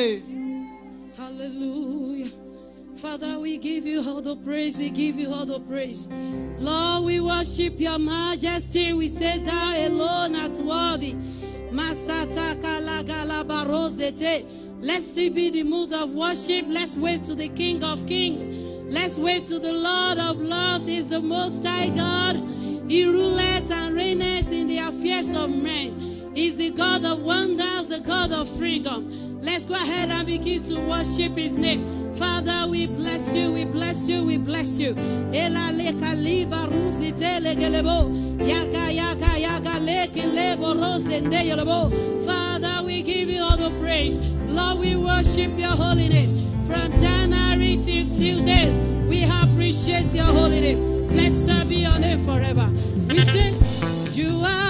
Hallelujah. Father, we give you all the praise. We give you all the praise. Lord, we worship your majesty. We say thou alone art worthy. Let's still be the mood of worship. Let's wave to the King of Kings. Let's wave to the Lord of Lords. He's the most high God. He ruleth and reigneth in the affairs of men. He's the God of wonders, the God of freedom. Let's go ahead and begin to worship his name. Father, we bless you, we bless you, we bless you. Ela leka liba ruzi tele gelebo. Yaga yaga yaga leke lebo rose. Father, we give you all the praise. Lord, we worship your holy name. From January till, till then, we appreciate your holy name. Blessed be your name forever. We say, You have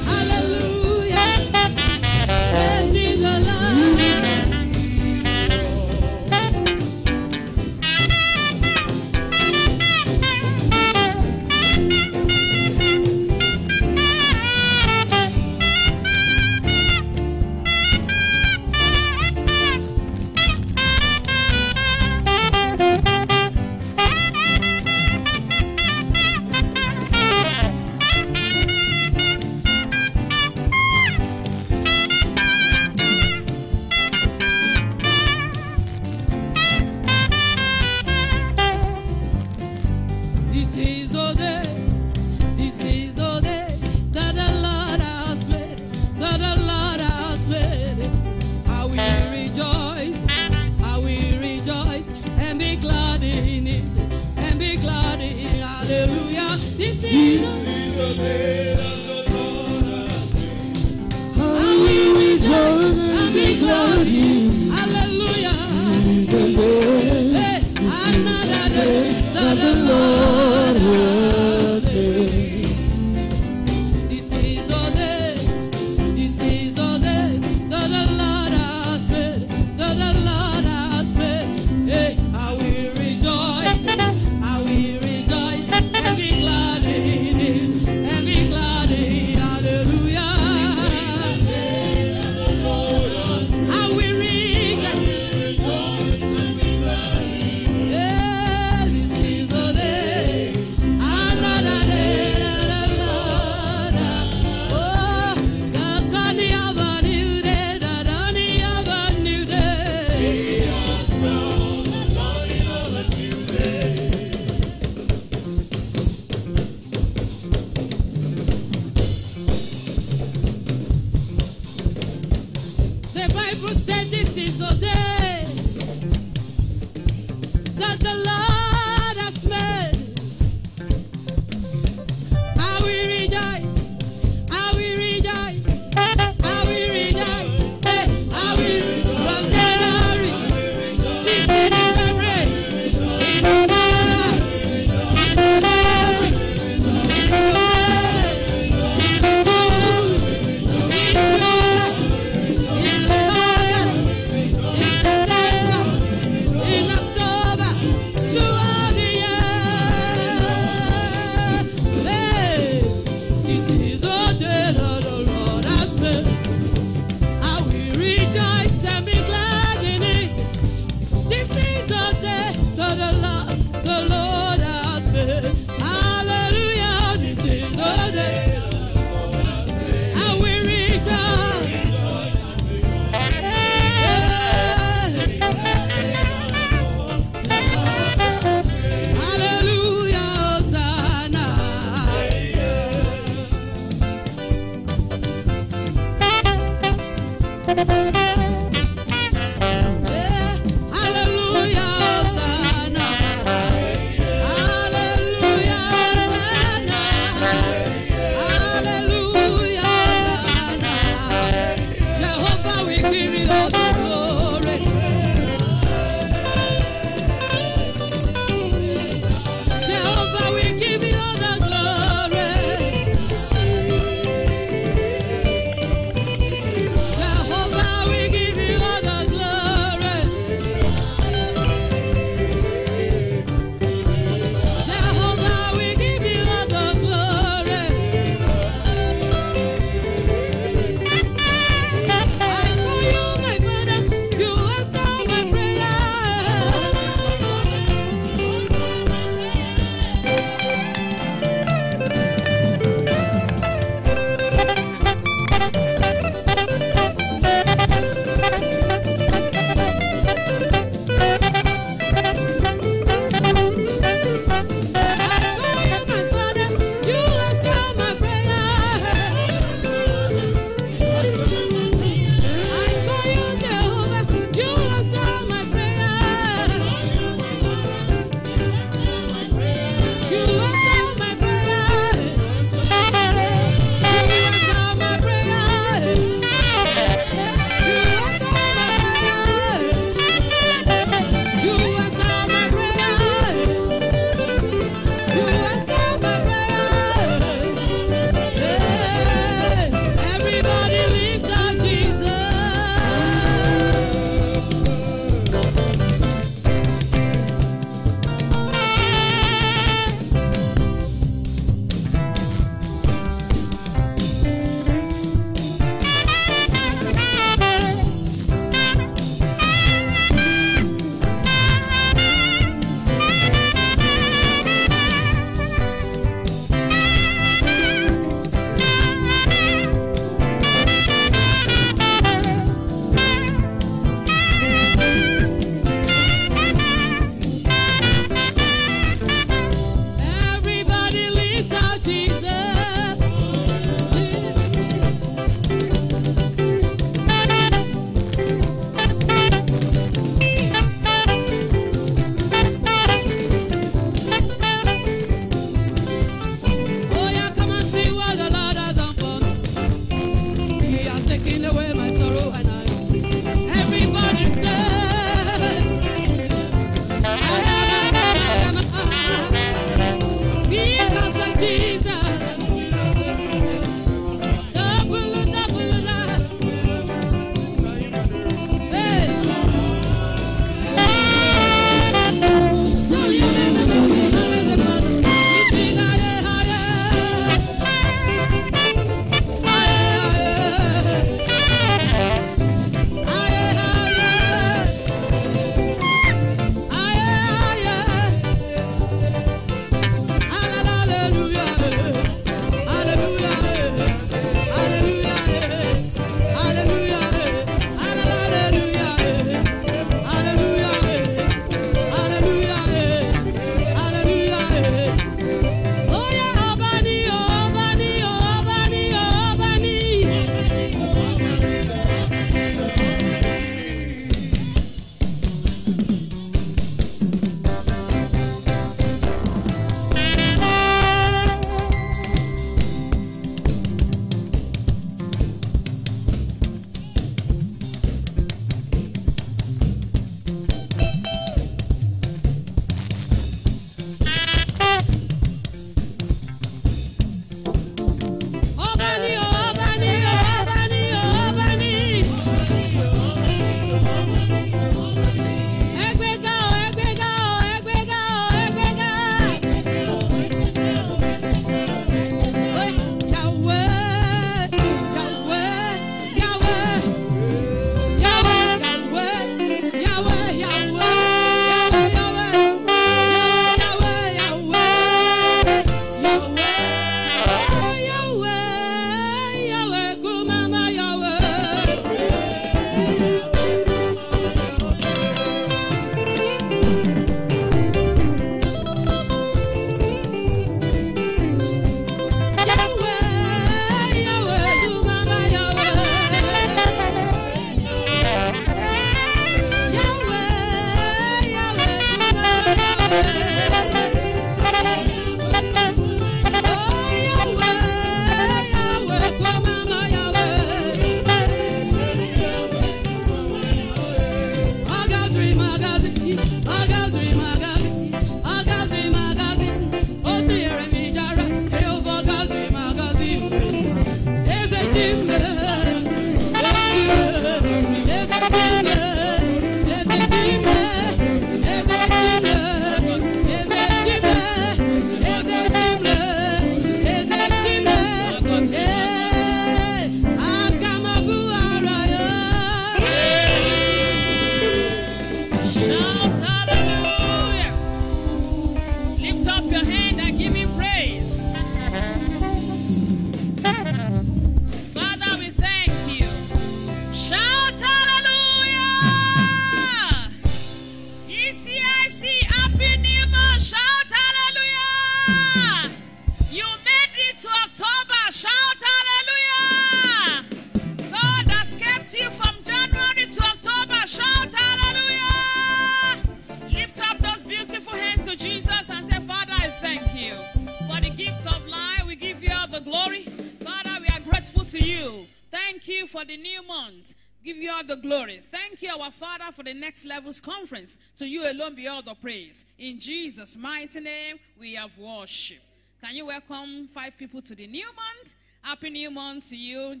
conference. To you alone be all the praise. In Jesus' mighty name, we have worship. Can you welcome five people to the new month? Happy new month to you.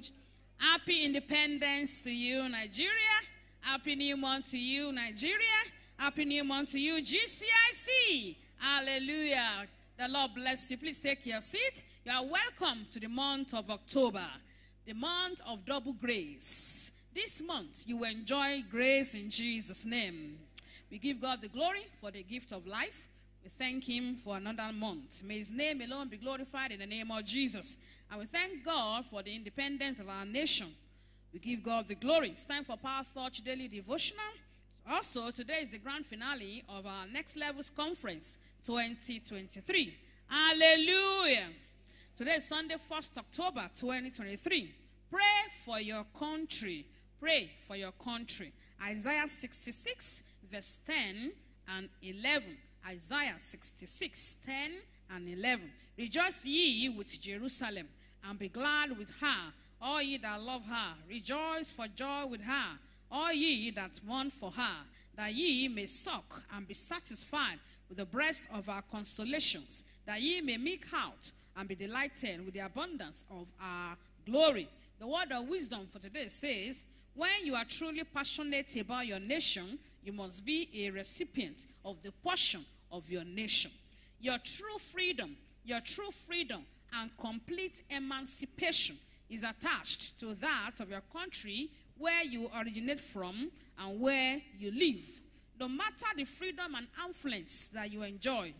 Happy independence to you, Nigeria. Happy new month to you, Nigeria. Happy new month to you, GCIC. Hallelujah. The Lord bless you. Please take your seat. You are welcome to the month of October, the month of double grace. This month, you enjoy grace in Jesus' name. We give God the glory for the gift of life. We thank Him for another month. May His name alone be glorified in the name of Jesus. And we thank God for the independence of our nation. We give God the glory. It's time for Power Thought Daily Devotional. Also, today is the grand finale of our Next Levels Conference 2023. Hallelujah. Today is Sunday, 1st October 2023. Pray for your country. Pray for your country. Isaiah 66, verse 10 and 11. Isaiah 66, 10 and 11. Rejoice ye with Jerusalem, and be glad with her, all ye that love her. Rejoice for joy with her, all ye that mourn for her, that ye may suck and be satisfied with the breast of our consolations, that ye may make out and be delighted with the abundance of our glory. The word of wisdom for today says, when you are truly passionate about your nation, you must be a recipient of the portion of your nation. Your true freedom, your true freedom and complete emancipation is attached to that of your country where you originate from and where you live. No matter the freedom and influence that you enjoy,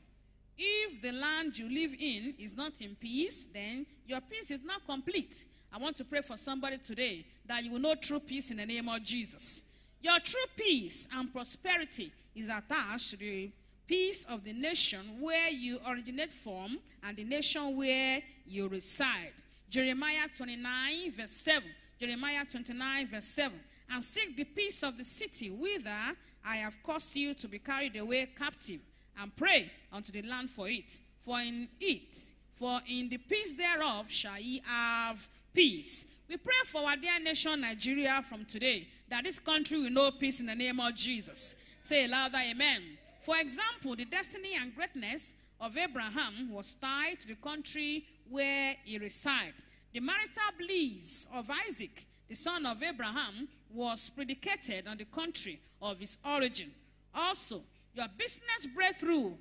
if the land you live in is not in peace, then your peace is not complete. I want to pray for somebody today that you will know true peace in the name of Jesus. Your true peace and prosperity is attached to the peace of the nation where you originate from and the nation where you reside. Jeremiah 29, verse 7. Jeremiah 29, verse 7. And seek the peace of the city whither I have caused you to be carried away captive, and pray unto the land for it. For in it, for in the peace thereof shall ye have peace. We pray for our dear nation, Nigeria, from today, that this country will know peace in the name of Jesus. Say louder, Amen. For example, the destiny and greatness of Abraham was tied to the country where he resided. The marital bliss of Isaac, the son of Abraham, was predicated on the country of his origin. Also, your business breakthrough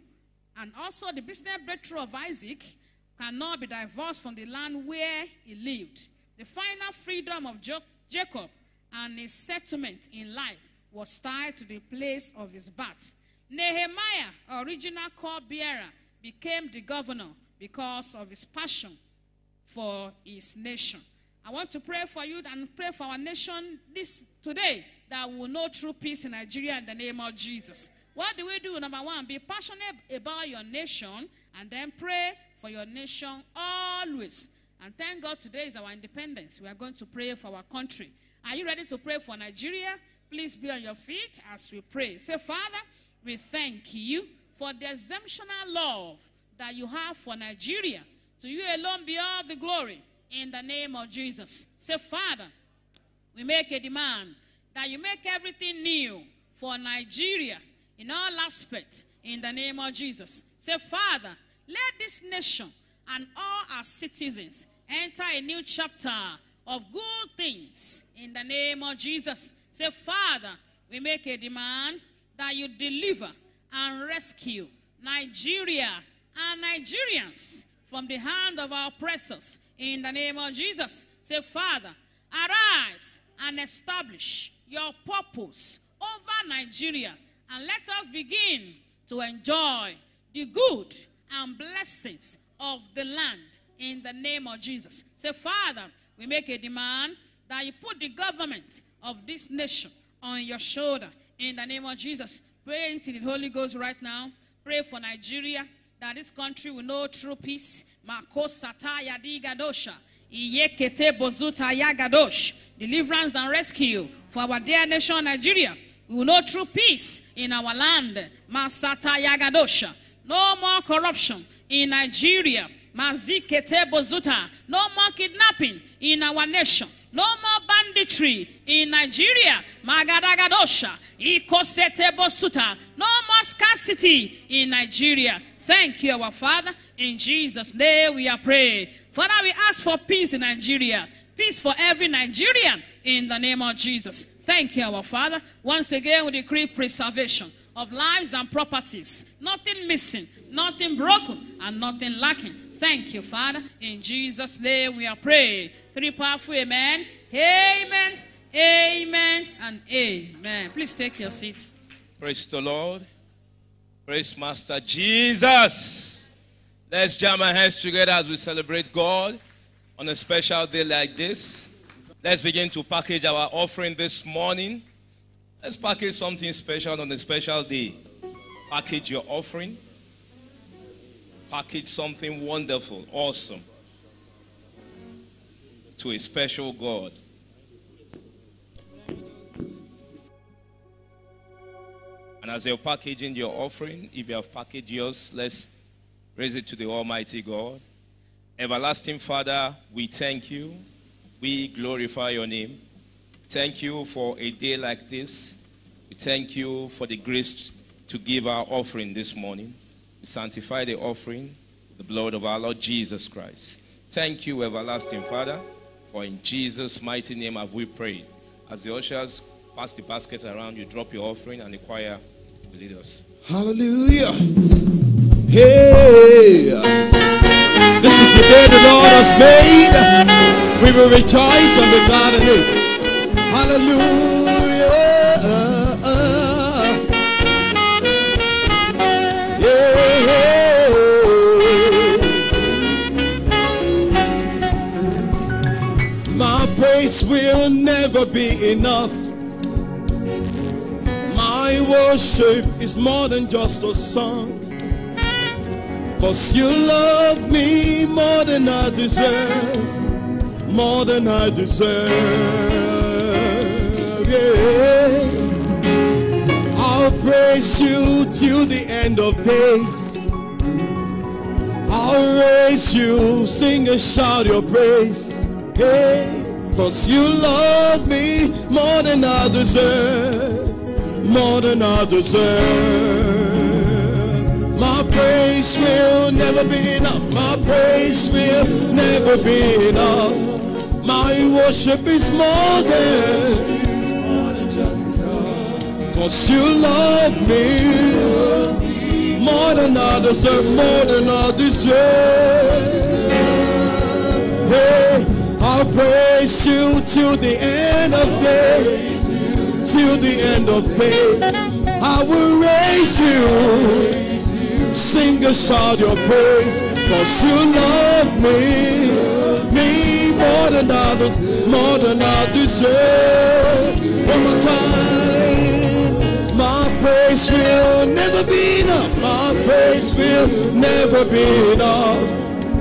and also the business breakthrough of Isaac cannot be divorced from the land where he lived. The final freedom of Jacob and his settlement in life was tied to the place of his birth. Nehemiah, original bearer, became the governor because of his passion for his nation. I want to pray for you and pray for our nation this today that will know true peace in Nigeria in the name of Jesus. What do we do? Number one, be passionate about your nation and then pray for your nation always. And thank God today is our independence. We are going to pray for our country. Are you ready to pray for Nigeria? Please be on your feet as we pray. Say, Father, we thank you for the exemptional love that you have for Nigeria. To you alone be all the glory in the name of Jesus. Say, Father, we make a demand that you make everything new for Nigeria in all aspects in the name of Jesus. Say, Father, let this nation and all our citizens enter a new chapter of good things in the name of Jesus. Say, Father, we make a demand that you deliver and rescue Nigeria and Nigerians from the hand of our oppressors in the name of Jesus. Say, Father, arise and establish your purpose over Nigeria and let us begin to enjoy the good and blessings of the land in the name of Jesus. Say, Father, we make a demand that you put the government of this nation on your shoulder in the name of Jesus. Pray into the Holy Ghost right now. Pray for Nigeria that this country will know true peace. Deliverance and rescue for our dear nation Nigeria. We will know true peace in our land. Masata yagadosha. No more corruption in Nigeria. No more kidnapping in our nation. No more banditry in Nigeria. No more scarcity in Nigeria. Thank you, our Father. In Jesus' name we are praying. Father, we ask for peace in Nigeria. Peace for every Nigerian in the name of Jesus. Thank you, our Father. Once again, we decree preservation of lives and properties. Nothing missing, nothing broken, and nothing lacking. Thank you, Father. In Jesus' name we are praying. Three powerful amen. Amen. Amen and amen. Please take your seat. Praise the Lord. Praise Master Jesus. Let's jam our hands together as we celebrate God on a special day like this. Let's begin to package our offering this morning. Let's package something special on a special day. Package your offering. Package something wonderful, awesome to a special God. And as you're packaging your offering, if you have packaged yours, let's raise it to the Almighty God. Everlasting Father, we thank you. We glorify your name. Thank you for a day like this. We thank you for the grace to give our offering this morning. We sanctify the offering, the blood of our Lord Jesus Christ. Thank you, everlasting Father, for in Jesus' mighty name have we prayed. As the ushers pass the basket around, you drop your offering and the choir will lead us. Hallelujah. Hey. This is the day the Lord has made. We will rejoice and be glad in it. Will never be enough. My worship is more than just a song. Cause you love me more than I deserve. More than I deserve. I'll praise you till the end of days. I'll raise you, sing and shout your praise. Yeah. Cause you love me more than I deserve more than I deserve. My praise will never be enough. My praise will never be enough. My worship is more than. Cause you love me more than I deserve, more than I deserve. Hey, I'll praise you till the end of days till the end of days. I will raise you, sing a shout your praise, cause you love me, me more than others, more than I deserve. One more time, my praise will never be enough. My praise will never be enough.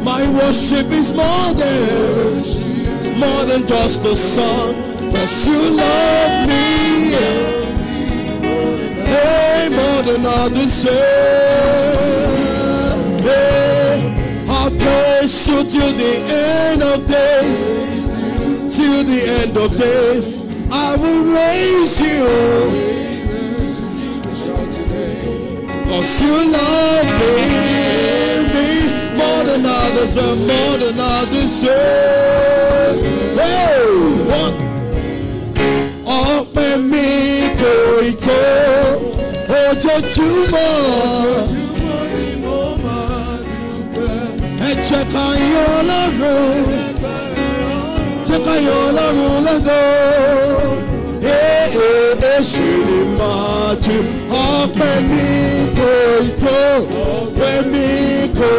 My worship is more than, more than just a song. Cause you love me Hey, more than I deserve Hey, I'll praise you till the end of days Till the end of days I will raise you Cause you love me, me More than I deserve, more than I deserve Hey, one ọpẹ́ mi kò tó. Ojoojúmọ́. jẹ́ ká yọ ọlọ́run. Jẹ́ ká yọ ọlọ́run lọ́gọ́. èṣù ni máa ju ọpẹ́ mi kò tó ọpẹ́ mi kò.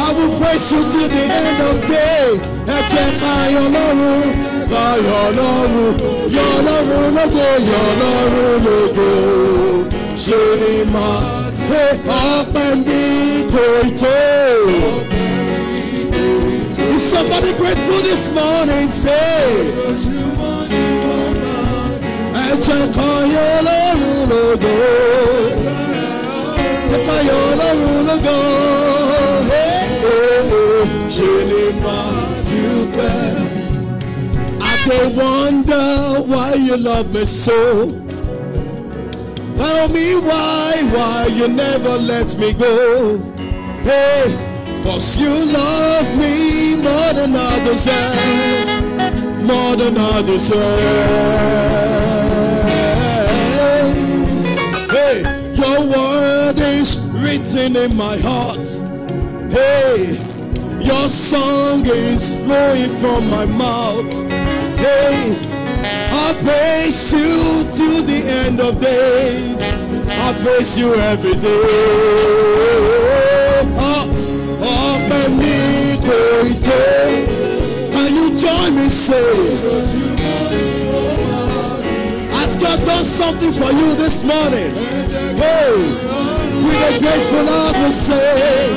I will praise you till the end of days. Ẹ jẹ́ ká yọ lọ́run, ká yọ lọ́run, yọ lọ́run lógo, yọ lọ́run lógo. Ṣé ni màá pé ọpẹ́ mi? Is somebody grateful this morning? Say. Ká yọ lọ́run lógo. Jẹ́ ká yọ Ọlọ́run lógo. Hey, hey, hey. Ṣé ni máa dúpẹ́? I dey wonder why you love me so. Tell me why, why you never let me go. Hey, cause you love me more than I deserve, more than I deserve. Written in my heart. Hey, your song is flowing from my mouth. Hey, I praise you till the end of days. I praise you every day. Oh, oh, me Can you join me? Say, God done something for you this morning? Hey, with a grateful heart we say,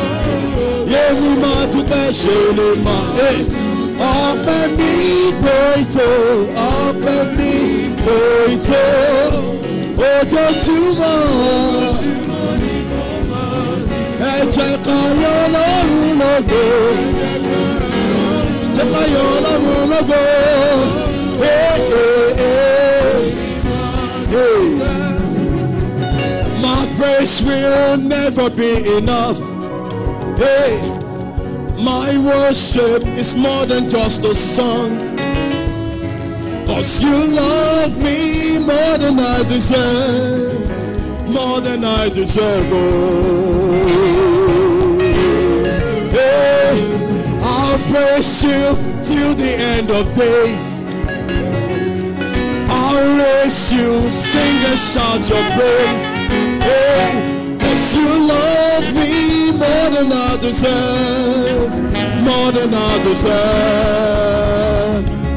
Yeah, we might do best, Hey, ọpẹ́ mi kò tó ọpẹ́ mi kò tó ojoojúmọ́ ẹ jẹ́ ká yọ Ọlọ́run lógo jẹ́ ká yọ lógo Praise will never be enough. Hey. My worship is more than just a song. Cause you love me more than I deserve. More than I deserve. Oh. Hey, I'll praise you till the end of days. I'll raise you, sing and shout your praise. Cause you love me more than I deserve, more than I deserve.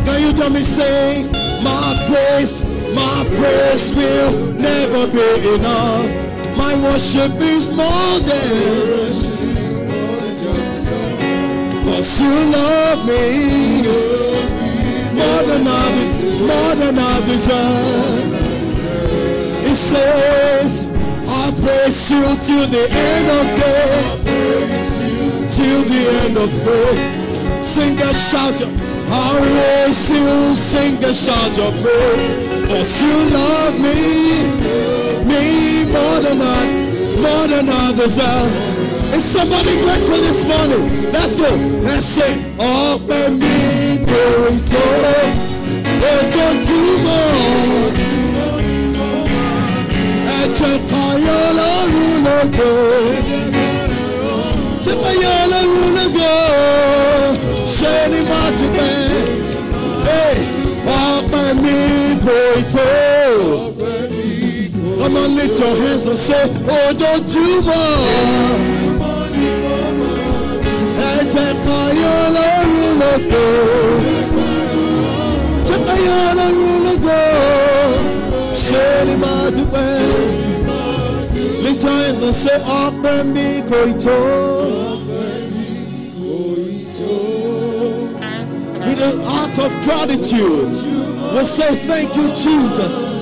Can you tell me say, my praise, my praise will never be enough. My worship is more than, cause you love me more than I, more than I deserve. It says, praise you till the end of days, till the end of praise. Sing and shout your, I raise you, sing and shout your praise. Cause you love me, me more than I, more than I deserve. Is somebody grateful this morning? Let's go. Let's say, ọpẹ́ mi kò tó ojoojúmọ́. Ẹ̀jẹ̀ kayọ̀ lọ́rùn lógo. Ṣé kayọ̀ lọ́rùn lógo? Ṣé ni máa dúpẹ́? Ọpẹ́ mi kò tó. Come on, lift your hands and say, ojoojúmọ́. Lọ́rùn lógo. Ṣé kayọ̀ lọ́rùn lógo? Ṣé ni máa dúpẹ́? Hands and say, mi. With an heart of gratitude, we'll say, thank you, Jesus.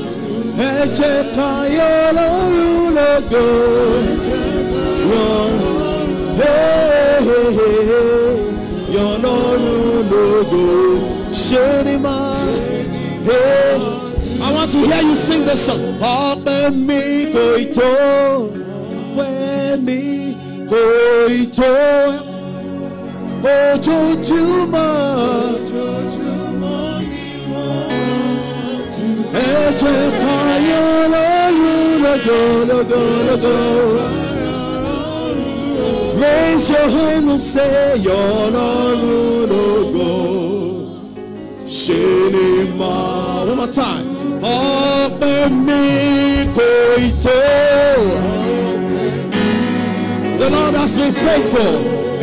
To hear you sing this song. Ọpẹ́ mi kò tó. Ọpẹ́ mi kò tó. Ojoojúmọ́. Ẹ̀jẹ̀ kayọ̀ lọ́rùn lógo lógo lógo. Raise your hand and say, You're Lord, logo. Shinima. One more time. Ọpẹ́ mi kò. The Lord has been faithful,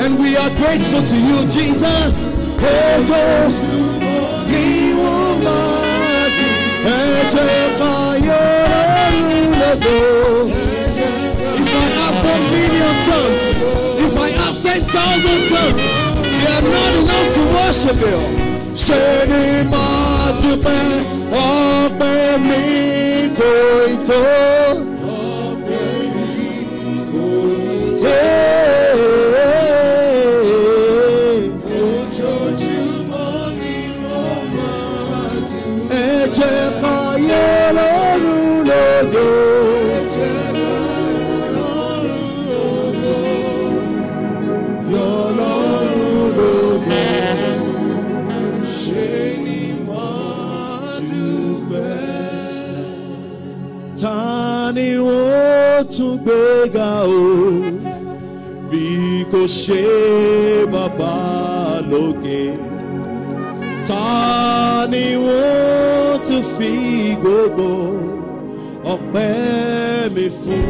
and we are grateful to you, Jesus. Ojo ni wọ́n máa dùn. Lógo. If I have one million tongues, if I have ten thousand tongues, they are not enough to worship you. Ṣé ni máa dúpẹ́ ọpẹ́ mi kò tó? tún gbéga o bí kò ṣe bàbá lókè ta ni wọ́n tún fi gbogbo ọpẹ́ mi fún.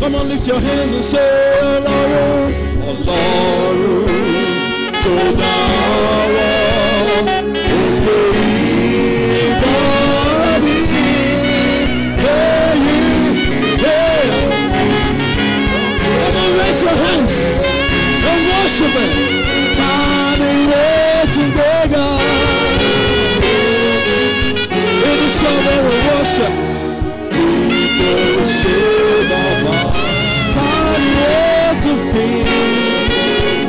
Come on, lift your hands and say, Ọlọ́run, Ọlọ́run tó dá. And worship Him. Tani wetin gbega. In the summer we worship. Fi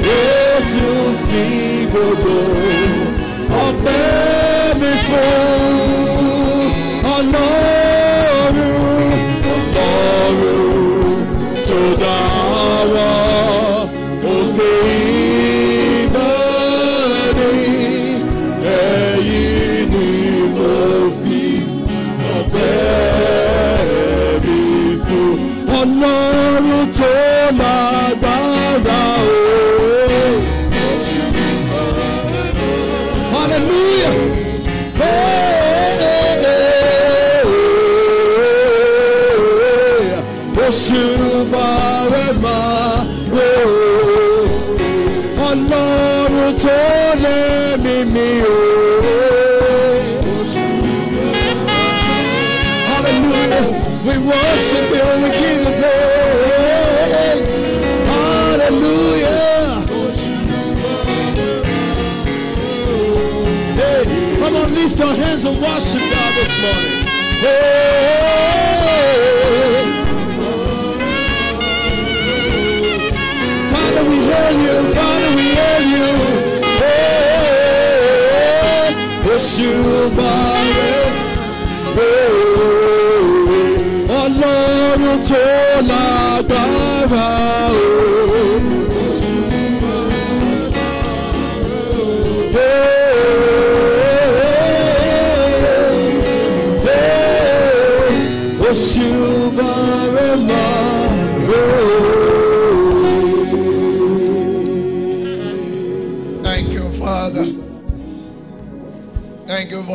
wetin fi gbogbo ọpẹ́ mi fún ọlọ́run ọlọ́run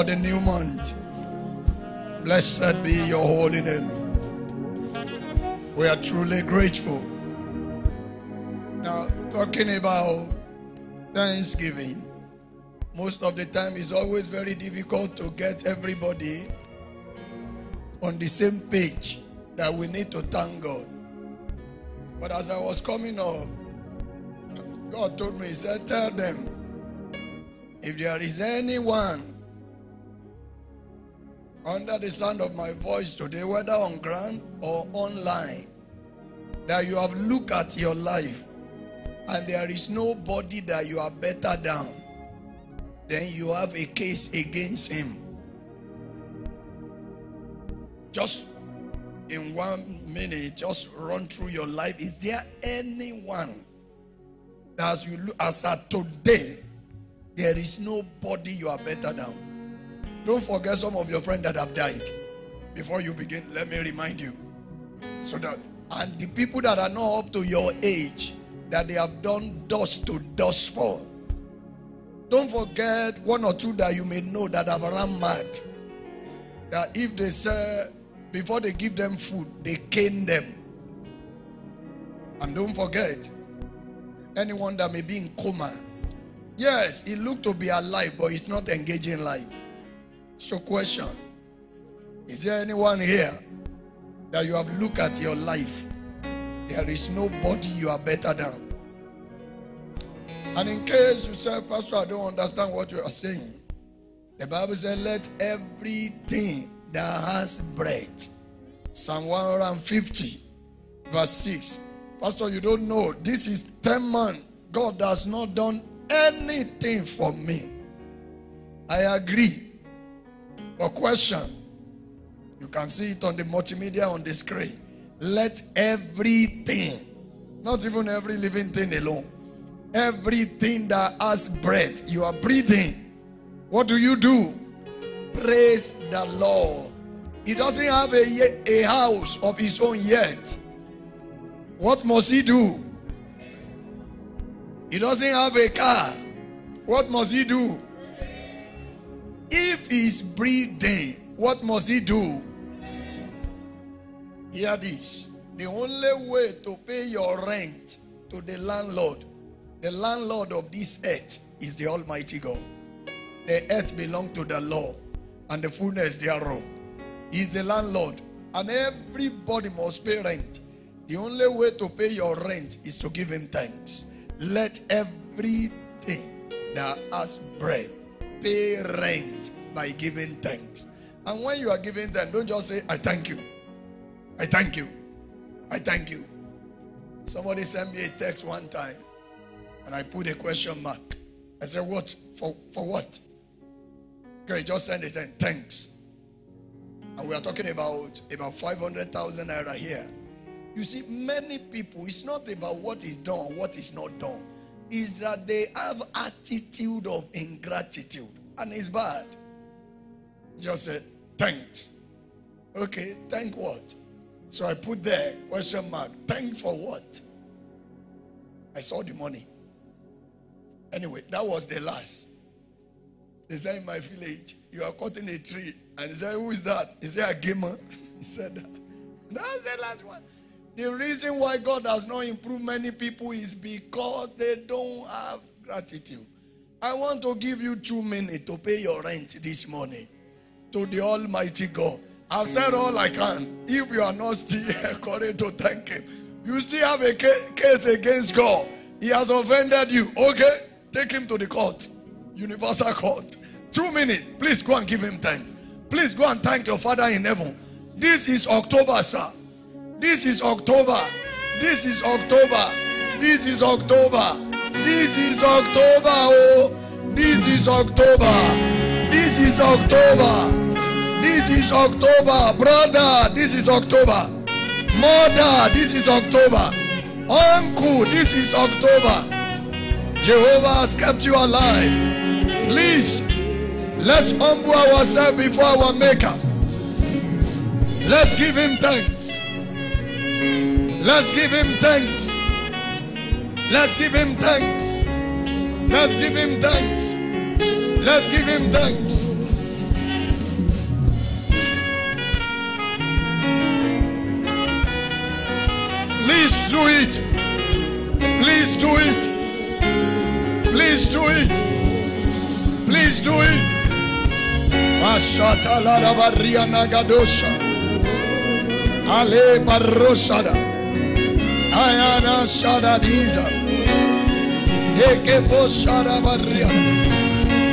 the new month. Blessed be your holy name. We are truly grateful. Now, talking about Thanksgiving, most of the time it's always very difficult to get everybody on the same page that we need to thank God. But as I was coming up, God told me, He said, Tell them, if there is anyone under the sound of my voice today, whether on ground or online, that you have looked at your life and there is nobody that you are better than, then you have a case against him. Just in one minute, just run through your life. Is there anyone that as you look as at today, there is nobody you are better than? Don't forget some of your friends that have died. Before you begin, let me remind you. So that and the people that are not up to your age, that they have done dust to dust for. Don't forget one or two that you may know that have run mad. That if they say before they give them food, they cane them. And don't forget anyone that may be in coma. Yes, he looked to be alive, but he's not engaging life. So, question Is there anyone here that you have looked at your life? There is nobody you are better than. And in case you say, Pastor, I don't understand what you are saying, the Bible says, Let everything that has breath. Psalm 150, verse 6. Pastor, you don't know. This is 10 months. God has not done anything for me. I agree. But question, you can see it on the multimedia on the screen. Let everything, not even every living thing alone, everything that has breath, you are breathing. What do you do? Praise the Lord. He doesn't have a, a house of his own yet. What must he do? He doesn't have a car. What must he do? If he's breathing, what must he do? Hear this. The only way to pay your rent to the landlord, the landlord of this earth, is the Almighty God. The earth belongs to the Lord and the fullness thereof. He's the landlord, and everybody must pay rent. The only way to pay your rent is to give him thanks. Let everything that has bread pay rent by giving thanks. And when you are giving them, don't just say, I thank you. I thank you. I thank you. Somebody sent me a text one time and I put a question mark. I said, What? For, for what? Okay, just send it in. Thanks. And we are talking about about 500,000 naira here. You see, many people, it's not about what is done, what is not done. Is that they have attitude of ingratitude. And it's bad. Just say, thanks. Okay, thank what? So I put there, question mark, thanks for what? I saw the money. Anyway, that was the last. They said in my village, you are cutting a tree. And he said, Who is that? He said, a gamer. He said that. That's the last one. The reason why God has not improved many people is because they don't have gratitude. I want to give you two minutes to pay your rent this morning to the Almighty God. I've said all I can. If you are not still according to thank Him, you still have a case against God. He has offended you. Okay, take him to the court, universal court. Two minutes. Please go and give him thanks. Please go and thank your Father in heaven. This is October, sir. This is October. This is October. This is October. This is October. Oh, this is October. This is October. This is October. Brother, this is October. Mother, this is October. Uncle, this is October. Jehovah has kept you alive. Please, let's humble ourselves before our Maker. Let's give him thanks. Let's give him thanks. Let's give him thanks. Let's give him thanks. Let's give him thanks. Please do it. Please do it. Please do it. Please do it. Mashata la barria nagadosha. Ale barrosada. Ayana shada diza. Eke poshada barria.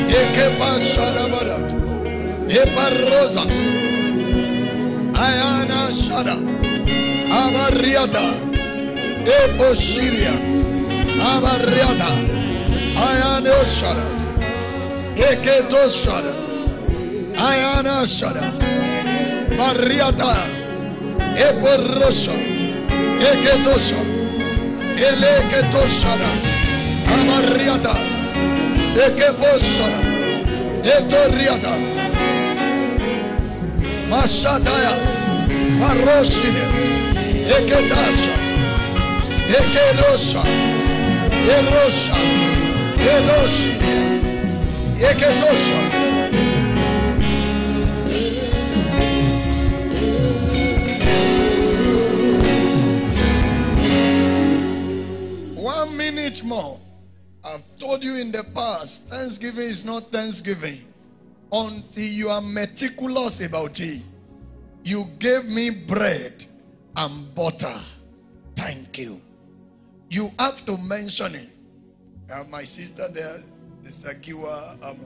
Eke pashada bara. E barrosa. Ayana shada. Abarriata. E poshiria. Abarriata. Ayana shada. Eke toshada. Ayana shada. Barriata. Επορρόσα, εκετόσα, ελεκετόσαρα, αμαριάτα, εκεπόσαρα, ετοριάτα, μασάταρα, μαρρόσινε, εκετάσα, εκελόσα, ελόσα, ελόσινε, εκετόσα, One minute more. I've told you in the past, Thanksgiving is not Thanksgiving until you are meticulous about it. You gave me bread and butter. Thank you. You have to mention it. I have my sister there, Mr. Kiwa. Um,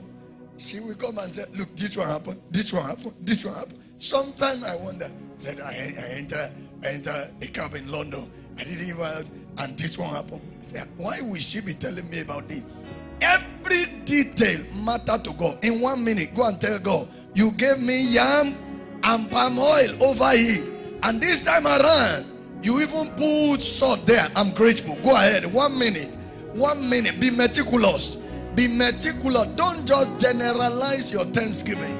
she will come and say, Look, this one happened, this one happened, this one happened. Sometimes I wonder, said I, I enter I enter a cab in London. I didn't even and this one happened. I said, Why will she be telling me about this? Every detail matter to God. In one minute, go and tell God, you gave me yam and palm oil over here. And this time around, you even put salt there. I'm grateful. Go ahead. One minute. One minute. Be meticulous. Be meticulous. Don't just generalize your thanksgiving.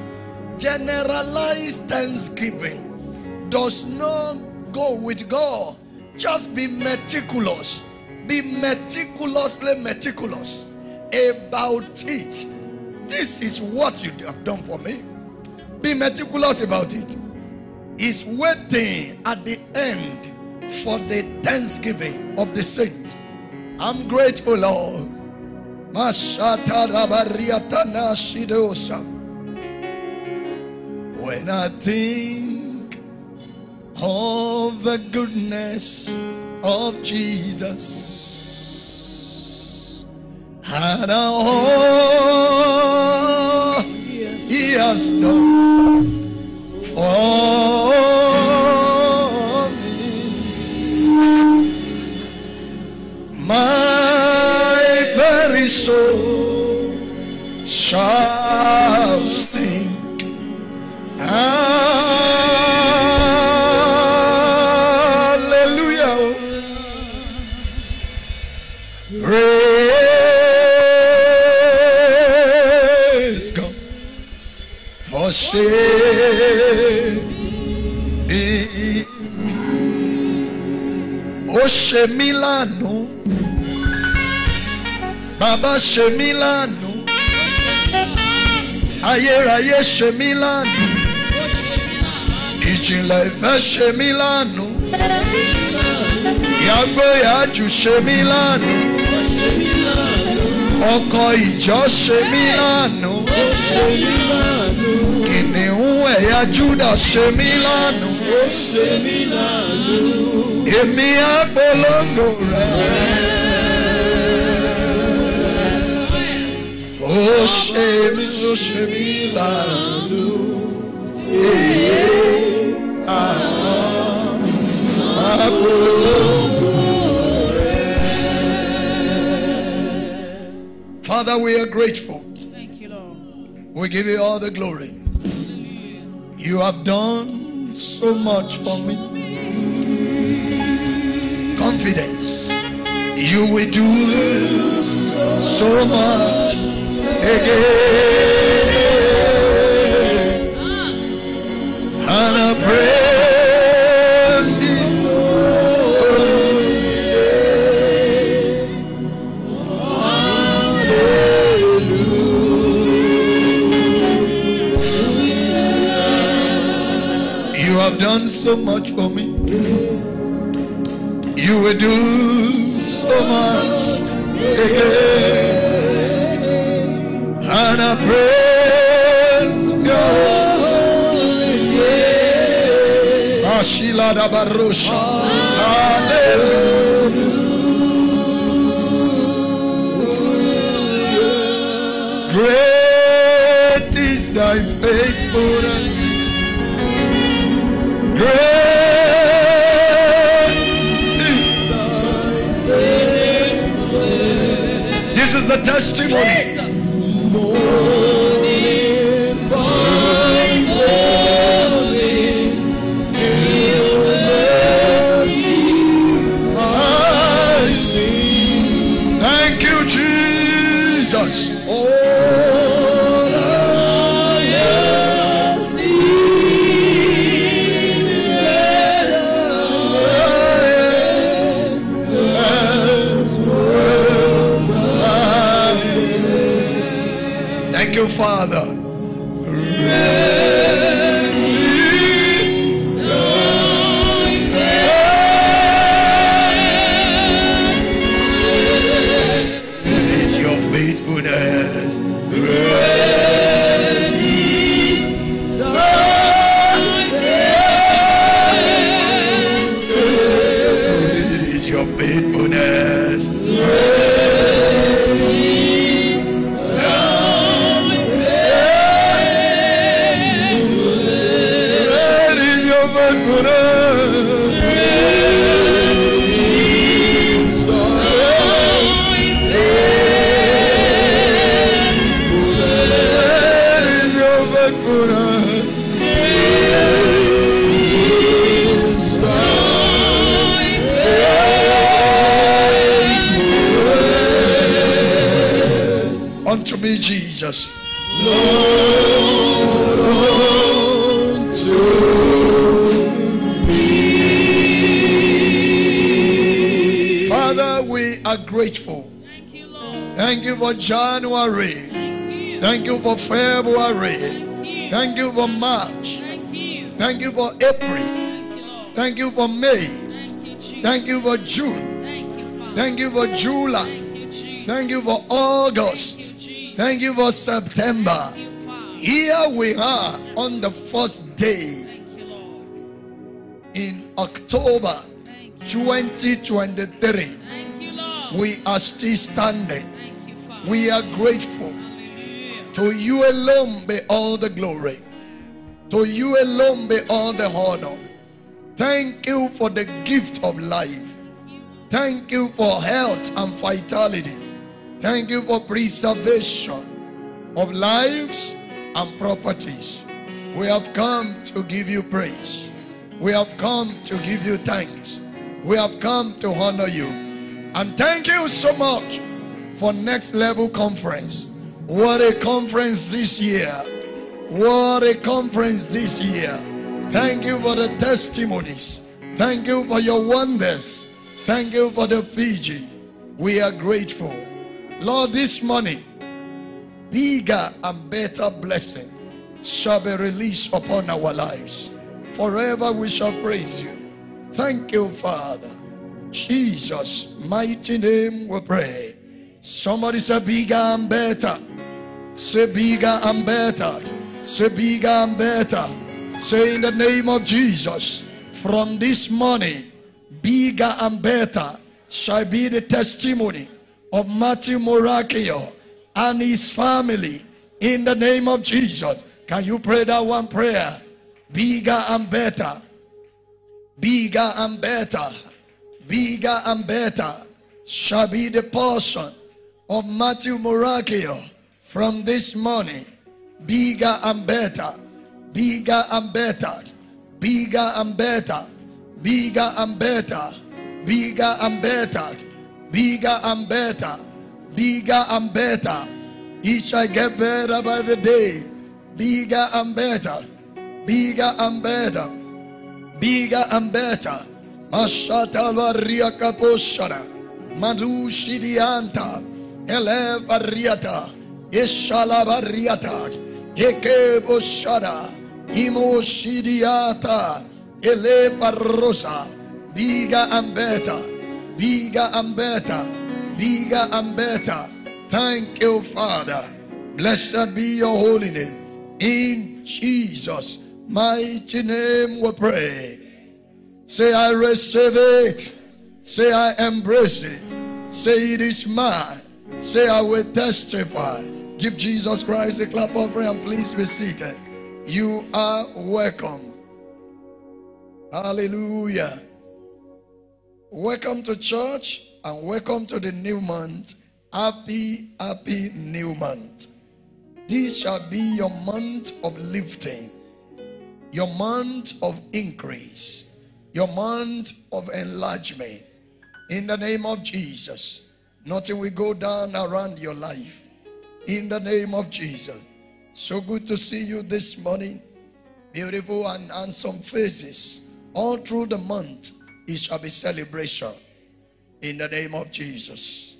Generalize thanksgiving does not go with God. Just be meticulous. Be meticulously meticulous about it. This is what you have done for me. Be meticulous about it. He's waiting at the end for the thanksgiving of the saint. I'm grateful, Lord. When I think of the goodness of Jesus. And all he has done for me, my very soul shall me. Ó ṣe mí lánàá, bàbá ṣe mí lánàá, ayérayé ṣe mí lánàá, ìjìnlẹ̀ ìfẹ́ ṣe mí lánàá, ìyàgbóyàjú ṣe mí lánàá, ọkọ̀ ìjọ ṣe mí lánàá, kìnìún ẹ̀yà Júdà ṣe mí lánàá. Èmi rẹ̀. Ó ṣe mí, ó ṣe mí lánàá. Èyí àwọn àpolongo rẹ̀. Father, we are grateful. We give you all the glory. You have done so much for me. Confidence. You will do so much again. And I praise so much for me. You will do so much again. And I praise God. Ashila ah, da barosha. Hallelujah. Great is thy faithfulness. Testimony. Me, Jesus. Lord, unto me. Father, we are grateful. Thank you, Lord. Thank you for January. Thank you. Thank you for February. Thank you. Thank you for March. Thank you. Thank you for April. Thank you, Thank you for May. Thank you, Jesus. Thank you for June. Thank you, Father. Thank you for July. Thank you, Jesus. Thank you for August. Thank you, for September. Here we are on the first day in October 2023. Thank you, Lord. We are still standing. We are grateful. To you alone be all the glory. To you alone be all the honor. Thank you for the gift of life. Thank you for health and vitality. Thank you for preservation of lives and properties. We have come to give you praise. We have come to give you thanks. We have come to honor you. And thank you so much for Next Level Conference. What a conference this year. What a conference this year. Thank you for the testimonies. Thank you for your wonders. Thank you for the Fiji. We are grateful. Lord, this morning, bigger and better blessing shall be released upon our lives. Forever we shall praise you. Thank you, Father. Jesus' mighty name we pray. Somebody say bigger and better. Say bigger and better. Say bigger and better. Say in the name of Jesus, from this morning, bigger and better shall be the testimony of Matthew Morakinyo and his family in the name of Jesus. Can you pray that one prayer? Bigger and better. Bigger and better. Bigger and better shall be the portion of Matthew Morakinyo from this morning. Bigger and better. Bigger and better. Bigger and better. Bigger and better. Bigger and better. Bigger and better. Bigger and better. It shall get better by the day. Bigger and better. Bigger and better. Bigger and better. Mashata varia kaposhara. Malushi dianta. Ele variata. Ishala variata. Eke boshara. Imo shidiata. Ele parrosa. Bigger and better. Bigger and better. Bigger and better. Thank you, Father. Blessed be your holy name. In Jesus' mighty name we pray. Say, I receive it. Say, I embrace it. Say, it is mine. Say, I will testify. Give Jesus Christ a clap offering and please be seated. You are welcome. Hallelujah. Welcome to church and welcome to the new month. Happy, happy new month. This shall be your month of lifting, your month of increase, your month of enlargement. In the name of Jesus, nothing will go down around your life. In the name of Jesus. So good to see you this morning. Beautiful and handsome faces. All through the month, it shall be celebration. In the name of Jesus.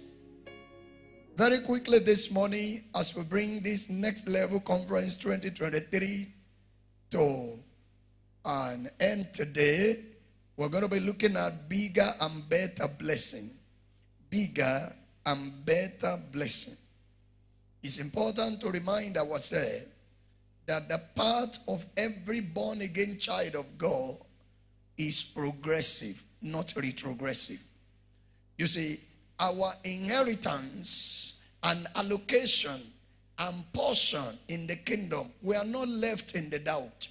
Very quickly this morning, as we bring this next level conference 2023 to an end today, we're going to be looking at bigger and better blessing. Bigger and better blessing. It's important to remind ourselves that the part of every born again child of God is progressive, not retrogressive. You see, our inheritance and allocation and portion in the kingdom, we are not left in the doubt.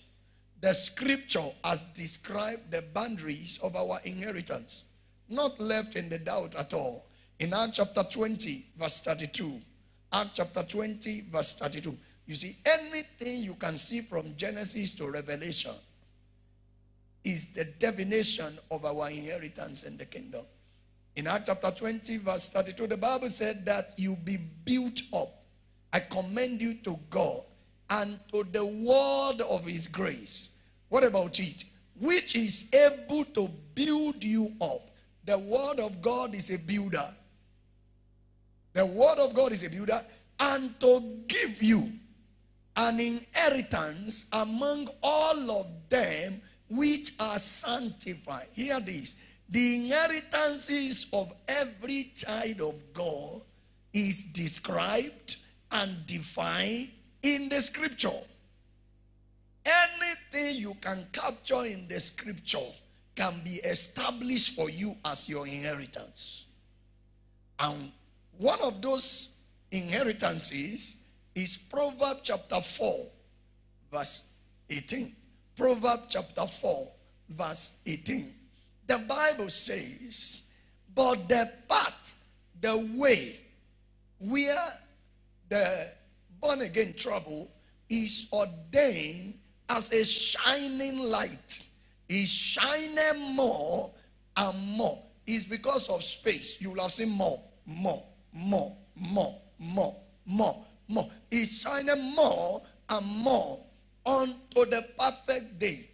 The scripture has described the boundaries of our inheritance, not left in the doubt at all. In Acts chapter 20, verse 32, Acts chapter 20, verse 32, you see, anything you can see from Genesis to Revelation is the divination of our inheritance in the kingdom. In Acts chapter 20, verse 32, the Bible said that you be built up. I commend you to God and to the word of his grace. What about it? Which is able to build you up. the word of God is a builder. The word of God is a builder, and to give you an inheritance among all of them which are sanctified. Hear this. The inheritances of every child of God is described and defined in the scripture. Anything you can capture in the scripture can be established for you as your inheritance. And one of those inheritances is Proverbs chapter 4, verse 18. Proverbs chapter 4, verse 18. The Bible says, But the path, the way where the born again travel is ordained as a shining light. Is shining more and more. It's because of space. You will have seen more, more, more, more, more, more, more. It's shining more and more unto the perfect day.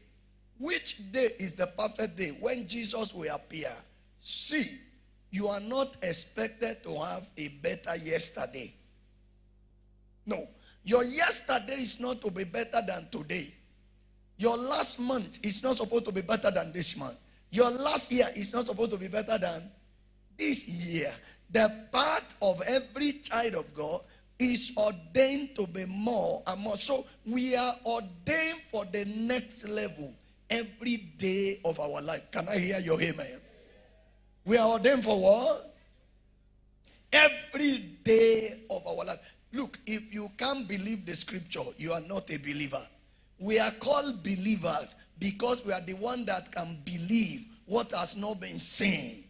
Which day is the perfect day? When Jesus will appear. See, you are not expected to have a better yesterday. No. Your yesterday is not to be better than today. Your last month is not supposed to be better than this month. Your last year is not supposed to be better than this year. The part of every child of God is ordained to be more and more. So we are ordained for the next level every day of our life. Can I hear your amen? We are ordained for what? Every day of our life. Look, if you can't believe the scripture, you are not a believer. We are called believers because we are the one that can believe what has not been seen.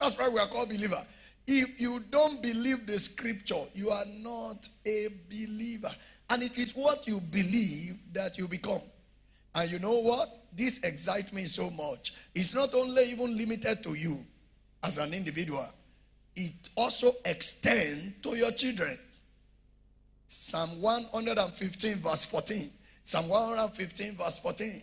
That's why we are called believer. If you don't believe the scripture, you are not a believer. And it is what you believe that you become. And you know what? This excites me so much. It's not only even limited to you as an individual, it also extends to your children. Psalm 115, verse 14. Psalm 115, verse 14.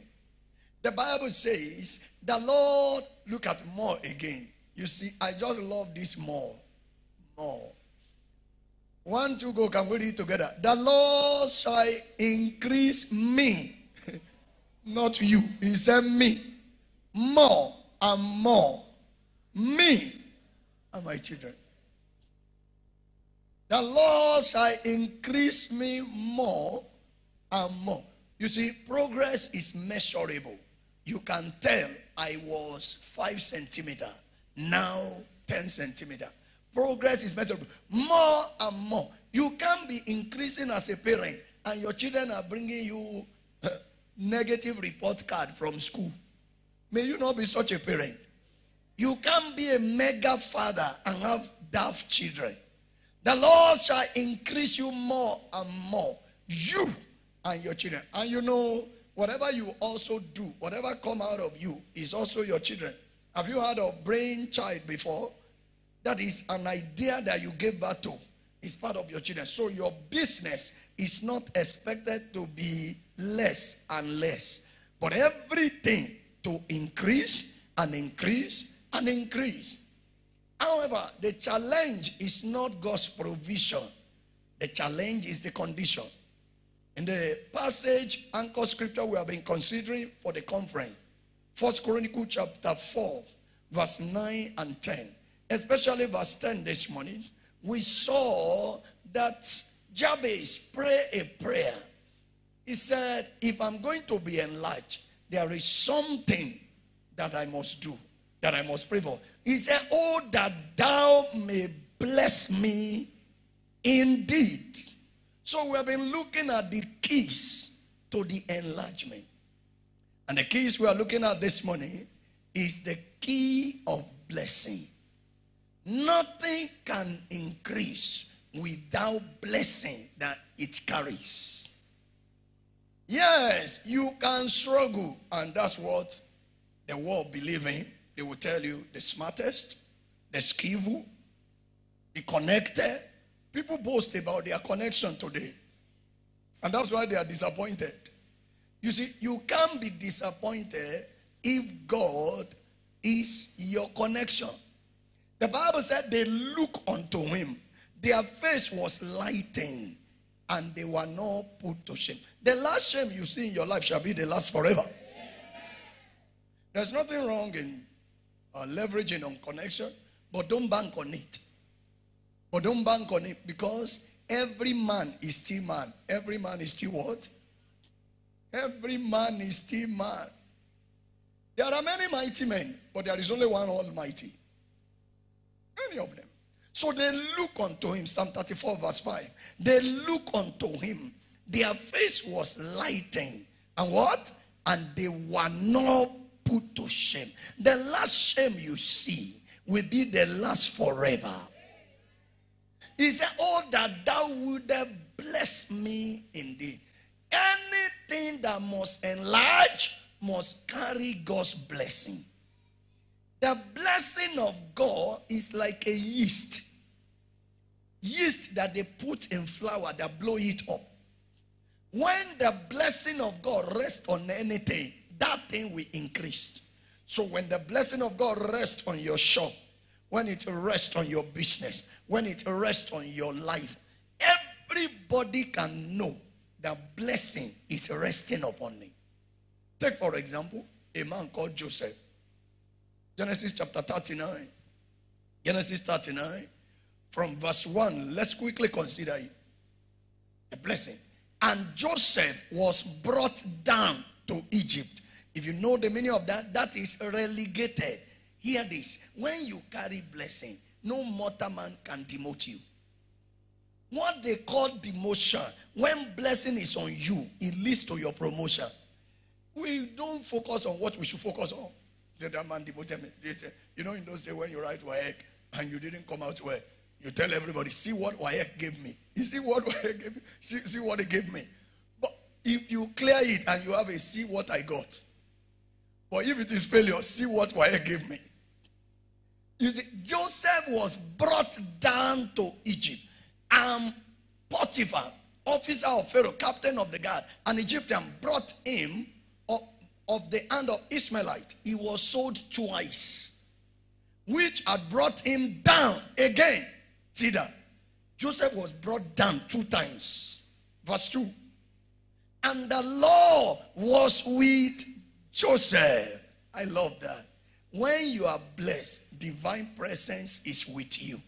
The Bible says, The Lord, look at more again. You see, I just love this more. More. One, two, go, can we read together? The Lord shall increase me, not you. He said me. More and more. Me and my children. The Lord shall increase me more and more. You see, progress is measurable. You can tell I was five centimeter, now 10 centimeter. Progress is measurable. More and more. You can't be increasing as a parent and your children are bringing you eh, negative report card from school. May you not be such a parent. You can't be a mega father and have daft children. The Lord shall increase you more and more. You and your children. And you know, whatever you also do, whatever come out of you is also your children. Have you heard of brain child before? That is an idea that you gave birth to. It's part of your children. So your business is not expected to be less and less. But everything to increase and increase and increase. However, the challenge is not God's provision. The challenge is the condition. In the passage, anchor scripture we have been considering for the conference, First Chronicle chapter 4, verse 9 and 10, especially verse 10 this morning, we saw that Jabez prayed a prayer. He said, If I'm going to be enlarged, there is something that I must do, that I must pray for. He said, Oh, that thou may bless me indeed. So we have been looking at the keys to the enlargement. And the keys we are looking at this morning is the key of blessing. Nothing can increase without blessing that it carries. Yes, you can struggle, and that's what the world believe in. They will tell you the smartest, the skillful, the connected. People boast about their connection today. And that's why they are disappointed. You see, you can't be disappointed if God is your connection. The Bible said they look unto him. Their face was lightened and they were not put to shame. The last shame you see in your life shall be the last forever. There's nothing wrong in uh, leveraging on connection, but don't bank on it. But don't bank on it because every man is still man. Every man is still what? Every man is still man. There are many mighty men, but there is only one almighty. Any of them. So they look unto him, Psalm 34, verse 5. They look unto him. Their face was lightened. And what? And they were not put to shame. The last shame you see will be the last forever. He said, Oh, that thou would bless me indeed. Anything that must enlarge must carry God's blessing. The blessing of God is like a yeast. Yeast that they put in flour that blow it up. When the blessing of God rests on anything, that thing will increase. So when the blessing of God rests on your shop, when it rests on your business, when it rests on your life, everybody can know the blessing is resting upon me. Take, for example, a man called Joseph. Genesis chapter 39. Genesis 39, from verse 1. Let's quickly consider it. A blessing. And Joseph was brought down to Egypt. If you know the meaning of that, that is relegated. Hear this. When you carry blessing, no mortal man can demote you. What they call demotion, when blessing is on you, it leads to your promotion. We don't focus on what we should focus on. Say that man demoted me. They say, you know, in those days when you write WAEC and you didn't come out well, you tell everybody, see what WAEC gave me. You see what WAEC gave me? See, see what it gave me. But if you clear it and you have a see what I got. But if it is failure, see what WAEC gave me. You see, Joseph was brought down to Egypt. And Potiphar, officer of Pharaoh, captain of the guard, an Egyptian, brought him of, of the hand of Ishmaelite. He was sold twice, which had brought him down again. Thither. Joseph was brought down two times. Verse 2. And the law was with Joseph. I love that. When you are blessed, divine presence is with you.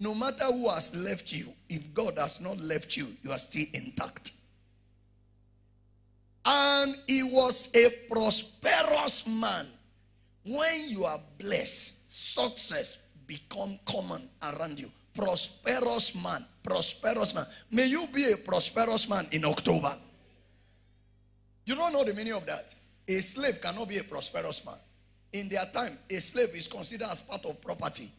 No matter who has left you, if God has not left you, you are still intact. And he was a prosperous man. When you are blessed, success become common around you. Prosperous man, prosperous man. May you be a prosperous man in October. You don't know the meaning of that. A slave cannot be a prosperous man. In their time, a slave is considered as part of property.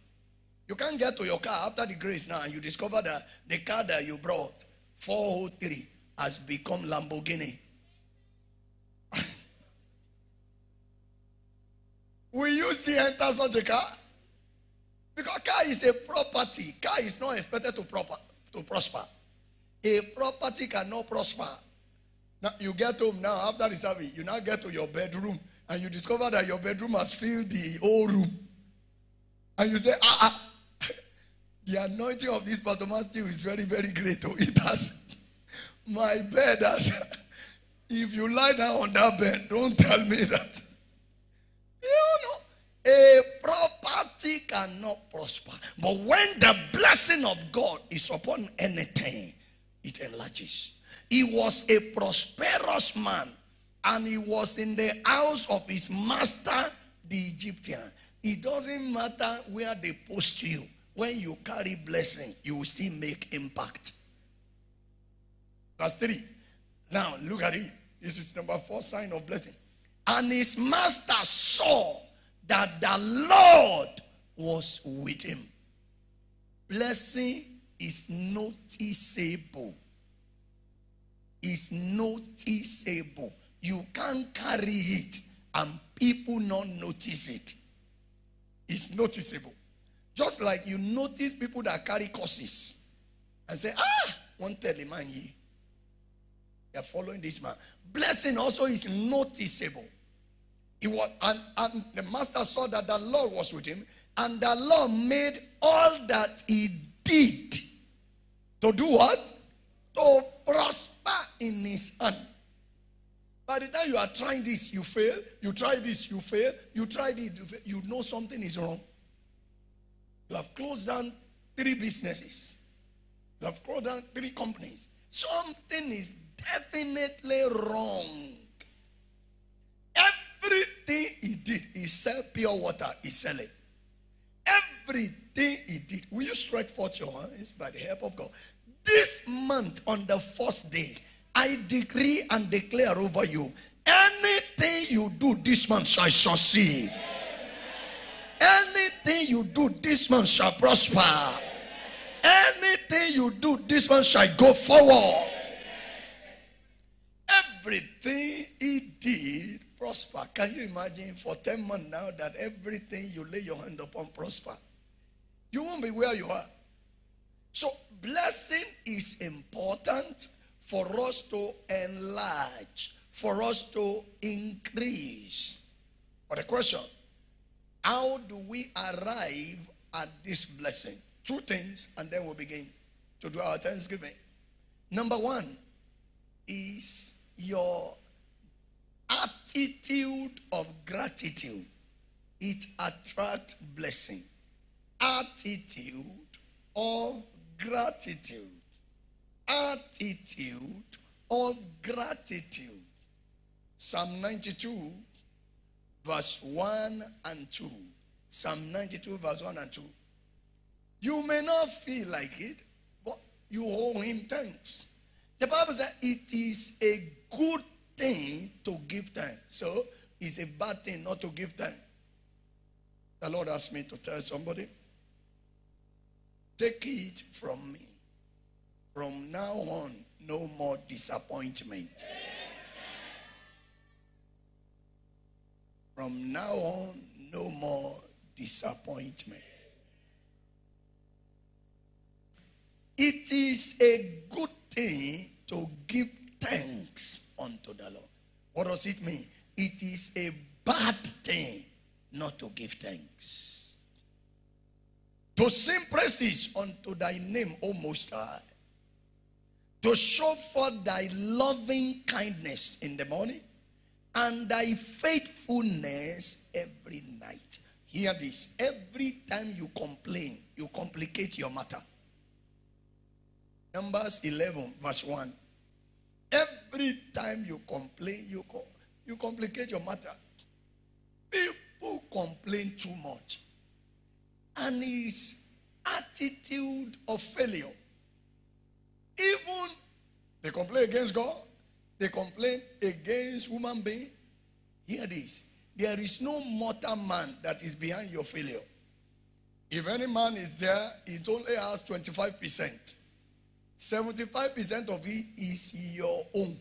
You can't get to your car after the grace now and you discover that the car that you brought, 403, has become Lamborghini. we used to enter such a car because car is a property. Car is not expected to, proper, to prosper. A property cannot prosper. Now you get home now after the service, you now get to your bedroom and you discover that your bedroom has filled the whole room. And you say, ah, ah the anointing of this Matthew is very, very great. Oh, it has my bed has if you lie down on that bed, don't tell me that. You know, a property cannot prosper. But when the blessing of God is upon anything, it enlarges. He was a prosperous man, and he was in the house of his master, the Egyptian. It doesn't matter where they post you. When you carry blessing, you will still make impact. Verse 3. Now, look at it. This is number four sign of blessing. And his master saw that the Lord was with him. Blessing is noticeable. Is noticeable. You can't carry it and people not notice it. It's noticeable. Just like you notice people that carry curses and say, ah, one tell the man ye. They're following this man. Blessing also is noticeable. It was, and, and the master saw that the Lord was with him, and the Lord made all that he did to do what? To prosper in his hand. By the time you are trying this, you fail. You try this, you fail. You try this, you fail. You know something is wrong. You have closed down three businesses. You have closed down three companies. Something is definitely wrong. Everything he did, he sell pure water, he sell it. Everything he did, will you stretch forth your hands by the help of God? This month, on the first day, I decree and declare over you anything you do this month shall succeed. Anything you do this man shall prosper. Anything you do this man shall go forward. Everything he did prosper. Can you imagine for 10 months now that everything you lay your hand upon prosper? You won't be where you are. So, blessing is important for us to enlarge, for us to increase. But the question how do we arrive at this blessing? Two things, and then we'll begin to do our Thanksgiving. Number one is your attitude of gratitude. It attracts blessing. Attitude of gratitude. Attitude of gratitude. Psalm 92, verse 1 and 2. Psalm 92, verse 1 and 2. You may not feel like it, but you owe him thanks. The Bible says it is a good thing to give thanks. So it's a bad thing not to give thanks. The Lord asked me to tell somebody, take it from me. From now on, no more disappointment. From now on, no more disappointment. It is a good thing to give thanks unto the Lord. What does it mean? It is a bad thing not to give thanks. To sing praises unto thy name, O Most High. To show forth thy loving kindness in the morning and thy faithfulness every night. Hear this. Every time you complain, you complicate your matter. Numbers 11, verse 1. Every time you complain, you, co- you complicate your matter. People complain too much. And his attitude of failure. Even they complain against God, they complain against human being. Hear this. There is no mortal man that is behind your failure. If any man is there, it only has 25%. 75% of it is your own.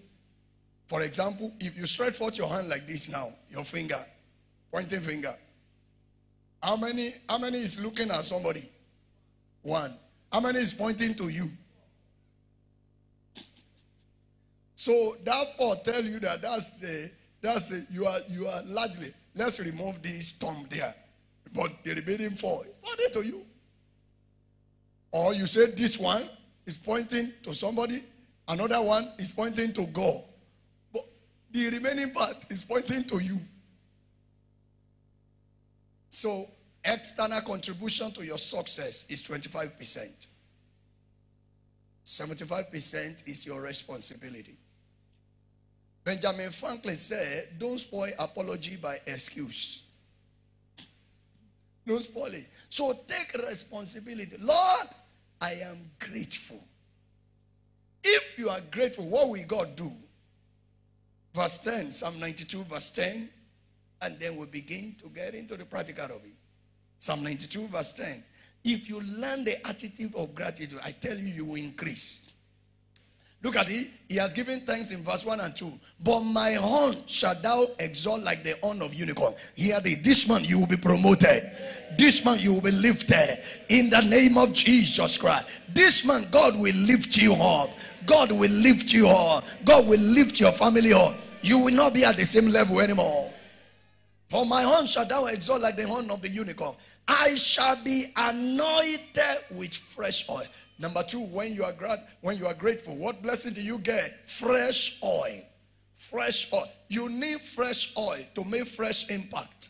For example, if you stretch forth your hand like this now, your finger, pointing finger, how many, how many is looking at somebody? One. How many is pointing to you? So therefore, tell you that that's a, that's a, you are you are largely. Let's remove this thumb there, but the remaining four is pointing to you. Or you say this one is pointing to somebody, another one is pointing to God, but the remaining part is pointing to you. So external contribution to your success is 25%. 75% is your responsibility. Benjamin Franklin said, Don't spoil apology by excuse. Don't spoil it. So take responsibility. Lord, I am grateful. If you are grateful, what will God do? Verse 10, Psalm 92, verse 10, and then we begin to get into the practical of it. Psalm 92, verse 10. If you learn the attitude of gratitude, I tell you, you will increase. Look at it. He has given thanks in verse 1 and 2. But my horn shall thou exalt like the horn of unicorn. Hear it. This man you will be promoted. This man you will be lifted. In the name of Jesus Christ. This man, God will lift you up. God will lift you up. God will lift your family up. You will not be at the same level anymore. For my horn shall thou exalt like the horn of the unicorn. I shall be anointed with fresh oil. Number two, when you are glad, when you are grateful, what blessing do you get? Fresh oil. Fresh oil. You need fresh oil to make fresh impact.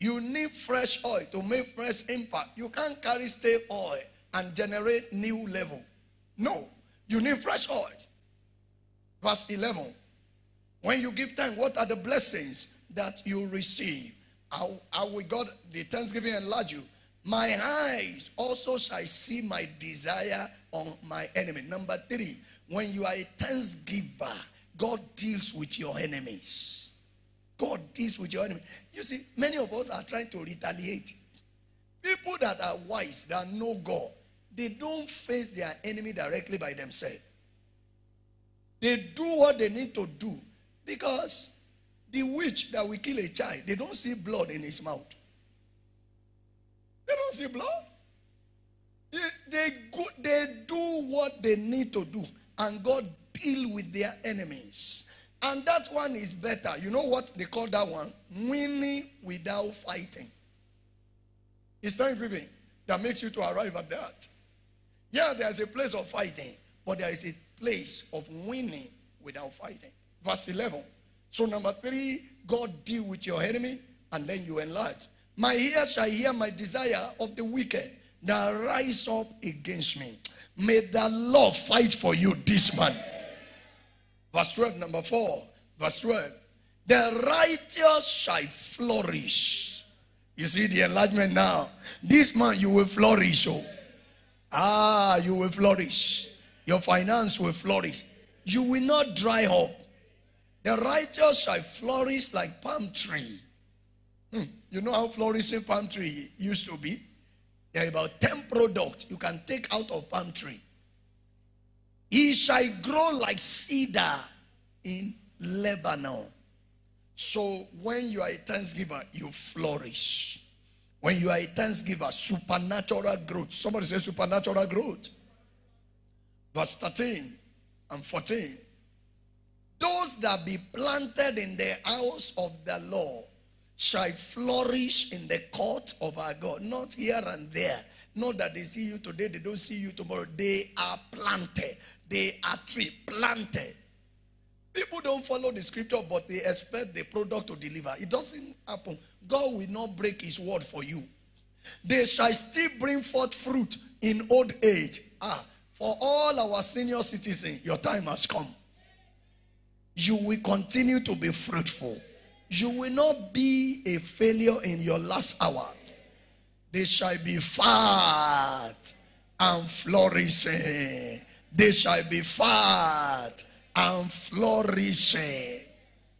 You need fresh oil to make fresh impact. You can't carry stale oil and generate new level. No, you need fresh oil. Verse 11. When you give time, what are the blessings that you receive? How, how will God, the thanksgiving enlarge you? My eyes also shall see my desire on my enemy. Number three, when you are a thanksgiver, God deals with your enemies. God deals with your enemy. You see, many of us are trying to retaliate. People that are wise, that know God, they don't face their enemy directly by themselves. They do what they need to do because the witch that will kill a child, they don't see blood in his mouth. They don't see blood. They, they, go, they do what they need to do, and God deal with their enemies. And that one is better. You know what they call that one? Winning without fighting. It's Thanksgiving that makes you to arrive at that. Yeah, there's a place of fighting, but there is a place of winning without fighting. Verse 11. So, number three, God deal with your enemy and then you enlarge. My ears shall hear my desire of the wicked that rise up against me. May the Lord fight for you this month. Verse 12, number 4. Verse 12. The righteous shall flourish. You see the enlargement now. This month you will flourish. Oh. Ah, you will flourish. Your finance will flourish. You will not dry up. The righteous shall flourish like palm tree. Hmm. You know how flourishing palm tree used to be? There are about 10 products you can take out of palm tree. He shall grow like cedar in Lebanon. So when you are a thanksgiver, you flourish. When you are a thanksgiver, supernatural growth. Somebody say supernatural growth. Verse 13 and 14. Those that be planted in the house of the Lord shall flourish in the court of our God. Not here and there. Not that they see you today, they don't see you tomorrow. They are planted. They are tree planted. People don't follow the scripture, but they expect the product to deliver. It doesn't happen. God will not break his word for you. They shall still bring forth fruit in old age. Ah, for all our senior citizens, your time has come. You will continue to be fruitful. You will not be a failure in your last hour. They shall be fat and flourishing. They shall be fat and flourishing.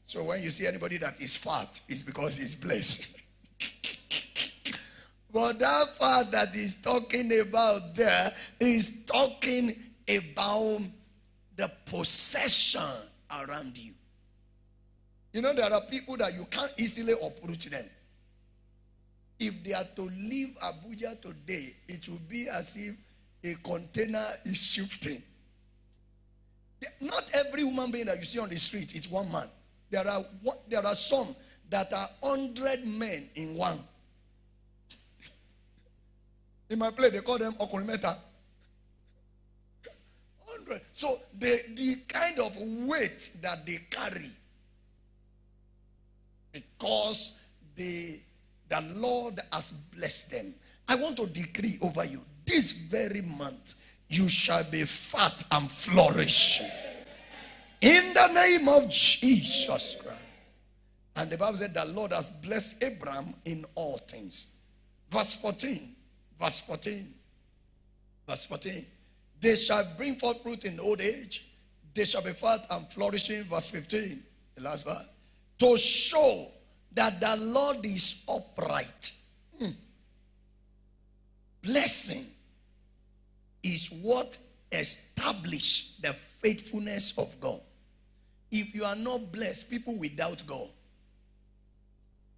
So when you see anybody that is fat, it's because he's blessed. but that fat that he's talking about there is talking about the possession around you. You know, there are people that you can't easily approach them. If they are to leave Abuja today, it will be as if a container is shifting. Not every human being that you see on the street is one man. There are there are some that are hundred men in one. In my place, they call them Okorimeta. Hundred. So the the kind of weight that they carry, because the the Lord has blessed them. I want to decree over you this very month you shall be fat and flourish. In the name of Jesus Christ. And the Bible said the Lord has blessed Abraham in all things. Verse 14. Verse 14. Verse 14. They shall bring forth fruit in old age. They shall be fat and flourishing. Verse 15. The last verse. To show that the Lord is upright. Hmm. Blessing is what establish the faithfulness of God. If you are not blessed, people without God,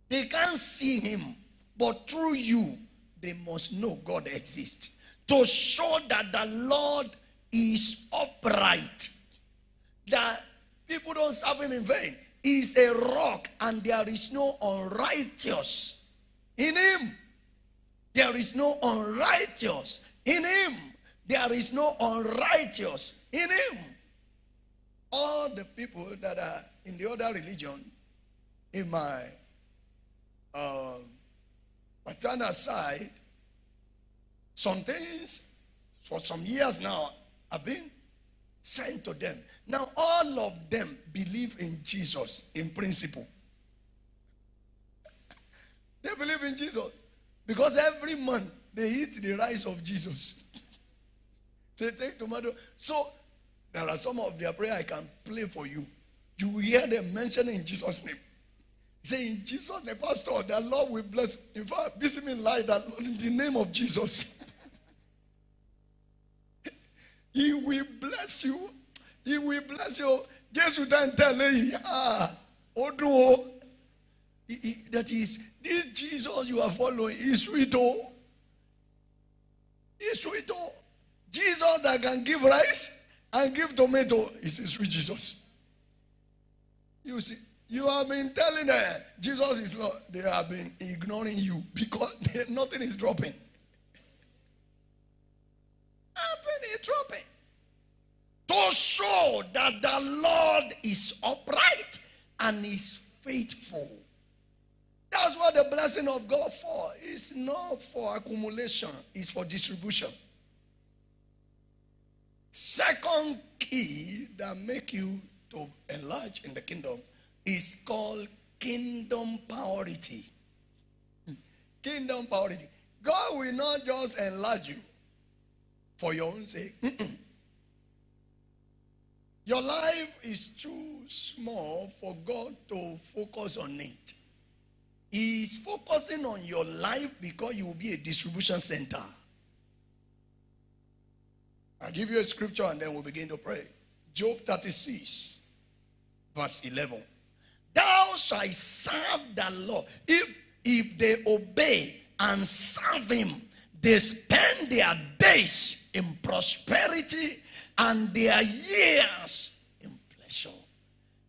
they can't see Him, but through you, they must know God exists. To show that the Lord is upright, that people don't serve Him in vain. Is a rock and there is no unrighteous in him. There is no unrighteous in him. There is no unrighteous in him. All the people that are in the other religion, in my uh, paternal side, some things for some years now have been sent to them. Now, all of them believe in Jesus in principle. They believe in Jesus because every month they eat the rice of Jesus. they take tomato. So, there are some of their prayer I can play for you. You hear them mention in Jesus' name. Say in Jesus' name, Pastor, the Lord will bless. In fact, me lie that in the name of Jesus. he will bless you. He will bless you. Jesus then tell you, ah, Odo. That is, this Jesus you are following is sweet. Oh. Is sweet. Oh. Jesus that can give rice and give tomato is a sweet Jesus. You see, you have been telling them Jesus is Lord. They have been ignoring you because nothing is dropping. Is dropping. To show that the Lord is upright and is faithful. That's what the blessing of God for. It's not for accumulation, it's for distribution. Second key that make you to enlarge in the kingdom is called kingdom priority. Hmm. Kingdom priority. God will not just enlarge you for your own sake. Your life is too small for God to focus on it. He is focusing on your life because you will be a distribution center. I'll give you a scripture and then we'll begin to pray. Job 36, verse 11. Thou shalt serve the Lord. If, if they obey and serve him, they spend their days in prosperity and their years in pleasure.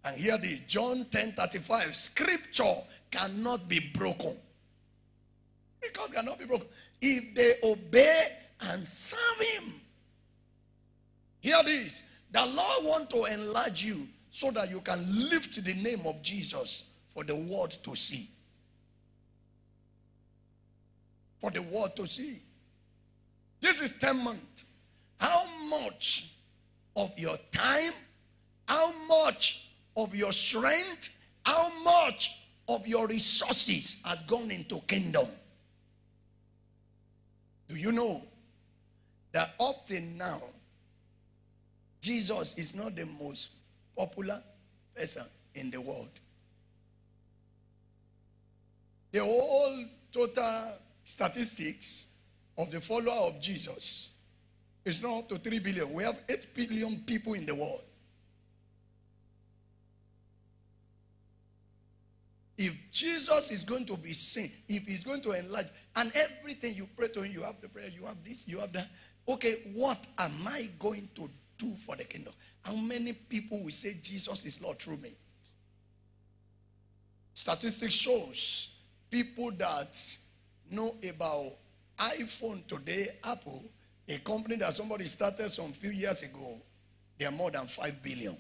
And here the John 10 35 scripture cannot be broken. Because cannot be broken. If they obey and serve him. Hear this. The Lord want to enlarge you so that you can lift the name of Jesus for the world to see. For the world to see. This is 10 months. How much of your time, how much of your strength, how much of your resources has gone into kingdom? Do you know that up till now, Jesus is not the most popular person in the world? The whole total statistics of the follower of Jesus is not up to 3 billion. We have 8 billion people in the world. If Jesus is going to be seen, if he's going to enlarge, and everything you pray to him, you have the prayer, you have this, you have that. Okay, what am I going to do for the kingdom? How many people will say Jesus is Lord through me? Statistics shows people that know about iPhone today, Apple, a company that somebody started some few years ago, they are more than 5 billion.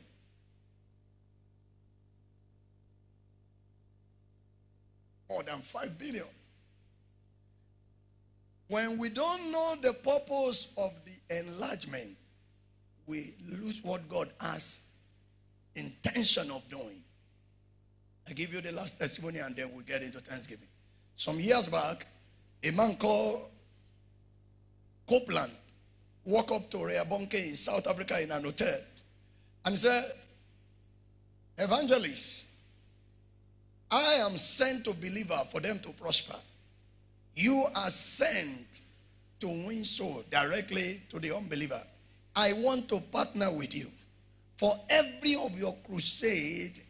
More than 5 billion. When we don't know the purpose of the enlargement, we lose what God has intention of doing. I give you the last testimony and then we get into Thanksgiving. Some years back, a man called Copeland walked up to Bonnke in South Africa in an hotel and said, Evangelist, I am sent to believer for them to prosper. You are sent to win soul directly to the unbeliever. I want to partner with you. For every of your crusade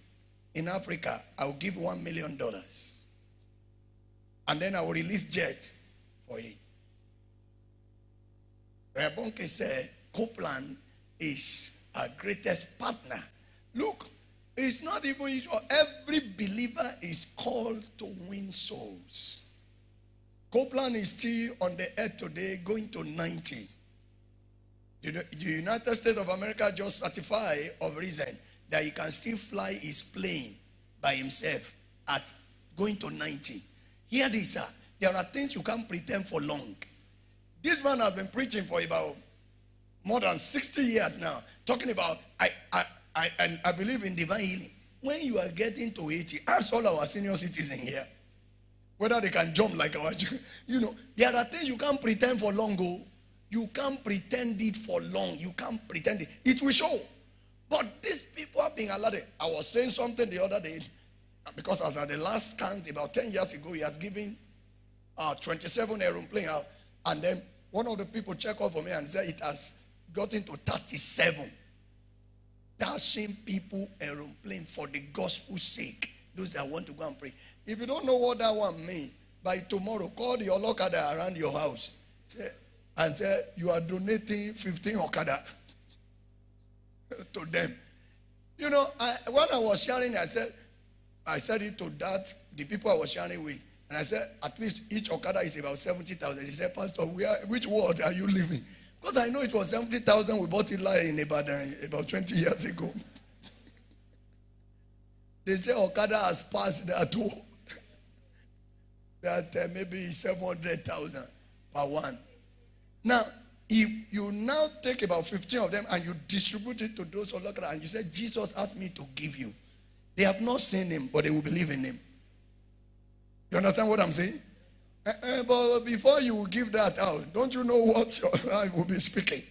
in Africa, I'll give one million dollars. And then I will release jets for it. Rebonke said, Copeland is our greatest partner. Look, It's not even usual. Every believer is called to win souls. Copeland is still on the earth today, going to 90. The the United States of America just certified of reason that he can still fly his plane by himself at going to 90. Hear this, sir. There are things you can't pretend for long. This man has been preaching for about more than 60 years now, talking about I I I, I, I believe in divine healing. When you are getting to 80, ask all our senior citizens here whether they can jump like our you know there are things you can't pretend for long go you can't pretend it for long. You can't pretend it. It will show. But these people are being allowed i was saying something the other day because as at the last count about 10 years ago he has given uh, 27 aeroplane out and then one of the people checked over me and said it has gotten to 37 dashing people aeroplane for the gospel's sake those that want to go and pray. If you don't know what that one means, by tomorrow, call your Olokada around your house say, and say, You are donating 15 Okada to them. You know, I, when I was sharing, I said, I said it to that, the people I was sharing with. And I said, at least each Okada is about 70,000. He said, Pastor, where, which world are you living? Because I know it was 70,000. We bought it like in Ibadan about 20 years ago. They say Okada has passed that too. that uh, maybe 700,000 per one. Now, if you now take about 15 of them and you distribute it to those Okada and you say, Jesus asked me to give you, they have not seen him, but they will believe in him. You understand what I'm saying? Uh, uh, but before you give that out, don't you know what your life will be speaking?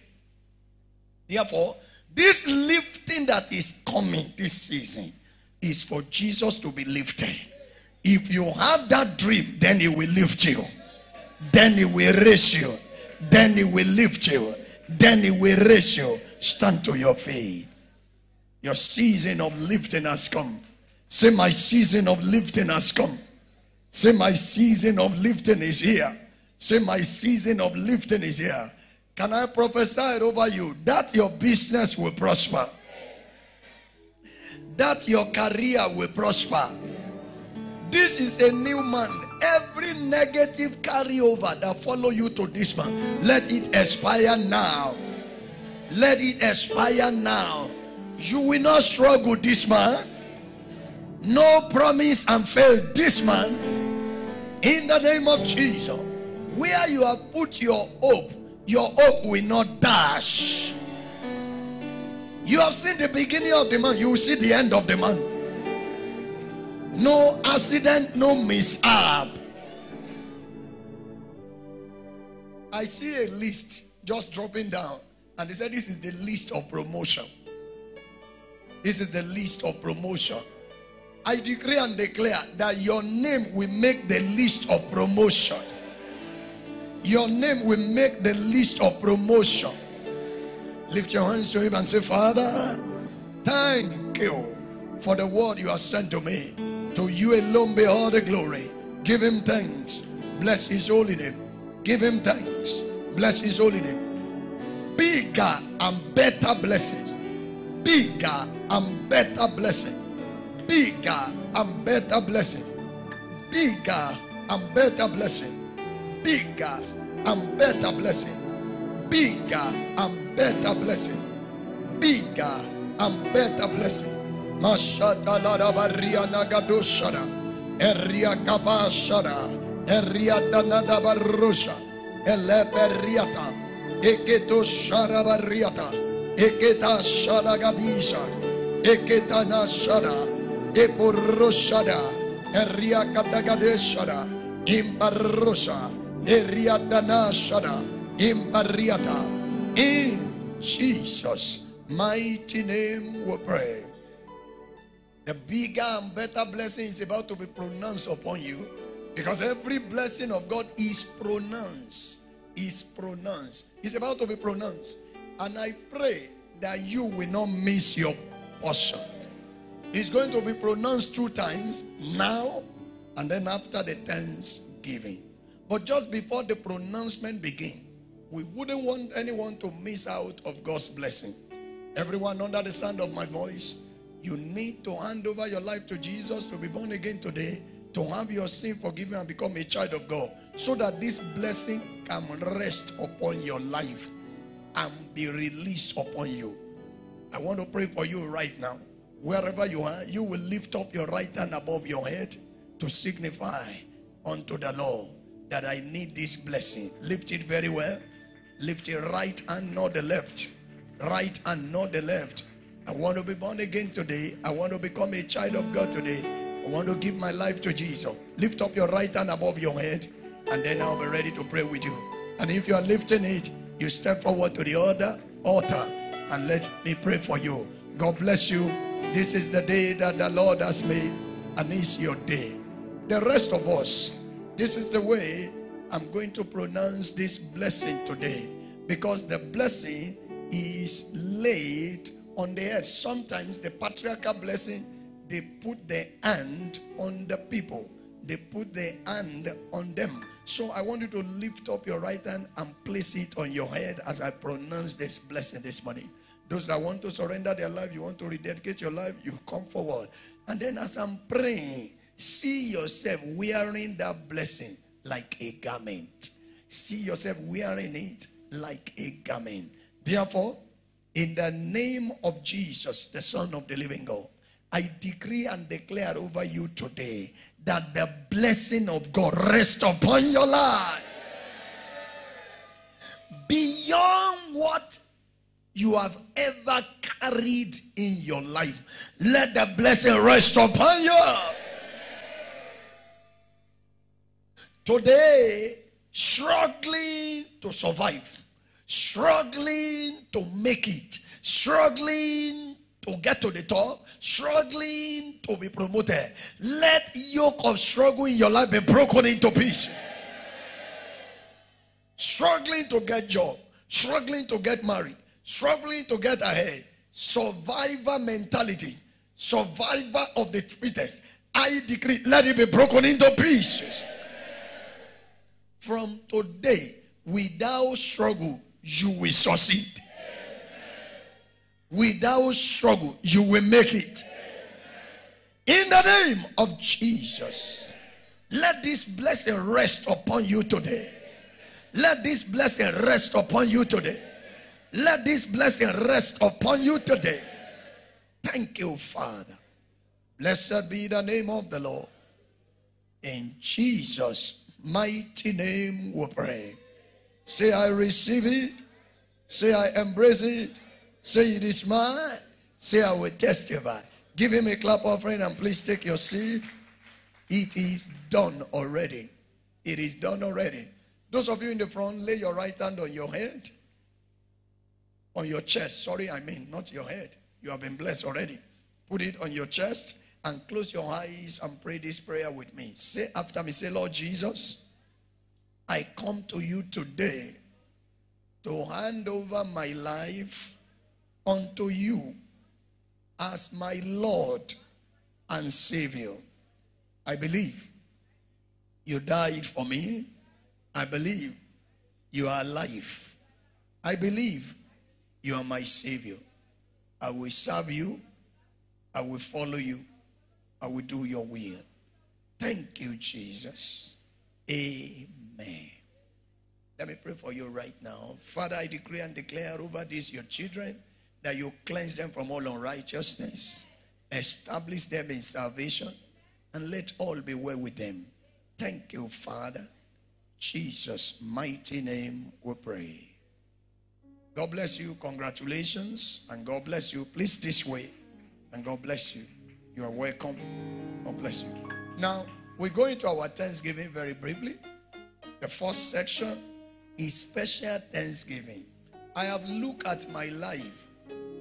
Therefore, this lifting that is coming this season is for Jesus to be lifted. If you have that dream, then He will lift you. Then He will raise you. Then He will lift you. Then He will raise you. Stand to your feet. Your season of lifting has come. Say, My season of lifting has come. Say, My season of lifting is here. Say, My season of lifting is here. Can I prophesy over you that your business will prosper? that your career will prosper. This is a new month. Every negative carryover that follow you to this month, let it expire now. Let it expire now. You will not struggle this man. No promise and fail this man. In the name of Jesus. Where you have put your hope, your hope will not dash. You have seen the beginning of the month, you will see the end of the month. No accident, no mishap. I see a list just dropping down, and they said this is the list of promotion. This is the list of promotion. I decree and declare that your name will make the list of promotion. Your name will make the list of promotion. Lift your hands to Him and say, Father, thank you for the word you have sent to me. To you alone be all the glory. Give Him thanks. Bless His holy name. Give Him thanks. Bless His holy name. Bigger and better blessings. Bigger and better blessing. Bigger and better blessing. Bigger and better blessing. Bigger and better blessing bigger and better blessing. Bigger and better blessing. Mashata la baria nagadoshana. Eria kabashana. Eria danada barusha. Eleberiata. Eketo shara barriata. Eketa shana gadisha. Eketa nashana. Epurushana. Eria katagadeshana. Imbarusha. Eria danashana. Impariata. In Jesus' mighty name we pray. The bigger and better blessing is about to be pronounced upon you because every blessing of God is pronounced. Is pronounced. It's about to be pronounced. And I pray that you will not miss your portion. It's going to be pronounced two times now and then after the thanksgiving. But just before the pronouncement begins, we wouldn't want anyone to miss out of God's blessing. Everyone under the sound of my voice, You need to hand over your life to Jesus to be born again today, to have your sin forgiven and become a child of God, so that this blessing can rest upon your life and be released upon you. I want to pray for you right now. Wherever you are, you will lift up your right hand above your head to signify unto the Lord that I need this blessing. Lift it very well. Lift it right hand, not the left. Right hand, not the left. I want to be born again today. I want to become a child of God today. I want to give my life to Jesus. Lift up your right hand above your head, and then I'll be ready to pray with you. And if you are lifting it, you step forward to the other altar and let me pray for you. God bless you. This is the day that the Lord has made, and it's your day. The rest of us, this is the way I'm going to pronounce this blessing today because the blessing is laid on the earth. Sometimes the patriarchal blessing, they put their hand on the people, they put their hand on them. So I want you to lift up your right hand and place it on your head as I pronounce this blessing this morning. Those that want to surrender their life, you want to rededicate your life, you come forward. And then as I'm praying, see yourself wearing that blessing like a garment. See yourself wearing it like a garment. Therefore, in the name of Jesus, the Son of the living God, I decree and declare over you today that the blessing of God rest upon your life. Beyond what you have ever carried in your life, let the blessing rest upon you. Today, struggling to survive, struggling to make it, struggling to get to the top, struggling to be promoted. Let yoke of struggle in your life be broken into pieces. Struggling to get job, struggling to get married, struggling to get ahead. Survivor mentality, survivor of the fittest. I decree, let it be broken into pieces. From today, without struggle, you will succeed. Without struggle, you will make it. In the name of Jesus, let this blessing rest upon you today. Let this blessing rest upon you today. Let this blessing rest upon you today. Thank you, Father. Blessed be the name of the Lord. In Jesus' mighty name we pray. Say, I receive it. Say, I embrace it. Say, it is mine. Say, I will testify. Give him a clap offering and please take your seat. It is done already. It is done already. Those of you in the front, lay your right hand on your head, on your chest. Sorry, I mean, not your head. You have been blessed already. Put it on your chest and close your eyes and pray this prayer with me. Say after me, say, Lord Jesus, I come to you today to hand over my life unto you as my Lord and Savior. I believe you died for me. I believe you are alive. I believe you are my Savior. I will serve you. I will follow you. I will do your will. Thank you, Jesus. Amen. Let me pray for you right now. Father, I decree and declare over these your children that you cleanse them from all unrighteousness, establish them in salvation, and let all be well with them. Thank you, Father. Jesus' mighty name we pray. God bless you. Congratulations. And God bless you. Please this way. And God bless you. You are welcome. God bless you. Now, we go into our Thanksgiving very briefly. The first section is special Thanksgiving. I have looked at my life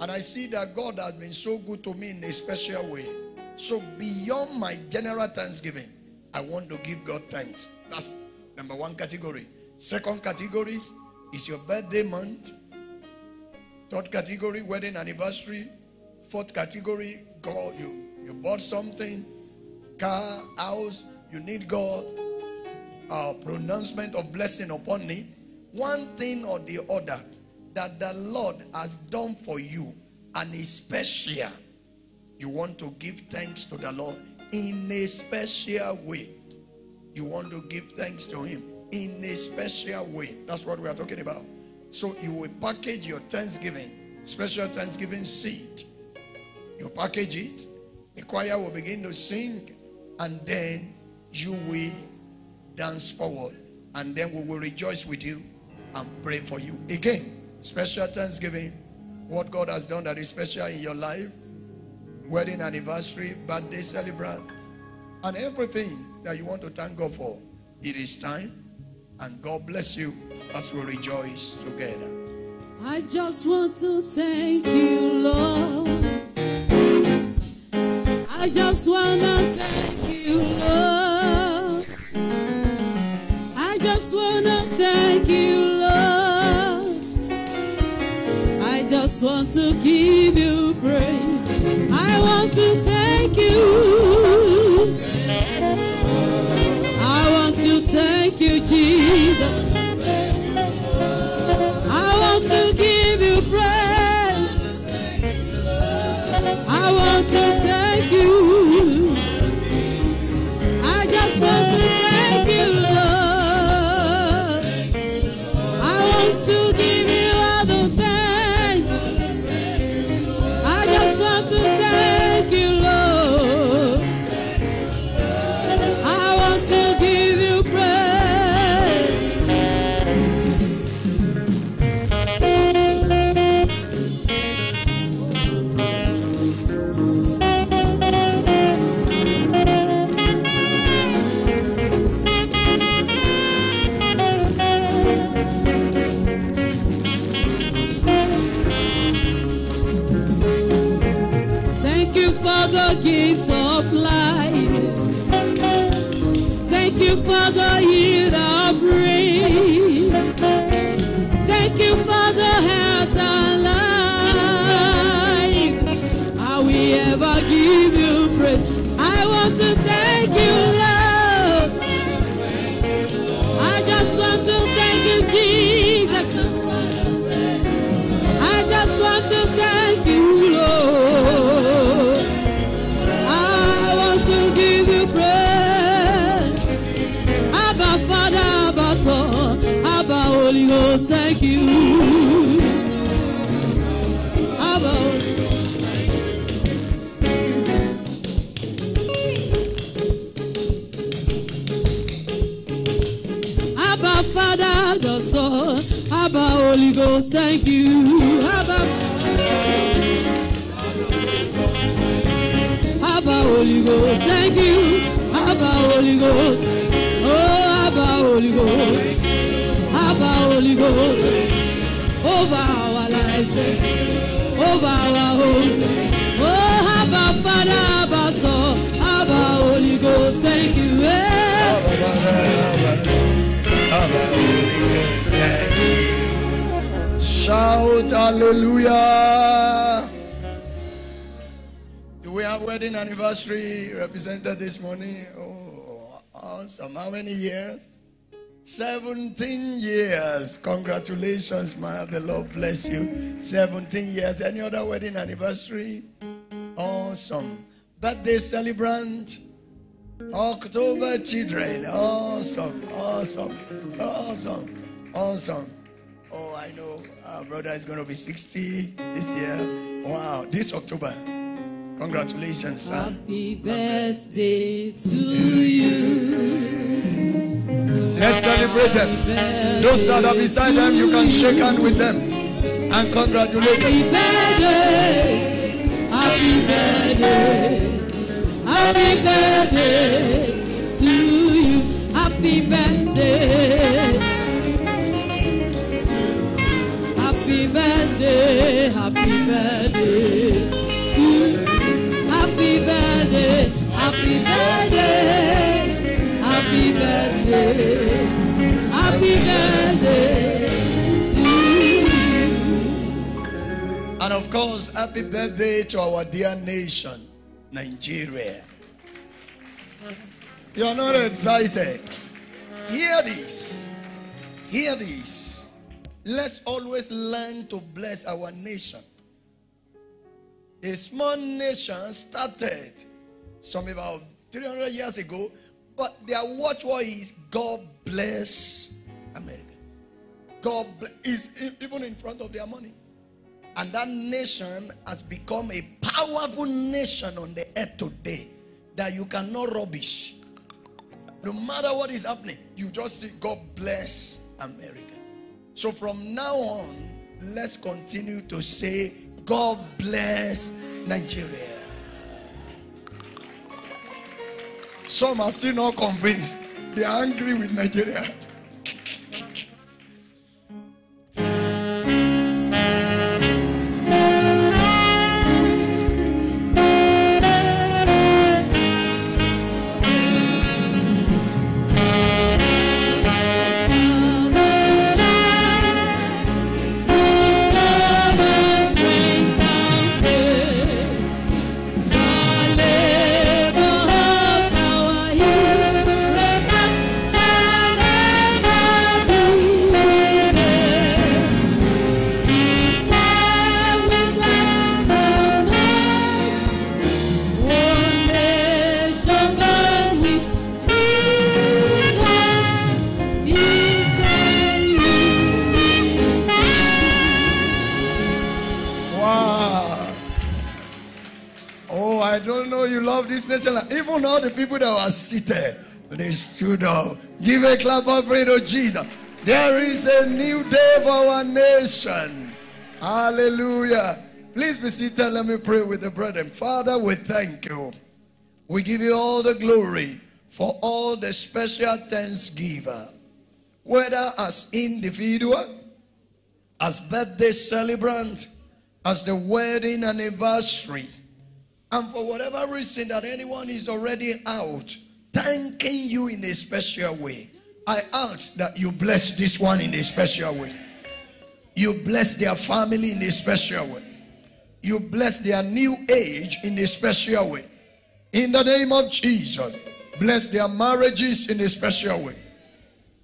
and I see that God has been so good to me in a special way. So, beyond my general Thanksgiving, I want to give God thanks. That's number one category. Second category is your birthday month. Third category, wedding anniversary. Fourth category, God, you, you bought something, car, house, you need God. A pronouncement of blessing upon me. One thing or the other that the Lord has done for you and is special. You want to give thanks to the Lord in a special way. You want to give thanks to Him in a special way. That's what we are talking about. So you will package your thanksgiving, special thanksgiving seed. You package it, the choir will begin to sing, and then you will dance forward. And then we will rejoice with you and pray for you. Again, special thanksgiving, what God has done that is special in your life, wedding anniversary, birthday celebrant, and everything that you want to thank God for. It is time, and God bless you as we rejoice together. I just want to thank you, Lord. I just want to thank you, Lord. Want to give you praise. I want to thank you. I want to thank you, Jesus. I want to give you praise. I want to thank you. Ghost, thank you. Abba, Abba Holy Ghost, thank you. Abba Holy Ghost, oh Abba Holy Ghost, Abba Holy Ghost, over our lives, over our homes. Shout hallelujah. Do we have wedding anniversary represented this morning? Oh, awesome. How many years? 17 years. Congratulations, man. The Lord bless you. 17 years. Any other wedding anniversary? Awesome. Birthday celebrant? October children. Awesome. Awesome. Awesome. Awesome. Oh, I know our brother is going to be 60 this year. Wow. This October. Congratulations, sir. Happy birthday to you. Let's celebrate them. Those that are beside them, you can shake hands with them and congratulate them. Happy birthday. Happy birthday. Happy birthday to you. Happy birthday. Birthday. Happy birthday to Happy birthday. Happy birthday. Happy birthday. Happy birthday to you. And of course, happy birthday to our dear nation, Nigeria. You're not excited. Hear this. Hear this. Let's always learn to bless our nation. A small nation started some about 300 years ago, but their watchword is God bless America. God is even in front of their money. And that nation has become a powerful nation on the earth today that you cannot rubbish. No matter what is happening, you just say, God bless America. So from now on, let's continue to say, God bless Nigeria. Some are still not convinced. They are angry with Nigeria. Nation. Even all the people that were seated, they stood up. Give a clap of praise to Jesus. There is a new day for our nation. Hallelujah. Please be seated. Let me pray with the brethren. Father, we thank you. We give you all the glory for all the special thanksgiver, whether as individual, as birthday celebrant, as the wedding anniversary, and for whatever reason that anyone is already out, thanking you in a special way. I ask that you bless this one in a special way. You bless their family in a special way. You bless their new age in a special way. In the name of Jesus, bless their marriages in a special way.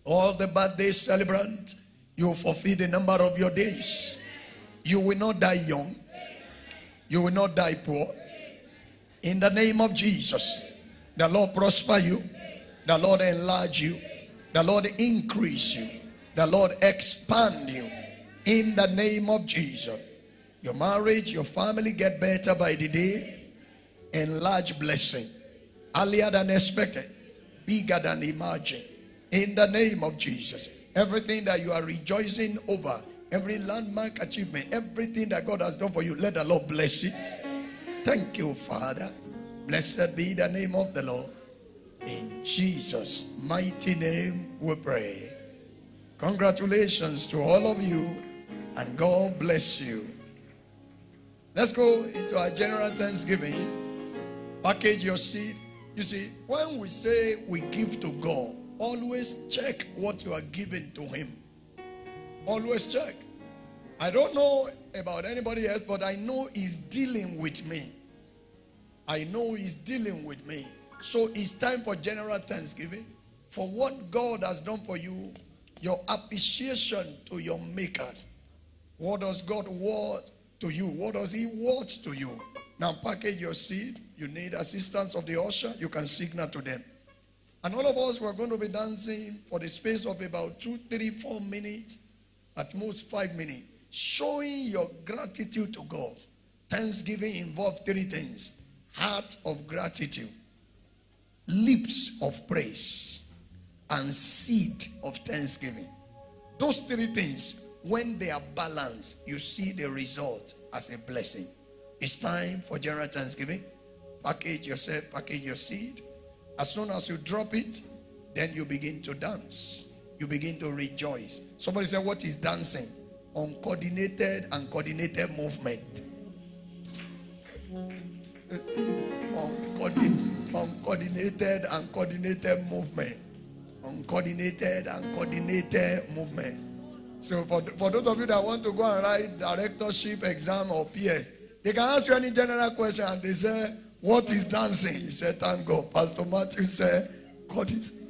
All the birthday celebrants, you fulfill the number of your days. You will not die young. You will not die poor. In the name of Jesus, the Lord prosper you. The Lord enlarge you. The Lord increase you. The Lord expand you. In the name of Jesus. Your marriage, your family get better by the day. Enlarge blessing. Earlier than expected. Bigger than imagined. In the name of Jesus. Everything that you are rejoicing over, every landmark achievement, everything that God has done for you, let the Lord bless it. Thank you, Father. Blessed be the name of the Lord. In Jesus' mighty name we pray. Congratulations to all of you, and God bless you. Let's go into our general thanksgiving. Package your seed. You see, when we say we give to God, always check what you are giving to Him. Always check. I don't know about anybody else, but I know He's dealing with me. I know He's dealing with me. So it's time for general thanksgiving for what God has done for you, your appreciation to your Maker. What does God want to you? What does He want to you? Now package your seed. You need assistance of the usher. You can signal to them. And all of us were going to be dancing for the space of about two, three, four minutes, at most five minutes, showing your gratitude to God. Thanksgiving involves three things heart of gratitude, lips of praise, and seed of thanksgiving. Those three things, when they are balanced, you see the result as a blessing. It's time for general thanksgiving. Package yourself, package your seed. As soon as you drop it, then you begin to dance. You begin to rejoice. Somebody said, What is dancing? Uncoordinated and coordinated movement. Uncoordi- uncoordinated and coordinated movement. Uncoordinated and coordinated movement. So for, for those of you that want to go and write directorship exam or PS, they can ask you any general question and they say, what is dancing? You say, thank God. Pastor Matthew said, coordinate.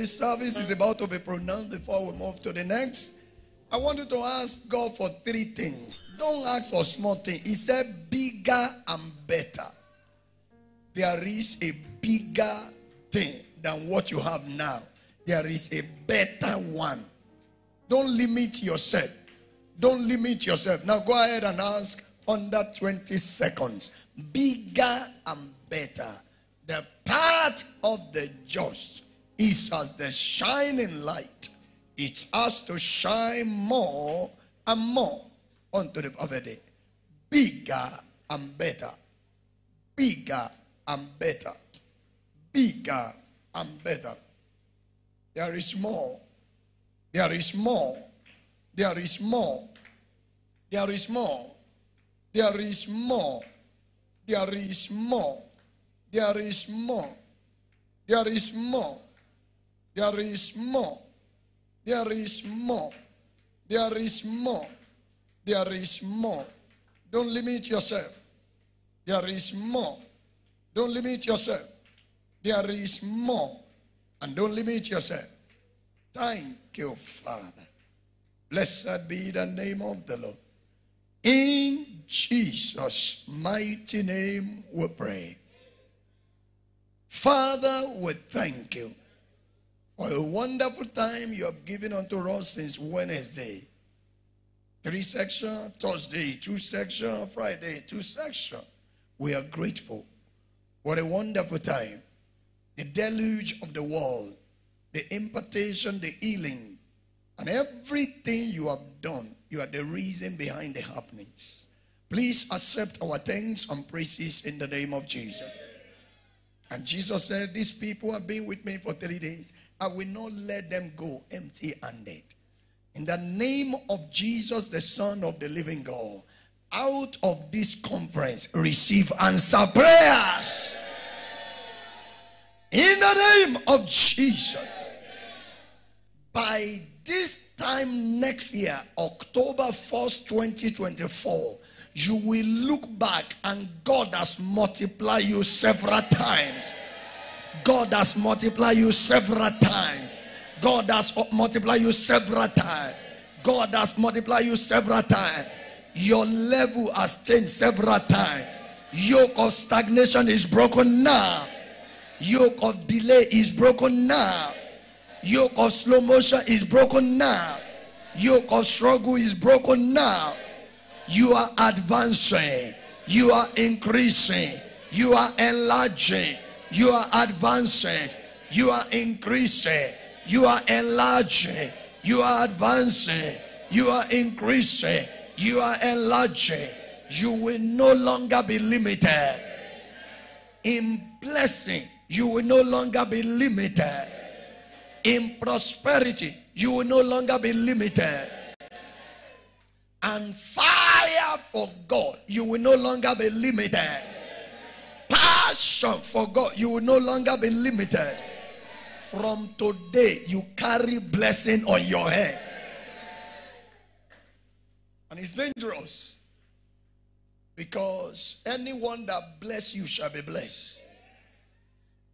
This service is about to be pronounced before we move to the next. I want you to ask God for three things. Don't ask for small things. He said bigger and better. There is a bigger thing than what you have now. There is a better one. Don't limit yourself. Don't limit yourself. Now go ahead and ask under 20 seconds. Bigger and better. The path of the just is as the shining light. It has to shine more and more unto the perfect day. Bigger and better. Bigger and better. Bigger and better. There is more. There is more. There is more. There is more. There is more. There is more. There is more. There is more. There is more. There is more. There is more. There is more. Don't limit yourself. There is more. Don't limit yourself. There is more. And don't limit yourself. Thank you, Father. Blessed be the name of the Lord. In Jesus' mighty name we pray. Father, we thank you for a wonderful time you have given unto us since Wednesday. Three section, Thursday, two section, Friday, two section. We are grateful. What a wonderful time. The deluge of the world, the impartation, the healing, and everything you have done, you are the reason behind the happenings. Please accept our thanks and praises in the name of Jesus. And Jesus said, These people have been with me for three days. I will not let them go empty handed. In the name of Jesus, the Son of the living God, out of this conference, receive answer prayers. In the name of Jesus. By this time next year, October 1st, 2024, you will look back and God has multiplied you several times. God has multiplied you several times. God has multiplied you several times. God has multiplied you several times. Your level has changed several times. Yoke of stagnation is broken now. Yoke of delay is broken now. Yoke of slow motion is broken now. Yoke of struggle is broken now. You are advancing. You are increasing. You are enlarging. You are advancing. You are increasing. You are enlarging. You are advancing. You are increasing. You are enlarging. You will no longer be limited. In blessing, you will no longer be limited. In prosperity, you will no longer be limited. And fire for God, you will no longer be limited. Passion for God, you will no longer be limited. From today, you carry blessing on your head. And it's dangerous. Because anyone that bless you shall be blessed.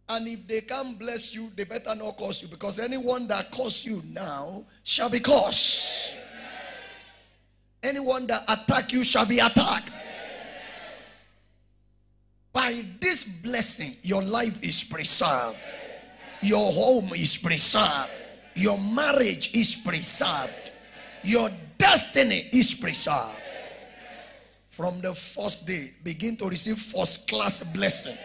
And if they can't bless you, they better not curse you. Because anyone that curse you now shall be cursed. Anyone that attack you shall be attacked. By this blessing, your life is preserved. Your home is preserved. Your marriage is preserved. Your destiny is preserved. From the first day, begin to receive first class blessing,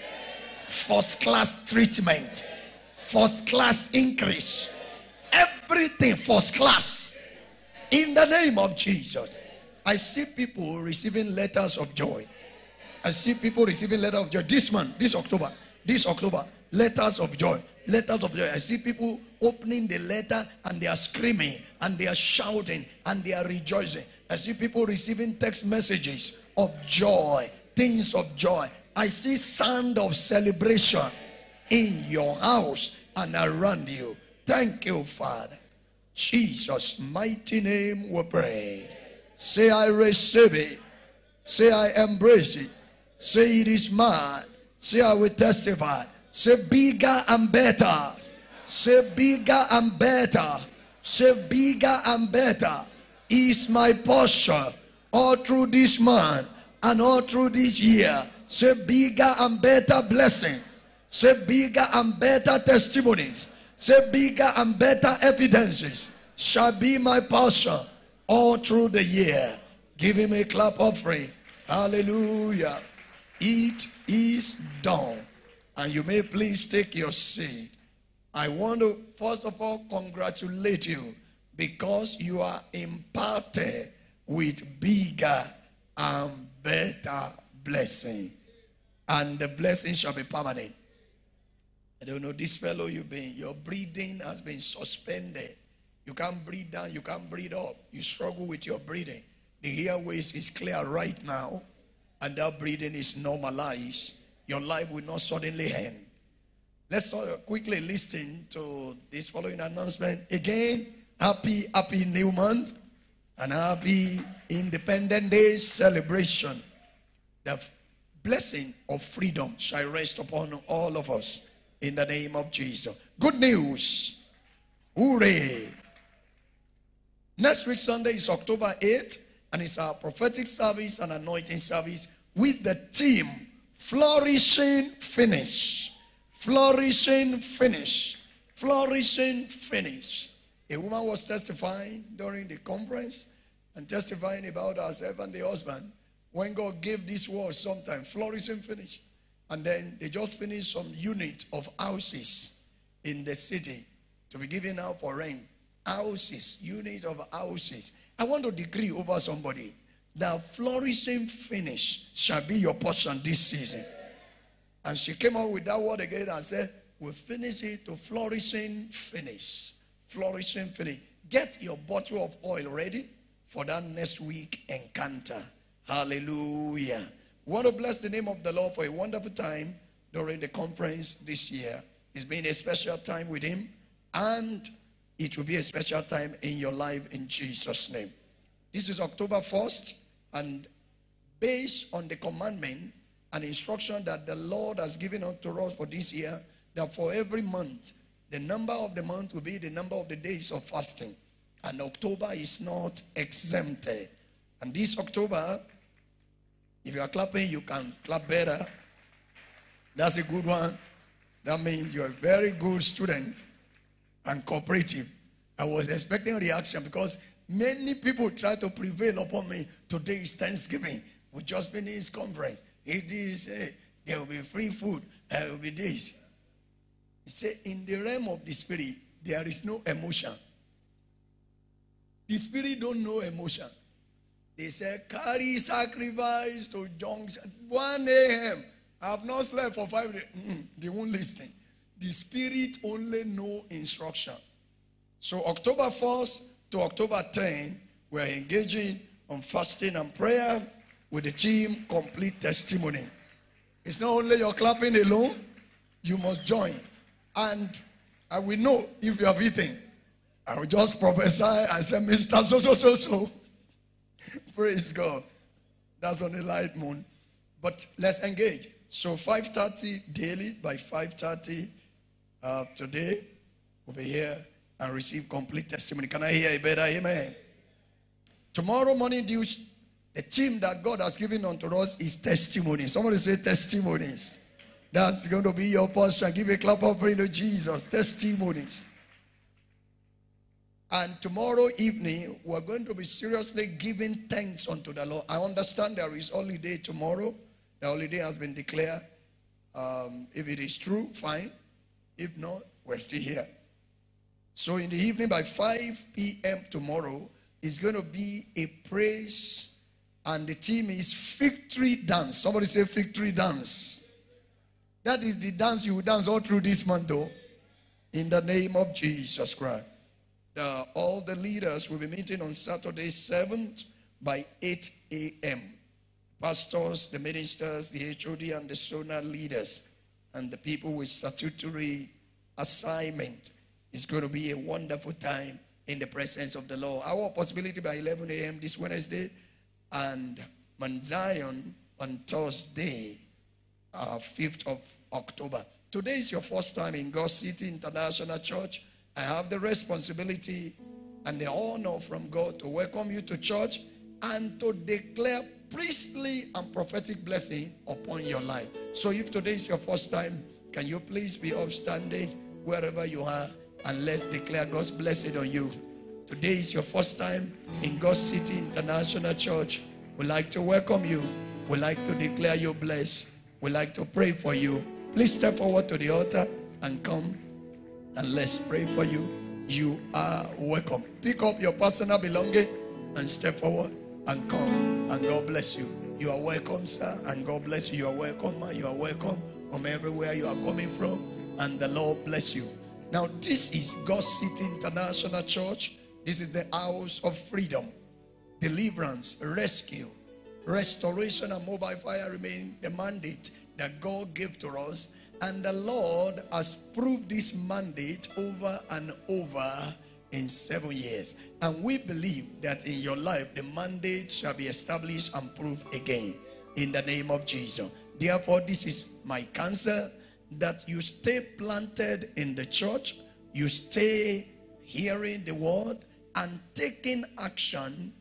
first class treatment, first class increase. Everything first class. In the name of Jesus. I see people receiving letters of joy. I see people receiving letters of joy this month, this October, this October, letters of joy, letters of joy. I see people opening the letter and they are screaming and they are shouting and they are rejoicing. I see people receiving text messages of joy, things of joy. I see sound of celebration in your house and around you. Thank you, Father. Jesus' mighty name we pray. Say, I receive it. Say, I embrace it. Say, it is mine. Say, I will testify. Say, bigger and better. Say, bigger and better. Say, bigger and better is my portion all through this month and all through this year. Say, bigger and better blessing. Say, bigger and better testimonies. Say, bigger and better evidences shall be my portion all through the year. Give him a clap offering. Hallelujah. It is done. And you may please take your seat. I want to, first of all, congratulate you because you are imparted with bigger and better blessing. And the blessing shall be permanent. I don't know, this fellow you've been, your breathing has been suspended. You can't breathe down, you can't breathe up. You struggle with your breathing. The airways is clear right now, and that breathing is normalized. Your life will not suddenly end. Let's quickly listen to this following announcement. Again, happy, happy new month and happy Independent Day celebration. The blessing of freedom shall rest upon all of us in the name of Jesus. Good news. Hooray. Next week, Sunday, is October 8th, and it's our prophetic service and anointing service with the team Flourishing Finish. Flourishing Finish. Flourishing Finish. A woman was testifying during the conference, and testifying about ourselves and the husband. When God gave this word sometime, flourishing finish. And then they just finished some unit of houses in the city to be given out for rent. Houses, unit of houses. I want to decree over somebody that flourishing finish shall be your portion this season. And she came out with that word again and said, We'll finish it to flourishing finish. Flourishing finish. Get your bottle of oil ready for that next week encounter. Hallelujah. We want to bless the name of the Lord for a wonderful time during the conference this year. It's been a special time with Him, and it will be a special time in your life in Jesus' name. This is October 1st, and based on the commandment and instruction that the Lord has given unto us for this year, that for every month, the number of the month will be the number of the days of fasting. And October is not exempted. And this October, if you are clapping, you can clap better. That's a good one. That means you're a very good student and cooperative. I was expecting a reaction because many people try to prevail upon me. Today is Thanksgiving. We just finished conference. It is uh, there will be free food. There will be this. He said, in the realm of the spirit, there is no emotion. The spirit don't know emotion. They said, carry sacrifice to junction 1 a.m. I have not slept for five days. Mm, they won't listen. The spirit only know instruction. So October 1st to October 10, we're engaging on fasting and prayer with the team Complete Testimony. It's not only your clapping alone, you must join. And I will know if you have eaten. I will just prophesy and say, Mr. So, so, so, so. Praise God. That's on the light moon. But let's engage. So 5.30 daily by 5.30 uh, today, we'll be here and receive complete testimony. Can I hear a better amen? Tomorrow morning, the team that God has given unto us is testimony. Somebody say testimonies. That's going to be your portion. Give a clap of praise to Jesus. Testimonies. And tomorrow evening, we're going to be seriously giving thanks unto the Lord. I understand there is holiday tomorrow. The holiday has been declared. Um, if it is true, fine. If not, we're still here. So in the evening by 5 p.m. tomorrow is going to be a praise, and the team is victory dance. Somebody say victory dance. That is the dance you will dance all through this month, though. In the name of Jesus Christ. The, all the leaders will be meeting on Saturday 7th by 8 a.m. Pastors, the ministers, the HOD, and the SONA leaders, and the people with statutory assignment. It's going to be a wonderful time in the presence of the Lord. Our possibility by 11 a.m. this Wednesday, and Mount Zion on Thursday, uh, 5th of October. Today is your first time in God City International Church. I have the responsibility and the honor from God to welcome you to church and to declare priestly and prophetic blessing upon your life. So if today is your first time, can you please be upstanding wherever you are and let's declare God's blessing on you. Today is your first time in God City International Church. We'd like to welcome you. We'd like to declare you blessed. We'd like to pray for you. Please step forward to the altar and come and let's pray for you. You are welcome. Pick up your personal belonging and step forward and come. And God bless you. You are welcome, sir, and God bless you. You are welcome. You are welcome from everywhere you are coming from, and the Lord bless you. Now, this is God City International Church. This is the house of freedom, deliverance, rescue, restoration, and mobile fire remain the mandate that God gave to us and the Lord has proved this mandate over and over in seven years. And we believe that in your life, the mandate shall be established and proved again in the name of Jesus. Therefore, this is my counsel that you stay planted in the church, you stay hearing the word and taking action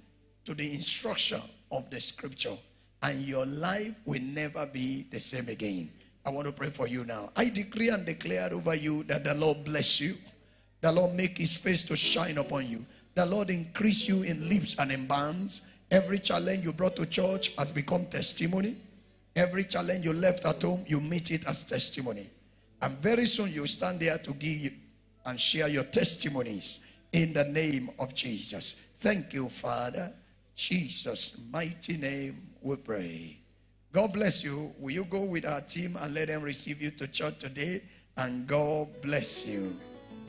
to the instruction of the scripture, and your life will never be the same again. I want to pray for you now. I decree and declare over you that the Lord bless you. The Lord make his face to shine upon you. The Lord increase you in leaps and in bounds. Every challenge you brought to church has become testimony. Every challenge you left at home, you meet it as testimony. And very soon you stand there to give and share your testimonies in the name of Jesus. Thank you, Father. Jesus' mighty name we pray. God bless you. Will you go with our team and let them receive you to church today? And God bless you.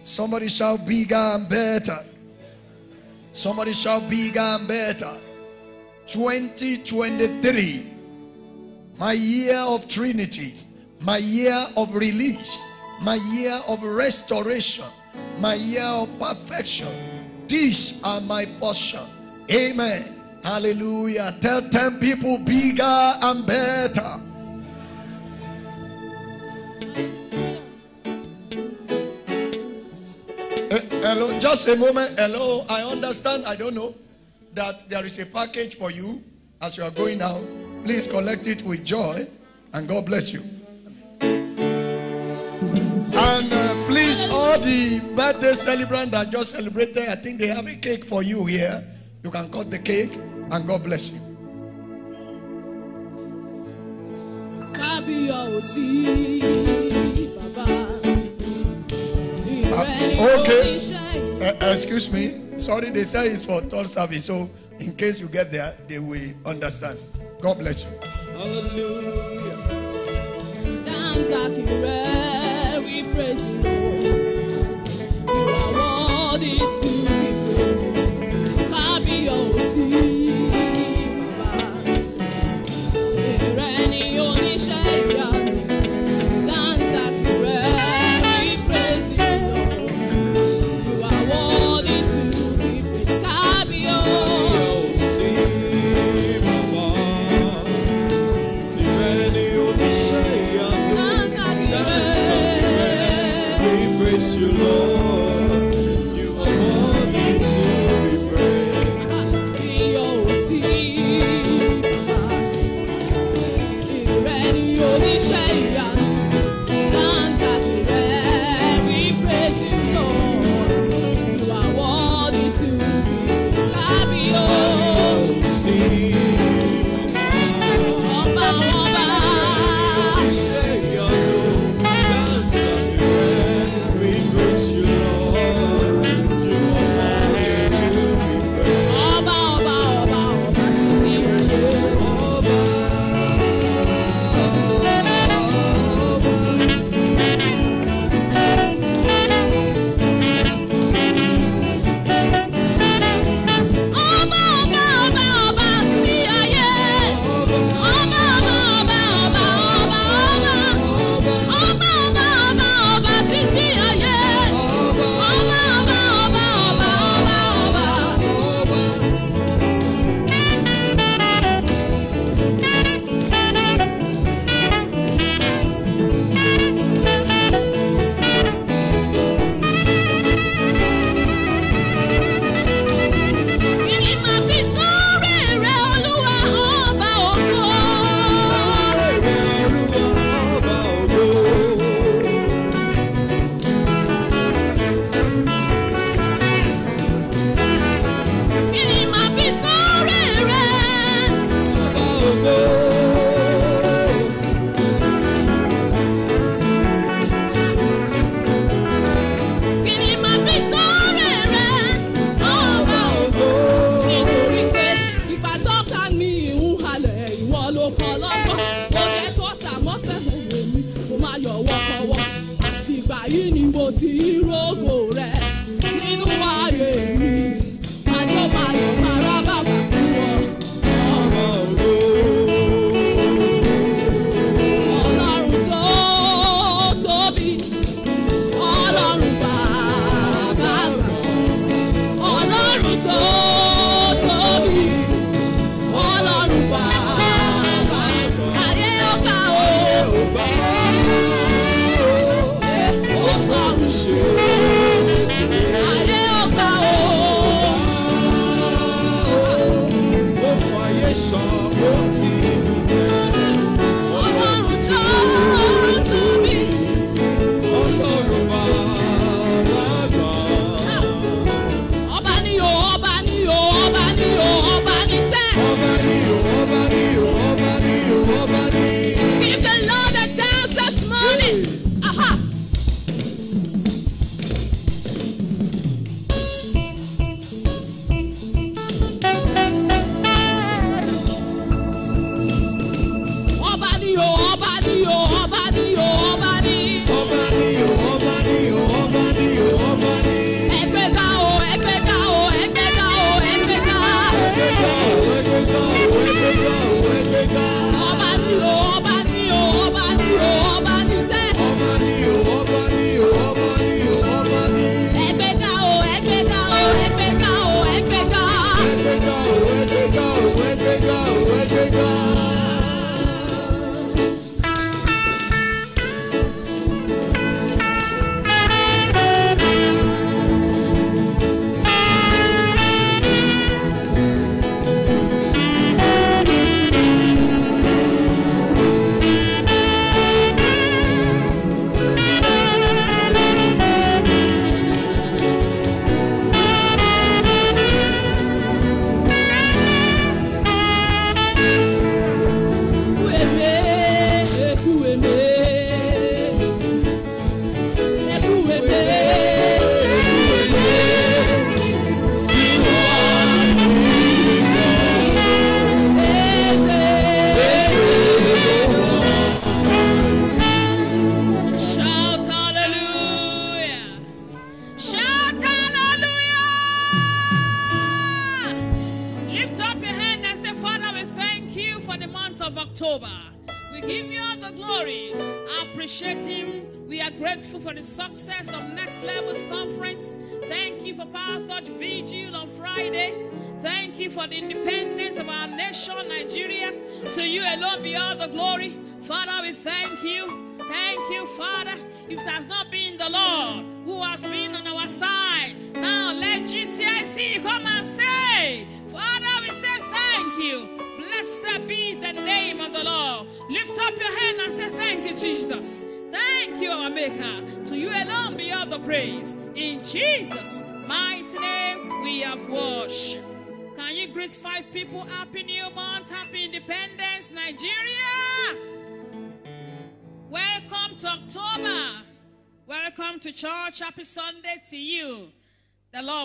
Somebody shout bigger and better. Somebody shout bigger and better. 2023, my year of Trinity, my year of release, my year of restoration, my year of perfection. These are my portion. Amen. Hallelujah. Tell 10 people bigger and better. Eh, hello, just a moment. Hello, I understand. I don't know that there is a package for you as you are going out. Please collect it with joy and God bless you. And uh, please, all the birthday celebrants that just celebrated, I think they have a cake for you here. You can cut the cake and God bless you. Ah, okay. Uh, excuse me. Sorry, they say it's for third service. So, in case you get there, they will understand. God bless you. Hallelujah. Kire, we praise you, You are worthy to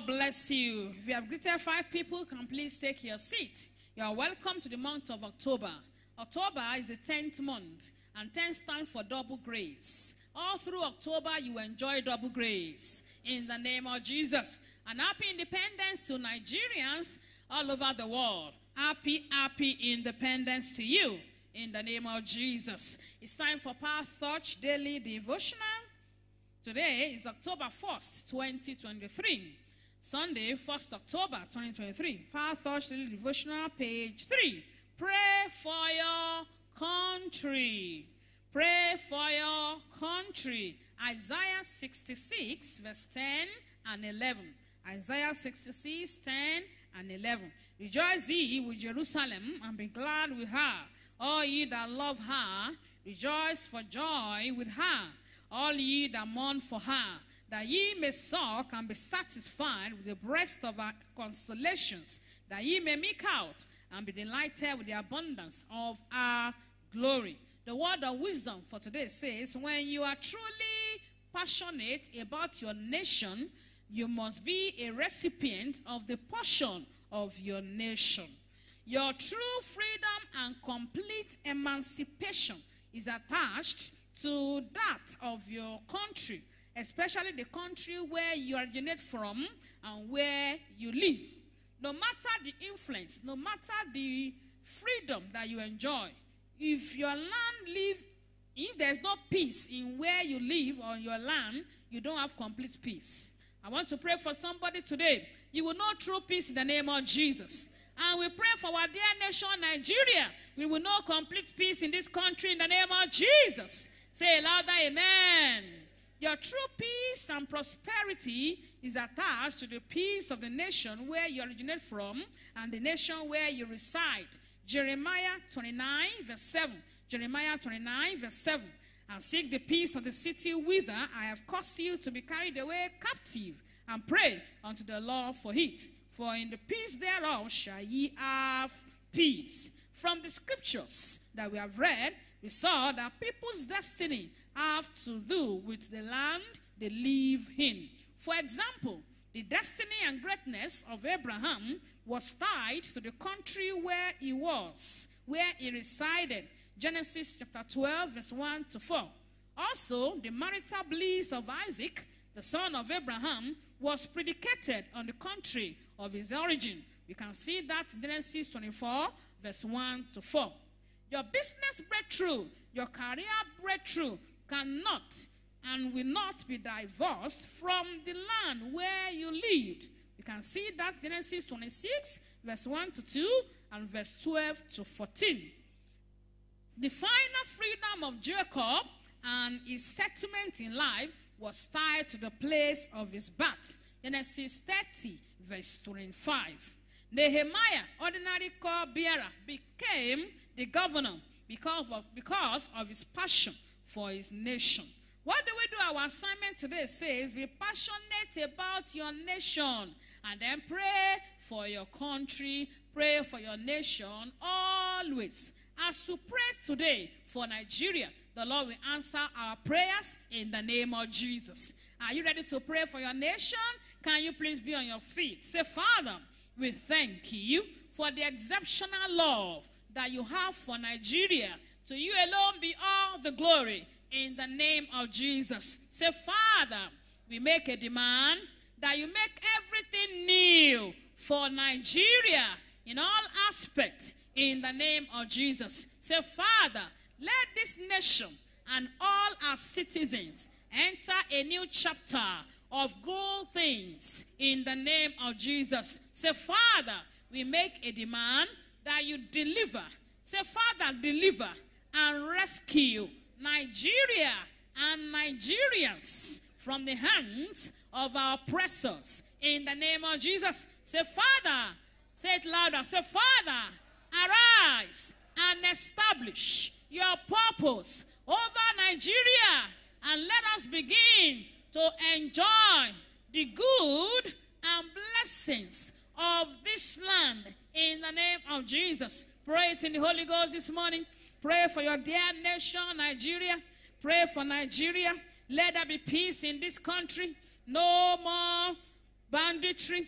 bless you. If you have greeted five people, can please take your seat. You are welcome to the month of October. October is the 10th month, and 10 stands for double grace. All through October, you enjoy double grace. In the name of Jesus. And happy independence to Nigerians all over the world. Happy, happy independence to you. In the name of Jesus. It's time for Power Touch Daily Devotional. Today is October 1st, 2023. Sunday, 1st October 2023. Power Daily Devotional, page 3. Pray for your country. Pray for your country. Isaiah 66, verse 10 and 11. Isaiah 66, 10 and 11. Rejoice ye with Jerusalem and be glad with her. All ye that love her, rejoice for joy with her. All ye that mourn for her, that ye may suck and be satisfied with the breast of our consolations, that ye may make out and be delighted with the abundance of our glory. The word of wisdom for today says, when you are truly passionate about your nation, you must be a recipient of the portion of your nation. Your true freedom and complete emancipation is attached to that of your country, especially the country where you originate from and where you live. No matter the influence, no matter the freedom that you enjoy, if your land live, if there's no peace in where you live on your land, you don't have complete peace. I want to pray for somebody today. You will know true peace in the name of Jesus. And we pray for our dear nation, Nigeria. We will know complete peace in this country in the name of Jesus. Say louder, Amen. Your true peace and prosperity is attached to the peace of the nation where you originate from and the nation where you reside. Jeremiah 29, verse 7. Jeremiah 29, verse 7. And seek the peace of the city whither I have caused you to be carried away captive, and pray unto the Lord for it. For in the peace thereof shall ye have peace. From the scriptures that we have read, we saw that people's destiny have to do with the land they live in. For example, the destiny and greatness of Abraham was tied to the country where he was, where he resided. Genesis chapter 12, verse 1 to 4. Also, the marital bliss of Isaac, the son of Abraham, was predicated on the country of his origin. You can see that Genesis 24, verse 1 to 4. Your business breakthrough, your career breakthrough cannot and will not be divorced from the land where you lived. You can see that Genesis 26, verse 1 to 2, and verse 12 to 14. The final freedom of Jacob and his settlement in life was tied to the place of his birth. Genesis 30, verse 25. Nehemiah, ordinary bearer, became the governor because of, because of his passion for his nation. What do we do? Our assignment today says be passionate about your nation and then pray for your country, pray for your nation always. As we pray today for Nigeria, the Lord will answer our prayers in the name of Jesus. Are you ready to pray for your nation? Can you please be on your feet? Say, Father, we thank you for the exceptional love that you have for Nigeria. To you alone be all the glory in the name of Jesus. Say, Father, we make a demand that you make everything new for Nigeria in all aspects in the name of Jesus. Say, Father, let this nation and all our citizens enter a new chapter of good things in the name of Jesus. Say, Father, we make a demand that you deliver. Say, Father, deliver and rescue Nigeria and Nigerians from the hands of our oppressors in the name of Jesus. Say, Father, say it louder. Say, Father, arise and establish your purpose over Nigeria and let us begin to enjoy the good and blessings of this land in the name of Jesus. Pray it in the Holy Ghost this morning. Pray for your dear nation, Nigeria. Pray for Nigeria. Let there be peace in this country. No more banditry.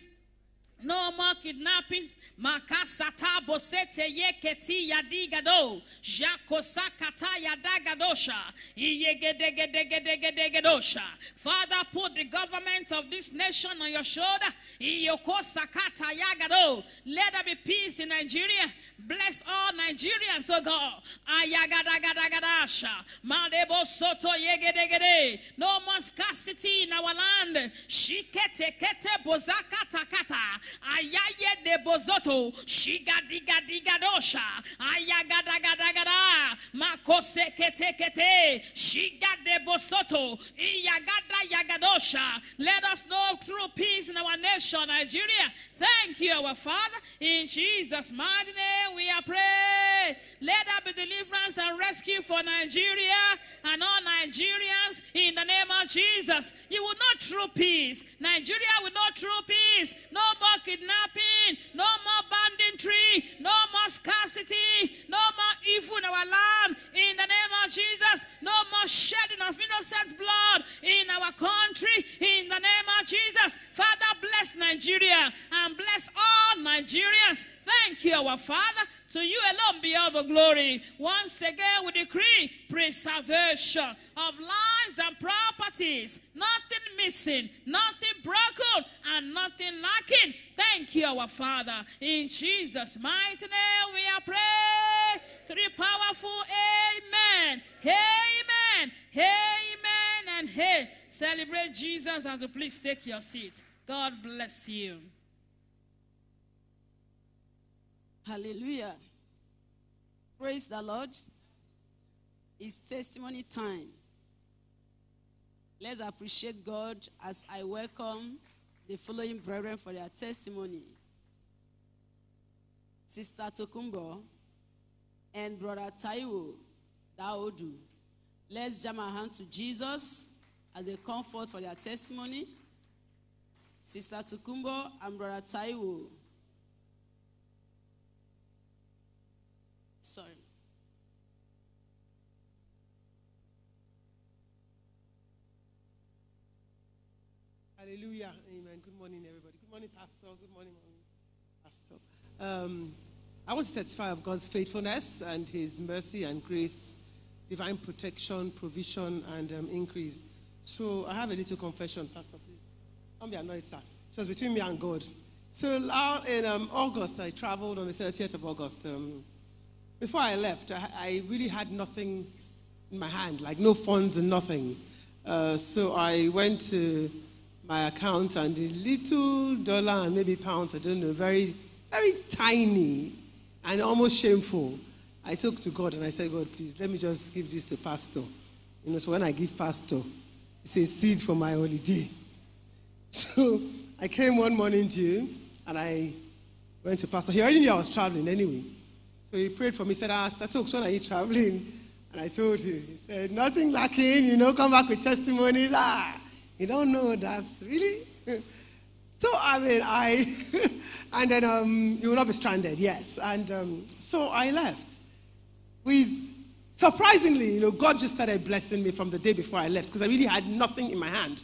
No more kidnapping. Makasata bosete yeketi yadigado. Jakosakata yadagadosha. Iyegedegedegedegedosha. Father, put the government of this nation on your shoulder. Iyokosakata yagado. Let there be peace in Nigeria. Bless all Nigerians, oh God. Ayagadagadasha. Madebo soto yegedegede. No more scarcity in our land. Shikete kete bozakata kata. Ayaye de bozoto. Shiga diga diga dosha. Ayagadagada. Makose kete kete. Shiga de bozoto. Iyagada yagadosha. Let us know true peace in our nation, Nigeria. Thank you, our Father. In Jesus' mighty name we are praying. Let there be deliverance and rescue for Nigeria and all Nigerians in the name of Jesus. You will not true peace. Nigeria will not true peace. No more kidnapping, no more banditry, no more scarcity, no more evil in our land. In the name of Jesus, no more shedding of innocent blood in our country. In the name of Jesus, Father, bless Nigeria and bless all Nigerians. Thank you, our Father. To you alone be all the glory. Once again, we decree preservation of lives and properties. Nothing missing, nothing broken, and nothing lacking. Thank you, our Father. In Jesus' mighty name, we are praying. Three powerful amen. Amen. Amen. And hey, celebrate Jesus and please take your seat. God bless you. Hallelujah. Praise the Lord. It's testimony time. Let's appreciate God as I welcome the following brethren for their testimony. Sister Tokumbo and Brother Taiwo Daodu. Let's jam our hands to Jesus as a comfort for their testimony. Sister Tokumbo and Brother Taiwo. Sorry. Hallelujah. Amen. Good morning, everybody. Good morning, Pastor. Good morning, Pastor. Um, I want to testify of God's faithfulness and His mercy and grace, divine protection, provision, and um, increase. So I have a little confession, Pastor. Please don't be annoyed, sir. Was between me and God. So in um, August, I traveled on the 30th of August. Um, before I left, I, I really had nothing in my hand, like no funds and nothing. Uh, so I went to my account and the little dollar and maybe pounds, I don't know, very, very tiny and almost shameful. I took to God and I said, God, please, let me just give this to Pastor. You know, so when I give Pastor, it's a seed for my holiday. So I came one morning to you and I went to Pastor. He already knew I was traveling anyway. So he prayed for me, He said, Ah, Statox, when are you traveling? And I told him, he said, Nothing lacking, you know, come back with testimonies. Ah, you don't know that, really? so, I mean, I, and then um, you will not be stranded, yes. And um, so I left. With, surprisingly, you know, God just started blessing me from the day before I left because I really had nothing in my hand.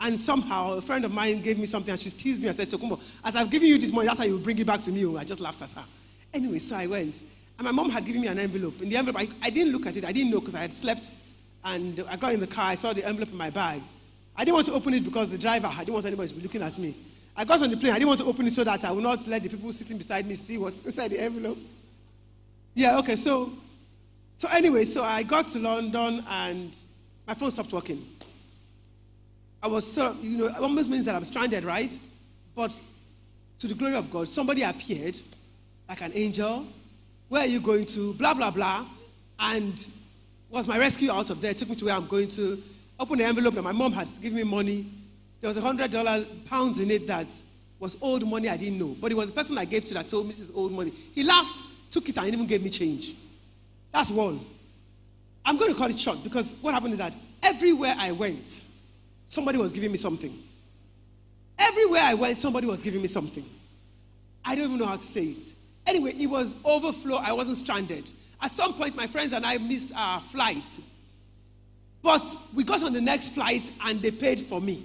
And somehow, a friend of mine gave me something and she teased me and said, Tokumbo, as I've given you this money, that's how you bring it back to me. Oh, I just laughed at her. Anyway, so I went. And my mom had given me an envelope. In the envelope, I, I didn't look at it. I didn't know because I had slept. And I got in the car. I saw the envelope in my bag. I didn't want to open it because the driver, I didn't want anybody to be looking at me. I got on the plane. I didn't want to open it so that I would not let the people sitting beside me see what's inside the envelope. Yeah, okay. So So anyway, so I got to London and my phone stopped working. I was of, you know, it almost means that I'm stranded, right? But to the glory of God, somebody appeared like an angel. Where are you going to? Blah, blah, blah. And was my rescue out of there, took me to where I'm going to. Open the envelope and my mom had given me money. There was a hundred dollars pounds in it that was old money I didn't know. But it was the person I gave to that told me this is old money. He laughed, took it, and even gave me change. That's one. I'm going to call it short because what happened is that everywhere I went, somebody was giving me something. Everywhere I went, somebody was giving me something. I don't even know how to say it. Anyway, it was overflow. I wasn't stranded. At some point, my friends and I missed our flight. But we got on the next flight and they paid for me.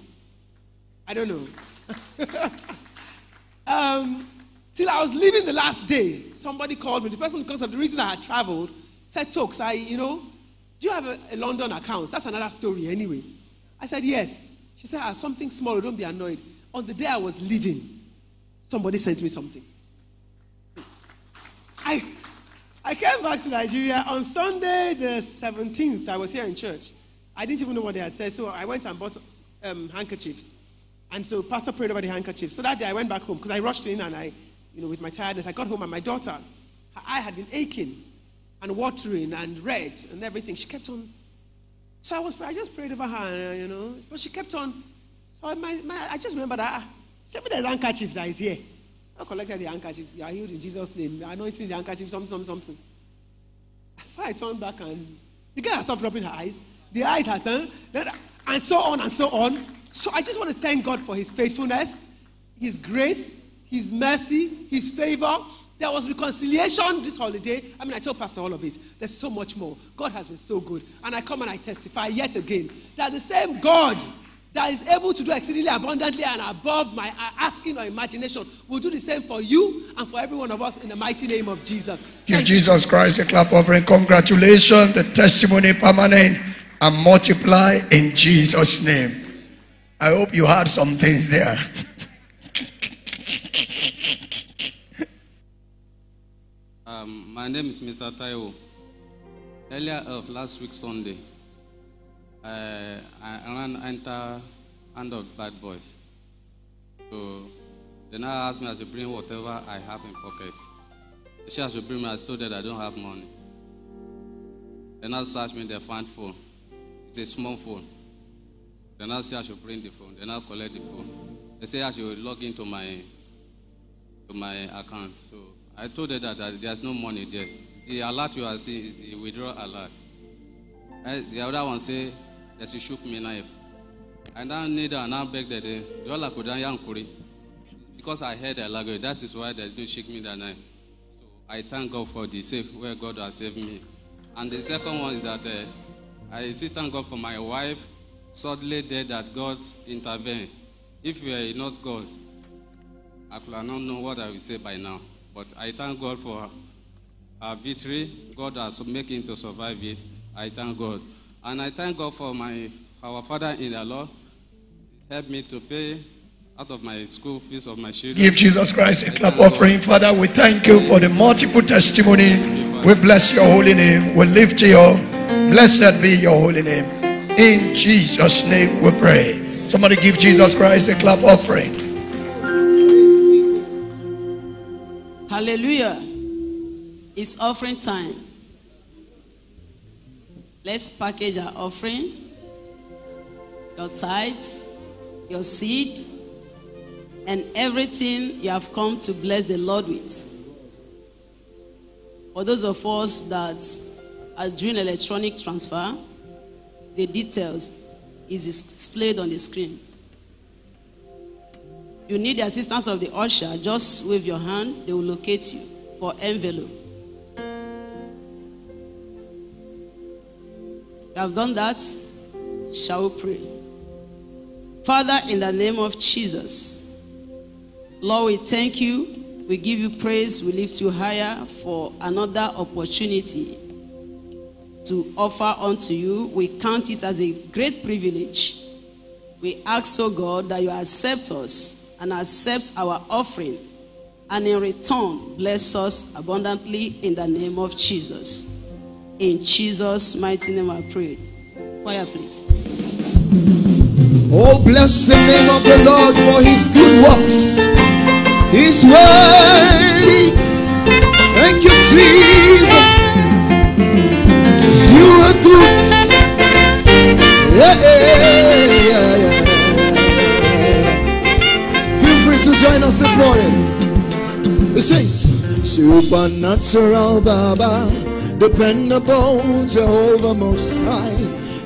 I don't know. um, till I was leaving the last day, somebody called me. The person, because of the reason I had traveled, said, Tokes, I, you know, do you have a, a London account? That's another story anyway. I said, yes. She said, ah, something small, don't be annoyed. On the day I was leaving, somebody sent me something. I, I came back to Nigeria on Sunday, the 17th. I was here in church. I didn't even know what they had said, so I went and bought um, handkerchiefs. And so Pastor prayed over the handkerchiefs. So that day I went back home because I rushed in and I, you know, with my tiredness, I got home and my daughter, her eye had been aching and watering and red and everything. She kept on. So I was, I just prayed over her, you know, but she kept on. So my, my, I just remember that. Said, there's a handkerchief that is here. I collected the handkerchief. You are healed in Jesus' name. Anointing the handkerchief, something, something, something. I turned back and the girl stopped rubbing her eyes. The eyes had turned, and so on and so on. So I just want to thank God for His faithfulness, His grace, His mercy, His favor. There was reconciliation this holiday. I mean, I told Pastor all of it. There's so much more. God has been so good. And I come and I testify yet again that the same God that is able to do exceedingly abundantly and above my asking or imagination will do the same for you and for every one of us in the mighty name of Jesus. Give Thank Jesus Christ a clap offering. Congratulations. The testimony permanent and multiply in Jesus' name. I hope you had some things there. Um, my name is Mr. Taiwo. Earlier of last week Sunday, uh, I ran enter hand of bad boys. So they now asked me I should bring whatever I have in pocket. Said I should bring me. I told them I don't have money. They now search me. They find phone. It's a small phone. They now say I should bring the phone. They now collect the phone. They say I should log into my to my account. So I told them that, that there's no money there. The alert you are seeing is the withdrawal alert. I, the other one say that she shook me knife. I now need and now beg that the all I could yankuri. Because I heard the language, that is why they don't shake me that knife. So I thank God for the safe where God has saved me. And the second one is that uh, I still thank God for my wife, suddenly dead that God intervened. If you are not God, I could not know what I will say by now. But I thank God for our victory. God has made him to survive it. I thank God. And I thank God for my our Father in the Lord. Help me to pay out of my school fees of my children. Give Jesus Christ a clap offering. God. Father, we thank you for the multiple testimony. We bless your holy name. We lift you up. Blessed be your holy name. In Jesus' name we pray. Somebody give Jesus Christ a clap offering. Hallelujah. It's offering time. Let's package our offering, your tithes, your seed, and everything you have come to bless the Lord with. For those of us that are doing electronic transfer, the details is displayed on the screen. You need the assistance of the usher, just wave your hand, they will locate you for envelope. You have done that, shall we pray? Father, in the name of Jesus, Lord, we thank you. We give you praise. We lift you higher for another opportunity to offer unto you. We count it as a great privilege. We ask, oh God, that you accept us and accept our offering, and in return, bless us abundantly in the name of Jesus. In Jesus' mighty name I pray. Choir, please. Oh, bless the name of the Lord for his good works. He's worthy. Thank you, Jesus. You are good. Yeah, yeah, yeah. Feel free to join us this morning. It says, Supernatural Baba, dependable Jehovah Most High.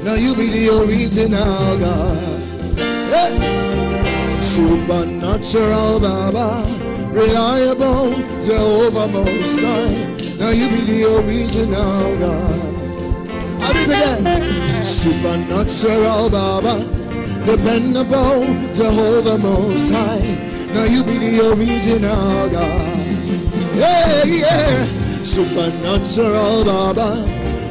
Now you be the original God. Hey. Supernatural Baba, reliable Jehovah Most High. Now you be the original God. I'll do it again. Supernatural Baba, dependable Jehovah Most High. Now you be the original God. Yeah, yeah. Supernatural Baba,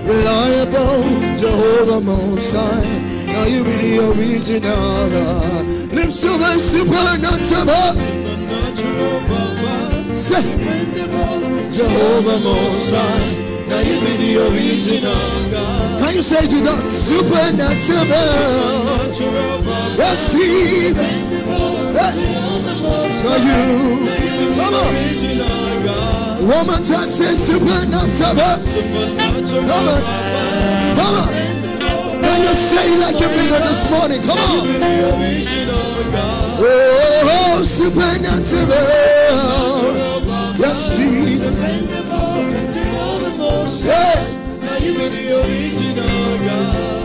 reliable Jehovah Most High. Now you be the original God. Lift your voice, supernatural. Supernatural Baba. Say, Jehovah Most High. Now you be the original God. Can you say to the supernatural? Yes, Jesus. Hey. Now you, come on. More time, say supernatural. Come on, come on. Can you say like you mean it this morning? Come on. Oh, oh supernatural. Yes, Jesus. Yeah.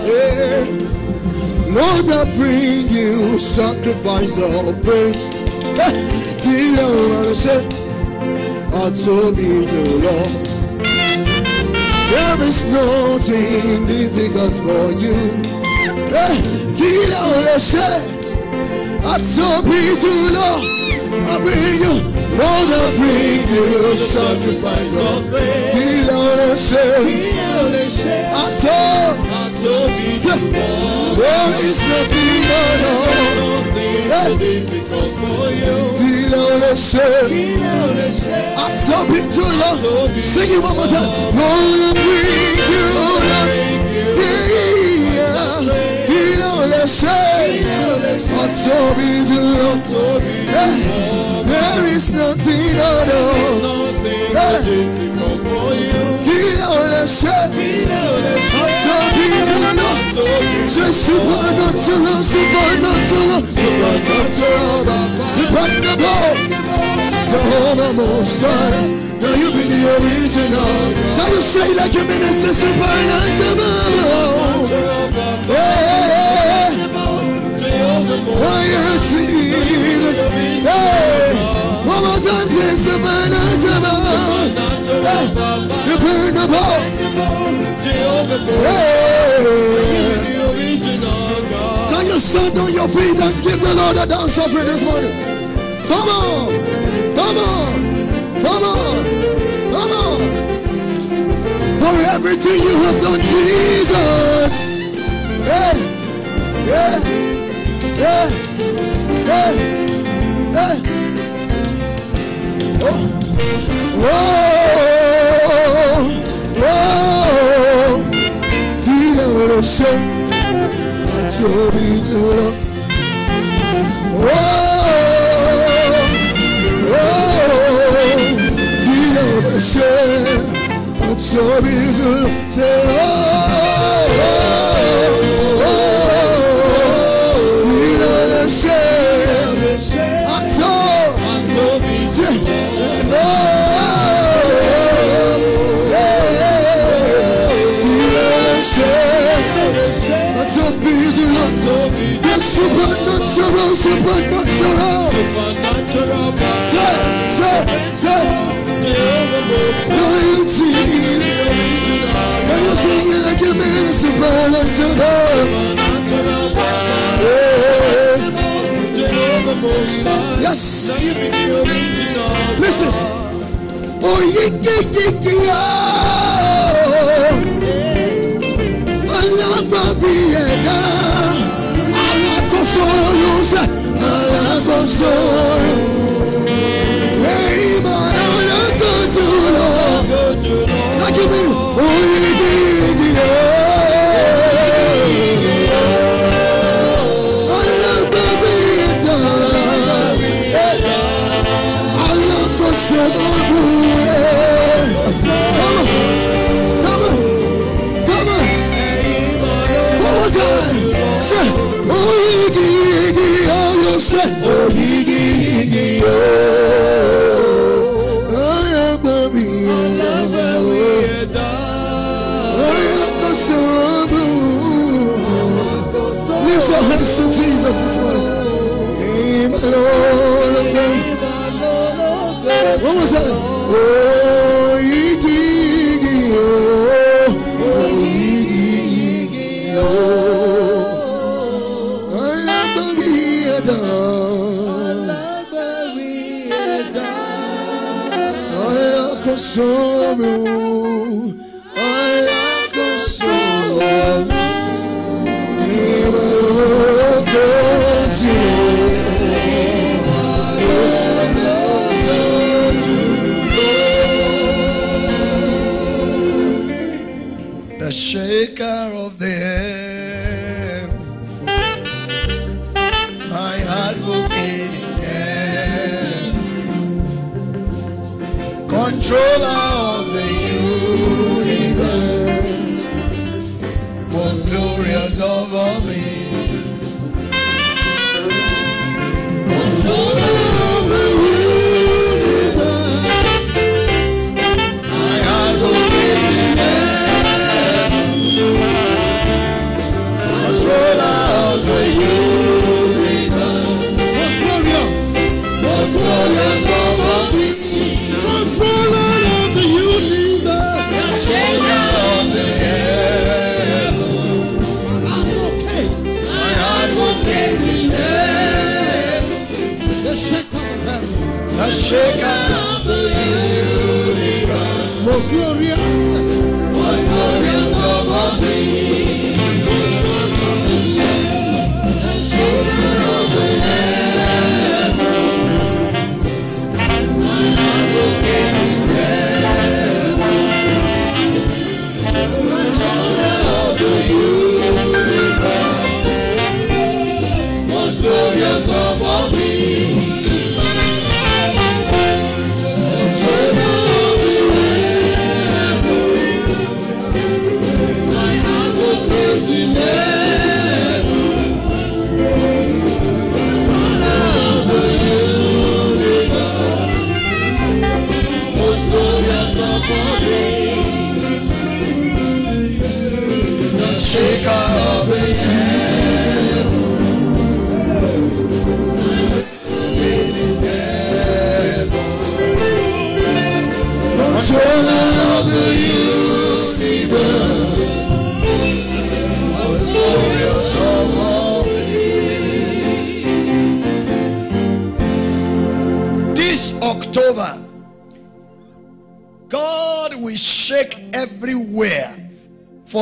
Yeah. Lord, I bring you sacrifice of praise. Kí ló máa ṣe? Àtòbí jùlọ. There is nothing difficult for you. Kí ló lè ṣe? Àtòbí jùlọ. I bring you, Lord, I bring you sacrifice of praise. Kí ló lè ṣe? Àtò. There is nothing, no, no. difficult for you. Ló lè ṣe? Àtòbí jùlọ. Sing it one more time. I bring you, Lord. Yeah. Ló lè ṣe? Àtòbí jùlọ. Yeah. There is nothing, no, no. Yeah. Difficult for Say supernatural, supernatural, supernatural, you be the original. Can you say like you mean it's supernatural? You see this. Hey. Can you stand on your feet and give the Lord a dance offering this morning? Come on, come on, come on, come on. For everything you have done, Jesus. Hey, yeah, yeah, yeah, yeah. Oh, whoa, whoa. He never said. Àtòbí jùlọ. Kí ló lè ṣe? Àtòbí jùlọ. Ṣé kí Yes. Listen. Oh, yiki, yiki, oh. Alágbàbí ẹ̀dá. Alákòóso ló sẹ́. Èyí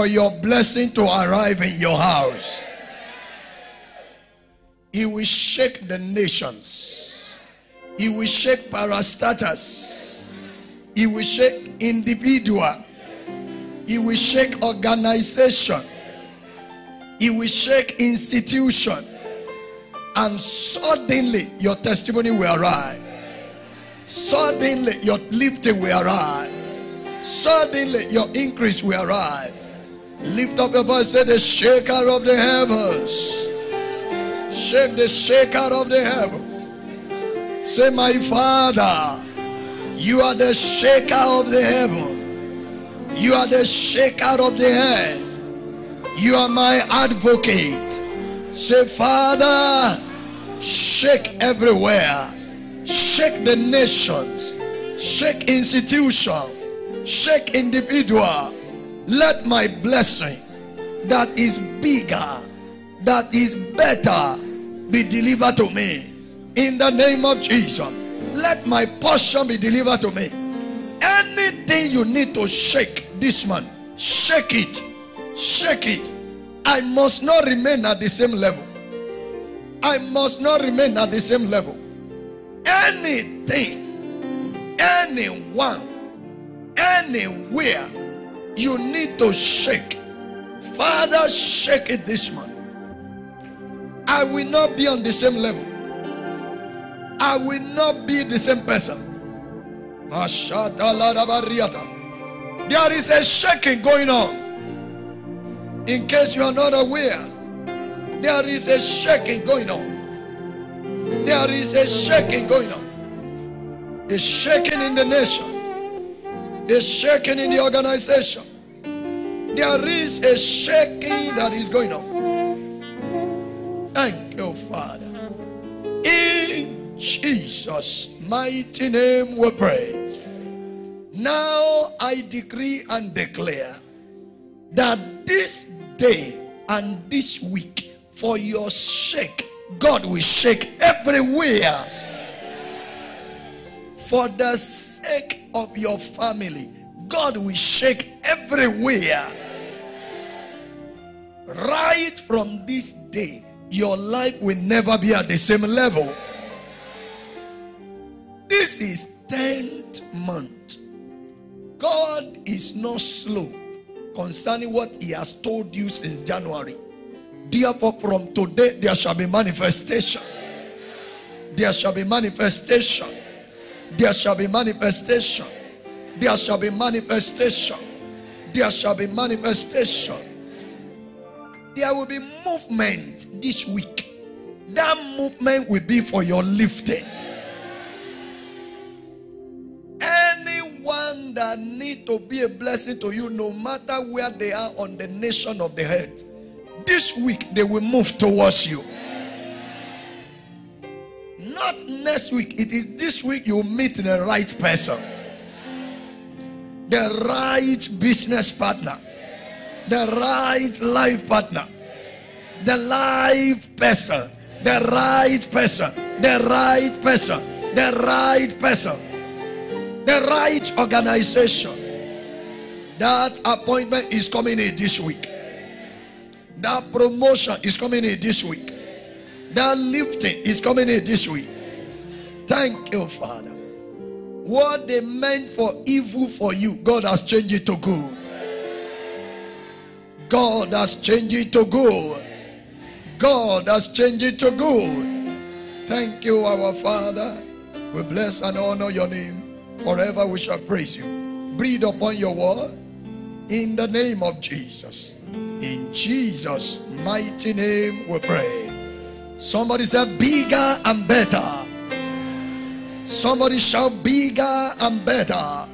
for your blessing to arrive in your house. He will shake the nations. He will shake parastatals. He will shake individual. He will shake organization. He will shake institution. And suddenly your testimony will arrive. Suddenly your lifting will arrive. Suddenly your increase will arrive. Lift up your voice, say the shaker of the heavens. Shake the shaker of the heavens. Say, my father, you are the shaker of the heaven. You are the shaker of the head. You are my advocate. Say, Father, shake everywhere. Shake the nations. Shake institution. Shake individual. Let my blessing that is bigger, that is better, be delivered to me. In the name of Jesus. Let my portion be delivered to me. Anything you need to shake this month, shake it. Shake it. I must not remain at the same level. I must not remain at the same level. Anything, anyone, anywhere you need to shake. Father, shake it this month. I will not be on the same level. I will not be the same person. There is a shaking going on. In case you are not aware, there is a shaking going on. There is a shaking going on. A shaking in the nation. A shaking in the organization. There is a shaking that is going on. Thank you, Father. In Jesus' mighty name we pray. Now I decree and declare that this day and this week, for your sake, God will shake everywhere. For the sake of your family, God will shake everywhere. Right from this day, your life will never be at the same level. This is 10th month. God is not slow concerning what He has told you since January. Therefore, from today, there shall be manifestation. There shall be manifestation. There shall be manifestation. There shall be manifestation. There shall be manifestation. There will be movement this week. That movement will be for your lifting. Anyone that need to be a blessing to you, no matter where they are on the nation of the earth, this week they will move towards you. Not next week, it is this week you meet the right person, the right business partner, the right life partner, the life person, the right person, the right person, the right person, the right organization. That appointment is coming in this week. That promotion is coming in this week. That lifting is coming in this week. Thank you, Father. What they meant for evil for you, God has changed it to good. God has changed it to good. God has changed it to good. Thank you, our Father. We bless and honor your name. Forever we shall praise you. Breathe upon your word in the name of Jesus. In Jesus' mighty name we pray. Somebody said, bigger and better. Somebody shout, bigger and better.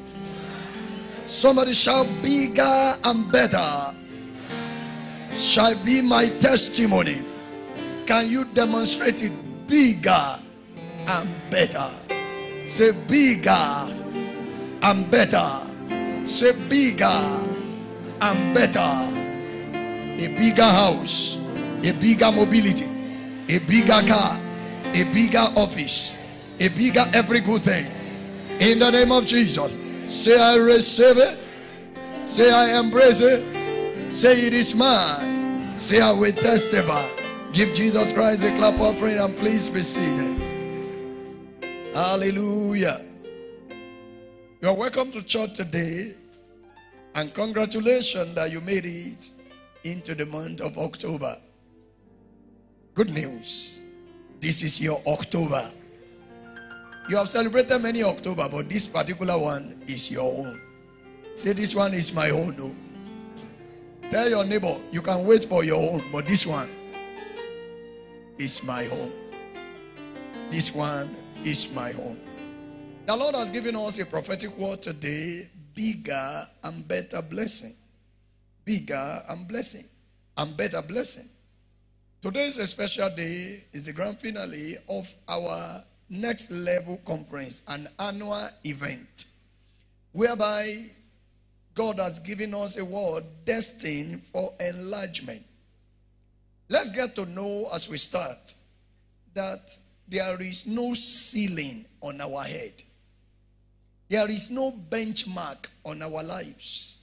Somebody shout, bigger and better. Shall be my testimony. Can you demonstrate it bigger and better? Say, bigger and better. Say, bigger and better a bigger house, a bigger mobility, a bigger car, a bigger office, a bigger every good thing. In the name of Jesus, say I receive it. Say I embrace it. Say it is mine. Say I will testify. Give Jesus Christ a clap offering and please be seated. Hallelujah. You're welcome to church today and congratulations that you made it into the month of October. Good news. This is your October. You have celebrated many October, but this particular one is your own. Say, This one is my own. No. Tell your neighbor, you can wait for your own, but this one is my own. This one is my own. The Lord has given us a prophetic word today bigger and better blessing bigger and blessing and better blessing. Today is a special day. It's the grand finale of our next level conference, an annual event, whereby God has given us a word destined for enlargement. Let's get to know as we start that there is no ceiling on our head. There is no benchmark on our lives.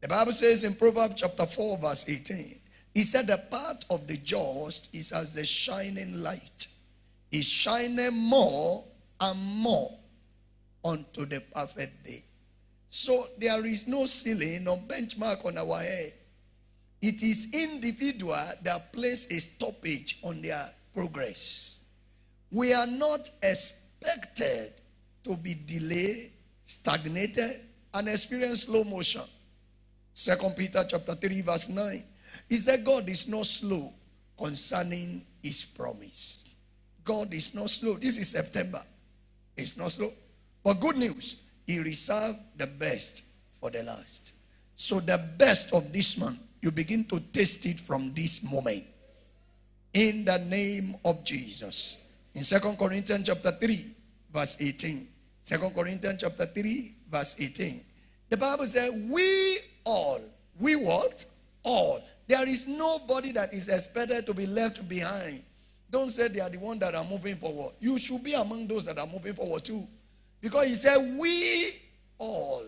The Bible says in Proverbs chapter 4, verse 18, he said, The path of the just is as the shining light, is shining more and more unto the perfect day. So there is no ceiling or benchmark on our head. It is individual that place a stoppage on their progress. We are not expected to be delayed, stagnated, and experience slow motion. Second Peter chapter 3, verse 9. He said, God is not slow concerning his promise. God is not slow. This is September. It's not slow. But good news, he reserved the best for the last. So the best of this month, you begin to taste it from this moment. In the name of Jesus. In Second Corinthians chapter 3, verse 18. 2 Corinthians chapter 3, verse 18. The Bible says, We all, we what? All. There is nobody that is expected to be left behind. Don't say they are the one that are moving forward. You should be among those that are moving forward too. Because he said, We all,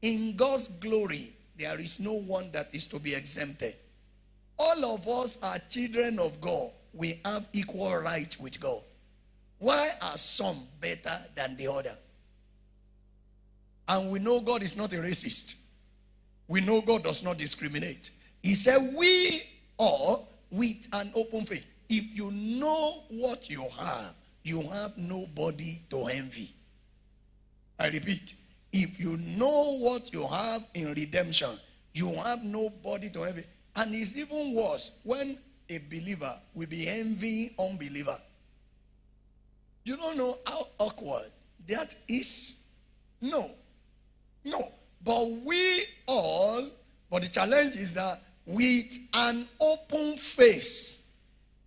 in God's glory, there is no one that is to be exempted. All of us are children of God. We have equal rights with God. Why are some better than the other? And we know God is not a racist. We know God does not discriminate. He said, We all with an open face. If you know what you have, you have nobody to envy. I repeat, if you know what you have in redemption, you have nobody to envy. And it's even worse when a believer will be envying unbeliever. You don't know how awkward that is? No. No. But we all, but the challenge is that with an open face,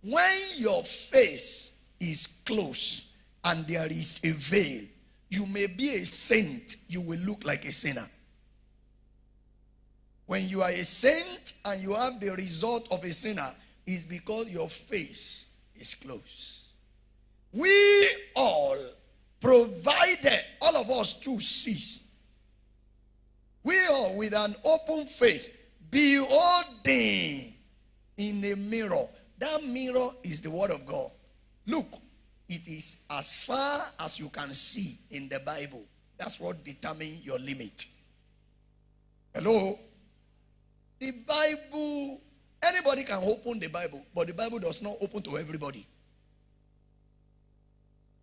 when your face is closed and there is a veil, you may be a saint, you will look like a sinner. When you are a saint and you have the result of a sinner, is because your face is closed. We all, provided all of us to cease, we all with an open face, beholding in a mirror. That mirror is the word of God. Look, it is as far as you can see in the Bible. That's what determines your limit. Hello? The Bible, anybody can open the Bible, but the Bible does not open to everybody.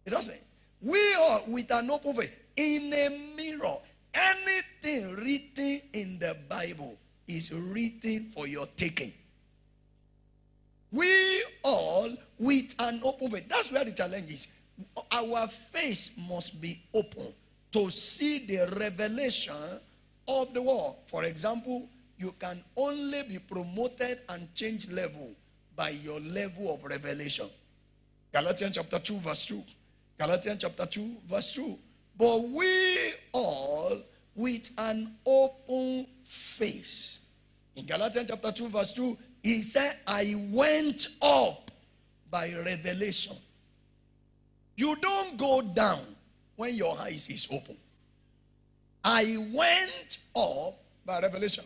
It doesn't. We are with an open face in a mirror. Anything written in the Bible is written for your taking. We all with an open face. That's where the challenge is. Our face must be open to see the revelation of the world. For example, you can only be promoted and change level by your level of revelation. Galatians chapter 2, verse 2. Galatians chapter 2, verse 2. But we all with an open face. In Galatians chapter 2, verse 2, he said, I went up by revelation. You don't go down when your eyes is open. I went up by revelation.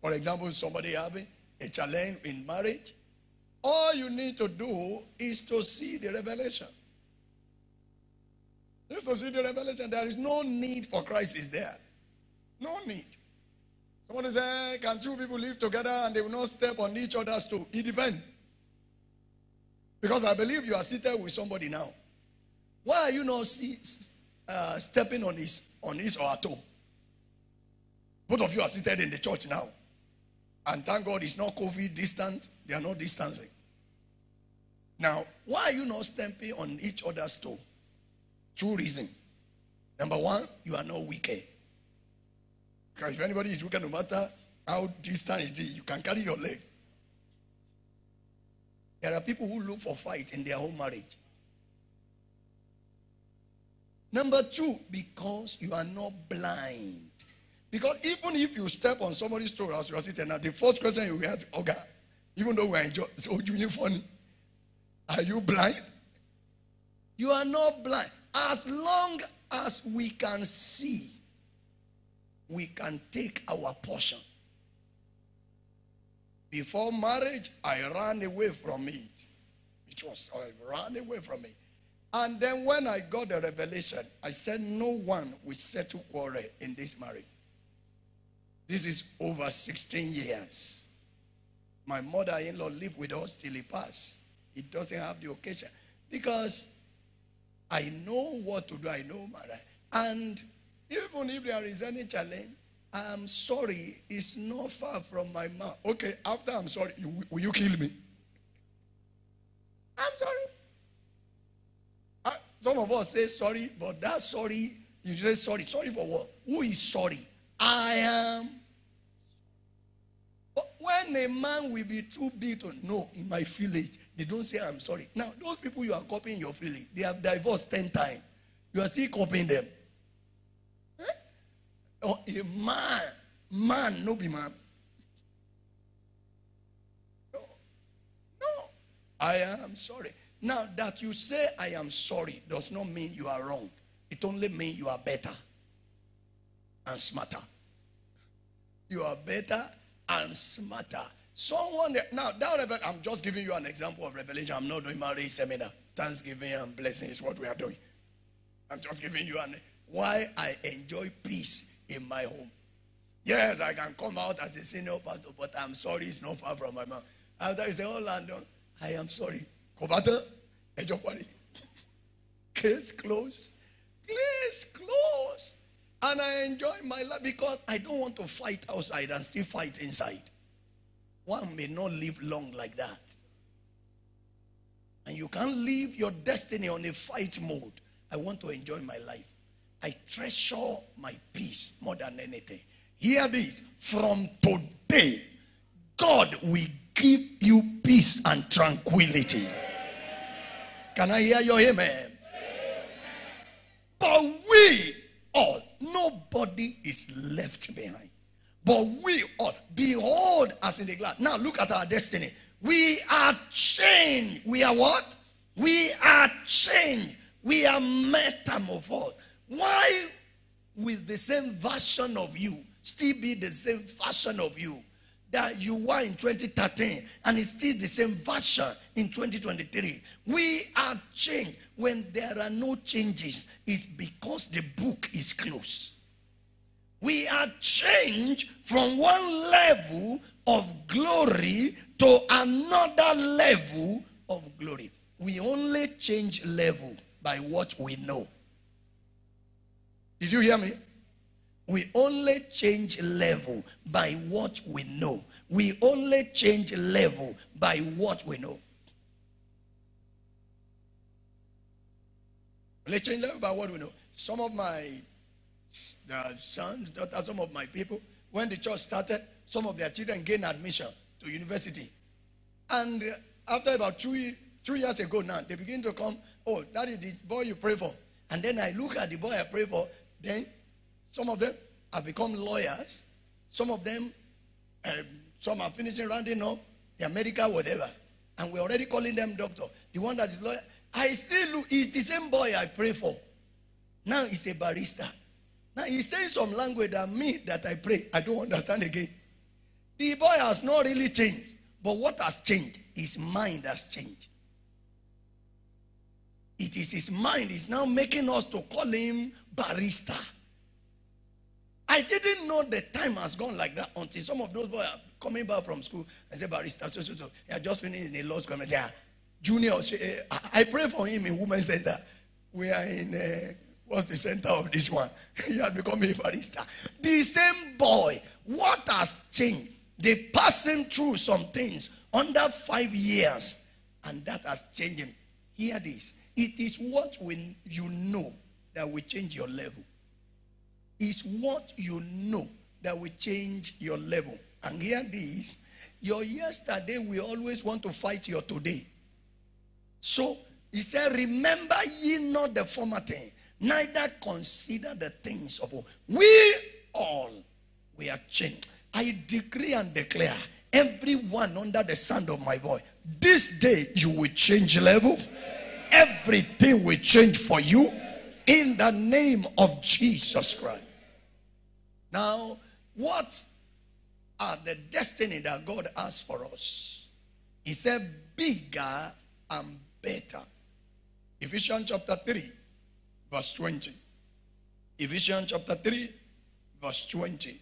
For example, somebody having a challenge in marriage, all you need to do is to see the revelation. Just to see the revelation. There is no need for crisis there. No need. Somebody say, can two people live together and they will not step on each other's toe? It depends. Because I believe you are seated with somebody now. Why are you not see, uh, stepping on his on his or her toe? Both of you are seated in the church now. And thank God it's not COVID distant. They are not distancing. Now, why are you not stepping on each other's toe? Two reasons. Number one, you are not wicked. Because if anybody is wicked, no matter how distant it is, you can carry your leg. There are people who look for fight in their own marriage. Number two, because you are not blind. Because even if you step on somebody's toe as you are sitting now, the first question you will ask, okay, even though we are enjoying, so you funny, are you blind? You are not blind. As long as we can see, we can take our portion. Before marriage, I ran away from it. It was, I ran away from it. And then when I got the revelation, I said, No one will settle quarrel in this marriage. This is over 16 years. My mother in law lived with us till he passed. He doesn't have the occasion. Because I know what to do, I know right. And even if there is any challenge, I'm sorry, it's not far from my mouth. Okay, after I'm sorry, you, will you kill me? I'm sorry. Uh, some of us say sorry, but that sorry, you say sorry. Sorry for what? Who is sorry? I am. But when a man will be too big to know in my village, they don't say I'm sorry. Now, those people you are copying your village, they have divorced 10 times. You are still copying them. Oh, a man, man, no be man. No, no, I am sorry. Now, that you say I am sorry does not mean you are wrong. It only means you are better and smarter. You are better and smarter. Someone that, now that I'm just giving you an example of revelation. I'm not doing marriage seminar. Thanksgiving and blessing is what we are doing. I'm just giving you an why I enjoy peace in my home. Yes, I can come out as a senior pastor, but I'm sorry it's not far from my mouth. After you say, Oh London, I am sorry. Kobata, Ejopari. Case closed. Case closed. And I enjoy my life because I don't want to fight outside and still fight inside. One may not live long like that. And you can't live your destiny on a fight mode. I want to enjoy my life. I treasure my peace more than anything. Hear this from today, God will give you peace and tranquility. Can I hear your amen? But we all, nobody is left behind. But we all, behold as in the glass. Now look at our destiny. We are changed. We are what? We are changed. We are metamorphosed. Why with the same version of you still be the same version of you that you were in 2013 and it's still the same version in 2023 we are changed. When there are no changes it's because the book is closed. We are changed from one level of glory to another level of glory. We only change level by what we know did you hear me? We only change level by what we know. We only change level by what we know. Only change level by what we know. Some of my sons, daughters, some of my people, when the church started, some of their children gained admission to university. And after about two, two years ago now, they begin to come, oh, that is the boy you pray for. And then I look at the boy I pray for, then some of them have become lawyers. Some of them, um, some are finishing rounding up their medical whatever. And we're already calling them doctor. The one that is lawyer. I still look, he's the same boy I pray for. Now he's a barrister. Now he's saying some language that me that I pray, I don't understand again. The boy has not really changed. But what has changed? His mind has changed. It is his mind is now making us to call him barrister. I didn't know the time has gone like that until some of those boys are coming back from school and say Barrister, so so so. He just finished in a law school. And say, ah, junior, I, I pray for him in women's center. We are in uh, what's the center of this one? he has become a barrister. The same boy. What has changed? They passing through some things under five years, and that has changed him. Hear this. It is what when you know that will change your level. It's what you know that will change your level. And hear this. Your yesterday will always want to fight your today. So he said, Remember ye not the former thing, neither consider the things of old. We all we are changed. I decree and declare everyone under the sound of my voice, this day you will change level. Everything will change for you in the name of Jesus Christ. Now, what are the destiny that God has for us? He said, bigger and better. Ephesians chapter 3, verse 20. Ephesians chapter 3, verse 20.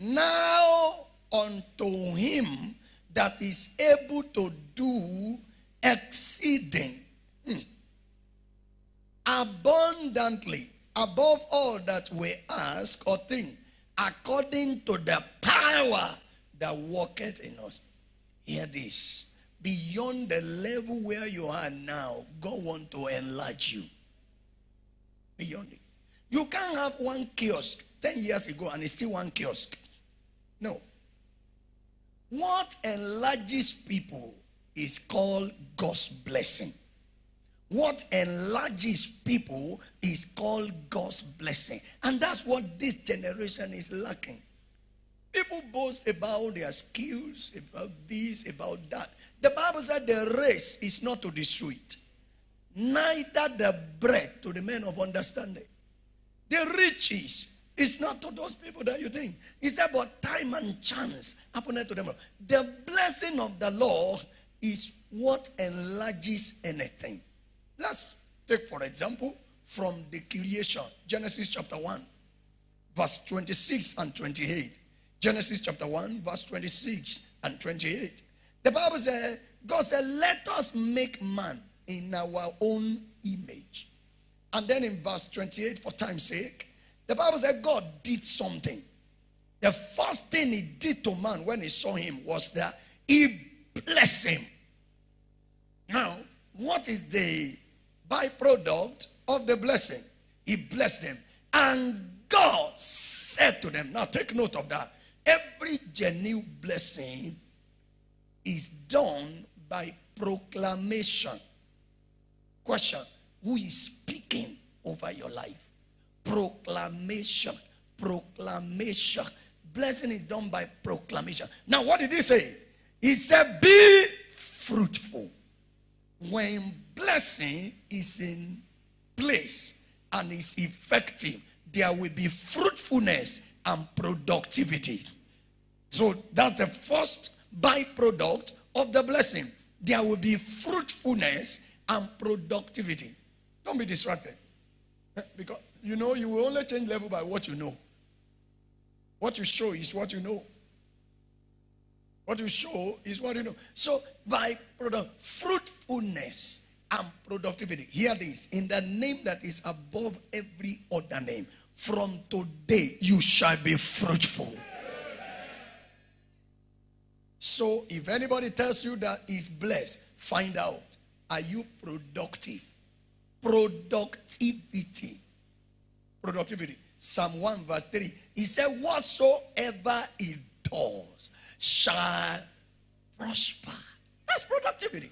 Now unto him that is able to do exceeding hmm, abundantly above all that we ask or think, according to the power that worketh in us. Hear this. beyond the level where you are now, God want to enlarge you. Beyond it. You can't have one kiosk 10 years ago and it's still one kiosk. No. What enlarges people is called God's blessing. What enlarges people is called God's blessing. And that's what this generation is lacking. People boast about their skills, about this, about that. The Bible said the race is not to the sweet, neither the bread to the men of understanding. The riches is not to those people that you think. It's about time and chance happening to them. The blessing of the Lord is what enlarges anything. Let's take, for example, from the creation, Genesis chapter 1, verse 26 and 28. Genesis chapter 1, verse 26 and 28. The Bible says, God said, Let us make man in our own image. And then in verse 28, for time's sake, the Bible said God did something. The first thing he did to man when he saw him was that he blessed him. Now, what is the byproduct of the blessing? He blessed them. And God said to them, now take note of that. Every genuine blessing is done by proclamation. Question Who is speaking over your life? Proclamation. Proclamation. Blessing is done by proclamation. Now, what did he say? He said, Be fruitful. When blessing is in place and is effective, there will be fruitfulness and productivity. So that's the first byproduct of the blessing. There will be fruitfulness and productivity. Don't be distracted. Eh, Because you know you will only change level by what you know. What you show is what you know. What you show is what you know. So by product, fruitfulness and productivity. Hear this. In the name that is above every other name. From today you shall be fruitful. So if anybody tells you that is blessed, find out. Are you productive? Productivity. Productivity. Psalm 1 verse 3. He said, Whatsoever it does shall prosper. That's productivity.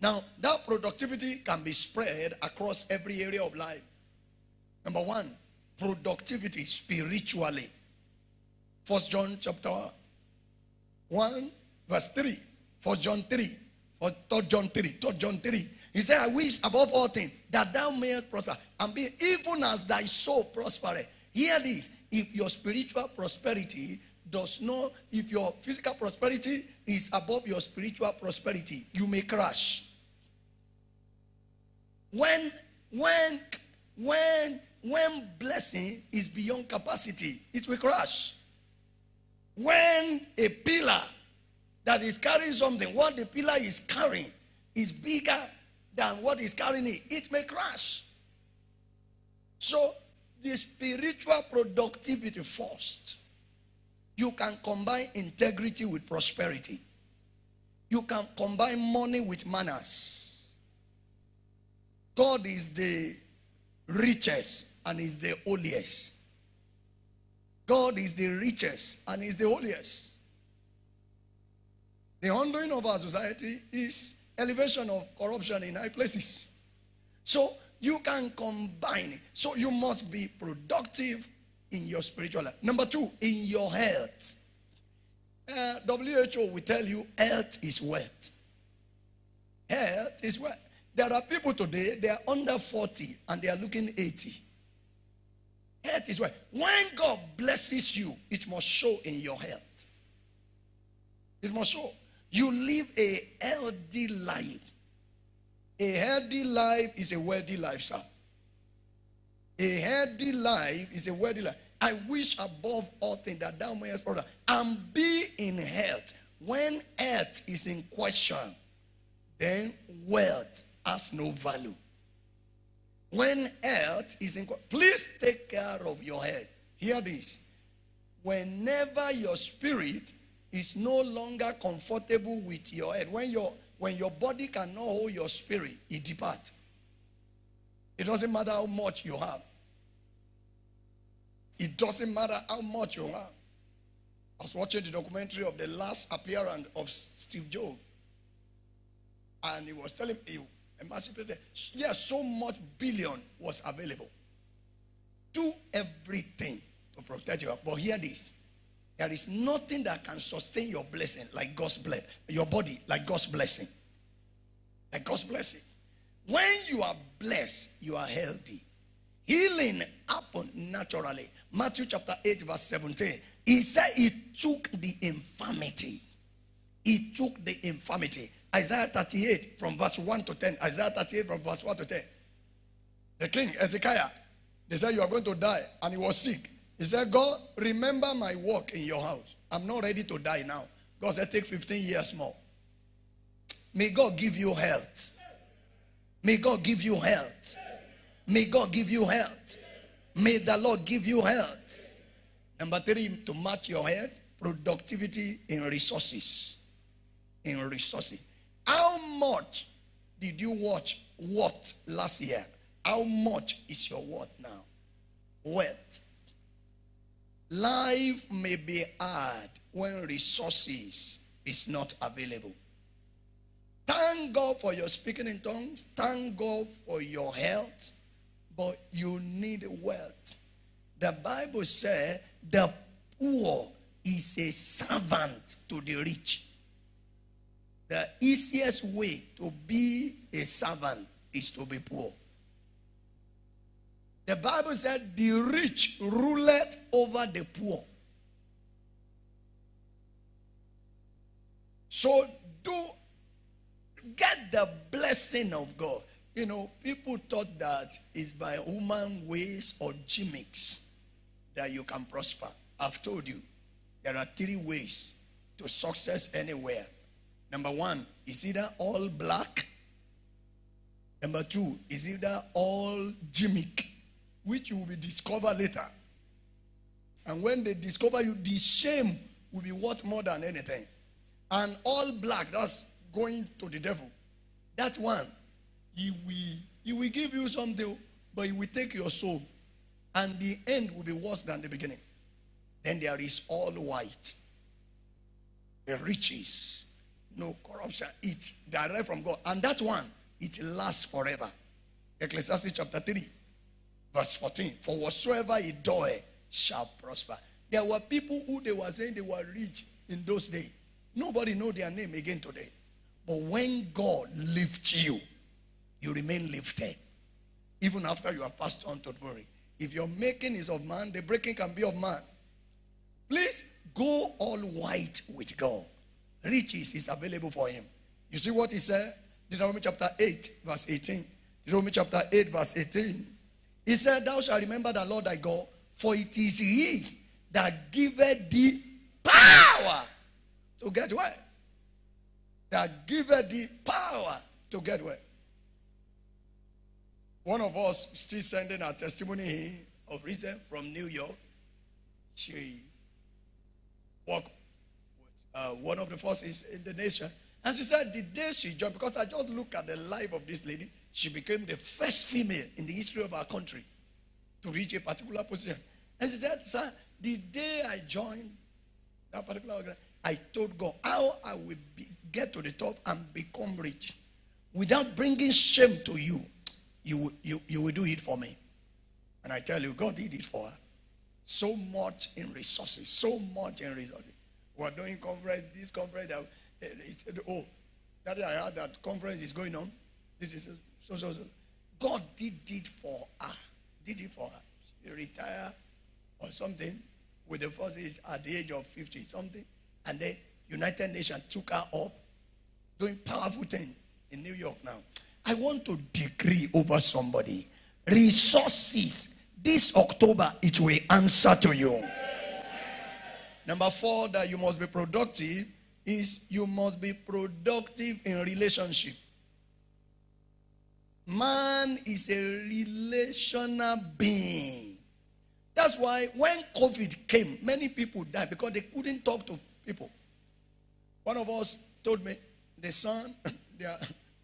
Now, that productivity can be spread across every area of life. Number one, productivity spiritually. First John chapter 1, verse 3. First John 3. For 3 John 3. 3 John 3. He said, I wish above all things that thou mayest prosper and be even as thy soul prospereth. Hear this. If your spiritual prosperity does not, if your physical prosperity is above your spiritual prosperity, you may crash. When, when, when, when blessing is beyond capacity, it will crash. When a pillar that is carrying something, what the pillar is carrying is bigger than what is carrying it, it may crash. So, the spiritual productivity first. You can combine integrity with prosperity. You can combine money with manners. God is the richest and is the holiest. God is the richest and is the holiest. The undoing of our society is elevation of corruption in high places. So you can combine. So you must be productive in your spiritual life. Number two, in your health. Uh, WHO will tell you health is wealth. Health is wealth. There are people today, they are under 40 and they are looking 80. Health is wealth. When God blesses you, it must show in your health. It must show. You live a healthy life. A healthy life is a wealthy lifestyle. A healthy life is a worthy life. I wish above all things that thou mayest prosper and be in health. When health is in question, then wealth has no value. When health is in question, please take care of your head. Hear this. Whenever your spirit is no longer comfortable with your head, when your, when your body cannot hold your spirit, it depart. It doesn't matter how much you have. It doesn't matter how much you have. I was watching the documentary of the last appearance of Steve Jobs. And he was telling you, emancipated. Yes, so much billion was available. Do everything to protect you. But hear this. There is nothing that can sustain your blessing like God's blessing, your body like God's blessing. Like God's blessing. When you are blessed, you are healthy. Healing happened naturally. Matthew chapter 8, verse 17. He said he took the infirmity. He took the infirmity. Isaiah 38 from verse 1 to 10. Isaiah 38 from verse 1 to 10. The king, Ezekiah, they said, You are going to die. And he was sick. He said, God, remember my work in your house. I'm not ready to die now. God said, Take 15 years more. May God give you health. May God give you health. May God give you health. May the Lord give you health. Number three, to match your health, productivity in resources. In resources. How much did you watch what last year? How much is your what now? Wealth. Life may be hard when resources is not available. Thank God for your speaking in tongues. Thank God for your health. But you need wealth. The Bible says the poor is a servant to the rich. The easiest way to be a servant is to be poor. The Bible said the rich ruleth over the poor. So do get the blessing of God. You know, people thought that it's by human ways or gimmicks that you can prosper. I've told you there are three ways to success anywhere. Number one is either all black. Number two is either all gimmick, which you will be discovered later. And when they discover you, the shame will be worth more than anything. And all black, that's going to the devil. That one, he will, he will give you something, but he will take your soul. And the end will be worse than the beginning. Then there is all white. The riches, no corruption. It direct from God. And that one, it lasts forever. Ecclesiastes chapter 3, verse 14. For whatsoever he doeth shall prosper. There were people who they were saying they were rich in those days. Nobody know their name again today. But when God lifts you, you remain lifted. Even after you have passed on to glory. If your making is of man, the breaking can be of man. Please go all white with God. Riches is available for him. You see what he said? Deuteronomy chapter 8, verse 18. Deuteronomy chapter 8, verse 18. He said, Thou shalt remember the Lord thy God, for it is he that giveth thee power to get well. That giveth thee power to get well. One of us still sending our testimony of recent from New York. She worked with uh, one of the forces in the nation. And she said the day she joined, because I just look at the life of this lady, she became the first female in the history of our country to reach a particular position. And she said, Sir, the day I joined that particular organization, I told God how I will be, get to the top and become rich without bringing shame to you. You, you, you will do it for me. And I tell you, God did it for her. So much in resources, so much in resources. We're doing conference, this conference, that, eh, it's, eh, oh, that I heard that conference is going on. This is so, so, so. God did it for her. Did it for her. She retired or something with the forces at the age of 50 something. And then United Nations took her up doing powerful things in New York now. I want to decree over somebody resources this October, it will answer to you. Number four, that you must be productive is you must be productive in relationship. Man is a relational being. That's why when COVID came, many people died because they couldn't talk to people. One of us told me the son, their,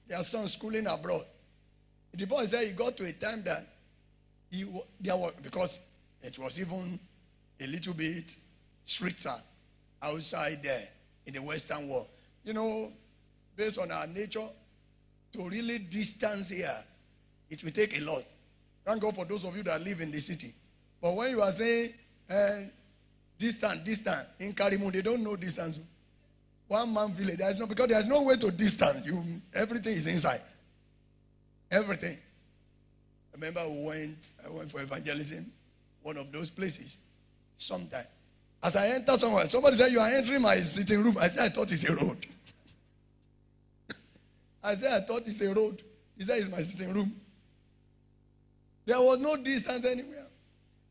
their son schooling abroad. The boy said he got to a time that he there was because it was even a little bit stricter outside there in the Western world. You know, based on our nature, to really distance here, it will take a lot. Thank God for those of you that live in the city. But when you are saying uh, distant, distant in Karimun, they don't know distance. One man village, there's no because there's no way to distance. You everything is inside. Everything. I remember we went, I went for evangelism, one of those places, sometime. As I enter somewhere, somebody said, You are entering my sitting room. I said, I thought it's a road. I said, I thought it's a road. He said, It's my sitting room. There was no distance anywhere.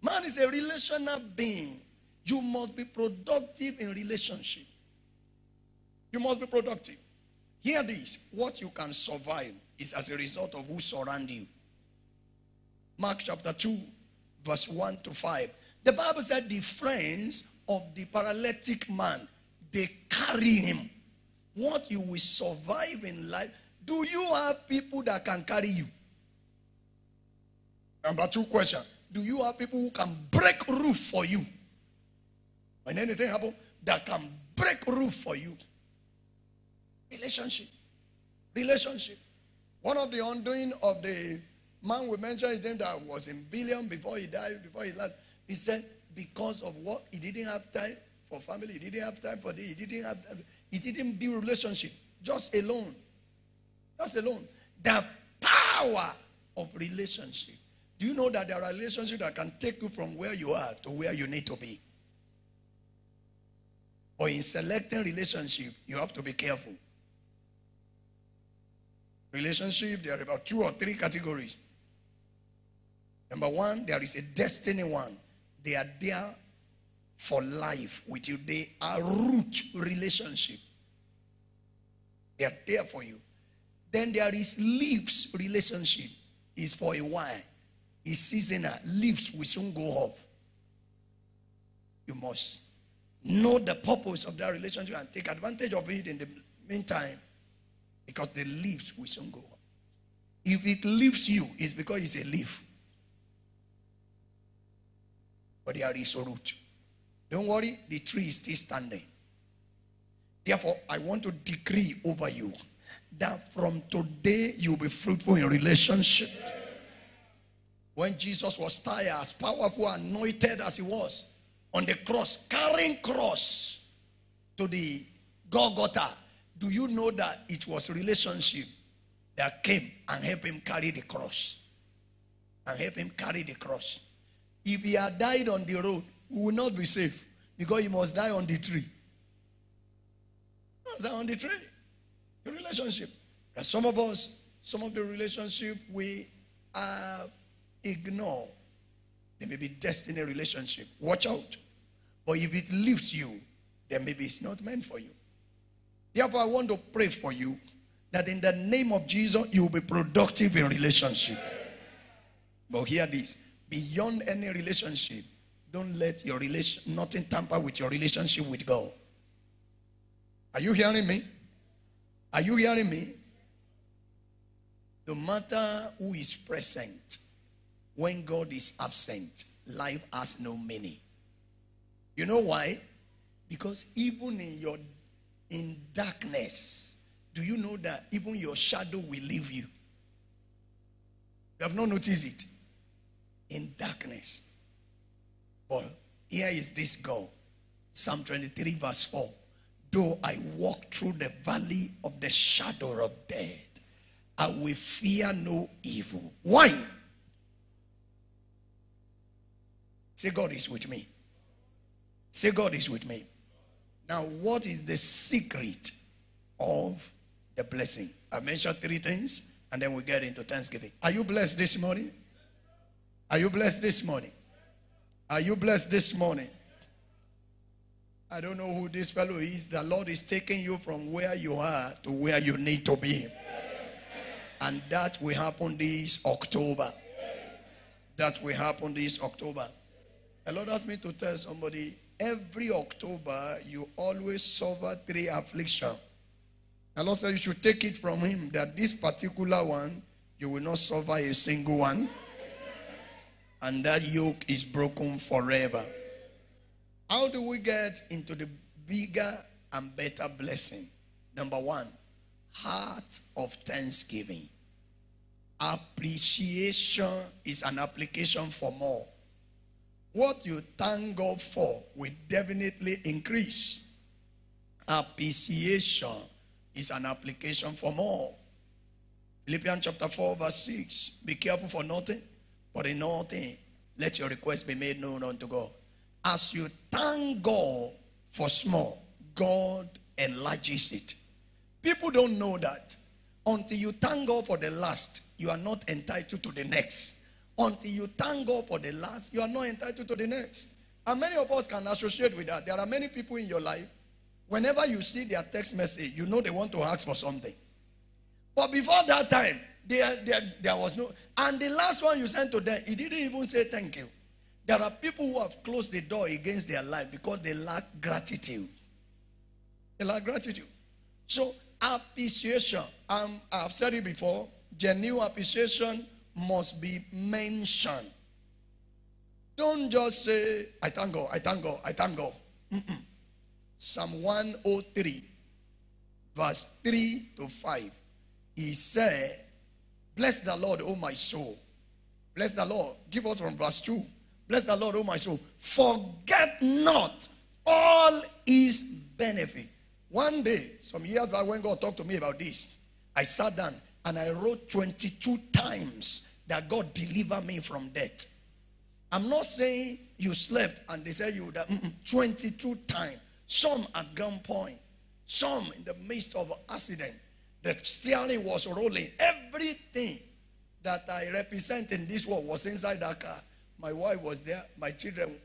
Man is a relational being. You must be productive in relationship. You must be productive. Hear this what you can survive is as a result of who surround you. Mark chapter 2, verse 1 to 5. The Bible said the friends of the paralytic man, they carry him. What you will survive in life. Do you have people that can carry you? Number two question. Do you have people who can break roof for you? When anything happens, that can break roof for you. Relationship. Relationship. One of the undoing of the man we mentioned his name that was in billion before he died, before he left. He said, because of what? He didn't have time for family, he didn't have time for this, he didn't have time, he didn't build relationship. Just alone. Just alone. The power of relationship. Do you know that there are relationships that can take you from where you are to where you need to be? Or in selecting relationship, you have to be careful. Relationship, there are about two or three categories. Number one, there is a destiny one. They are there for life with you. They are root relationship. They are there for you. Then there is leaves relationship. Is for a while. Is seasonal. Leaves will soon go off. You must know the purpose of that relationship and take advantage of it in the meantime because the leaves will soon go. If it leaves you, it's because it's a leaf. But there is a root. Don't worry, the tree is still standing. Therefore, I want to decree over you that from today you'll be fruitful in relationship. When Jesus was tired, as powerful, anointed as he was, on the cross, carrying cross to the Golgotha, do you know that it was relationship that came and helped him carry the cross? And help him carry the cross. If he had died on the road, we will not be safe because he must die on the tree. Must die on the tree. The relationship. And some of us, some of the relationship we have ignored. There may be destiny relationship. Watch out. But if it lifts you, then maybe it's not meant for you. Therefore, I want to pray for you that in the name of Jesus, you will be productive in relationship. But hear this beyond any relationship, don't let your relation, nothing tamper with your relationship with God. Are you hearing me? Are you hearing me? No matter who is present, when God is absent, life has no meaning. You know why? Because even in your in darkness, do you know that even your shadow will leave you? You have not noticed it. In darkness. But here is this God. Psalm 23, verse 4. Though I walk through the valley of the shadow of death, I will fear no evil. Why? Say, God is with me. Say, God is with me. Now, what is the secret of the blessing? I mentioned three things, and then we get into Thanksgiving. Are you blessed this morning? Are you blessed this morning? Are you blessed this morning? I don't know who this fellow is. The Lord is taking you from where you are to where you need to be. And that will happen this October. That will happen this October. The Lord asked me to tell somebody every October you always suffer three affliction. The Lord said you should take it from him that this particular one, you will not suffer a single one. And that yoke is broken forever. How do we get into the bigger and better blessing? Number one, heart of thanksgiving. Appreciation is an application for more. What you thank God for will definitely increase. Appreciation is an application for more. Philippians chapter 4, verse 6. Be careful for nothing, but in nothing, let your request be made known unto God. As you thank God for small, God enlarges it. People don't know that. Until you thank God for the last, you are not entitled to the next. Until you thank God for the last, you are not entitled to the next. And many of us can associate with that. There are many people in your life, whenever you see their text message, you know they want to ask for something. But before that time, there, there, there was no. And the last one you sent to them, he didn't even say thank you. There are people who have closed the door against their life because they lack gratitude. They lack gratitude. So, appreciation, um, I've said it before, genuine appreciation must be mentioned. Don't just say, I thank God, I thank God, I thank God. Mm-mm. Psalm 103, verse 3 to 5. He said, Bless the Lord, O my soul. Bless the Lord. Give us from verse 2. Bless the Lord, O my soul. Forget not all his benefit. One day, some years back, when God talked to me about this, I sat down and I wrote 22 times that God deliver me from death. I'm not saying you slept and they said you that 22 times. Some at gunpoint, some in the midst of accident. The steering was rolling. Everything that I represent in this world was inside that car. My wife was there. My children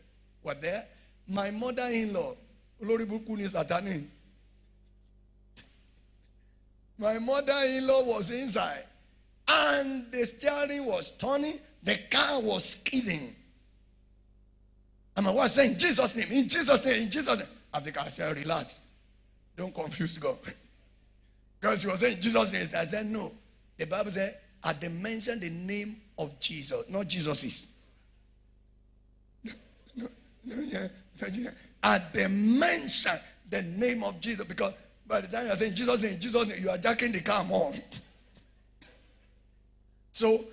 were there. My mother-in-law, Olori Bukuni. My mother-in-law was inside. And the steering was turning. The car was skidding. And my wife saying, Jesus' name, in Jesus' name, in Jesus' name. I think I said, relax. Don't confuse God. Because he was saying Jesus' name. I said, no. The Bible said, at the mention the name of Jesus, not Jesus No, no, no, no. At the mention the name of Jesus, because by the time you are saying Jesus' name, Jesus' name, you are jacking the car more. so,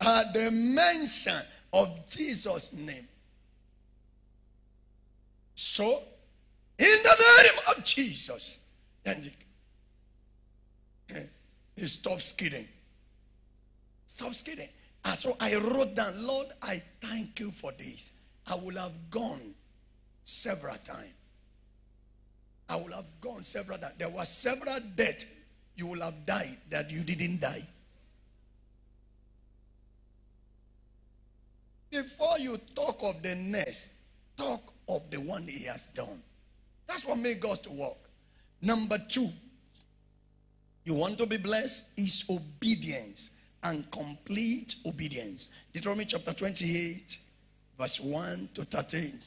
at the mention of Jesus' name. So, in the name of Jesus, and he, he stops kidding. Stop kidding. And ah, so I wrote down, Lord, I thank you for this. I will have gone several times. I will have gone several that There were several deaths you will have died that you didn't die. Before you talk of the next, talk of the one he has done. That's what made God to work. Number two, you want to be blessed is obedience and complete obedience. Deuteronomy chapter 28, verse 1 to 13.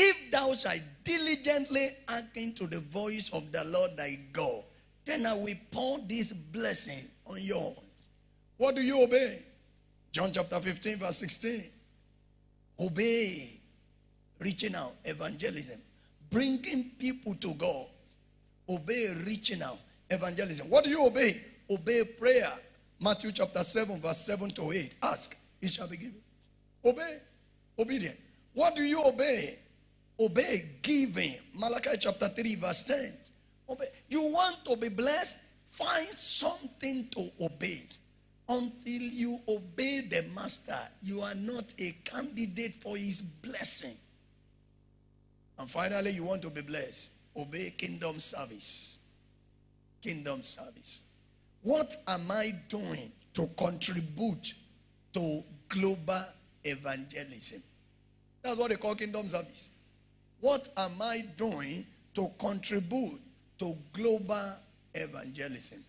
If thou shalt diligently hearken to the voice of the Lord thy God, then I will pour this blessing on you. What do you obey? John chapter 15, verse 16. Obey. Reaching out, evangelism. Bringing people to God. Obey, reaching out, evangelism. What do you obey? Obey prayer. Matthew chapter 7, verse 7 to 8. Ask, it shall be given. Obey. Obedient. What do you obey? Obey giving. Malachi chapter 3, verse 10. Obey. You want to be blessed? Find something to obey. Until you obey the master, you are not a candidate for his blessing. And finally, you want to be blessed. Obey kingdom service. Kingdom service. What am I doing to contribute to global evangelism? That's what they call kingdom service. What am I doing to contribute to global evangelism?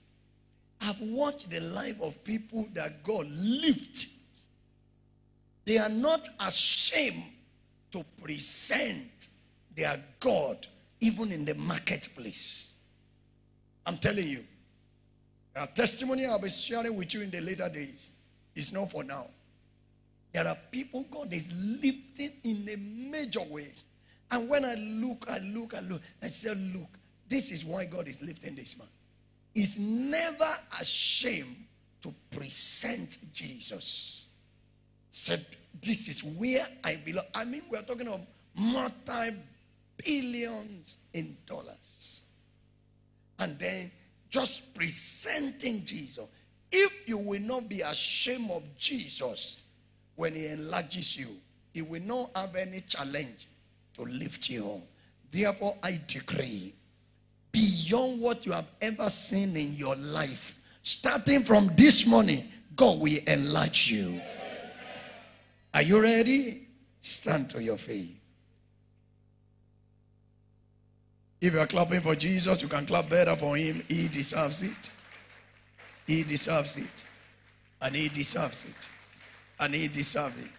I've watched the life of people that God lift. They are not ashamed to present their God even in the marketplace. I'm telling you, A testimony I'll be sharing with you in the later days. It's not for now. There are people God is lifting in a major way. And when I look, I look, I look, I say, look, this is why God is lifting this man. He's never ashamed to present Jesus. Said, this is where I belong. I mean, we're talking of multi billions in dollars. And then just presenting Jesus. If you will not be ashamed of Jesus when he enlarges you, he will not have any challenge to lift you up. Therefore, I decree beyond what you have ever seen in your life, starting from this morning, God will enlarge you. Are you ready? Stand to your feet. If you are clapping for Jesus, you can clap better for him. He deserves it. He deserves it. And he deserves it. And he deserves it.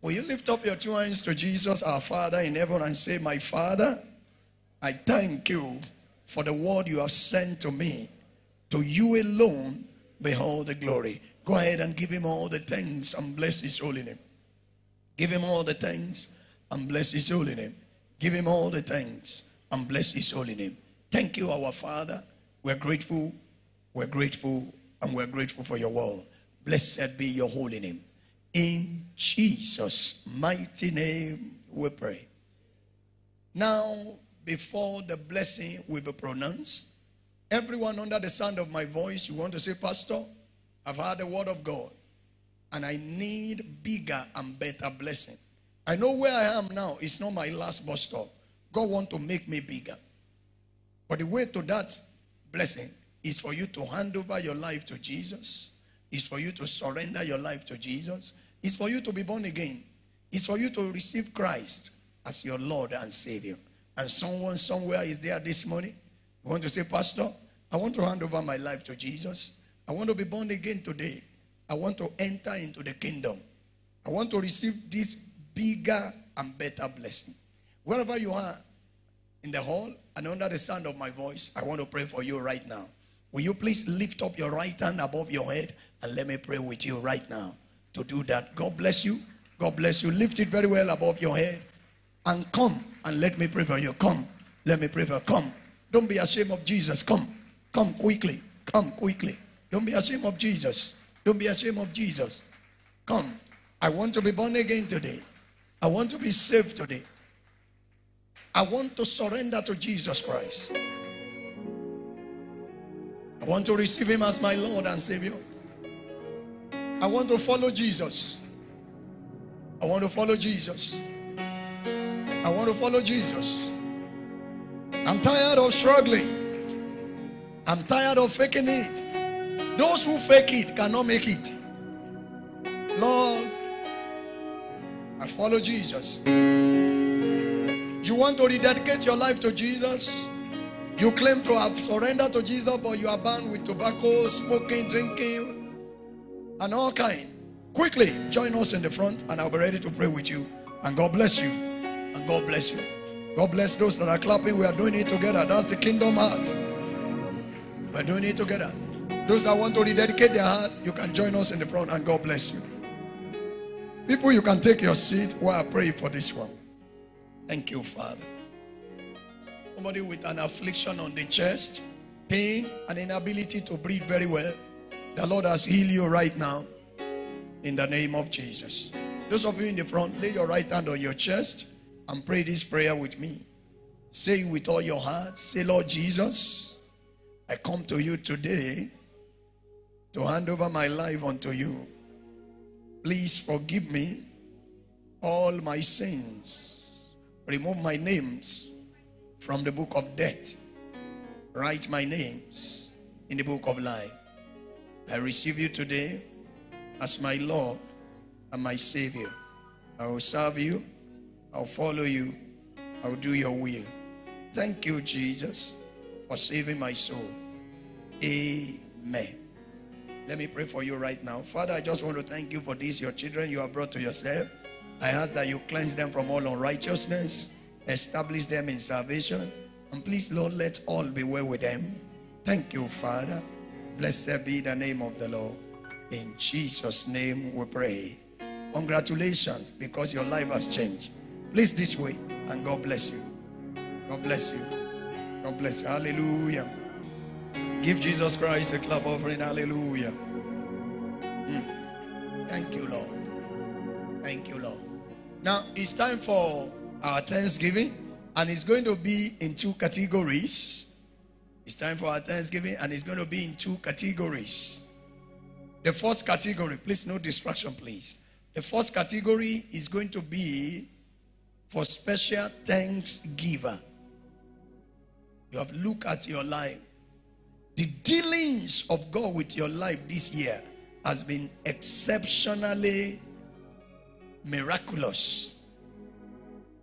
Will you lift up your two hands to Jesus, our Father in heaven, and say, My Father, I thank you for the word you have sent to me. To you alone, behold the glory. Go ahead and give him all the thanks and bless his holy name. Give him all the thanks and bless his holy name. Give him all the thanks and bless his holy name. Thank you, our Father. We're grateful, we're grateful, and we're grateful for your word. Blessed be your holy name. In Jesus' mighty name we pray. Now, before the blessing will be pronounced, everyone under the sound of my voice, you want to say, Pastor, I've heard the word of God and I need bigger and better blessing. I know where I am now. It's not my last bus stop. God want to make me bigger. But the way to that blessing is for you to hand over your life to Jesus. Is for you to surrender your life to Jesus. Is for you to be born again. It's for you to receive Christ as your Lord and Savior. And someone somewhere is there this morning. You want to say, Pastor, I want to hand over my life to Jesus. I want to be born again today. I want to enter into the kingdom. I want to receive this bigger and better blessing. Wherever you are in the hall and under the sound of my voice, I want to pray for you right now. Will you please lift up your right hand above your head and let me pray with you right now to do that? God bless you. God bless you. Lift it very well above your head and come and let me pray for you. Come. Let me pray for you. Come. Don't be ashamed of Jesus. Come. Come quickly. Come quickly. Don't be ashamed of Jesus. Don't be ashamed of Jesus. Come. I want to be born again today. I want to be saved today. I want to surrender to Jesus Christ. I want to receive Him as my Lord and Savior. I want to follow Jesus. I want to follow Jesus. I want to follow Jesus. I'm tired of struggling. I'm tired of faking it. Those who fake it cannot make it. Lord, I follow Jesus. You want to rededicate your life to Jesus? You claim to have surrendered to Jesus, but you are bound with tobacco, smoking, drinking, and all kind. Quickly join us in the front, and I'll be ready to pray with you. And God bless you. And God bless you. God bless those that are clapping. We are doing it together. That's the kingdom heart. We're doing it together. Those that want to rededicate their heart, you can join us in the front, and God bless you. People, you can take your seat while I pray for this one. Thank you, Father. Somebody with an affliction on the chest, pain, and inability to breathe very well. The Lord has healed you right now in the name of Jesus. Those of you in the front, lay your right hand on your chest and pray this prayer with me. Say with all your heart. Say, Lord Jesus, I come to you today to hand over my life unto you. Please forgive me all my sins. Remove my names from the book of death. Write my names in the book of life. I receive you today as my Lord and my Savior. I will serve you. I'll follow you. I'll do your will. Thank you, Jesus, for saving my soul. Amen. Let me pray for you right now. Father, I just want to thank you for these, your children you have brought to yourself. I ask that you cleanse them from all unrighteousness, establish them in salvation, and please, Lord, let all be well with them. Thank you, Father. Blessed be the name of the Lord. In Jesus' name we pray. Congratulations because your life has changed. Please this way and God bless you. God bless you. God bless you. Hallelujah. Give Jesus Christ a clap offering. Hallelujah. Mm. Thank you, Lord. Thank you, Lord. Now it's time for our Thanksgiving, and it's going to be in two categories. It's time for our Thanksgiving, and it's going to be in two categories. The first category, please, no distraction, please. The first category is going to be for special thanks giver. You have looked at your life. The dealings of God with your life this year has been exceptionally miraculous.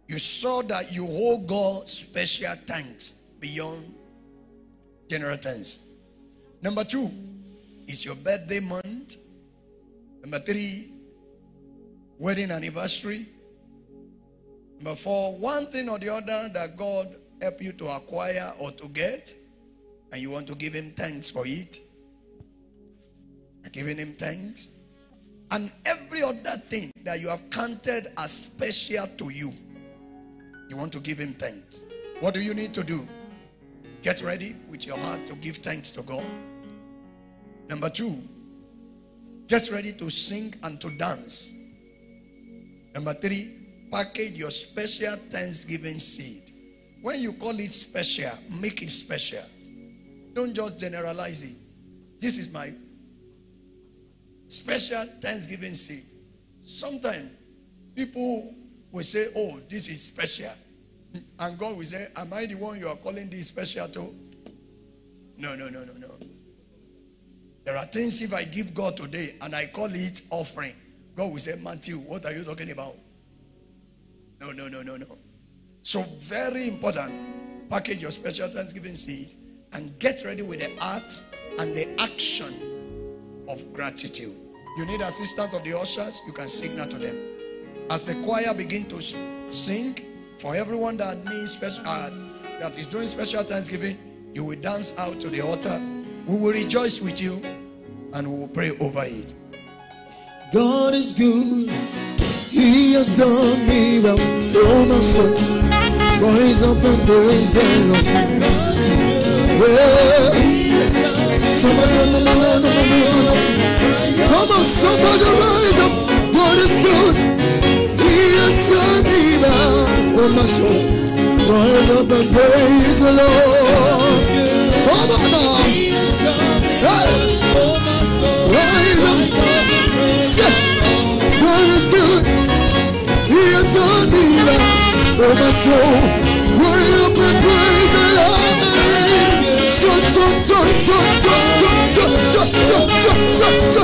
You saw that you owe God special thanks beyond general thanks. Number two is your birthday month. Number three, wedding anniversary. Number four, one thing or the other that God help you to acquire or to get, and you want to give Him thanks for it. Giving Him thanks. And every other thing that you have counted as special to you, you want to give Him thanks. What do you need to do? Get ready with your heart to give thanks to God. Number two, get ready to sing and to dance. Number three, package your special Thanksgiving seed. When you call it special, make it special. Don't just generalize it. This is my special Thanksgiving seed. Sometimes people will say, Oh, this is special. And God will say, Am I the one you are calling this special to? No, no, no, no, no. There are things if I give God today and I call it offering, God will say, Matthew, what are you talking about? No, no, no, no, no. So, very important. Package your special Thanksgiving seed and get ready with the art and the action of gratitude. You need assistance of the ushers, you can signal to them. As the choir begin to sing, for everyone that needs special, uh, that is doing special Thanksgiving, you will dance out to the altar. We will rejoice with you and we will pray over it. God is good. He has done me well. Oh, my soul. Rise up and praise the Lord. Come on, somebody rise up. God is good. He has done me well. Oh, my soul. Rise up and praise the Lord. Come on now. Hey. Rise up. Say, God is good. He has done me. Oh, my soul. Rise up and praise the Lord. So, so, so, so, so, so, so, so, so,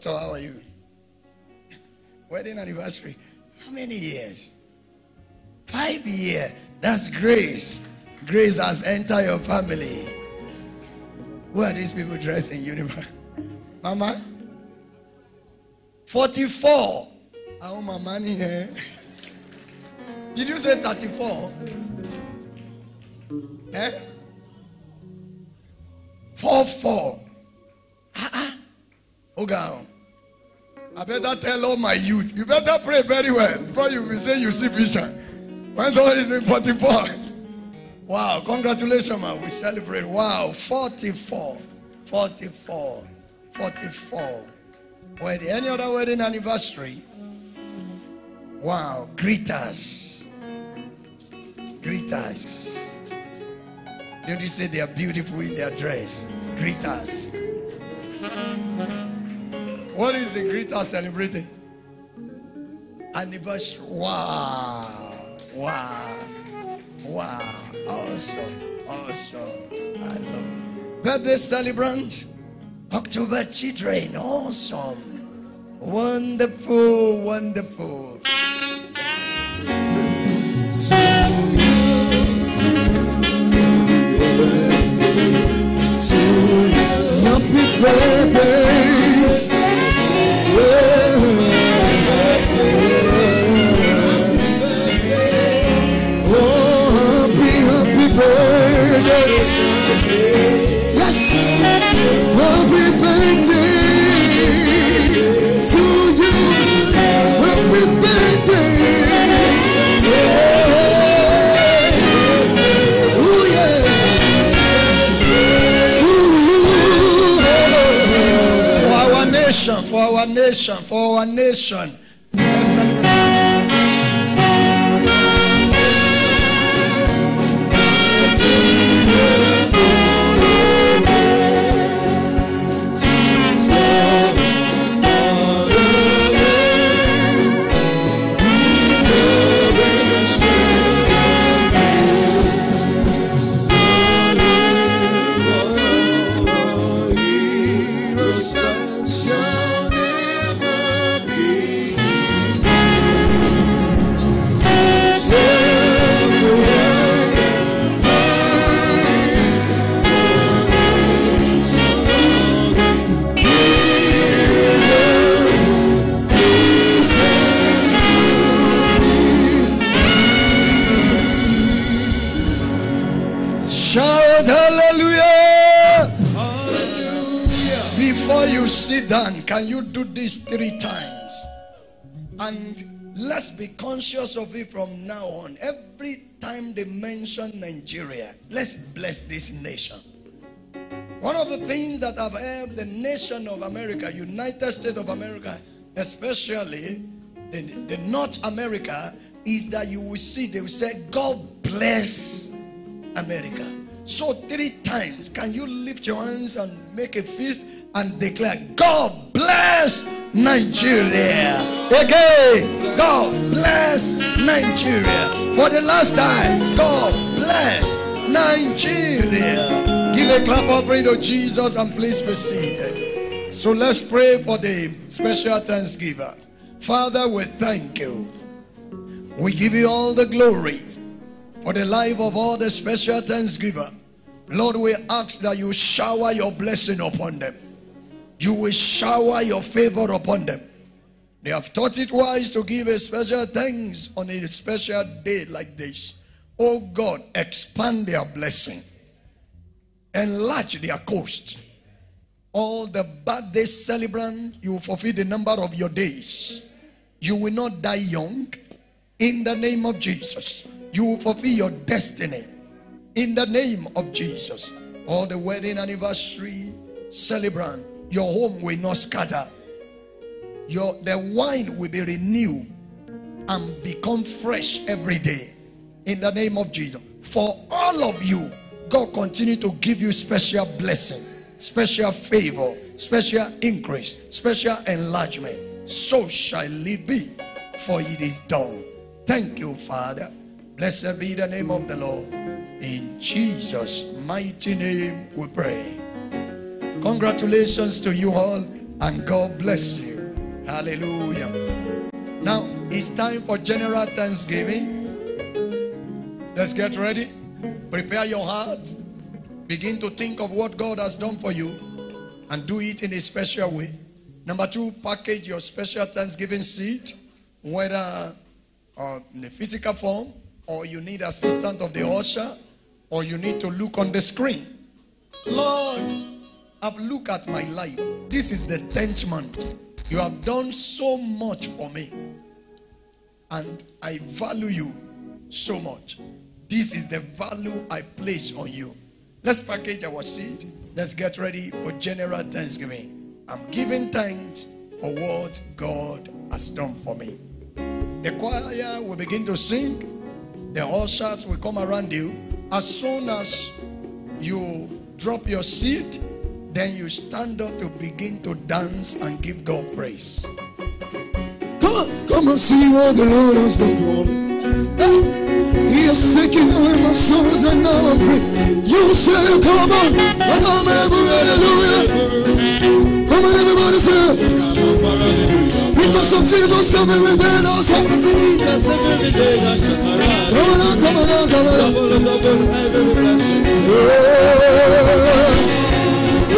Doctor, how are you? Wedding anniversary. How many years? Five years. That's grace. Grace has entered your family. Who are these people dressed in uniform? Mama? 44. I want my money here. Did you say 34? Eh? 4 4. Ah, ah. Oga. I better tell all my youth. You better pray very well before you will say you see vision. When someone is in 44. Wow, congratulations, man. We celebrate. Wow, 44. 44. 44. Wedding. Any other wedding anniversary? Wow, greet us. Greet us. Don't you say they are beautiful in their dress? Greet us. What is the greeter celebrating? Anniversary. Wow. Wow. Wow. Awesome. Awesome. I love. Birthday celebrant. October children. Awesome. Wonderful. Wonderful. Happy birthday. Nation. For our nation. This three times? And let's be conscious of it from now on. Every time they mention Nigeria, let's bless this nation. One of the things that have helped the nation of America, United States of America, especially the, the North America, is that you will see they will say, God bless America. So three times, can you lift your hands and make a fist and declare, God bless Nigeria. Again, God bless Nigeria. For the last time, God bless Nigeria. Give a clap offering to Jesus and please be seated. So let's pray for the special thanksgiver. Father, we thank you. We give you all the glory for the life of all the special thanksgiver. Lord, we ask that you shower your blessing upon them. You will shower your favor upon them. They have thought it wise to give a special thanks on a special day like this. Oh God, expand their blessing, enlarge their coast. All the birthday celebrant, you will fulfill the number of your days. You will not die young. In the name of Jesus, you will fulfill your destiny. In the name of Jesus, all the wedding anniversary celebrant, your home will not scatter. Your the wine will be renewed and become fresh every day. In the name of Jesus, for all of you, God continue to give you special blessing, special favor, special increase, special enlargement. So shall it be, for it is done. Thank you, Father. Blessed be the name of the Lord. In Jesus' mighty name we pray. Congratulations to you all. And God bless you. Hallelujah. Now it's time for general thanksgiving. Let's get ready. Prepare your heart. Begin to think of what God has done for you and do it in a special way. Number two, package your special Thanksgiving seed, whether uh, in a physical form or you need assistance of the usher or you need to look on the screen. Lord, I've looked at my life. This is the 10th month. You have done so much for me. And I value you so much. This is the value I place on you. Let's package our seed. Let's get ready for general thanksgiving. I'm giving thanks for what God has done for me. The choir will begin to sing. The ushers will come around you. As soon as you drop your seed, then you stand up to begin to dance and give God praise. Come on, come and see what the Lord has done for me. He has taken away my sorrows and now I'm free. You say, come on, and I'm able, hallelujah. Come on, everybody say, because of Jesus, come and remain us. Come on, come on, come on, come on. Yeah.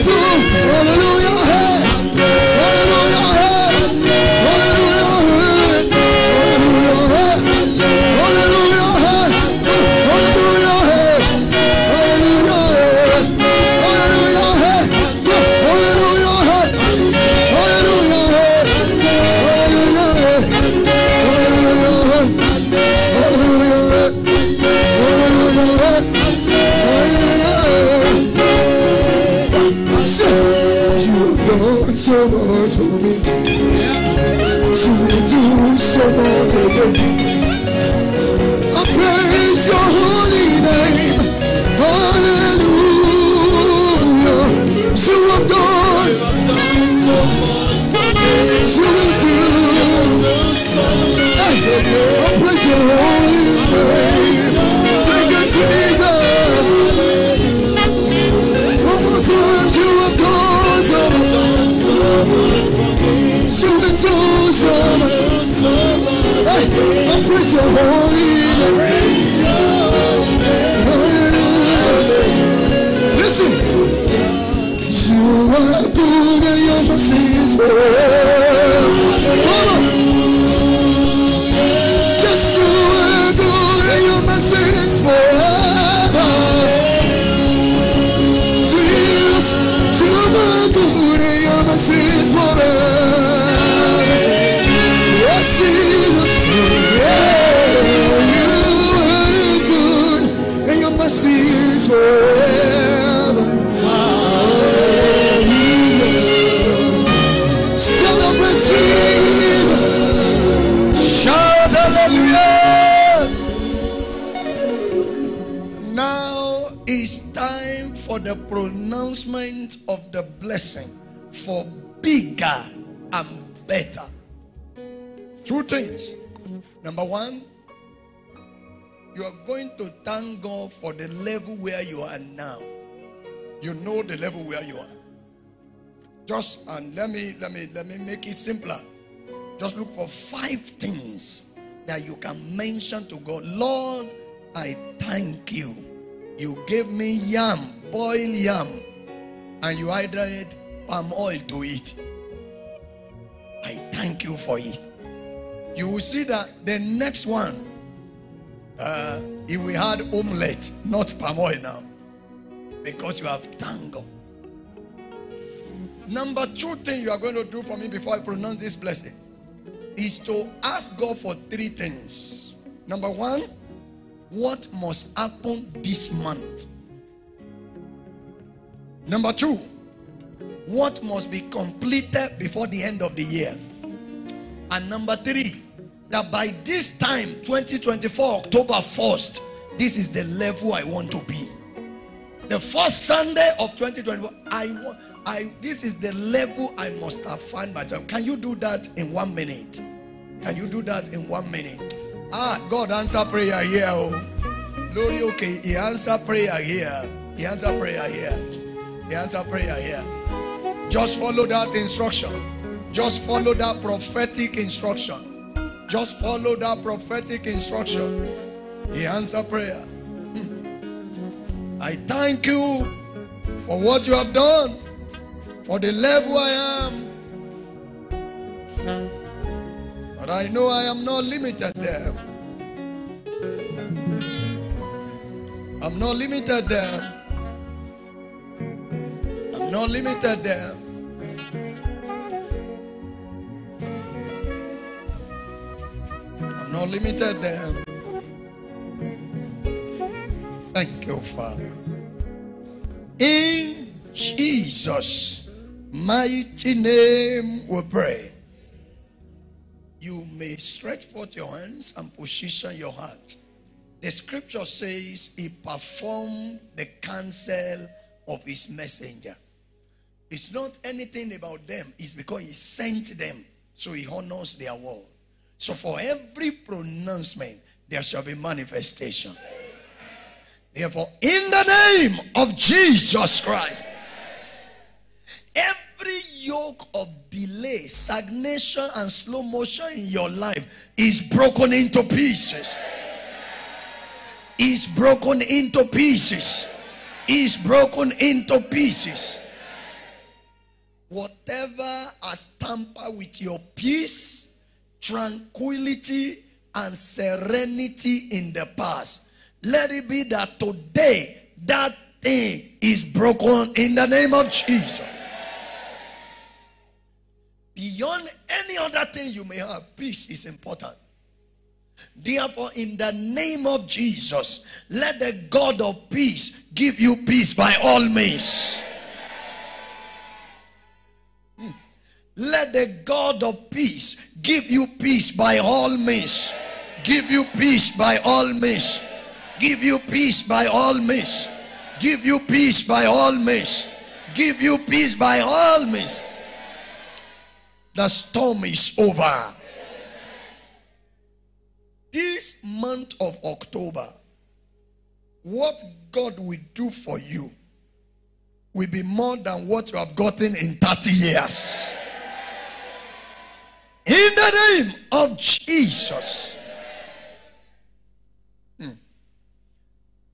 走我的路。Pronouncement of the blessing for bigger and better. Two things. Number one, you are going to thank God for the level where you are now. You know the level where you are. Just and let me let me let me make it simpler. Just look for five things that you can mention to God. Lord, I thank you You gave me yam, boiled yam, and you added palm oil to it. I thank you for it. You will see that the next one, uh, if we had omelette, not palm oil now, because you have thanked God. Number two thing you are going to do for me before I pronounce this blessing is to ask God for three things. Number one, what must happen this month? Number two, what must be completed before the end of the year? And number three, that by this time, 2024, October 1st, this is the level I want to be. The first Sunday of 2024, I want. I this is the level I must have found myself. Can you do that in one minute? Can you do that in one minute? Ah, God answer prayer here. Oh, glory. Okay, He answer prayer here. He answer prayer here. He answer prayer here. Just follow that instruction. Just follow that prophetic instruction. Just follow that prophetic instruction. He answer prayer. I thank you for what you have done, for the level I am. But I know I am not limited there. I'm not limited there. I'm not limited there. I'm not limited there. Thank you, Father. In Jesus' mighty name we pray. You may stretch forth your hands and position your heart. The scripture says he performed the counsel of his messenger. It's not anything about them, it's because he sent them. So he honors their word. So for every pronouncement, there shall be manifestation. Therefore, in the name of Jesus Christ, every yoke of delay, stagnation, and slow motion in your life is broken into pieces. Is broken into pieces. Is broken into pieces. Whatever has tampered with your peace, tranquility, and serenity in the past, let it be that today that thing is broken in the name of Jesus. Beyond any other thing you may have, peace is important. Therefore, in the name of Jesus, let the God of peace give you peace by all means. Hmm. Let the God of peace give you peace by all means. Give you peace by all means. Give you peace by all means. Give you peace by all means. Give you peace by all means. The storm is over. This month of October, what God will do for you will be more than what you have gotten in 30 years. In the name of Jesus. Hmm.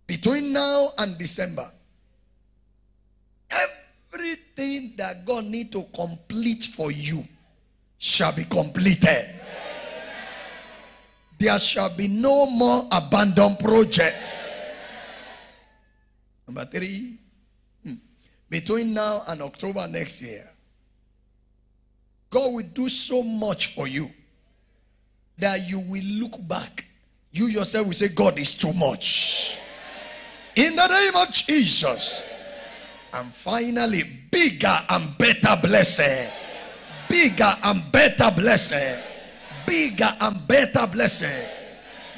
Between now and December, everything that God need to complete for you shall be completed. There shall be no more abandoned projects. Number three, hmm, between now and October next year, God will do so much for you that you will look back. You yourself will say, God is too much. In the name of Jesus. And finally, bigger and better blessing. Bigger and better blessing. Bigger and better blessing.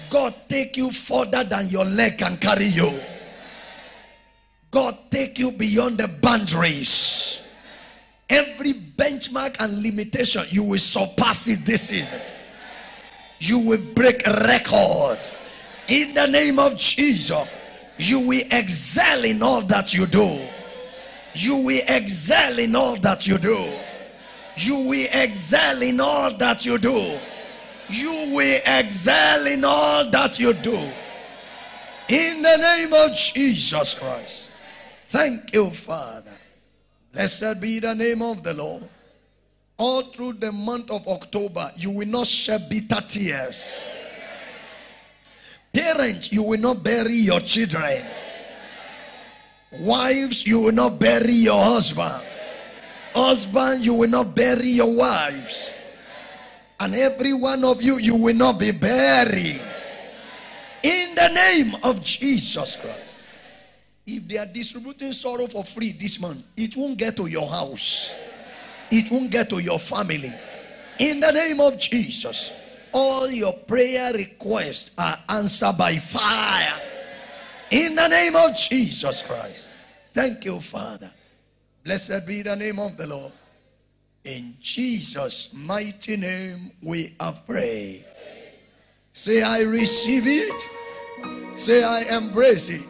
God take you further than your leg can carry you. God take you beyond the boundaries. Every benchmark and limitation, you will surpass it this season. You will break records. In the name of Jesus, you will excel in all that you do. You will excel in all that you do. You will excel in all that you do. You will excel in all that you do. In the name of Jesus Christ. Thank you, Father. Blessed be the name of the Lord. All through the month of October, you will not shed bitter tears. Parents, you will not bury your children. Wives, you will not bury your husband. Husband, you will not bury your wives. And every one of you, you will not be buried. In the name of Jesus Christ. If they are distributing sorrow for free this month, it won't get to your house. It won't get to your family. In the name of Jesus, all your prayer requests are answered by fire. In the name of Jesus Christ. Thank you, Father. Blessed be the name of the Lord. In Jesus' mighty name we have prayed. Say, I receive it. Say, I embrace it.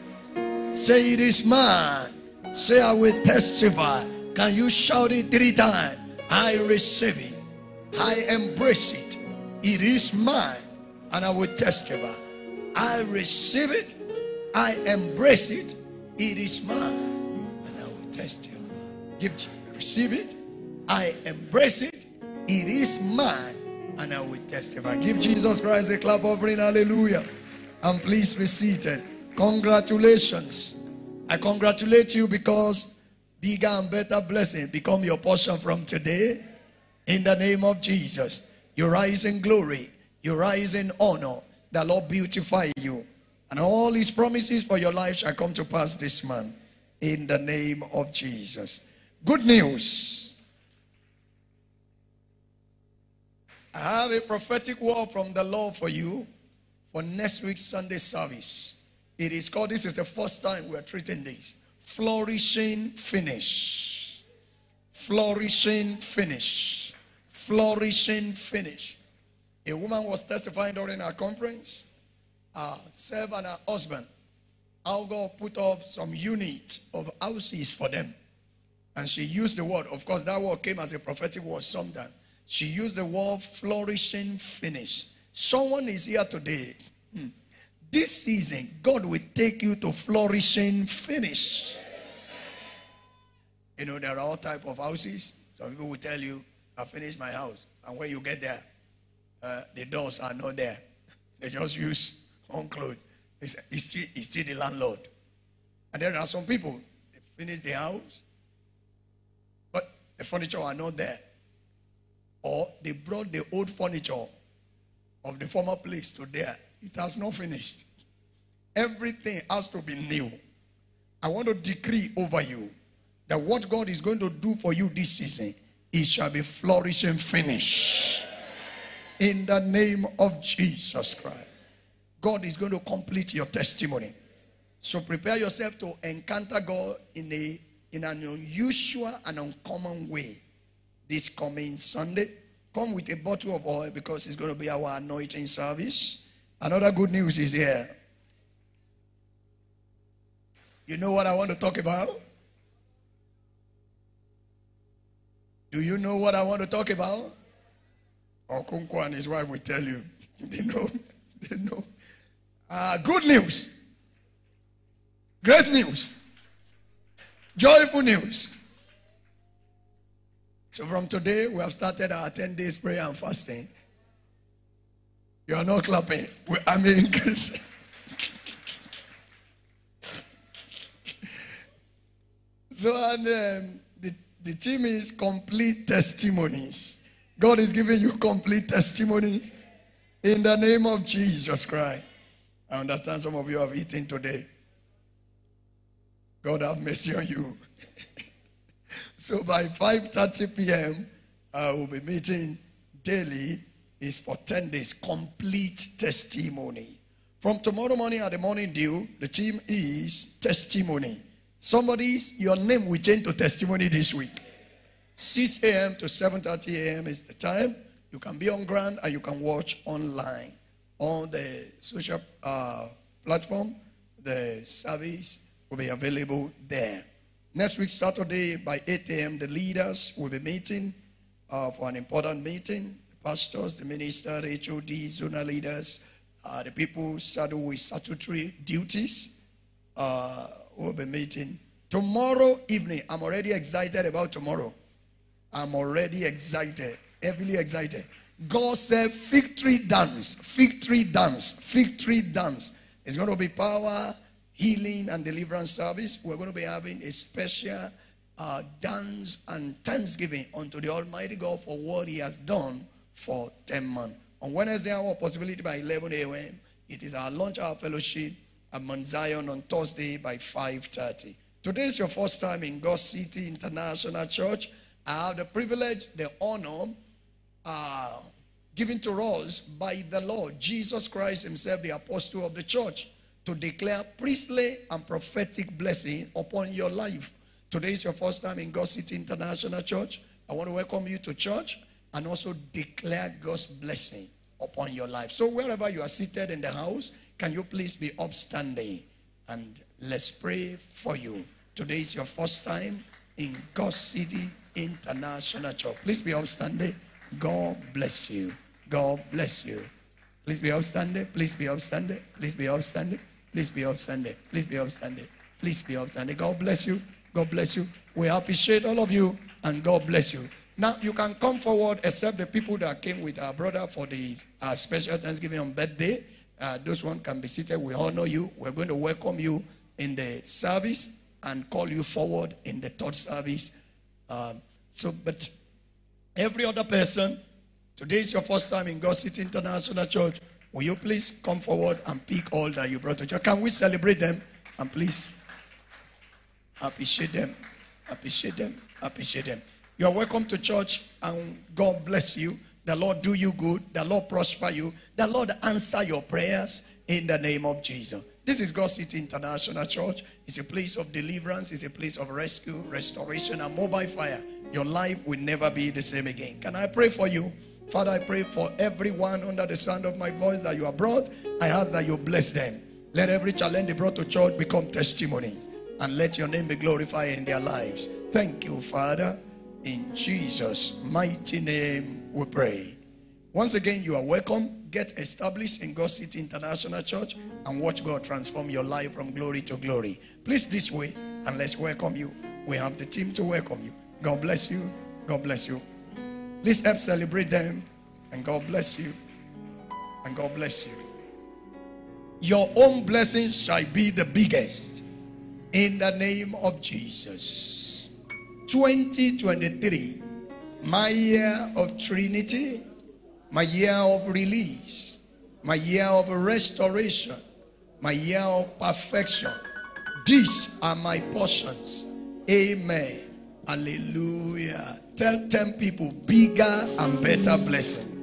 Say, it is mine. Say, I will testify. Can you shout it three times? I receive it. I embrace it. It is mine. And I will testify. I receive it. I embrace it. It is mine. And I will testify. Give receive it. I embrace it. It is mine. And I will testify. Give Jesus Christ a clap offering. Hallelujah. And please be seated. Congratulations. I congratulate you because bigger and better blessing become your portion from today. In the name of Jesus. You rise in glory. You rise in honor. The Lord beautify you. And all his promises for your life shall come to pass this month. In the name of Jesus. Good news. I have a prophetic word from the Lord for you for next week's Sunday service. It is called, this is the first time we are treating this. Flourishing finish. Flourishing finish. Flourishing finish. A woman was testifying during our conference. Serve and her husband. How God put off some unit of houses for them. And she used the word, of course, that word came as a prophetic word sometime. She used the word flourishing finish. Someone is here today. Hmm. This season, God will take you to flourishing finish. You know, there are all type of houses. Some people will tell you, I finished my house. And when you get there, uh, the doors are not there. They just use on clothes. It's, it's, still, it's still the landlord. And there are some people, they finish the house, the furniture are not there. Or they brought the old furniture of the former place to there. It has not finished. Everything has to be new. I want to decree over you that what God is going to do for you this season, it shall be flourishing finish. In the name of Jesus Christ. God is going to complete your testimony. So prepare yourself to encounter God in a in an unusual and uncommon way this coming Sunday. Come with a bottle of oil because it's going to be our anointing service. Another good news is here. You know what I want to talk about? Do you know what I want to talk about? Okunko and his wife will tell you. They know. They know. Uh, good news. Great news. Joyful news. So from today, we have started our 10 days prayer and fasting. You are not clapping. We, I mean, so and um, the, the team is complete testimonies. God is giving you complete testimonies in the name of Jesus Christ. I understand some of you have eaten today. God have mercy on you. so by 5:30 p.m., I will be meeting daily. Is for 10 days, complete testimony. From tomorrow morning at the Morning Dew, the team is testimony. Somebody's your name will change to testimony this week. 6 a.m. to 7:30 a.m. is the time. You can be on ground and you can watch online on the social uh, platform. The service will be available there. Next week, Saturday, by 8 a.m., the leaders will be meeting uh, for an important meeting. The pastors, the minister, the HOD, zonal leaders, uh, the people saddled with statutory duties uh, will be meeting tomorrow evening. I'm already excited about tomorrow. I'm already excited, heavily excited. God said, victory dance, victory dance, victory dance. It's going to be power, healing, and deliverance service. We're going to be having a special uh, dance and thanksgiving unto the Almighty God for what He has done for 10 months. On Wednesday, our possibility by 11 a.m. It is our lunch hour fellowship at Mount Zion on Thursday by 5:30. Today is your first time in God City International Church. I have the privilege, the honor, uh, given to us by the Lord Jesus Christ Himself, the apostle of the church, to declare priestly and prophetic blessing upon your life. Today is your first time in God City International Church. I want to welcome you to church and also declare God's blessing upon your life. So, wherever you are seated in the house, can you please be upstanding and let's pray for you. Today is your first time in God City International Church. Please be upstanding. God bless you. God bless you. Please be upstanding. Please be upstanding. Please be upstanding. Please be upstanding. Please be upstanding. Please be upstanding. God bless you. God bless you. We appreciate all of you and God bless you. Now you can come forward except the people that came with our brother for the uh, special Thanksgiving on birthday. Uh, those one can be seated. We all know you. We're going to welcome you in the service and call you forward in the third service. Um, so, but every other person, today is your first time in God City International Church. Will you please come forward and pick all that you brought to church? Can we celebrate them? And please appreciate them. Appreciate them. Appreciate them. You are welcome to church and God bless you. The Lord do you good. The Lord prosper you. The Lord answer your prayers in the name of Jesus. This is God City International Church. It's a place of deliverance. It's a place of rescue, restoration, and mobile fire. Your life will never be the same again. Can I pray for you? Father, I pray for everyone under the sound of my voice that you have brought. I ask that you bless them. Let every challenge they brought to church become testimonies. And let your name be glorified in their lives. Thank you, Father. In Jesus' mighty name we pray. Once again, you are welcome. Get established in God City International Church and watch God transform your life from glory to glory. Please, this way, and let's welcome you. We have the team to welcome you. God bless you. God bless you. Please help celebrate them. And God bless you. And God bless you. Your own blessing shall be the biggest. In the name of Jesus. 2023, my year of Trinity, my year of release, my year of restoration, my year of perfection. These are my portions. Amen. Hallelujah. Tell 10 people bigger and better blessing.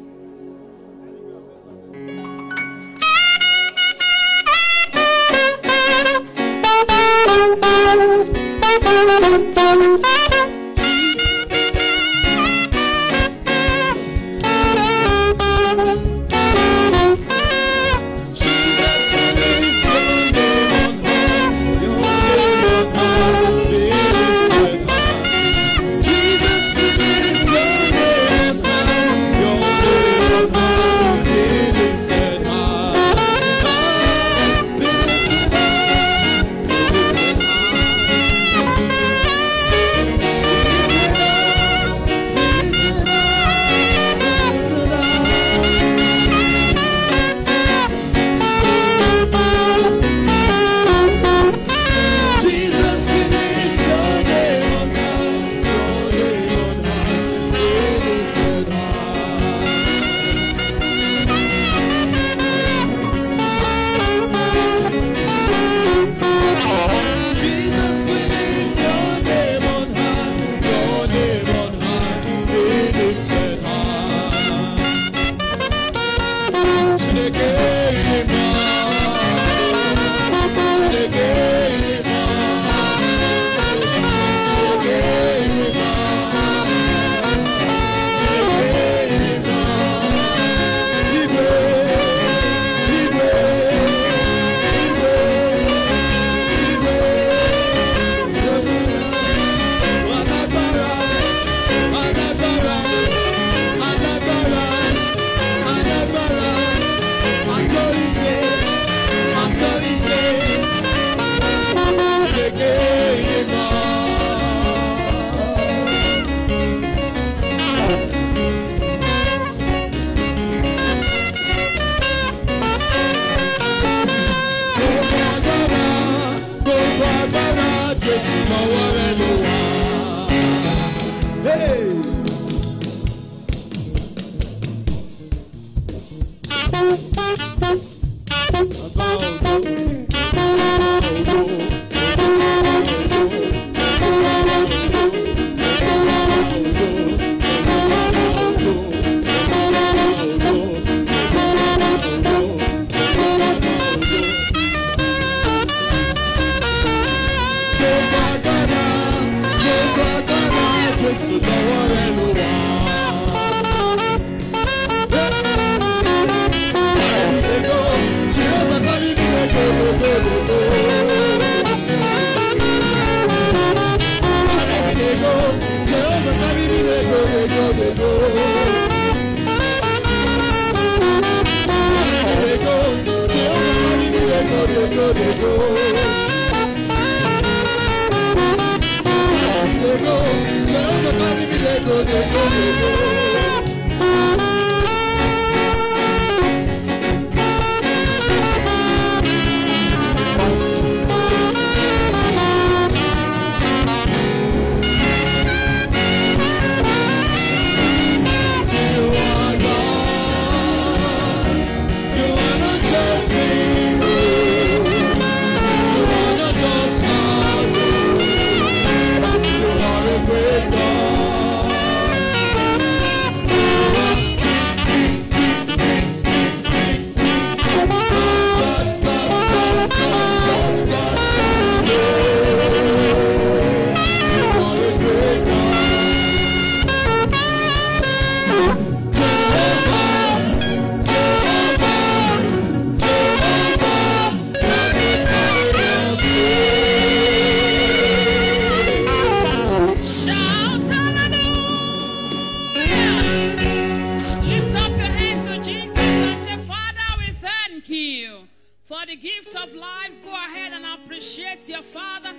You for the gift of life. Go ahead and appreciate your Father.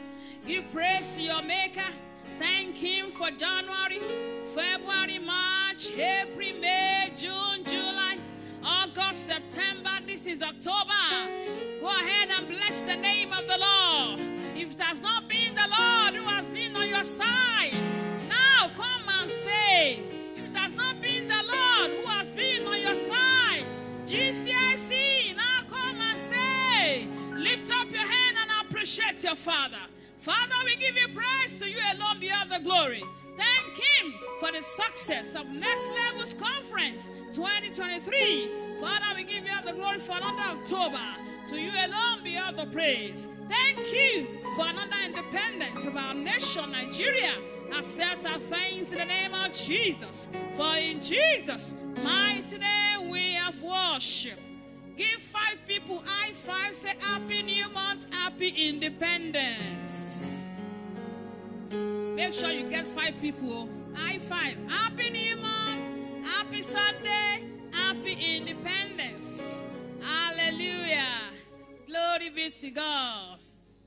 Give praise to your Maker. Thank Him for January, February, March, April, May, June, July, August, September. This is October. Go ahead and bless the name of the Lord. If it has not been the Lord who has been on your side, now come and say, if it has not been the Lord who has been on your side, GCIC, appreciate your Father. Father, we give you praise to you alone be all the glory. Thank Him for the success of Next Levels Conference 2023. Father, we give you all the glory for another October. To you alone be all the praise. Thank you for another independence of our nation, Nigeria. Accept our thanks in the name of Jesus. For in Jesus' mighty name we have worship. Give five people high five. Say happy new month, happy independence. Make sure you get five people. Oh. High five. Happy new month, happy Sunday, happy independence. Hallelujah. Glory be to God.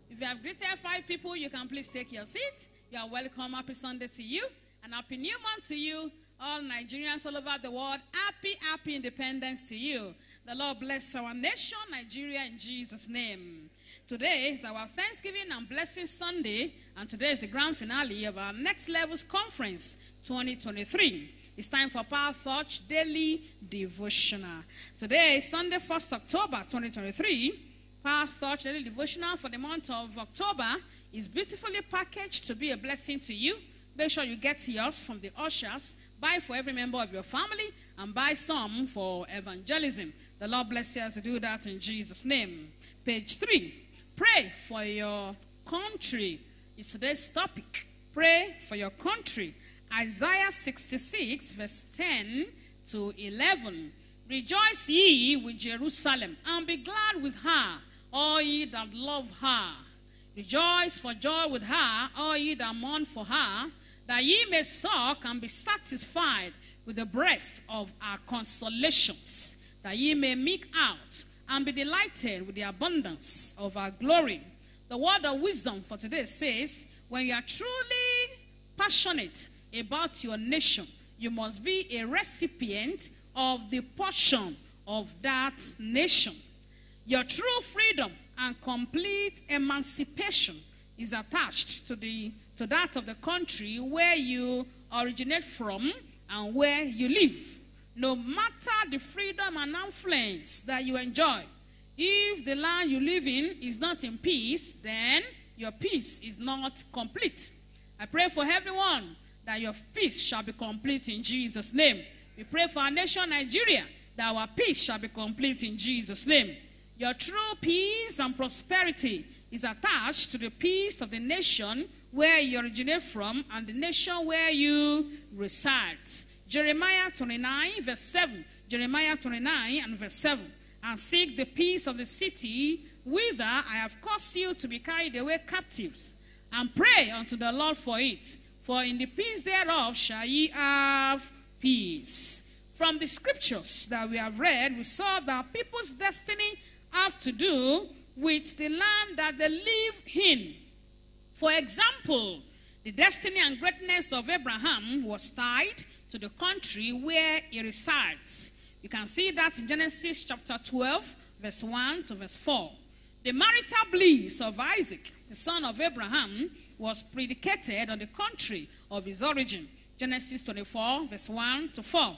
If you have greeted five people, you can please take your seat. You are welcome. Happy Sunday to you and happy new month to you. All Nigerians all over the world, happy, happy independence to you. The Lord bless our nation, Nigeria, in Jesus' name. Today is our Thanksgiving and Blessing Sunday, and today is the grand finale of our Next Levels Conference 2023. It's time for Power Thoughts Daily Devotional. Today is Sunday, 1st October 2023. Power Thoughts Daily Devotional for the month of October is beautifully packaged to be a blessing to you. Make sure you get yours from the ushers. Buy for every member of your family and buy some for evangelism. The Lord bless you as you do that in Jesus' name. Page 3. Pray for your country is today's topic. Pray for your country. Isaiah 66, verse 10 to 11. Rejoice ye with Jerusalem, and be glad with her, all ye that love her. Rejoice for joy with her, all ye that mourn for her, that ye may suck and be satisfied with the breast of our consolations, that ye may meek out and be delighted with the abundance of our glory. The word of wisdom for today says, when you are truly passionate about your nation, you must be a recipient of the portion of that nation. Your true freedom and complete emancipation is attached to, the, to that of the country where you originate from and where you live. No matter the freedom and influence that you enjoy, if the land you live in is not in peace, then your peace is not complete. I pray for everyone that your peace shall be complete in Jesus' name. We pray for our nation, Nigeria, that our peace shall be complete in Jesus' name. Your true peace and prosperity is attached to the peace of the nation where you originate from and the nation where you reside. Jeremiah 29, verse 7. Jeremiah 29 and verse 7. And seek the peace of the city whither I have caused you to be carried away captives, and pray unto the Lord for it. For in the peace thereof shall ye have peace. From the scriptures that we have read, we saw that people's destiny have to do with the land that they live in. For example, the destiny and greatness of Abraham was tied to the country where he resides. You can see that in Genesis chapter 12, verse 1 to verse 4. The marital bliss of Isaac, the son of Abraham, was predicated on the country of his origin. Genesis 24, verse 1 to 4.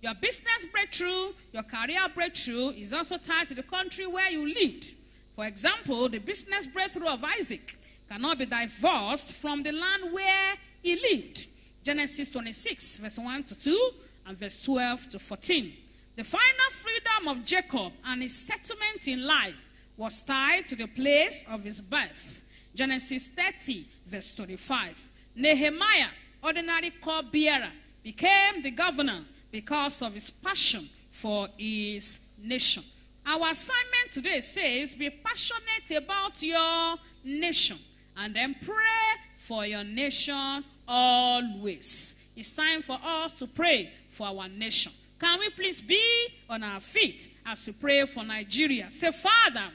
Your business breakthrough, your career breakthrough is also tied to the country where you lived. For example, the business breakthrough of Isaac cannot be divorced from the land where he lived. Genesis 26, verse 1 to 2, and verse 12 to 14. The final freedom of Jacob and his settlement in life was tied to the place of his birth. Genesis 30, verse 25. Nehemiah, ordinary bearer, became the governor because of his passion for his nation. Our assignment today says be passionate about your nation and then pray for your nation always. It's time for us to pray for our nation. Can we please be on our feet as we pray for Nigeria? Say, Father,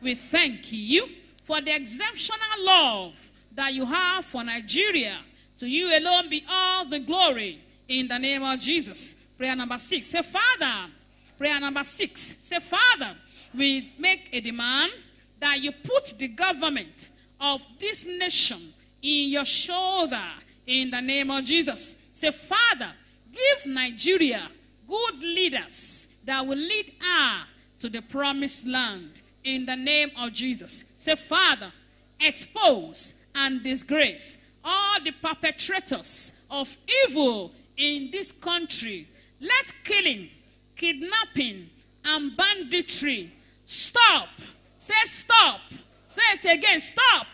we thank you for the exceptional love that you have for Nigeria. To you alone be all the glory in the name of Jesus. Prayer number six. Say, Father. Prayer number six. Say, Father, we make a demand that you put the government of this nation in your shoulder in the name of Jesus. Say, Father, give Nigeria good leaders that will lead her to the promised land in the name of Jesus. Say, Father, expose and disgrace all the perpetrators of evil in this country. Let killing, kidnapping, and banditry stop. Say, stop. Say it again, stop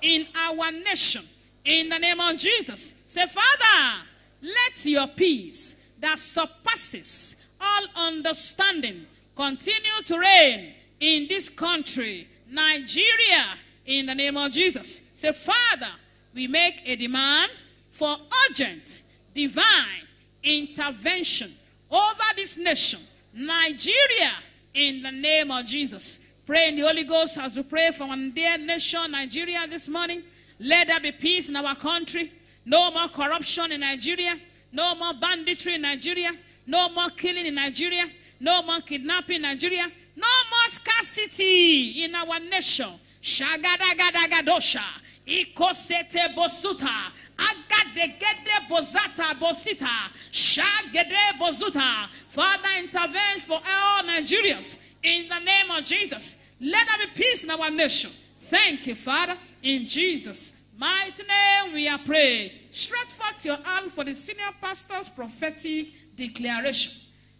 in our nation. In the name of Jesus. Say, Father, let your peace that surpasses all understanding continue to reign in this country, Nigeria, in the name of Jesus. Say, Father, we make a demand for urgent divine intervention over this nation, Nigeria, in the name of Jesus. Pray in the Holy Ghost as we pray for our dear nation, Nigeria, this morning. Let there be peace in our country. No more corruption in Nigeria. No more banditry in Nigeria. No more killing in Nigeria. No more kidnapping in Nigeria. No more scarcity in our nation. Shagadagadagadosa. Ikosete bosuta. Agadegede bozata bosita. Shagede bozuta. Father, intervene for all Nigerians in the name of Jesus. Let there be peace in our nation. Thank you, Father. In Jesus' mighty name we are praying. Stretch forth your arm for the senior pastor's prophetic declaration.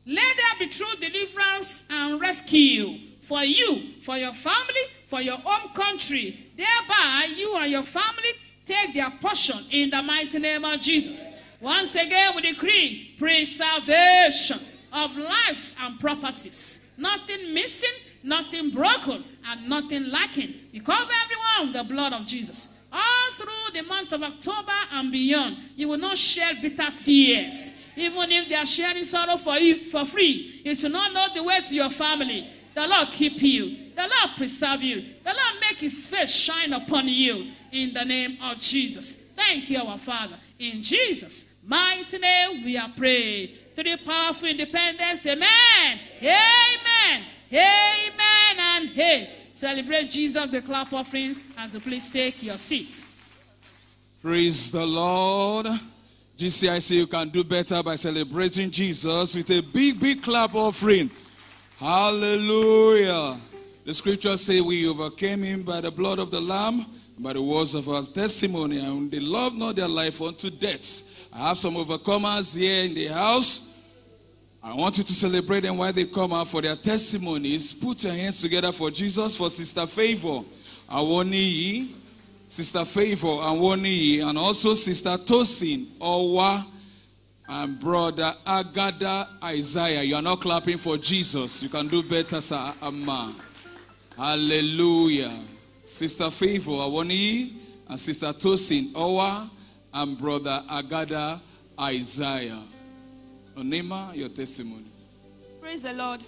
Let there be true deliverance and rescue for you, for your family, for your own country. Thereby, you and your family take their portion in the mighty name of Jesus. Once again, we decree preservation of lives and properties. Nothing missing, nothing broken, and nothing lacking. We cover everyone with the blood of Jesus. All through the month of October and beyond, you will not shed bitter tears. Even if they are sharing sorrow for you for free, you should not know the way to your family. The Lord keep you. The Lord preserve you. The Lord make his face shine upon you in the name of Jesus. Thank you, our Father. In Jesus' mighty name we are praying. Three powerful independence. Amen. Amen. Amen and hey. Celebrate Jesus, the clap offering, as you please take your seat. Praise the Lord. GCIC, you can do better by celebrating Jesus with a big, big clap offering. Hallelujah. The scriptures say we overcame him by the blood of the Lamb, by the words of our testimony, and they love not their life unto death. I have some overcomers here in the house. I want you to celebrate them while they come out for their testimonies. Put your hands together for Jesus, for Sister Favor, Awoniyi, Sister Favor Awoniyi, and also Sister Tosin Owa, and Brother Agada Isaiah. You are not clapping for Jesus. You can do better, Sir Amma. Hallelujah. Sister Favor Awoniyi, and Sister Tosin Owa, and Brother Agada Isaiah. Onema, your testimony. Praise the Lord.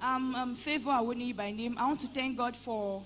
I'm um, Favor by name. I want to thank God for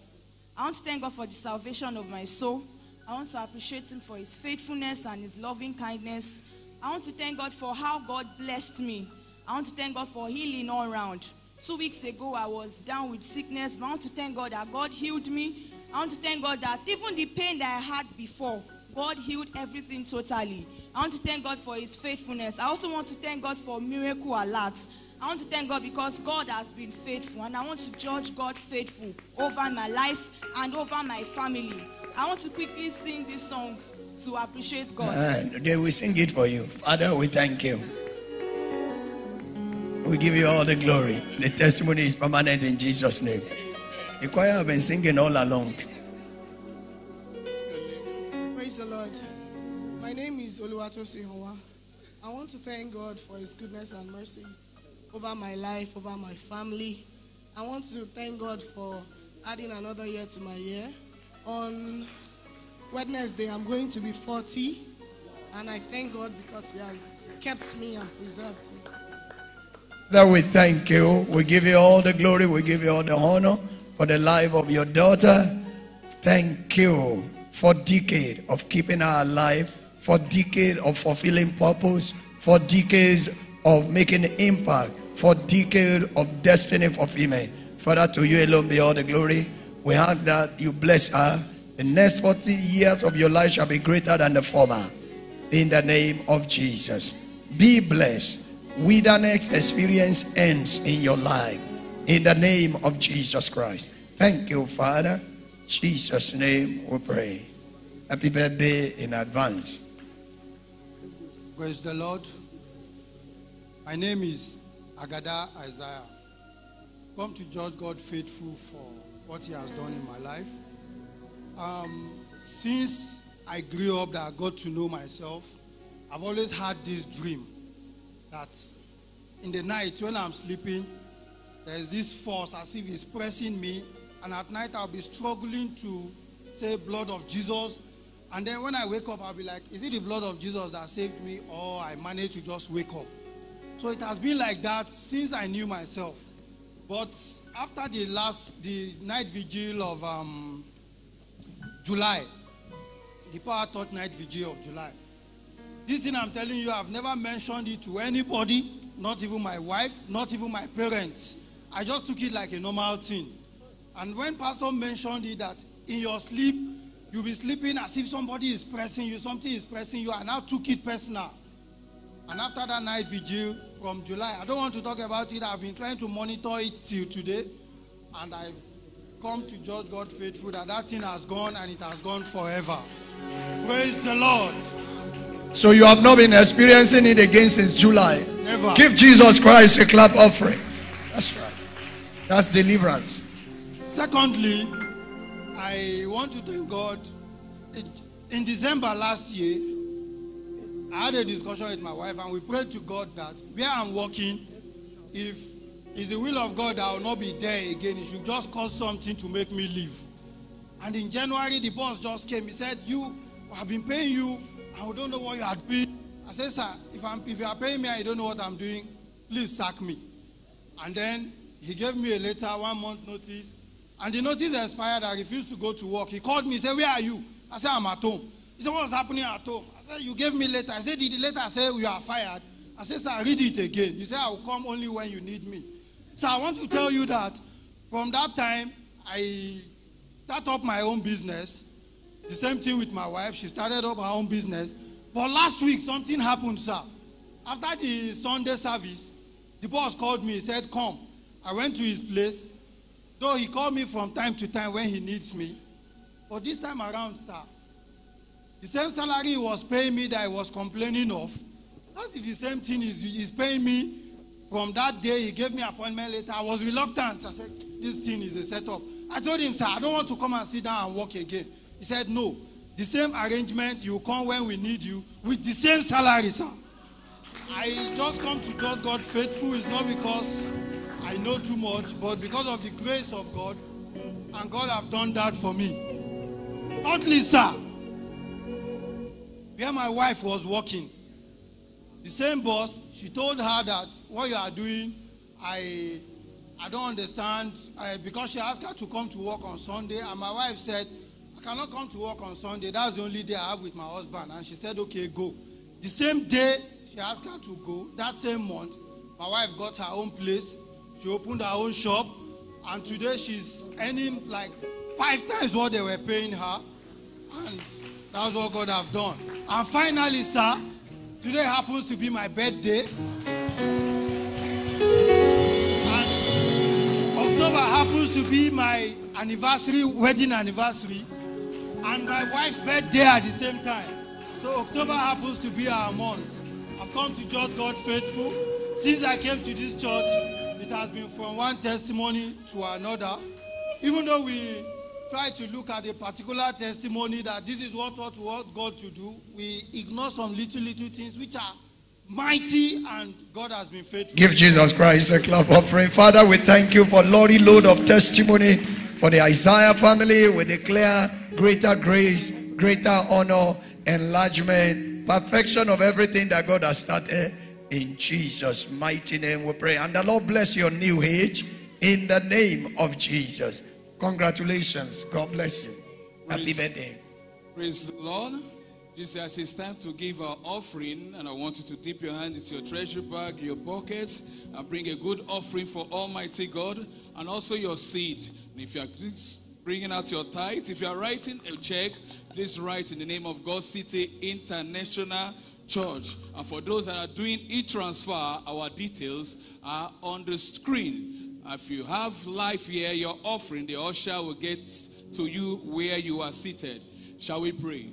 I want to thank God for the salvation of my soul. I want to appreciate Him for His faithfulness and His loving kindness. I want to thank God for how God blessed me. I want to thank God for healing all around. Two weeks ago, I was down with sickness, but I want to thank God that God healed me. I want to thank God that even the pain that I had before, God healed everything totally. I want to thank God for His faithfulness. I also want to thank God for miracle alerts. I want to thank God because God has been faithful, and I want to judge God faithful over my life and over my family. I want to quickly sing this song to appreciate God. And they will sing it for you. Father, we thank you. We give you all the glory. The testimony is permanent in Jesus' name. The choir have been singing all along. Name is Oluwatosin Owa. I want to thank God for His goodness and mercies over my life, over my family. I want to thank God for adding another year to my year. On Wednesday, I'm going to be 40, and I thank God because He has kept me and preserved me. That we thank you. We give you all the glory. We give you all the honor for the life of your daughter. Thank you for decade of keeping her alive, for decades of fulfilling purpose, for decades of making impact, for decades of destiny for fulfillment. Father, to you alone be all the glory. We ask that you bless her. The next 40 years of your life shall be greater than the former. In the name of Jesus. Be blessed. Wilderness experience ends in your life. In the name of Jesus Christ. Thank you, Father. Jesus' name we pray. Happy birthday in advance. Praise the Lord. My name is Agada Isaiah. Come to judge God faithful for what He has done in my life. Um, since I grew up, that I got to know myself, I've always had this dream that in the night when I'm sleeping, there's this force as if it's pressing me, and at night I'll be struggling to say blood of Jesus. And then when I wake up, I'll be like, is it the blood of Jesus that saved me, or I managed to just wake up? So it has been like that since I knew myself. But after the last, the night vigil of um, July, the Power Thought Night Vigil of July, this thing I'm telling you, I've never mentioned it to anybody, not even my wife, not even my parents. I just took it like a normal thing. And when Pastor mentioned it, that in your sleep, you'll be sleeping as if somebody is pressing you, something is pressing you, and I now took it personal. And after that night vigil from July, I don't want to talk about it. I've been trying to monitor it till today. And I've come to judge God faithful that that thing has gone and it has gone forever. Praise the Lord. So you have not been experiencing it again since July. Never. Give Jesus Christ a clap offering. That's right. That's deliverance. Secondly, I want to thank God. It- In December last year, I had a discussion with my wife, and we prayed to God that where I'm working, if it's the will of God I will not be there again, He should just cause something to make me leave. And in January, the boss just came. He said, "You, I've been paying you, and we don't know what you are doing." I said, "Sir, if I'm if you are paying me, I don't know what I'm doing, please sack me." And then he gave me a letter, one month notice. And the notice expired. I refused to go to work. He called me. He said, Where are you? I said, I'm at home. He said, What's happening at home? I said, You gave me letter. I said, Did the letter say you are fired? I said, Sir, read it again. You said, I will come only when you need me. So I want to tell you that from that time, I start up my own business. The same thing with my wife. She started up her own business. But last week, something happened, sir. After the Sunday service, the boss called me. He said, Come. I went to his place. Though he called me from time to time when he needs me. But this time around, sir, the same salary he was paying me that I was complaining of, that is the same thing he's, he's paying me from that day. He gave me appointment later. I was reluctant. I said, This thing is a setup. I told him, Sir, I don't want to come and sit down and work again. He said, No. The same arrangement, you come when we need you with the same salary, sir. I just come to judge God faithful. It's not because I know too much, but because of the grace of God. And God have done that for me. Oddly, sir, where my wife was working, the same boss, she told her that what you are doing, I, I don't understand. I, because she asked her to come to work on Sunday, and my wife said, I cannot come to work on Sunday. That's the only day I have with my husband. And she said, okay, go. The same day she asked her to go, that same month, my wife got her own place. She opened her own shop. And today she's earning like five times what they were paying her. And that's what God have done. And finally, sir, today happens to be my birthday. And October happens to be my anniversary, wedding anniversary. And my wife's birthday at the same time. So October happens to be our month. I've come to judge God faithful. Since I came to this church, it has been from one testimony to another. Even though we try to look at a particular testimony that this is what, what we want God to do, we ignore some little, little things which are mighty and God has been faithful. Give Jesus Christ a clap of offering. Father, we thank you for lorry load of testimony for the Isaiah family. We declare greater grace, greater honor, enlargement, perfection of everything that God has started. In Jesus' mighty name we pray. And the Lord bless your new age in the name of Jesus. Congratulations. God bless you. Happy Praise- birthday. Praise the Lord. This is it's time to give our offering, and I want you to dip your hand into your treasure bag, your pockets, and bring a good offering for Almighty God, and also your seed. And if you are bringing out your tithe, if you are writing a check, please write in the name of God City International Church. And for those that are doing e-transfer, our details are on the screen. If you have life here, your offering, the usher will get to you where you are seated. Shall we pray?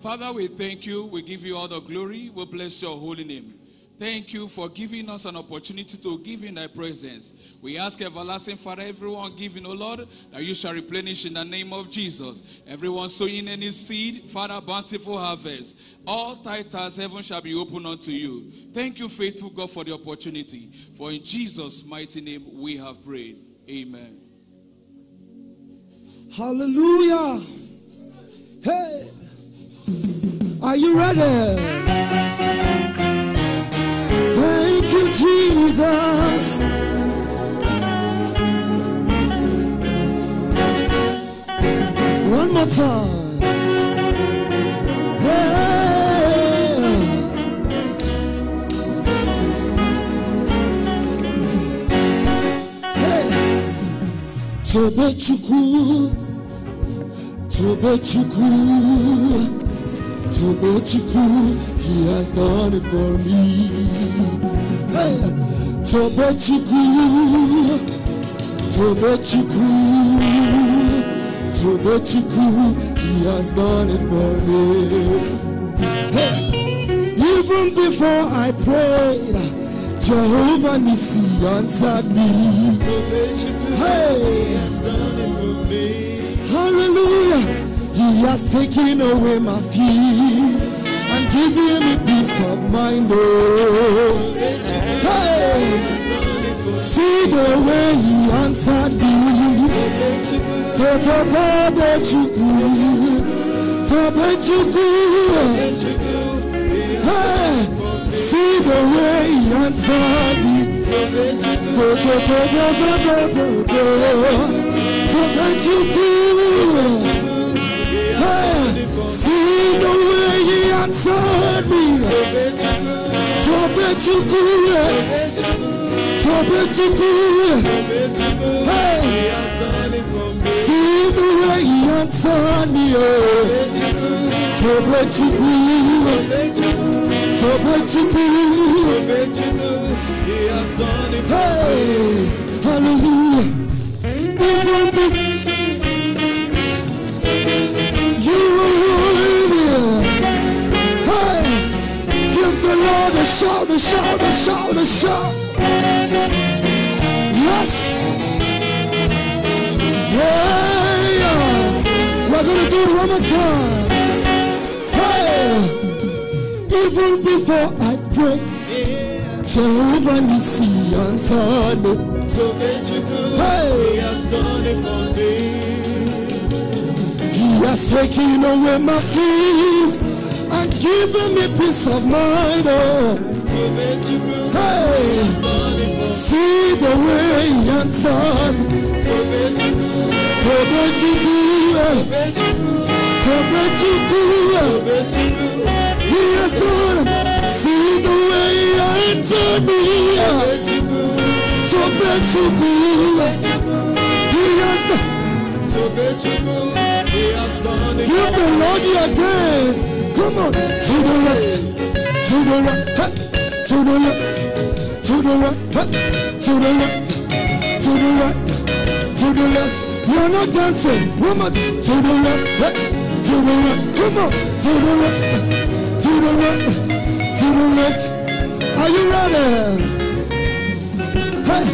Father, we thank you. We give you all the glory. We bless your holy name. Thank you for giving us an opportunity to give in thy presence. We ask, everlasting Father, everyone giving, O Lord, that you shall replenish in the name of Jesus. Everyone sowing any seed, Father, bountiful harvest. All titles, heaven shall be open unto you. Thank you, faithful God, for the opportunity. For in Jesus' mighty name we have prayed. Amen. Hallelujah. Hey. Are you ready? You, Jesus. One more time. Yeah. Hey. Chukwu, Tobe chukwu, He has done it for me. Tobechukwu Tobechukwu Tobechukwu He has done it for me. Even before I prayed Jehovah Nissi answered me. Hey He has done it for me. Hallelujah. He has taken away my fears giving me peace of mind. Oh, hey, see the way he answered me. Ta ta ta Tata Tabechuku, Tabechuku. Hey, see the way he answered me. Ta ta ta ta ta ta ta ta. Tata Tata Tabechuku. See the way he answered me. Tobe Chukure. Hey. See the way he answered me. Tobe Chukure. Hey. Hallelujah. Even before give the shout a shout a shout a shout yes yeah we're gonna do it one more time hey even before I pray Jehovah Nissi answered me. Hey. He has done it for me. He has taken away my fears and given me peace of mind. Oh. Hey, see the way answered. Tobechiku, He has done. See the way he me. Tobechiku, He has done. Give the Lord your dance. Come on, to the left, to the right, to the left, to the right, to the left, to the right, to the left. You're not dancing. More to the left, to the right. Come on, to the left, to the right, to the left. Are you ready? Hey,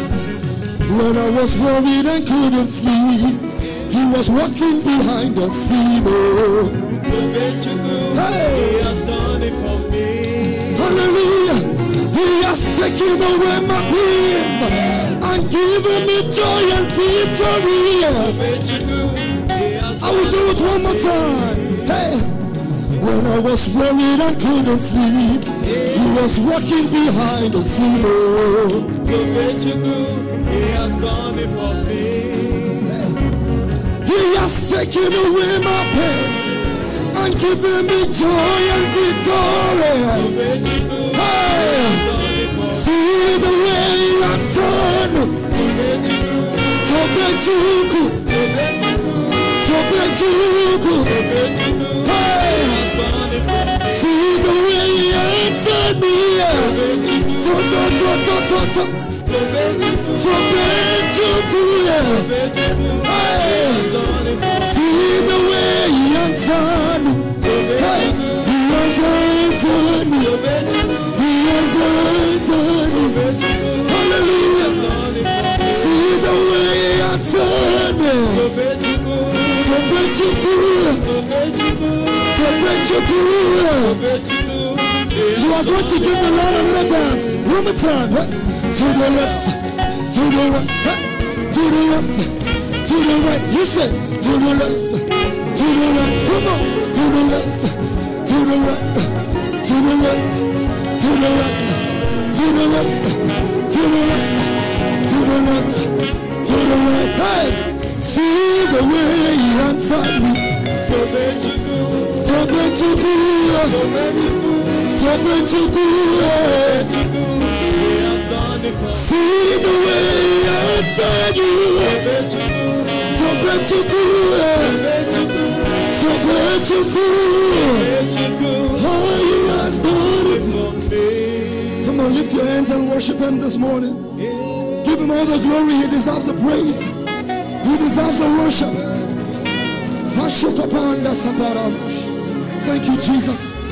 when I was worried and couldn't sleep. He was walking behind the scene. Oh. Hey. He has done it for me. Hallelujah. He has taken away my pain and given me joy and victory. I will do it one more time. Hey. When I was worried and couldn't sleep, he was walking behind the scene. Oh. He has done it for me. He has taken away my pains and given me joy and victory. Hey, see the way I turn. Tobechukwu, Tobechukwu. Hey, see the way I turn me. To to to. Hey, see the way me. Hallelujah. See the way me. Tobechukwu, Tobechukwu. You are going to give the Lord another dance. One more time. To the left, to the right, to the left, to the right. You say to the left, to the right. Come on, to the left, to the right, to the left, to the right, to the left, to the right, to the left, to the right. Hey, see the way he answered me. Tobechukwu, Tobechukwu, Tobechukwu, Tobechukwu. See the way tell you Tobechukwu Tobechukwu Oh, you has done for me Come on, lift your hands and worship him this morning. Give him all the glory, he deserves the praise. He deserves the worship. Thank you, Jesus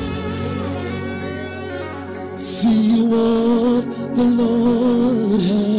the Lord has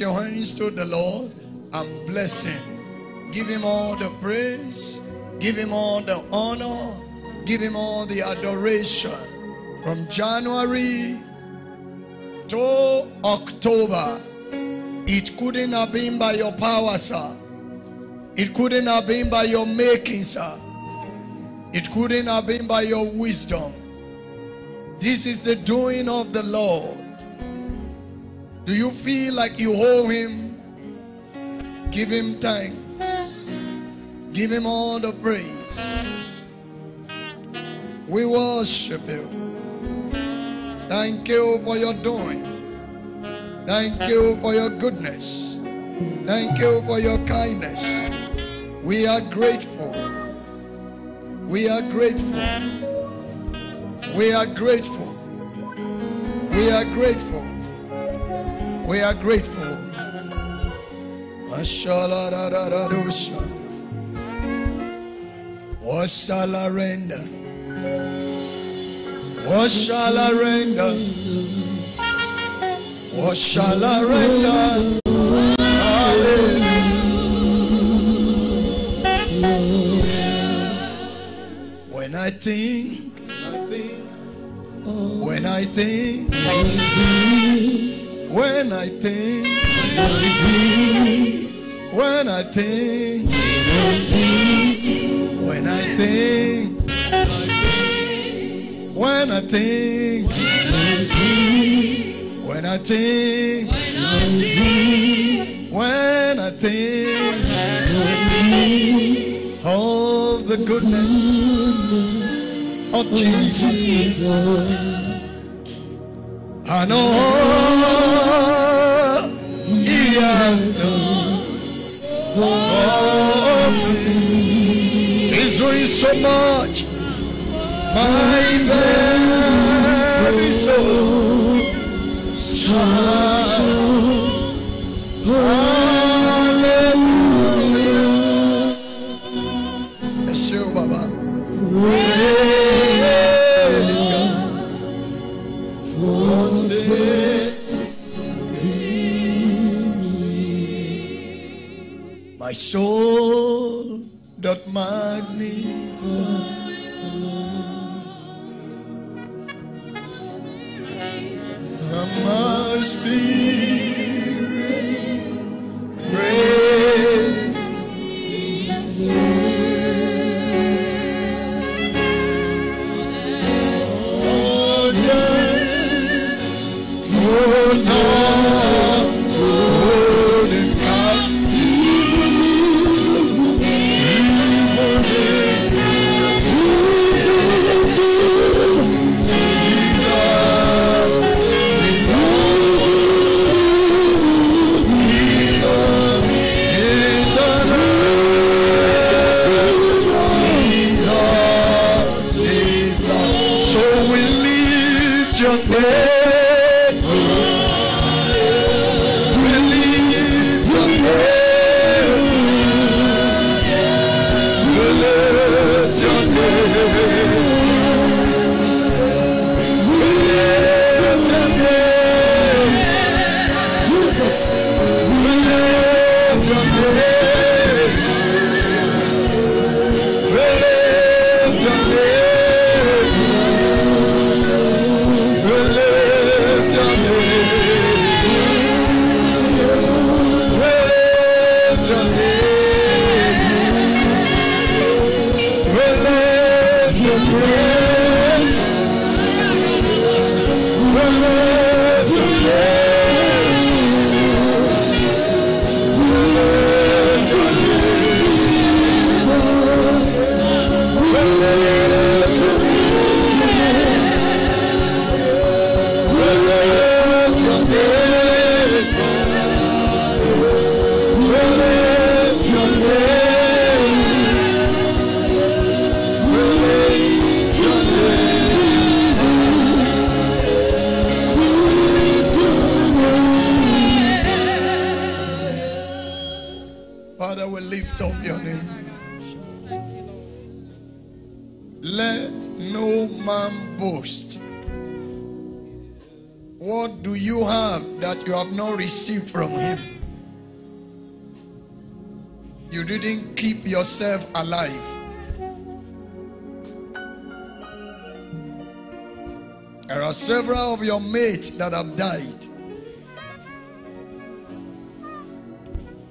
your hands to the Lord and bless Him. Give Him all the praise, give Him all the honor, give Him all the adoration. From January to October, it couldn't have been by your power, sir. It couldn't have been by your making, sir. It couldn't have been by your wisdom. This is the doing of the Lord. Do you feel like you owe Him? Give Him thanks. Give Him all the praise. We worship you. Thank you for your doing. Thank you for your goodness. Thank you for your kindness. We are grateful. We are grateful. We are grateful. We are grateful. We are grateful. What shall I render? What shall I render? What shall I render? Hallelujah. When I think when I think, when I think, when I think, when I think, when I think, when I think, when I think of the goodness of Jesus. I know He has done so much. My very soul soul doth magnify that have died.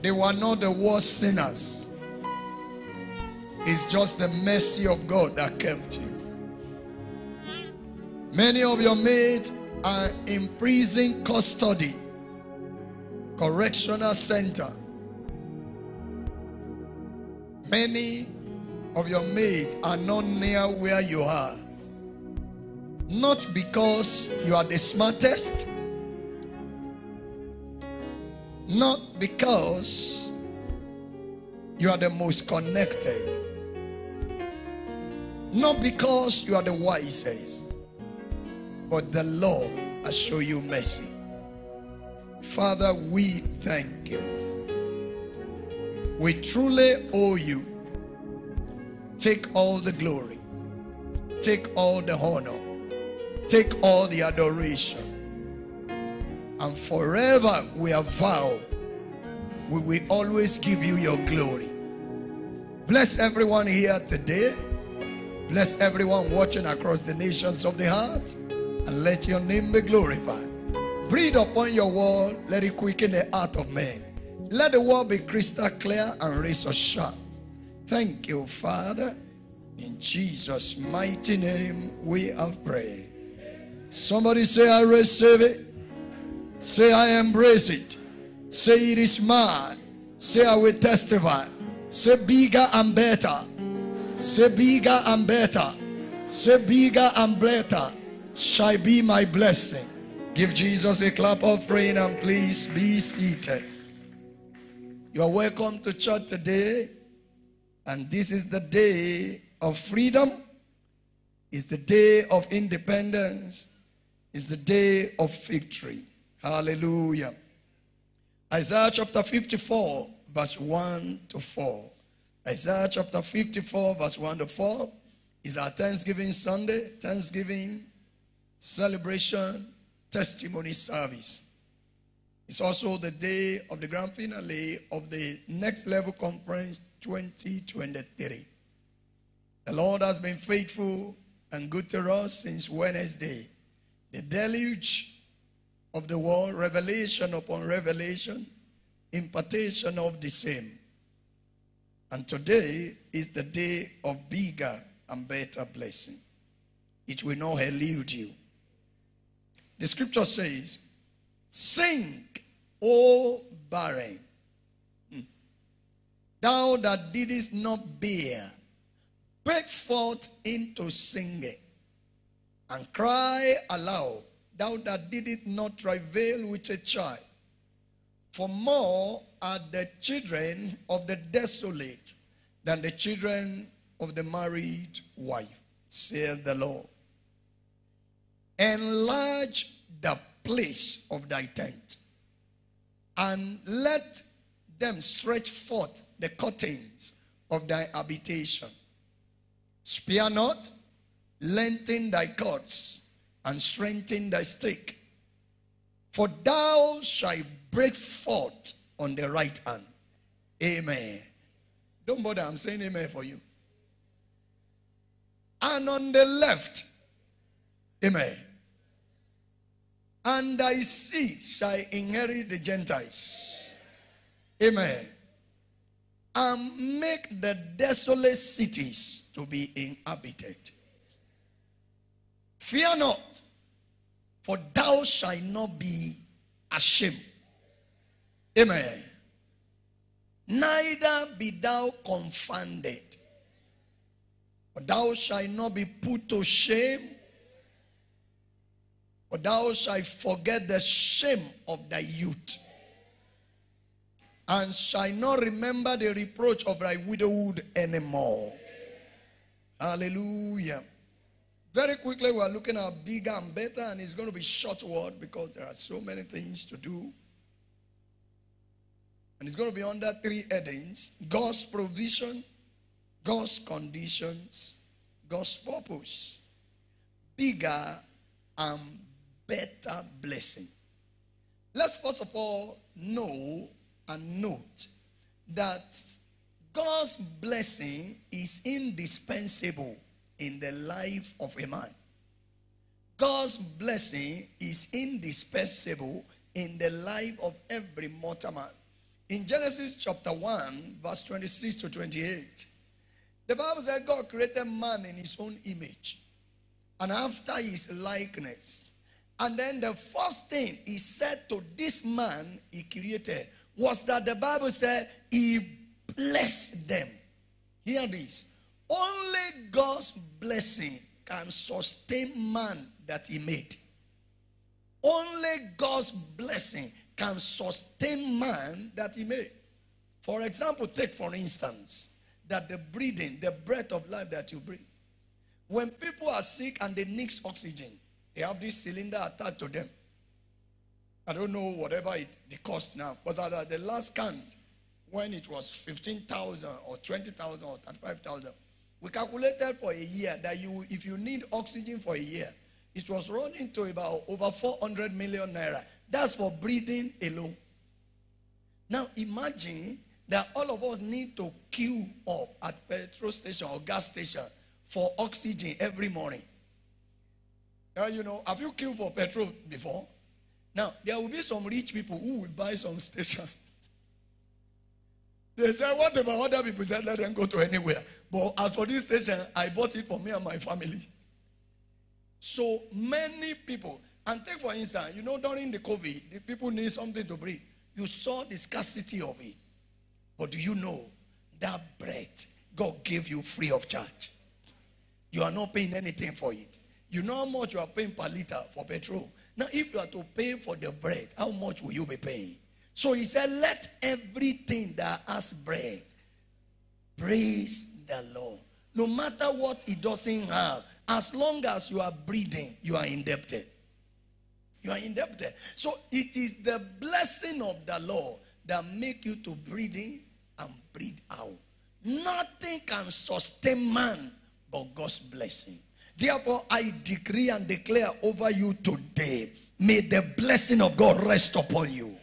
They were not the worst sinners. It's just the mercy of God that kept you. Many of your mates are in prison custody, correctional center. Many of your mates are not near where you are. Not because you are the smartest, not because you are the most connected, not because you are the wisest, but the Lord has shown you mercy. Father, we thank you. We truly owe you. Take all the glory, take all the honor, take all the adoration. And forever we have vowed we will always give you your glory. Bless everyone here today. Bless everyone watching across the nations of the heart. And let your name be glorified. Breathe upon your wall. Let it quicken the heart of man. Let the word be crystal clear and razor sharp. Thank you, Father. In Jesus' mighty name we have prayed. Somebody say, I receive it. Say, I embrace it. Say, it is mine. Say, I will testify. Say, bigger and better. Say, bigger and better. Say, bigger and better shall be my blessing. Give Jesus a clap of praise and please be seated. You are welcome to church today. And this is the day of freedom. It's the day of independence. It's the day of victory. Hallelujah. Isaiah chapter 54, verse 1 to 4. Isaiah chapter 54, verse 1 to 4 is our Thanksgiving Sunday, Thanksgiving celebration, testimony service. It's also the day of the grand finale of the Next Level Conference 2023. The Lord has been faithful and good to us since Wednesday. The deluge of the word, revelation upon revelation, impartation of the same. And today is the day of bigger and better blessing. It will not elude you. The scripture says, Sing, O barren, Hmm. thou that didst not bear, break forth into singing, and cry aloud, thou that didst not travail with a child. For more are the children of the desolate than the children of the married wife, saith the Lord. Enlarge the place of thy tent, and let them stretch forth the curtains of thy habitation. Spare not, lengthen thy cords, and strengthen thy stick. For thou shalt break forth on the right hand. Amen. Don't bother, I'm saying amen for you. And on the left, amen. And thy seed shall inherit the Gentiles. Amen. And make the desolate cities to be inhabited. Fear not, for thou shalt not be ashamed. Amen. Neither be thou confounded. For thou shalt not be put to shame, for thou shalt forget the shame of thy youth, and shalt not remember the reproach of thy widowhood anymore. Hallelujah. Very quickly, we are looking at bigger and better, and it's going to be short word because there are so many things to do. And it's going to be under three headings God's provision, God's conditions, God's purpose. Bigger and better blessing. Let's first of all know and note that God's blessing is indispensable in the life of a man. God's blessing is indispensable in the life of every mortal man. In Genesis chapter 1, verse 26 to 28, the Bible said God created man in his own image and after his likeness. And then the first thing he said to this man he created was that the Bible said he blessed them. Hear this. Only God's blessing can sustain man that he made. Only God's blessing can sustain man that he made. For example, take for instance that the breathing, the breath of life that you breathe. When people are sick and they need oxygen, they have this cylinder attached to them. I don't know whatever it the cost now, but at the last count, when it was 15,000 or 20,000 or 35,000, we calculated for a year that you, if you need oxygen for a year, it was running to about over 400 million naira. That's for breathing alone. Now imagine that all of us need to queue up at petrol station or gas station for oxygen every morning. Uh, you know, have you queued for petrol before? Now, there will be some rich people who will buy some station. They said, what about other people? Say, let them go to anywhere. But as for this station, I bought it for me and my family. So many people, and take for instance, you know, during the COVID, the people need something to breathe. You saw the scarcity of it. But do you know that bread God gave you free of charge? You are not paying anything for it. You know how much you are paying per liter for petrol. Now, if you are to pay for the bread, how much will you be paying? So he said, Let everything that has bread praise the Lord. No matter what he doesn't have, as long as you are breathing, you are indebted. You are indebted. So it is the blessing of the Lord that make you to breathe in and breathe out. Nothing can sustain man but God's blessing. Therefore, I decree and declare over you today may the blessing of God rest upon you.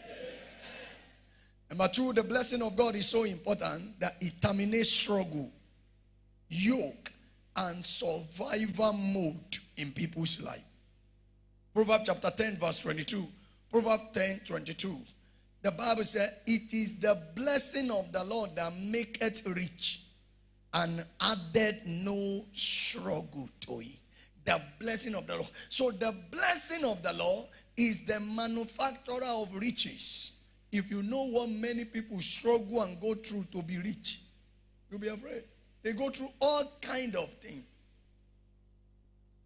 Number two, the blessing of God is so important that it terminates struggle, yoke, and survival mode in people's life. Proverbs chapter 10, verse 22. Proverbs 10, 22. The Bible says, It is the blessing of the Lord that maketh rich and added no struggle to it. The blessing of the Lord. So the blessing of the Lord is the manufacturer of riches. If you know what many people struggle and go through to be rich, you'll be afraid. They go through all kind of things.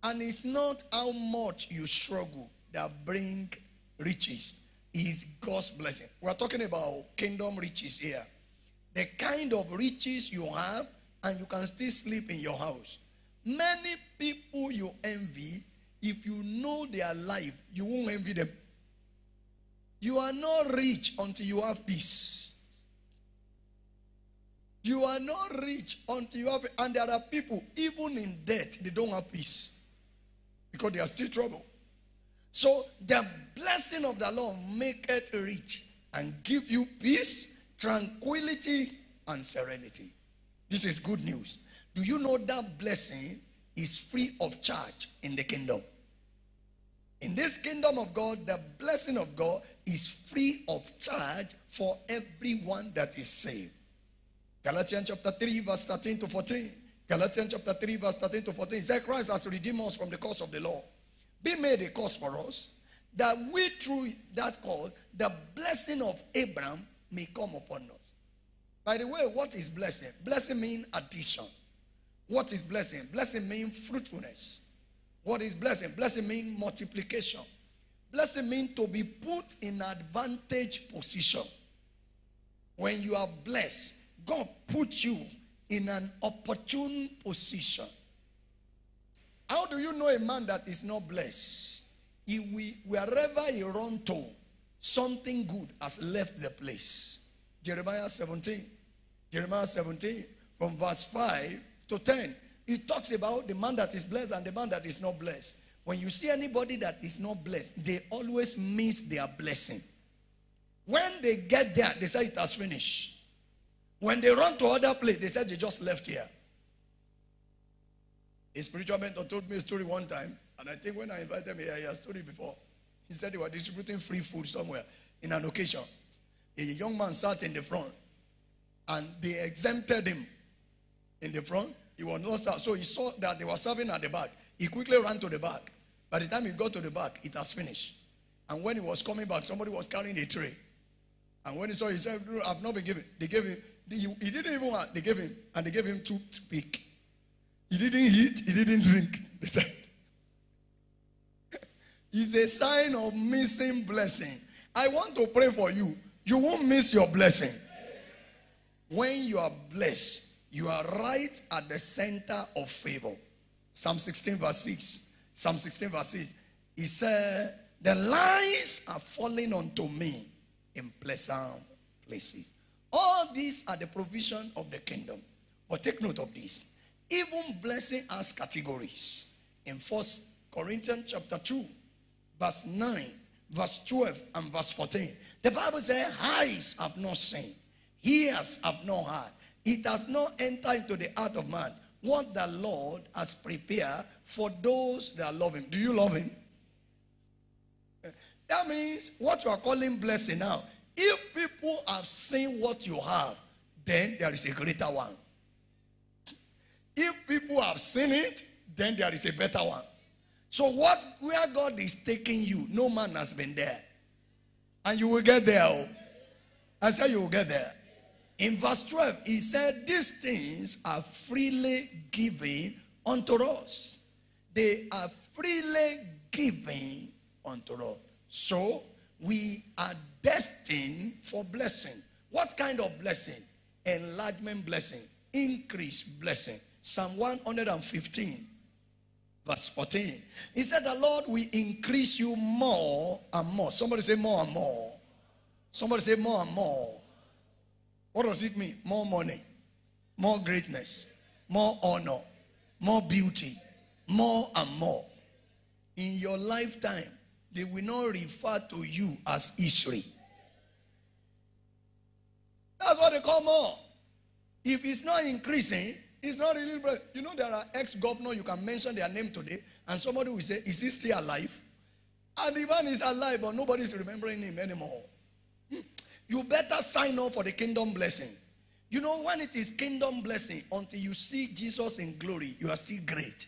And it's not how much you struggle that bring riches. Is God's blessing. We're talking about kingdom riches here. The kind of riches you have and you can still sleep in your house. Many people you envy, if you know their life, you won't envy them. You are not rich until you have peace. You are not rich until you have, and there are people, even in debt, they don't have peace because they are still trouble. So the blessing of the Lord make it rich and give you peace, tranquility, and serenity. This is good news. Do you know that blessing is free of charge in the kingdom? In this kingdom of God, the blessing of God is free of charge for everyone that is saved. Galatians chapter 3, verse 13 to 14. Galatians chapter 3, verse 13 to 14. It says, Christ has redeemed us from the curse of the law. Be made a curse for us, that we through that cause, the blessing of Abraham may come upon us. By the way, what is blessing? Blessing means addition. What is blessing? Blessing means fruitfulness. What is blessing? Blessing means multiplication. Blessing means to be put in advantage position. When you are blessed, God puts you in an opportune position. How do you know a man that is not blessed? If we, wherever he run to, something good has left the place. Jeremiah 17. Jeremiah 17, from verse 5 to 10. It talks about the man that is blessed and the man that is not blessed. When you see anybody that is not blessed, they always miss their blessing. When they get there, they say it has finished. When they run to other place, they said they just left here. A spiritual mentor told me a story one time, and I think when I invited him here, he has told it before. He said they were distributing free food somewhere in an occasion. A young man sat in the front, and they exempted him in the front. He was not served. So he saw that they were serving at the back. He quickly ran to the back. By the time he got to the back, it has finished. And when he was coming back, somebody was carrying a tray. And when he saw, he said, "No, I've not been given. They gave him, he, didn't even want, they gave him, and they gave him toothpick. He didn't eat, he didn't drink. They said, it's a sign of missing blessing. I want to pray for you. You won't miss your blessing. When you are blessed, you are right at the center of favor. Psalm 16, verse 6. Psalm 16, verse 6. He said, The lines are falling onto me in pleasant places. All these are the provision of the kingdom. But take note of this. Even blessing has categories. In First Corinthians chapter 2, verse 9, verse 12, and verse 14. The Bible says, Eyes have not seen, ears have not heard. It has not entered into the heart of man what the Lord has prepared for those that love him. Do you love him? Eh, that means what you are calling blessing now. If people have seen what you have, then there is a greater one. If people have seen it, then there is a better one. So what where God is taking you, no man has been there. And you will get there. oh. I said you will get there. In verse 12, he said, These things are freely given unto us. They are freely given unto us. So we are destined for blessing. What kind of blessing? Enlargement blessing, increase blessing. Psalm 115, verse 14. He said, The Lord will increase you more and more. Somebody say more and more. Somebody say more and more. What does it mean? More money, more greatness, more honor, more beauty, more and more. In your lifetime, they will not refer to you as history. That's what they call more. If it's not increasing, it's not really. You know, there are ex governor you can mention their name today, and somebody will say, Is he still alive? And the man is alive, but nobody's remembering him anymore. You better sign up for the kingdom blessing. You know, when it is kingdom blessing, until you see Jesus in glory, you are still great.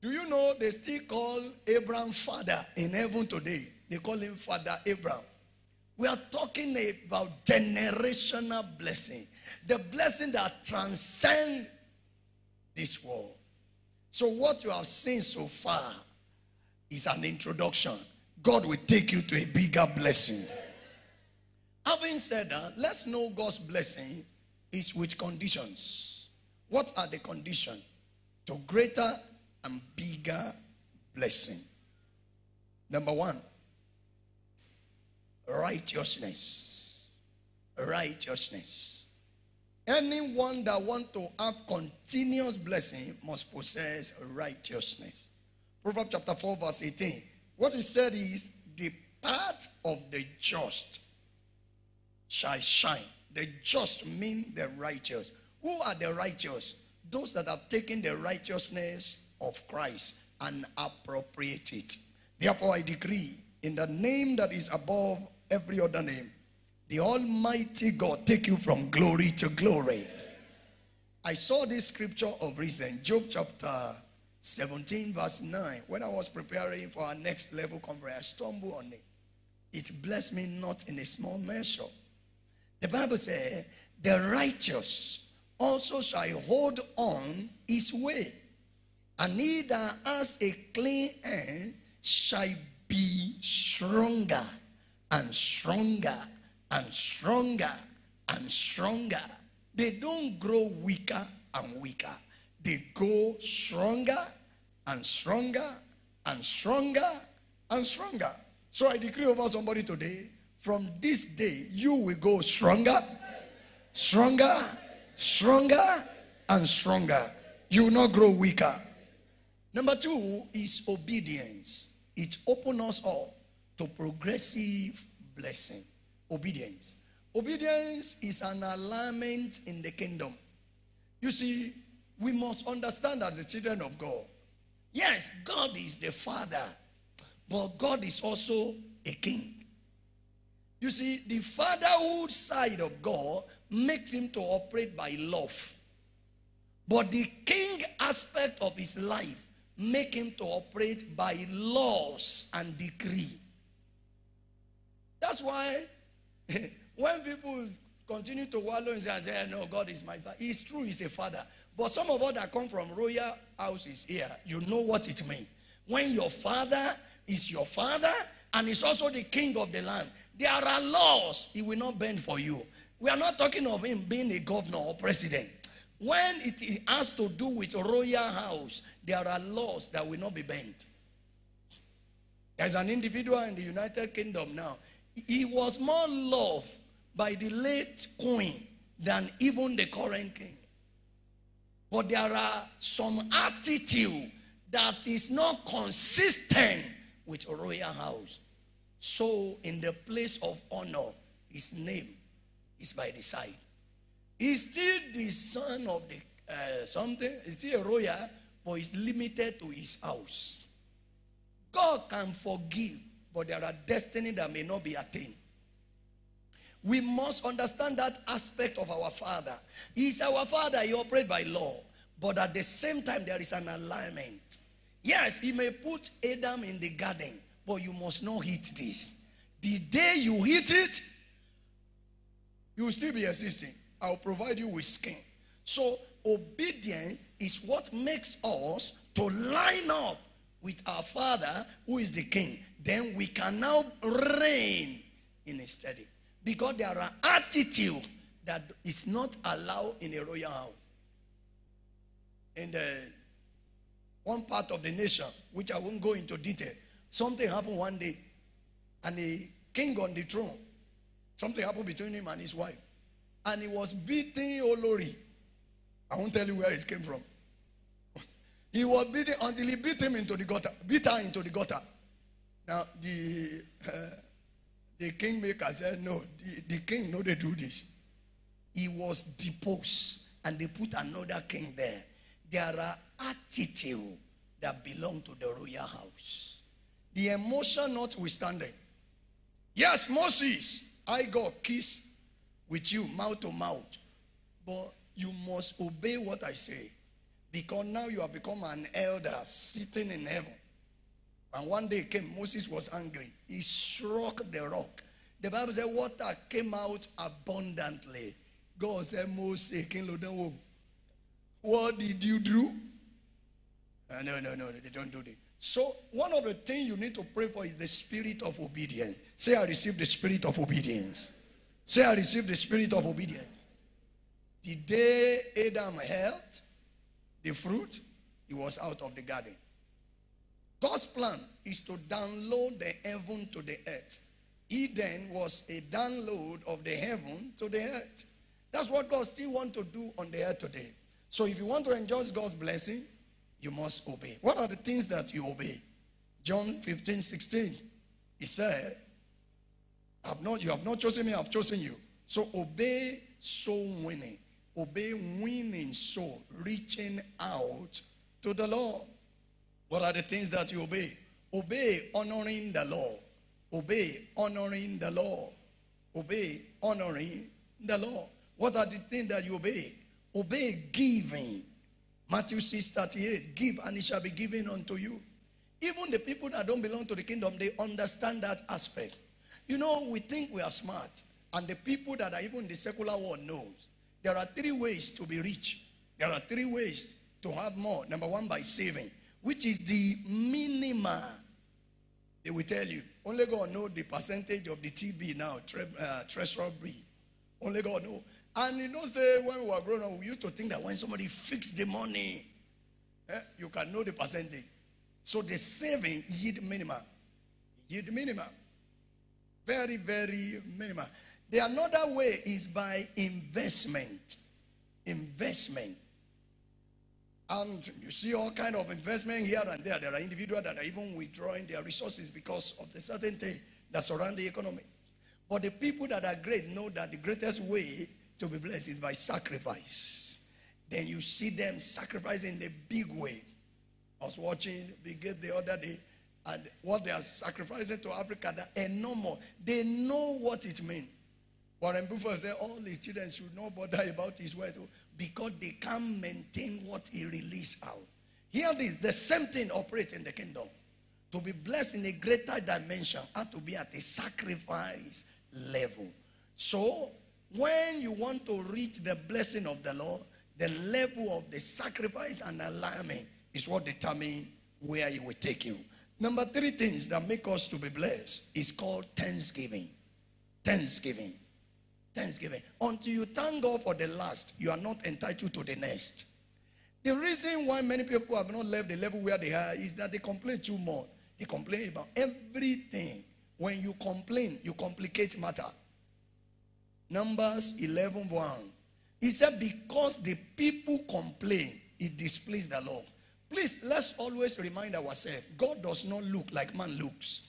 Do you know they still call Abraham father in heaven today? They call him Father Abraham. We are talking about generational blessing, the blessing that transcends this world. So, what you have seen so far is an introduction. God will take you to a bigger blessing. Having said that, let's know God's blessing is with conditions. What are the conditions to greater and bigger blessing? Number one, righteousness. Righteousness. Anyone that want to have continuous blessing must possess righteousness. Proverbs chapter 4, verse 18. What said is, the path of the just shall shine. The just mean the righteous. Who are the righteous? Those that have taken the righteousness of Christ and appropriate it. Therefore, I decree in the name that is above every other name, the Almighty God take you from glory to glory. I saw this scripture of recent, Job chapter 17, verse 9. When I was preparing for our next level conference, I stumbled on it. It blessed me not in a small measure. The Bible says, the righteous also shall hold on his way, and he that has a clean hand shall be stronger and stronger and stronger and stronger. They don't grow weaker and weaker. They go stronger and stronger and stronger and stronger. So I decree over somebody today from this day, you will go stronger, stronger, stronger, and stronger. You will not grow weaker. Number two is obedience. It opens us up to progressive blessing. Obedience. Obedience is an alignment in the kingdom. You see, we must understand as the children of God. Yes, God is the Father, but God is also a king. You see, the fatherhood side of God makes him to operate by love. But the king aspect of his life make him to operate by laws and decree. That's why when people continue to wallow and say, no, God is my father. It's true, he's a father. But some of us that come from royal houses here, you know what it means. When your father is your father and is also the king of the land, there are laws he will not bend for you. We are not talking of him being a governor or president. When it has to do with royal house, there are laws that will not be bent. As an individual in the United Kingdom now. He was more loved by the late queen than even the current king. But there are some attitude that is not consistent with royal house. So in the place of honor, his name is by the side. He's still the son of the uh, something. He's still a royal, but he's limited to his house. God can forgive, but there are destiny that may not be attained. We must understand that aspect of our Father. He's our Father, He operates by law. But at the same time, there is an alignment. Yes, He may put Adam in the garden, but you must not hit this. The day you hit it, you will still be existing. I'll provide you with skin. So, obedience is what makes us to line up with our Father who is the King. Then we can now reign in a study. Because there are attitude that is not allowed in a royal house. In the one part of the nation, which I won't go into detail, something happened one day, and the king on the throne, something happened between him and his wife, and he was beating Olori. I won't tell you where it came from. he was beating until he beat him into the gutter, beat her into the gutter. Now the uh, the kingmaker said, No, the, the king know they do this. He was deposed and they put another king there. There are attitude that belong to the royal house. The emotion notwithstanding. Yes, Moses, I got kiss with you mouth to mouth. But you must obey what I say. Because now you have become an elder sitting in heaven. And one day came, Moses was angry. He struck the rock. The Bible said water came out abundantly. God said, Moses, what did you do? Uh, no, no, no, they don't do that. So, one of the things you need to pray for is the spirit of obedience. Say, I receive the spirit of obedience. Say, I receive the spirit of obedience. The day Adam held the fruit, he was out of the garden. God's plan is to download the heaven to the earth. Eden was a download of the heaven to the earth. That's what God still wants to do on the earth today. So if you want to enjoy God's blessing, you must obey. What are the things that you obey? John 15, 16. He said, I've not, you have not chosen me, I've chosen you. So obey soul winning. Obey winning soul, reaching out to the Lord. What are the things that you obey? Obey honoring the law. Obey honoring the law. Obey honoring the law. What are the things that you obey? Obey giving. Matthew 6 38. Give and it shall be given unto you. Even the people that don't belong to the kingdom, they understand that aspect. You know, we think we are smart, and the people that are even in the secular world knows there are three ways to be rich. There are three ways to have more. Number one, by saving which is the minimum. They will tell you. Only God know the percentage of the TB now, tre- uh, B. Only God know. And you know, say when we were growing up, we used to think that when somebody fixed the money, eh, you can know the percentage. So the saving yield minimum. Yield minimum. Very, very minimal. The another way is by investment. Investment. And you see all kind of investment here and there. There are individuals that are even withdrawing their resources because of the certainty that surround the economy. But the people that are great know that the greatest way to be blessed is by sacrifice. Then you see them sacrificing in a big way. I was watching Big Gate the other day, and what they are sacrificing to Africa, they're enormous. They know what it means. Warren Buffett said all his children should not bother about his wealth oh, because they can't maintain what he released out. Here this, the same thing operates in the kingdom. To be blessed in a greater dimension had to be at a sacrifice level. So when you want to reach the blessing of the Lord, the level of the sacrifice and alignment is what determines where He will take you. Number three things that make us to be blessed is called thanksgiving. Thanksgiving. Thanksgiving. Until you thank God for the last, you are not entitled to the next. The reason why many people have not left the level where they are is that they complain too much. They complain about everything. When you complain, you complicate matter. Numbers 11 1. He said, Because the people complain, it displeased the Lord. Please, let's always remind ourselves God does not look like man looks.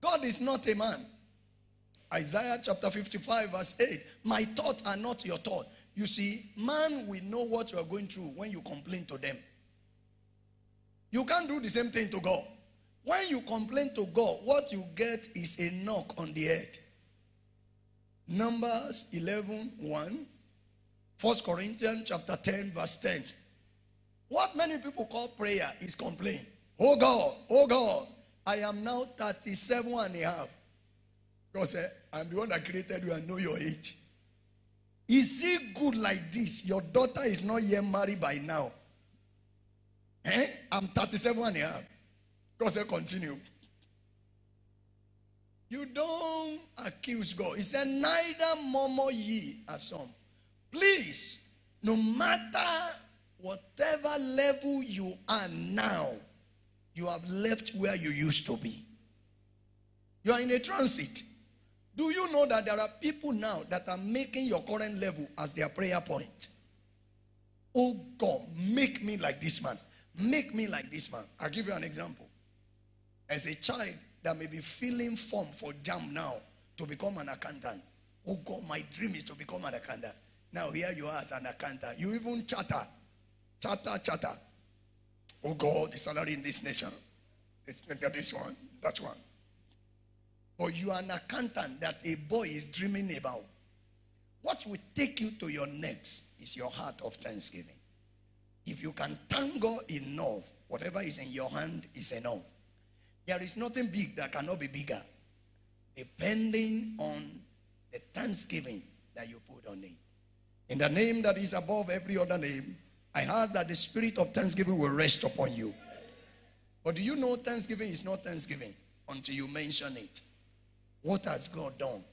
God is not a man. Isaiah chapter 55, verse 8. My thoughts are not your thoughts. You see, man will know what you are going through when you complain to them. You can't do the same thing to God. When you complain to God, what you get is a knock on the head. Numbers 11 1. 1 Corinthians chapter 10, verse 10. What many people call prayer is complain. Oh God, oh God, I am now 37 and a half. God said, I'm the one that created you and know your age. Is it good like this? Your daughter is not yet married by now. Eh? I'm 37 and a half. God said, continue. You don't accuse God. He said, neither murmur ye as some. Please, no matter whatever level you are now, you have left where you used to be. You are in a transit. Do you know that there are people now that are making your current level as their prayer point? Oh God, make me like this man. Make me like this man. I'll give you an example. As a child that may be feeling form for JAMB now to become an accountant. Oh God, my dream is to become an accountant. Now here you are as an accountant. You even chatter. Chatter, chatter. Oh God, the salary in this nation. This one, that one. But you are an accountant that a boy is dreaming about. What will take you to your next is your heart of thanksgiving. If you can thank God enough, whatever is in your hand is enough. There is nothing big that cannot be bigger, depending on the thanksgiving that you put on it. In the name that is above every other name, I ask that the spirit of thanksgiving will rest upon you. But do you know thanksgiving is not thanksgiving until you mention it? What has God done?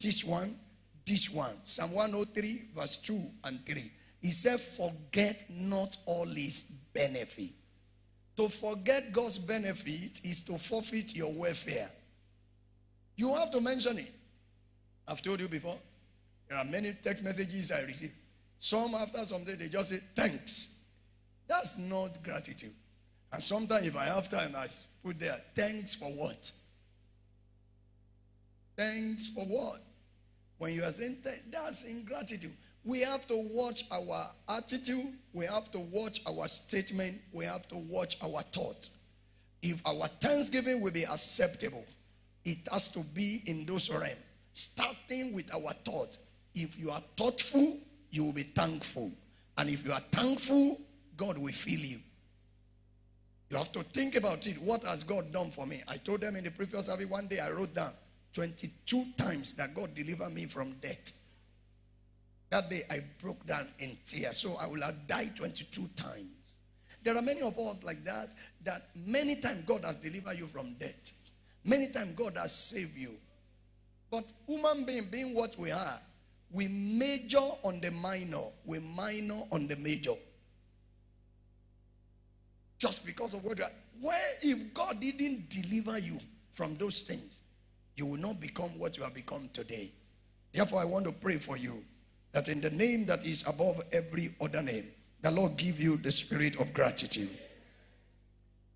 This one, this one. Psalm 103, verse 2 and 3. He said, Forget not all his benefit. To forget God's benefit is to forfeit your welfare. You have to mention it. I've told you before. There are many text messages I receive. Some after some day they just say thanks. That's not gratitude. And sometimes if I have time, I put there thanks for what? Thanks for what? When you are saying that's ingratitude. We have to watch our attitude. We have to watch our statement. We have to watch our thought. If our thanksgiving will be acceptable, it has to be in those realms. Starting with our thought. If you are thoughtful, you will be thankful. And if you are thankful, God will fill you. You have to think about it. What has God done for me? I told them in the previous service one day I wrote down 22 times that God delivered me from death. That day I broke down in tears. So I will have died 22 times. There are many of us like that, that many times God has delivered you from death. Many times God has saved you. But human being being what we are, we major on the minor, we minor on the major. Just because of what you are. Where if God didn't deliver you from those things, you will not become what you have become today. Therefore, I want to pray for you that in the name that is above every other name, the Lord give you the spirit of gratitude.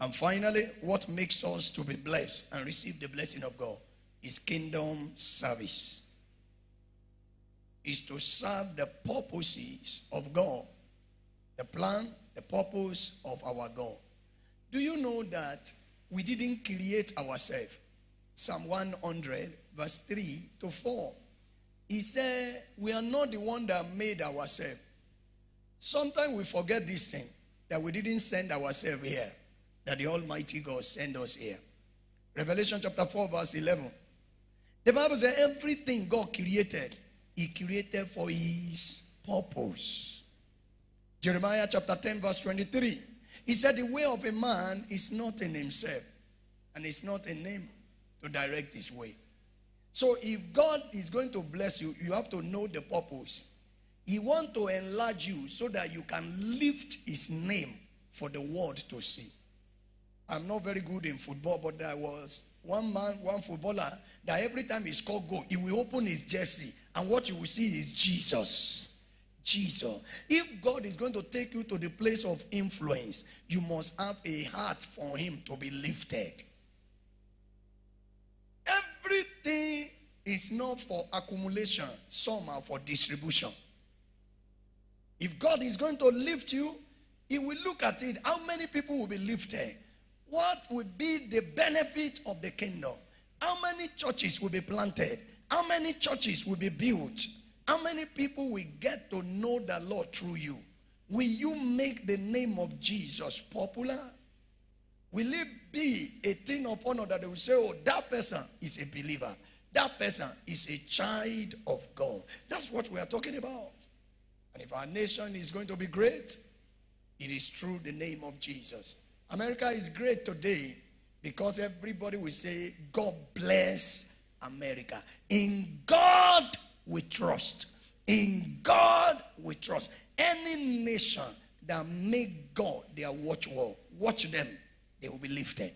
And finally, what makes us to be blessed and receive the blessing of God is kingdom service. Is to serve the purposes of God, the plan, the purpose of our God. Do you know that we didn't create ourselves? Psalm 100, verse 3 to 4. He said, We are not the one that made ourselves. Sometimes we forget this thing that we didn't send ourselves here, that the Almighty God sent us here. Revelation chapter 4, verse 11. The Bible says, Everything God created, He created for His purpose. Jeremiah chapter 10, verse 23. He said, The way of a man is not in himself, and it's not in him to direct his way. So if God is going to bless you, you have to know the purpose. He wants to enlarge you so that you can lift his name for the world to see. I'm not very good in football, but there was one man, one footballer, that every time he scored goal, he will open his jersey, and what you will see is Jesus. Jesus. If God is going to take you to the place of influence, you must have a heart for him to be lifted. Everything is not for accumulation, some are for distribution. If God is going to lift you, He will look at it. How many people will be lifted? What will be the benefit of the kingdom? How many churches will be planted? How many churches will be built? How many people will get to know the Lord through you? Will you make the name of Jesus popular? Will it be a thing of honor that they will say, oh, that person is a believer? That person is a child of God. That's what we are talking about. And if our nation is going to be great, it is through the name of Jesus. America is great today because everybody will say, God bless America. In God we trust. In God we trust. Any nation that make God their watchword, watch them, they will be lifted.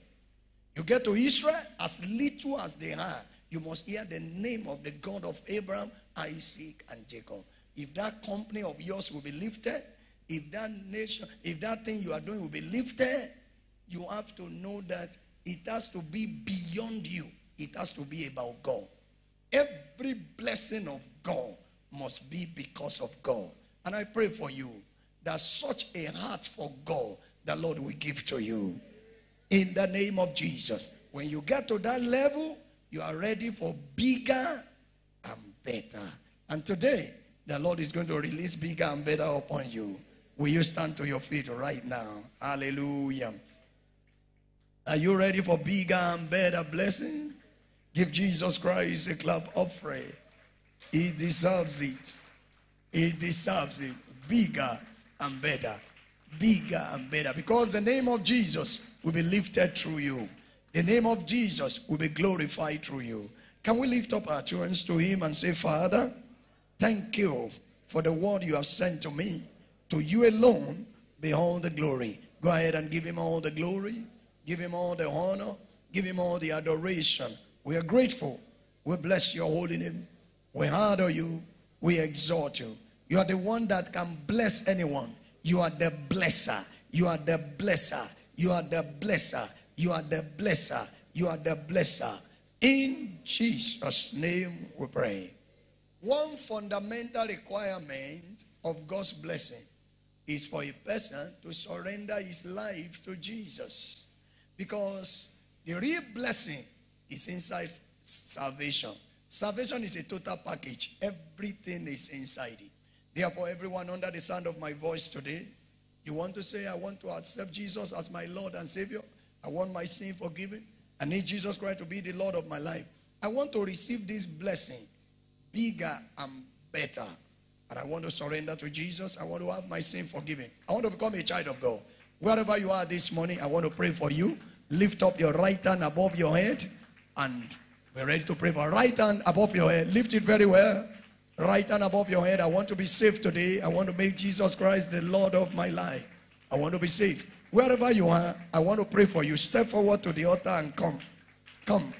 You get to Israel, as little as they are, you must hear the name of the God of Abraham, Isaac, and Jacob. If that company of yours will be lifted, if that nation, if that thing you are doing will be lifted, you have to know that it has to be beyond you. It has to be about God. Every blessing of God must be because of God. And I pray for you that such a heart for God, the Lord will give to you. In the name of Jesus. When you get to that level, you are ready for bigger and better. And today, the Lord is going to release bigger and better upon you. Will you stand to your feet right now? Hallelujah. Are you ready for bigger and better blessing? Give Jesus Christ a clap offering. He deserves it. He deserves it. Bigger and better. Bigger and better. Because the name of Jesus will be lifted through you. The name of Jesus will be glorified through you. Can we lift up our hands to Him and say, Father, thank you for the word you have sent to me. To you alone be all the glory. Go ahead and give Him all the glory. Give Him all the honor. Give Him all the adoration. We are grateful. We bless your holy name. We honor you. We exhort you. You are the one that can bless anyone. You are the blesser. You are the blesser. You are the blesser. You are the blesser. You are the blesser. In Jesus' name we pray. One fundamental requirement of God's blessing is for a person to surrender his life to Jesus. Because the real blessing is inside salvation. Salvation is a total package, everything is inside it. Therefore, everyone under the sound of my voice today, you want to say, I want to accept Jesus as my Lord and Savior. I want my sin forgiven. I need Jesus Christ to be the Lord of my life. I want to receive this blessing bigger and better. And I want to surrender to Jesus. I want to have my sin forgiven. I want to become a child of God. Wherever you are this morning, I want to pray for you. Lift up your right hand above your head and we're ready to pray for right hand above your head. Lift it very well. Right hand above your head. I want to be saved today. I want to make Jesus Christ the Lord of my life. I want to be saved. Wherever you are, I want to pray for you. Step forward to the altar and come. Come.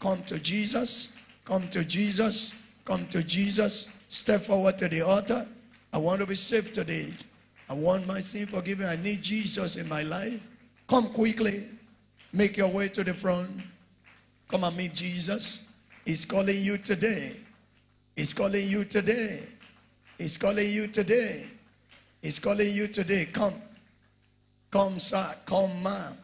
Come to Jesus. Come to Jesus. Come to Jesus. Step forward to the altar. I want to be saved today. I want my sin forgiven. I need Jesus in my life. Come quickly. Make your way to the front. Come and meet Jesus. He's calling you today. He's calling you today. He's calling you today. He's calling you today. Come. Come, sir. Come, ma'am.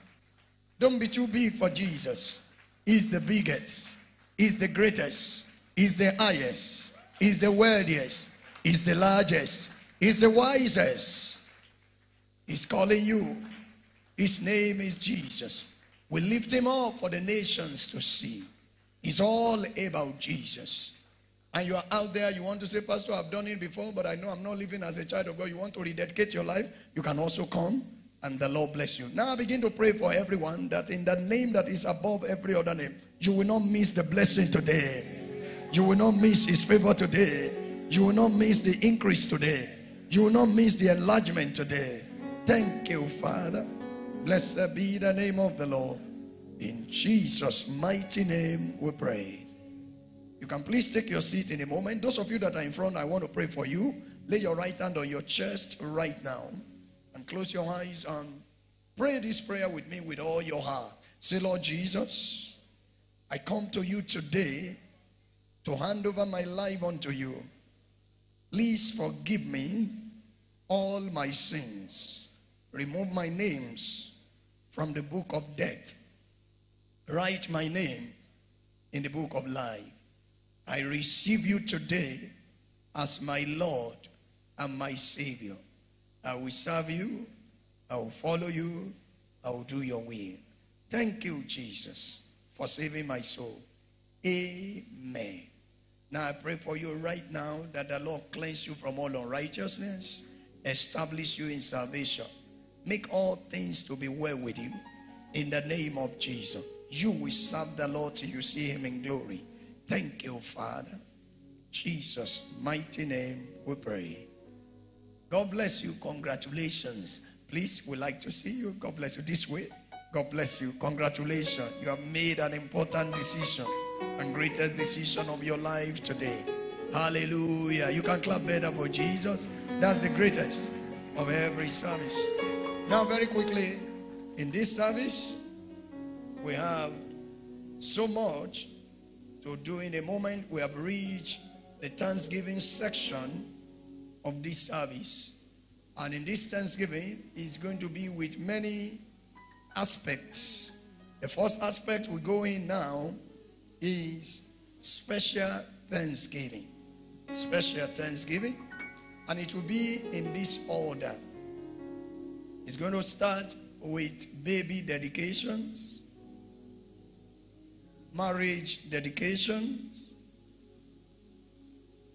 Don't be too big for Jesus. He's the biggest. He's the greatest. He's the highest. He's the wealthiest. He's the largest. He's the wisest. He's calling you. His name is Jesus. We lift him up for the nations to see. It's all about Jesus. And you are out there, you want to say, Pastor, I've done it before, but I know I'm not living as a child of God. You want to rededicate your life, you can also come and the Lord bless you. Now I begin to pray for everyone that in the name that is above every other name, you will not miss the blessing today. You will not miss his favor today. You will not miss the increase today. You will not miss the enlargement today. Thank you, Father. Blessed be the name of the Lord. In Jesus' mighty name we pray. You can please take your seat in a moment. Those of you that are in front, I want to pray for you. Lay your right hand on your chest right now and close your eyes and pray this prayer with me with all your heart. Say, Lord Jesus, I come to you today to hand over my life unto you. Please forgive me all my sins. Remove my names from the book of death. Write my name in the book of life. I receive you today as my Lord and my Savior. I will serve you. I will follow you. I will do your will. Thank you, Jesus, for saving my soul. Amen. Now I pray for you right now that the Lord cleanse you from all unrighteousness, establish you in salvation, make all things to be well with you. In the name of Jesus, you will serve the Lord till you see him in glory. Thank you, Father. Jesus' mighty name we pray. God bless you. Congratulations. Please, we like to see you. God bless you this way. God bless you. Congratulations. You have made an important decision and greatest decision of your life today. Hallelujah. You can clap better for Jesus. That's the greatest of every service. Now, very quickly, in this service, we have so much to do in a moment. We have reached the Thanksgiving section of this service. And in this Thanksgiving is going to be with many aspects. The first aspect we go in now is special Thanksgiving. Special Thanksgiving. And it will be in this order. It's going to start with baby dedications, marriage dedications,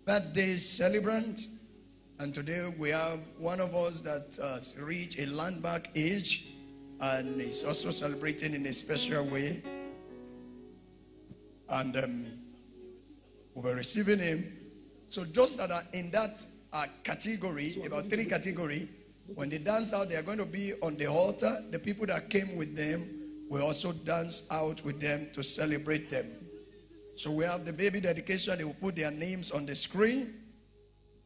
birthday celebrant, and today we have one of us that has reached a landmark age and is also celebrating in a special way. And um, we'll be receiving him. So those that are in that uh, category, about three category, when they dance out, they are going to be on the altar. The people that came with them will also dance out with them to celebrate them. So we have the baby dedication. They will put their names on the screen.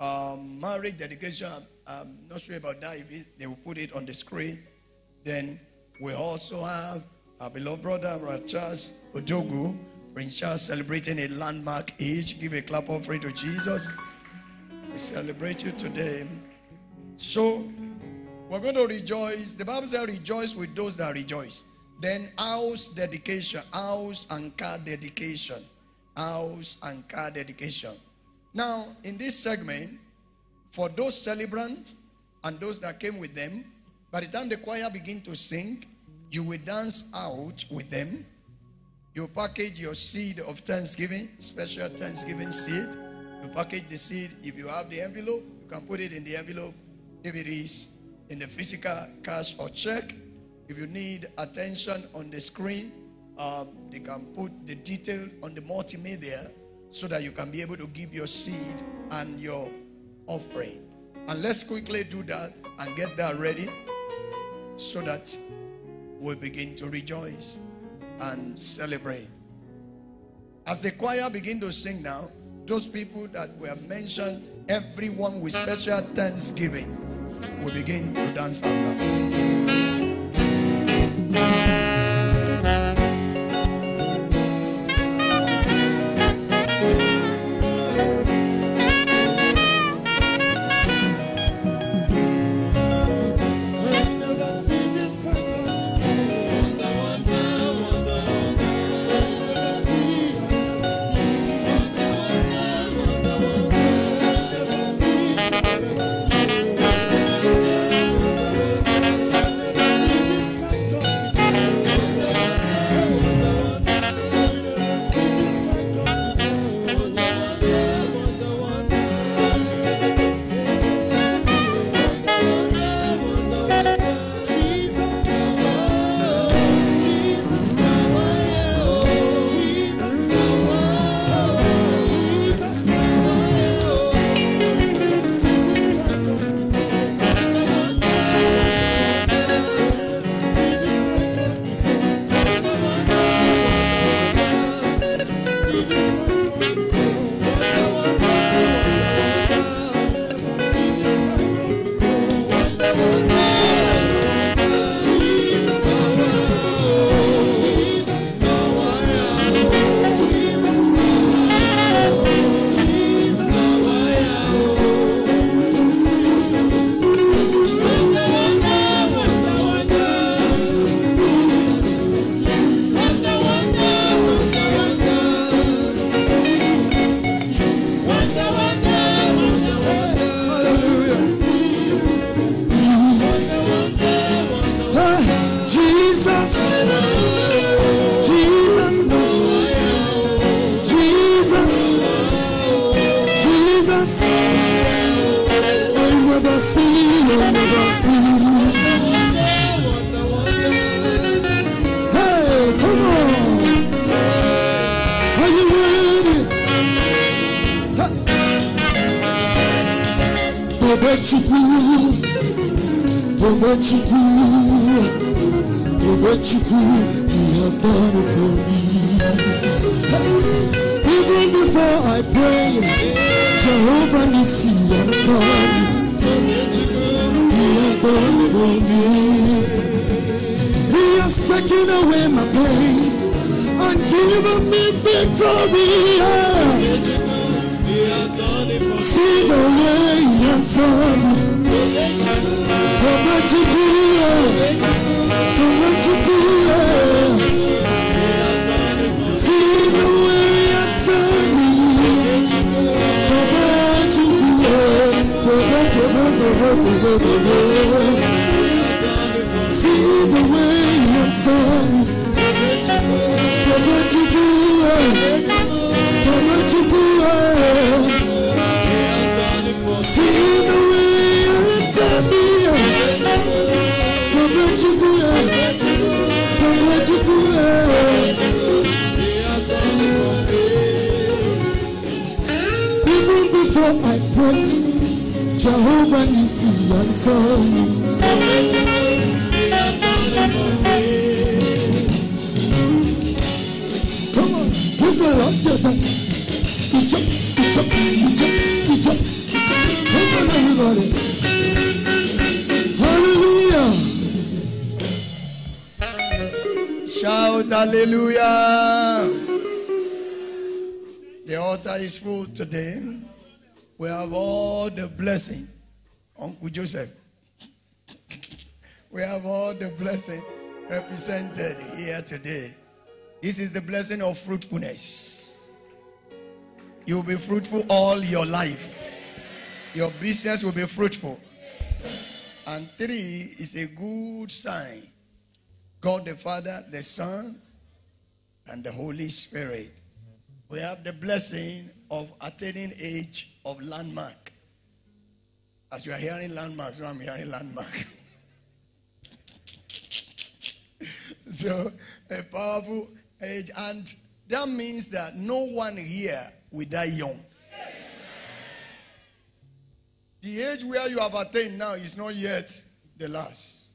Um, marriage dedication, I'm not sure about that. If it, they will put it on the screen. Then we also have our beloved brother, Rachas Ojogu, Prince Charles celebrating a landmark age. Give a clap offering to Jesus. We celebrate you today. So we're going to rejoice. The Bible says, rejoice with those that rejoice. Then house dedication, house and car dedication, house and car dedication. Now, in this segment, for those celebrants and those that came with them, by the time the choir begin to sing, you will dance out with them. You package your seed of thanksgiving, special thanksgiving seed. You package the seed. If you have the envelope, you can put it in the envelope. If it is in the physical cash or check, if you need attention on the screen, um, they can put the detail on the multimedia so that you can be able to give your seed and your offering. And let's quickly do that and get that ready so that we'll begin to rejoice and celebrate. As the choir begin to sing now, those people that were mentioned, everyone with special thanksgiving will begin to dance now. This is the blessing of fruitfulness. You will be fruitful all your life. Your business will be fruitful. And three is a good sign. God the Father, the Son, and the Holy Spirit. We have the blessing of attaining age of landmark. As you are hearing landmark, so I'm hearing landmark. so a powerful age, and that means that no one here will die young. The age where you have attained now is not yet the last.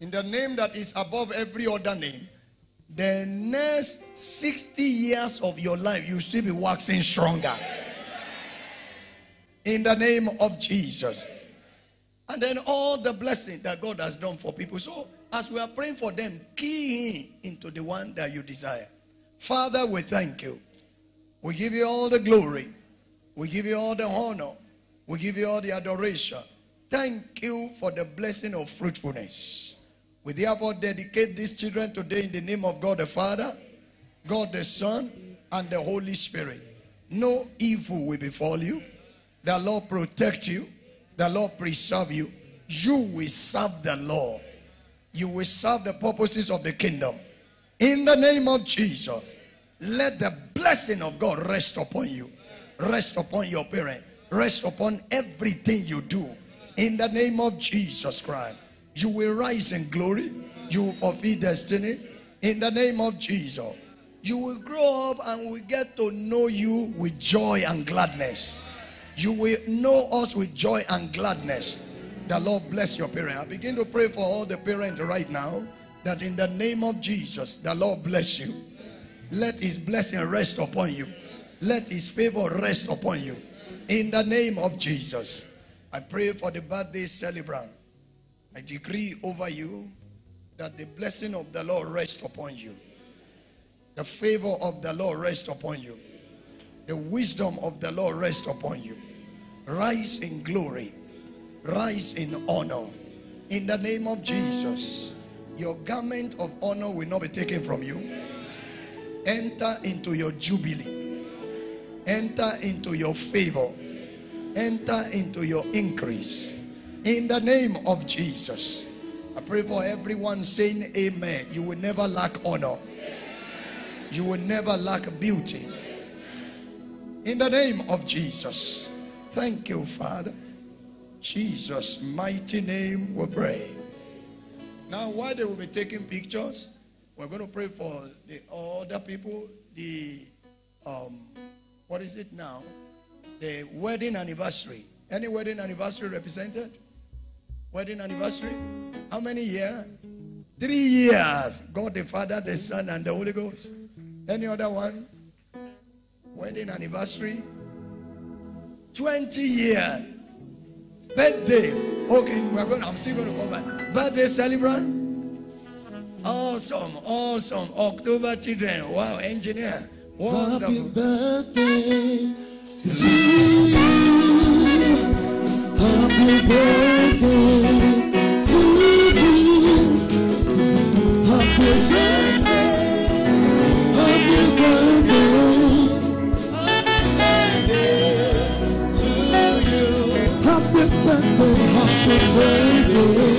In the name that is above every other name, the next 60 years of your life, you still be waxing stronger. In the name of Jesus. And then all the blessing that God has done for people. So, as we are praying for them, key in into the one that you desire. Father, we thank you. We give you all the glory. We give you all the honor. We give you all the adoration. Thank you for the blessing of fruitfulness. We therefore dedicate these children today in the name of God the Father, God the Son, and the Holy Spirit. No evil will befall you. The Lord protect you. The Lord preserve you. You will serve the Lord. You will serve the purposes of the kingdom. In the name of Jesus, let the blessing of God rest upon you, rest upon your parent, rest upon everything you do. In the name of Jesus Christ, you will rise in glory, you will fulfill destiny. In the name of Jesus, you will grow up and we get to know you with joy and gladness. You will know us with joy and gladness. The Lord bless your parents. I begin to pray for all the parents right now that in the name of Jesus, the Lord bless you. Let his blessing rest upon you. Let his favor rest upon you. In the name of Jesus, I pray for the birthday celebrant. I decree over you that the blessing of the Lord rest upon you. The favor of the Lord rest upon you. The wisdom of the Lord rest upon you. Rise in glory. Rise in honor. In the name of Jesus, your garment of honor will not be taken from you. Enter into your jubilee. Enter into your favor. Enter into your increase. In the name of Jesus. I pray for everyone saying amen. You will never lack honor. You will never lack beauty. In the name of Jesus. Thank you, Father. Jesus' mighty name we pray. Now, while they will be taking pictures, we're going to pray for the other people, the, um, what is it now? The wedding anniversary. Any wedding anniversary represented? Wedding anniversary? How many years? Three years. God the Father, the Son, and the Holy Ghost. Any other one? Wedding anniversary? 20 years. Birthday. Okay, we're going, I'm still going to come back. Birthday celebrant? Awesome, awesome. October children. Wow, engineer. Wonderful. Happy birthday to you. Happy birthday Happy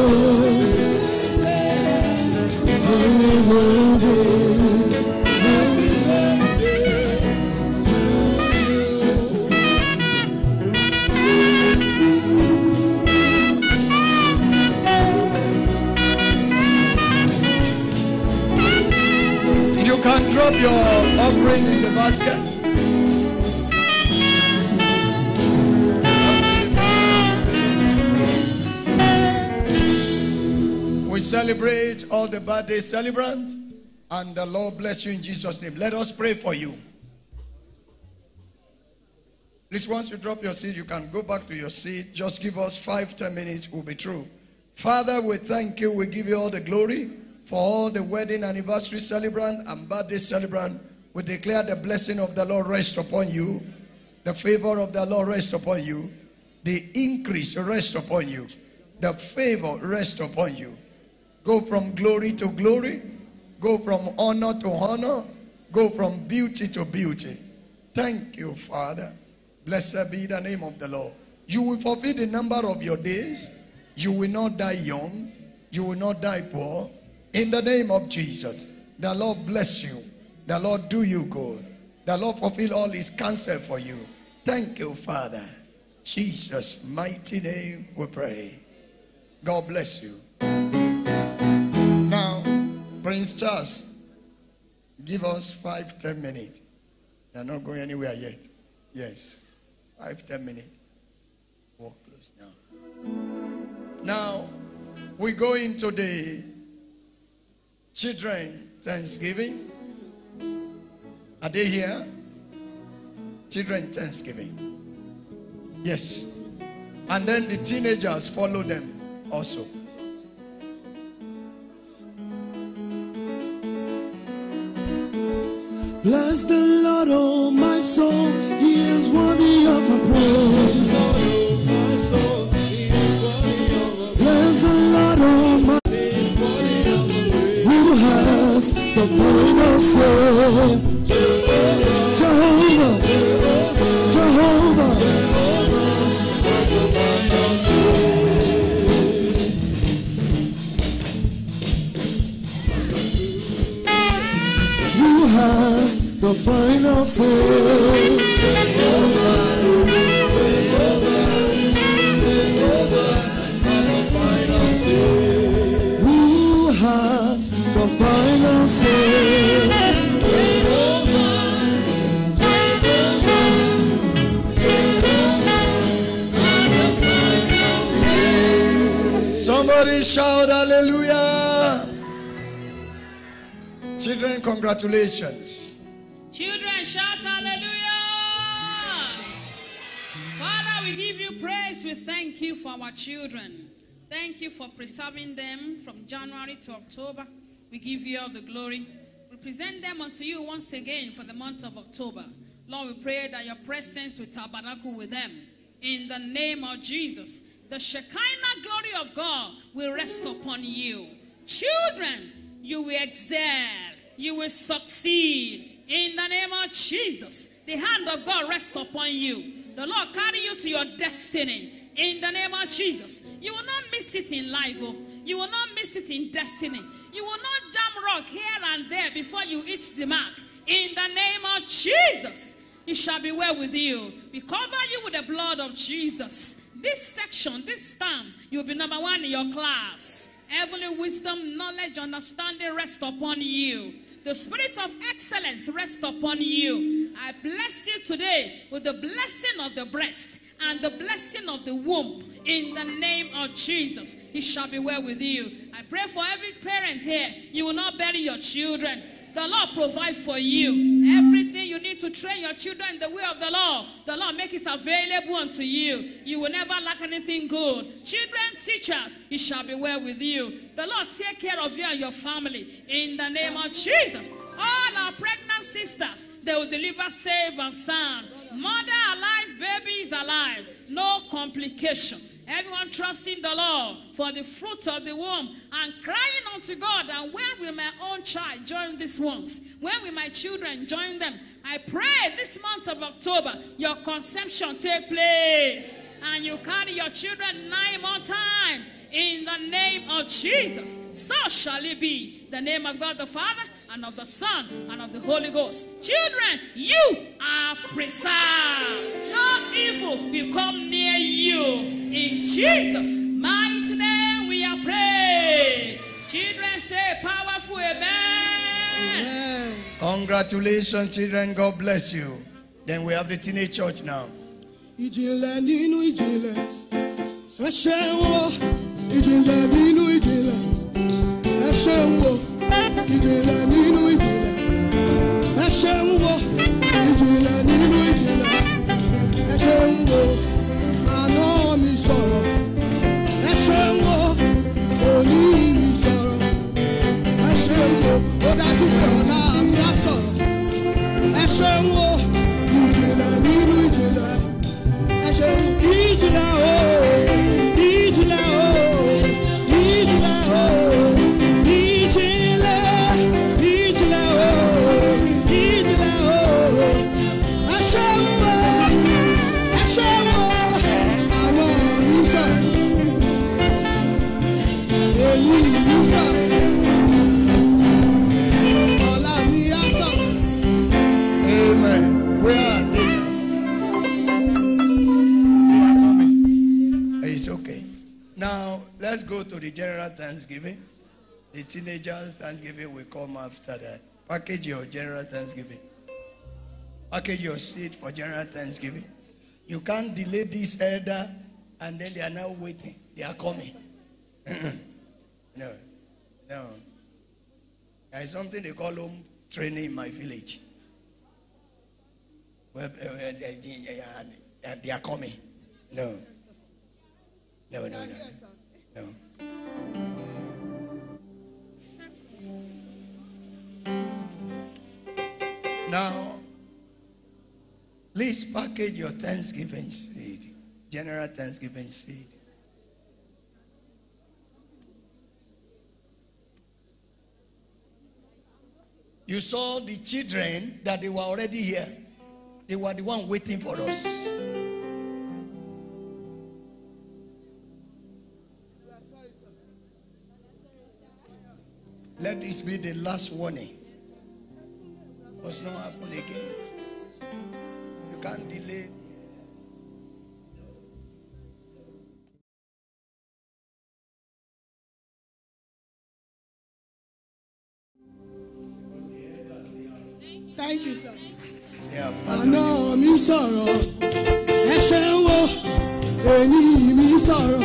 birthday. All the birthday celebrant, and the Lord bless you in Jesus' name. Let us pray for you. Please, once you drop your seat, you can go back to your seat. Just give us five, ten minutes, we'll be through. Father, we thank you. We give you all the glory for all the wedding anniversary celebrant and birthday celebrant. We declare the blessing of the Lord rest upon you, the favor of the Lord rest upon you, the increase rest upon you, the favor rest upon you. Go from glory to glory, go from honor to honor, go from beauty to beauty. Thank you, Father. Blessed be the name of the Lord. You will fulfill the number of your days. You will not die young. You will not die poor. In the name of Jesus, the Lord bless you. The Lord do you good. The Lord fulfill all his counsel for you. Thank you, Father. Jesus' mighty name we pray. God bless you. Prince Charles, give us five, ten minutes. They're not going anywhere yet. Yes. Five, ten minutes. Walk close now. Now, we go into the children Thanksgiving. Are they here? Children Thanksgiving. Yes. And then the teenagers follow them also. Bless the Lord, oh my soul, He is worthy of my praise. Bless the Lord, oh my soul, who has the final say. Final say. Who has the final say? Somebody shout hallelujah. Children, congratulations. We thank you for our children. Thank you for preserving them from January to October. We give you all the glory. We present them unto you once again for the month of October. Lord, we pray that your presence will tabernacle with them. In the name of Jesus, the Shekinah glory of God will rest upon you. Children, you will excel. You will succeed. In the name of Jesus, the hand of God rest upon you. The Lord carry you to your destiny. In the name of Jesus, you will not miss it in life. Oh. You will not miss it in destiny. You will not jump rock here and there before you hit the mark. In the name of Jesus, it shall be well with you. We cover you with the blood of Jesus. This section, this term, you'll be number one in your class. Heavenly wisdom, knowledge, understanding rest upon you. The spirit of excellence rest upon you. I bless you today with the blessing of the breast and the blessing of the womb in the name of Jesus. He shall be well with you. I pray for every parent here. You will not bury your children. The Lord provide for you everything you need to train your children in the way of the Lord. The Lord make it available unto you. You will never lack anything good. Children, teachers, it shall be well with you. The Lord take care of you and your family in the name of Jesus. All our pregnant sisters, they will deliver safe and sound. Mother alive, baby is alive. No complication. Everyone trusting the Lord for the fruit of the womb and crying unto God. And when will my own child join these ones? When will my children join them? I pray this month of October, your conception take place. And you carry your children nine more times in the name of Jesus. So shall it be. The name of God the Father and of the Son and of the Holy Ghost. Children, you are preserved. No evil will come near you. In Jesus' mighty name we are praying. Children say powerful amen. Congratulations, children. God bless you. Then we have the teenage church now. ìjìnlẹ̀ nínú ìjìnlẹ̀ ẹ ṣeun o ìjìnlẹ̀ nínú ìjìnlẹ̀ ẹ ṣeun ìjìnlẹ̀ ìjìnlẹ̀. Ẹ ìjìnlẹ̀ nínú mi sọ̀rọ̀. Ẹ ṣeun o. Òní mi sọ̀rọ̀. Ẹ ṣeun o. Ó dájú pé mi á sọ̀rọ̀. Ẹ ṣeun o let's go to the general Thanksgiving. The teenagers' Thanksgiving will come after that. Package your general Thanksgiving. Package your seat for general Thanksgiving. You can't delay this elder and then they are now waiting. They are coming. no, no. There is something they call home training in my village. Well, uh, they are- they are coming. No. No, no, no. No. Now, please package your Thanksgiving seed, general Thanksgiving seed. You saw the children that they were already here. They were the one waiting for us. Let this be the last warning. Must not happen again. You can't delay. Thank you, sir. Yeah, àná mi sọ̀rọ̀ ẹ ṣe ń wo èyí mi sọ̀rọ̀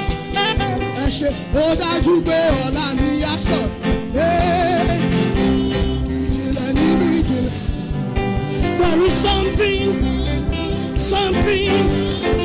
ẹ ṣe ó dájú pé ọ̀la mi yá sọ̀rọ̀ There is something, something,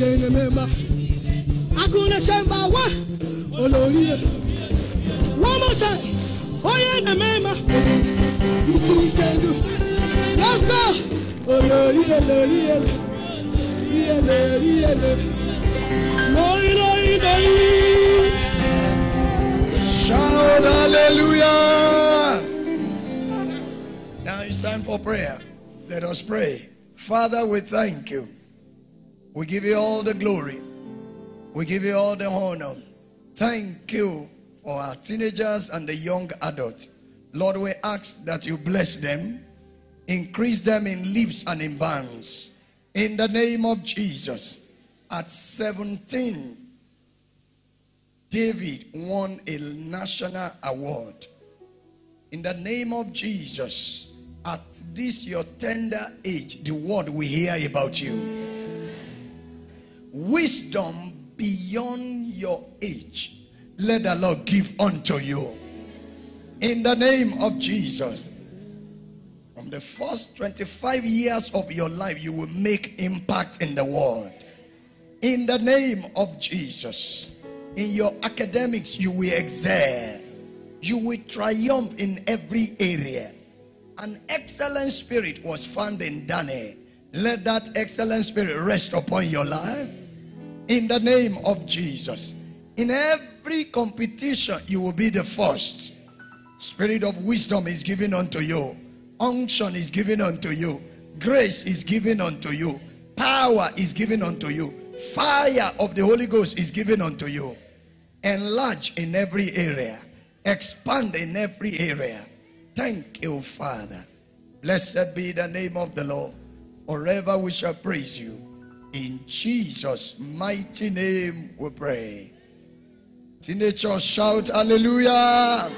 oh, yeah, remember. Akuna Chamba, one. Olórí ẹ̀. One more time. Oh, remember. You see can do. Let's go. Olórí ẹ̀, lórí ẹ̀, lórí ẹ̀, lórí. Shout hallelujah. Now it's time for prayer. Let us pray. Father, we thank you. We give you all the glory. We give you all the honor. Thank you for our teenagers and the young adults. Lord, we ask that you bless them, increase them in leaps and in bounds. In the name of Jesus. At 17, David won a national award. In the name of Jesus, at this your tender age, the world will hear about you. Wisdom beyond your age, let the Lord give unto you. In the name of Jesus. From the first 25 years of your life, you will make impact in the world. In the name of Jesus. In your academics, you will excel. You will triumph in every area. An excellent spirit was found in Daniel. Let that excellent spirit rest upon your life. In the name of Jesus. In every competition, you will be the first. Spirit of wisdom is given unto you. Unction is given unto you. Grace is given unto you. Power is given unto you. Fire of the Holy Ghost is given unto you. Enlarge in every area. Expand in every area. Thank you, Father. Blessed be the name of the Lord. Forever we shall praise you. In Jesus' mighty name we pray. Teenagers shout hallelujah.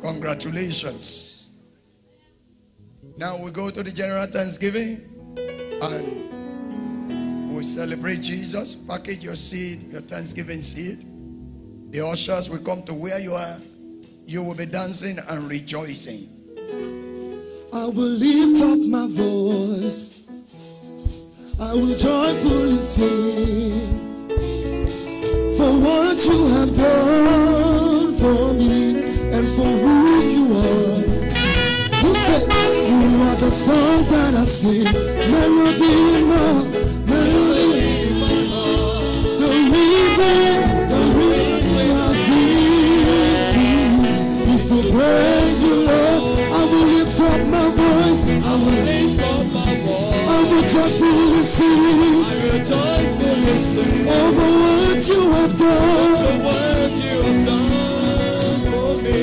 Congratulations. Now we go to the general thanksgiving and we celebrate Jesus. Package your seed, your thanksgiving seed. The ushers will come to where you are. You will be dancing and rejoicing. I will lift up my voice. I will joyfully sing for what you have done for me and for who you are. You said you are the song that I sing, melody in my melody. The reason, the reason I sing to you is to praise I will joyfully sing over what you have done. You have done for me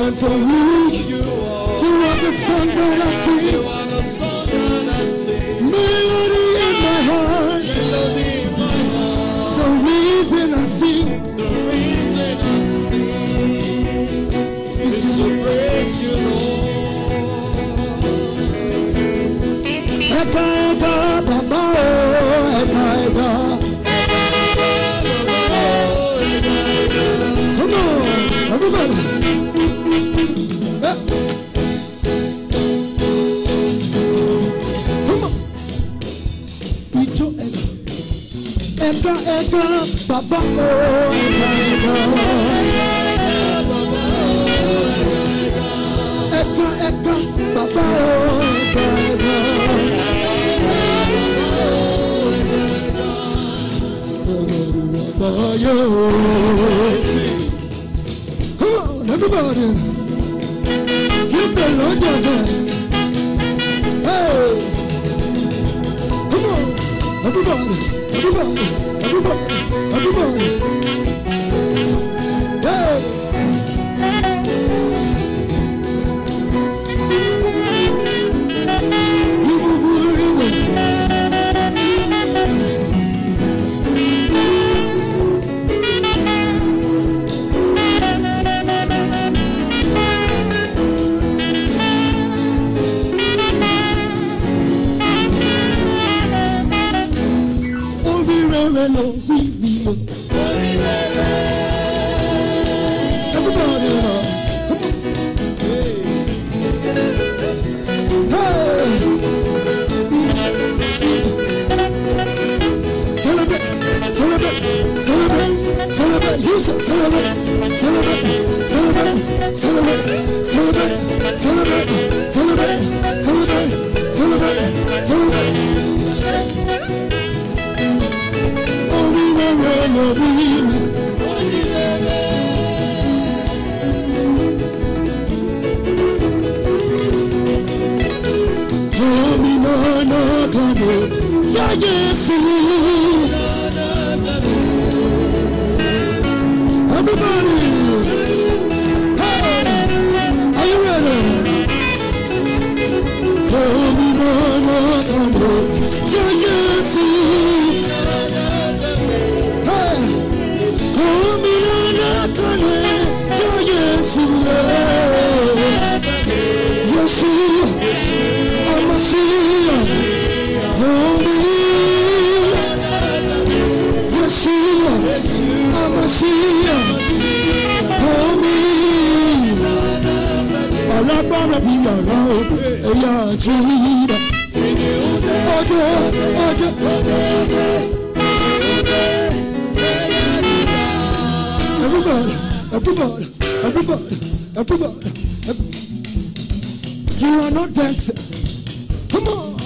and for who you are. You are the song that I sing. You are the song that I sing. Melody in my heart. Melody in my heart. The reason I sing. The reason I sing is to praise you, Lord. ba ba Eka eka ba ba Come on, everybody. Give the Lord your best. Hey. Come on, everybody. Everybody everybody, everybody. Celebrate, celebrate, celebrate, celebrate, celebrate, celebrate, celebrate, celebrate, celebrate, celebrate. Orí rere ló rí mi. Orí rere. Ọlágbára bí yàrá o, ẹ̀yà àjò yìí rẹ̀. Everybody, everybody, everybody, everybody. You are not dancing. Come on.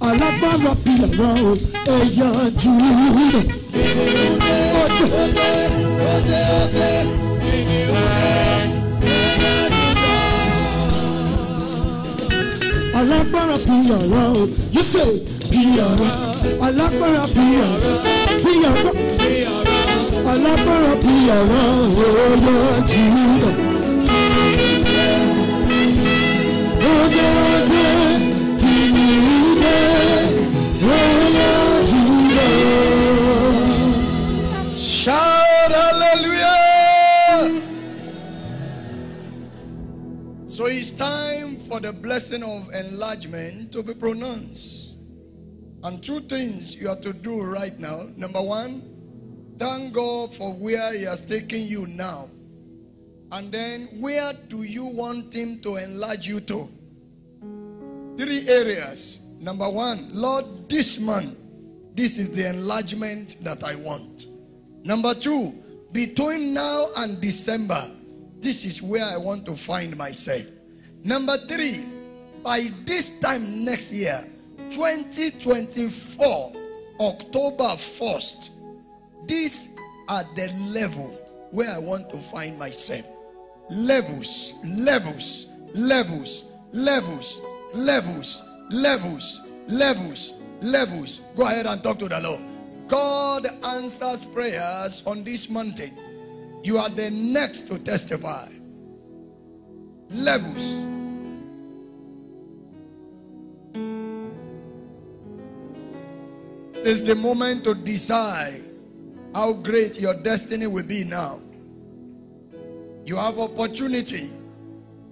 Alágbára bí o ẹ̀yà júdà. Òde alágbára bí yàrá o. You say bí yàrá. Alágbára bí yàrá. Bí yàrá. Alágbára bí yàrá o. Yà jùlọ. Òde òde kìnìún yà jùlọ. Shout hallelujah. So it's time the blessing of enlargement to be pronounced. And two things you have to do right now. Number one, thank God for where He has taken you now. And then, where do you want Him to enlarge you to? Three areas. Number one, Lord, this month, this is the enlargement that I want. Number two, between now and December, this is where I want to find myself. Number three, by this time next year, 2024, October 1st, these are the level where I want to find myself. Levels, levels, levels, levels, levels, levels, levels, levels. Go ahead and talk to the Lord. God answers prayers on this mountain. You are the next to testify. Levels. It's the moment to decide how great your destiny will be now. You have opportunity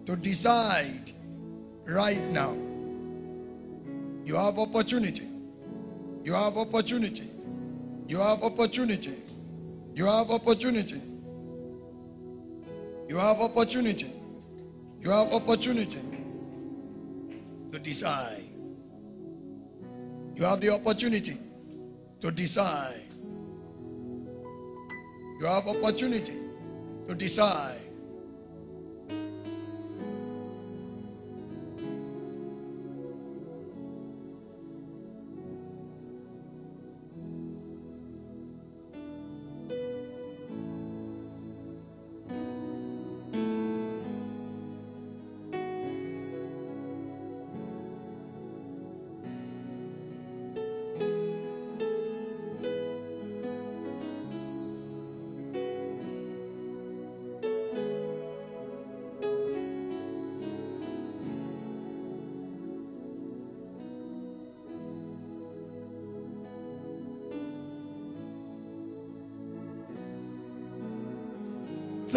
to decide right now. You have opportunity. You have opportunity. You have opportunity. You have opportunity. You have opportunity. You have opportunity to decide. You have the opportunity to decide. You have opportunity to decide.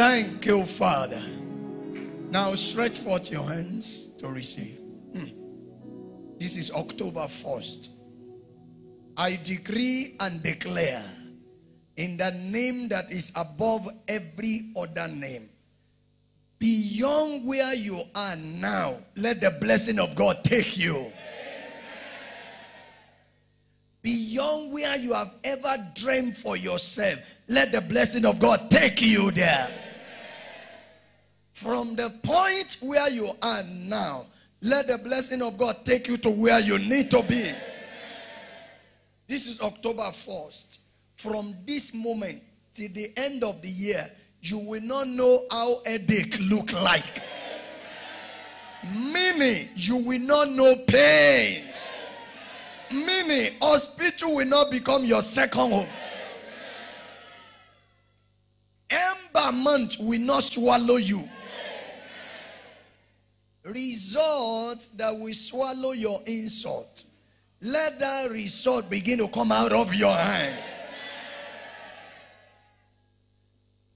Thank you, Father. Now stretch forth your hands to receive. Hmm. This is October 1st. I decree and declare in the name that is above every other name. Beyond where you are now, let the blessing of God take you. Beyond where you have ever dreamed for yourself, let the blessing of God take you there. From the point where you are now, let the blessing of God take you to where you need to be. This is October 1st. From this moment till the end of the year, you will not know how headache look like. Meaning, you will not know pains. Meaning, hospital will not become your second home. Ember month will not swallow you. Result that will swallow your insult. Let that result begin to come out of your hands.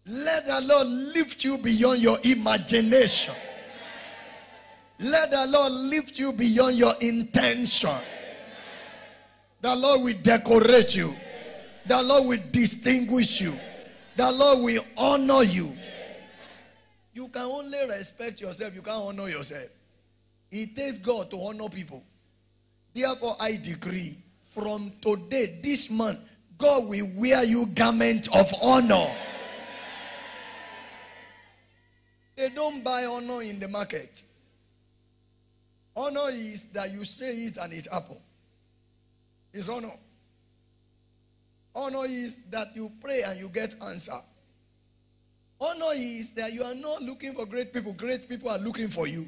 Let the Lord lift you beyond your imagination. Let the Lord lift you beyond your intention. The Lord will decorate you. The Lord will distinguish you. The Lord will honor you. You can only respect yourself, you can't honor yourself. It takes God to honor people. Therefore, I decree from today, this month, God will wear you garment of honor. They don't buy honor in the market. Honor is that you say it and it happen. It's honor. Honor is that you pray and you get answer. Honor is that you are not looking for great people. Great people are looking for you.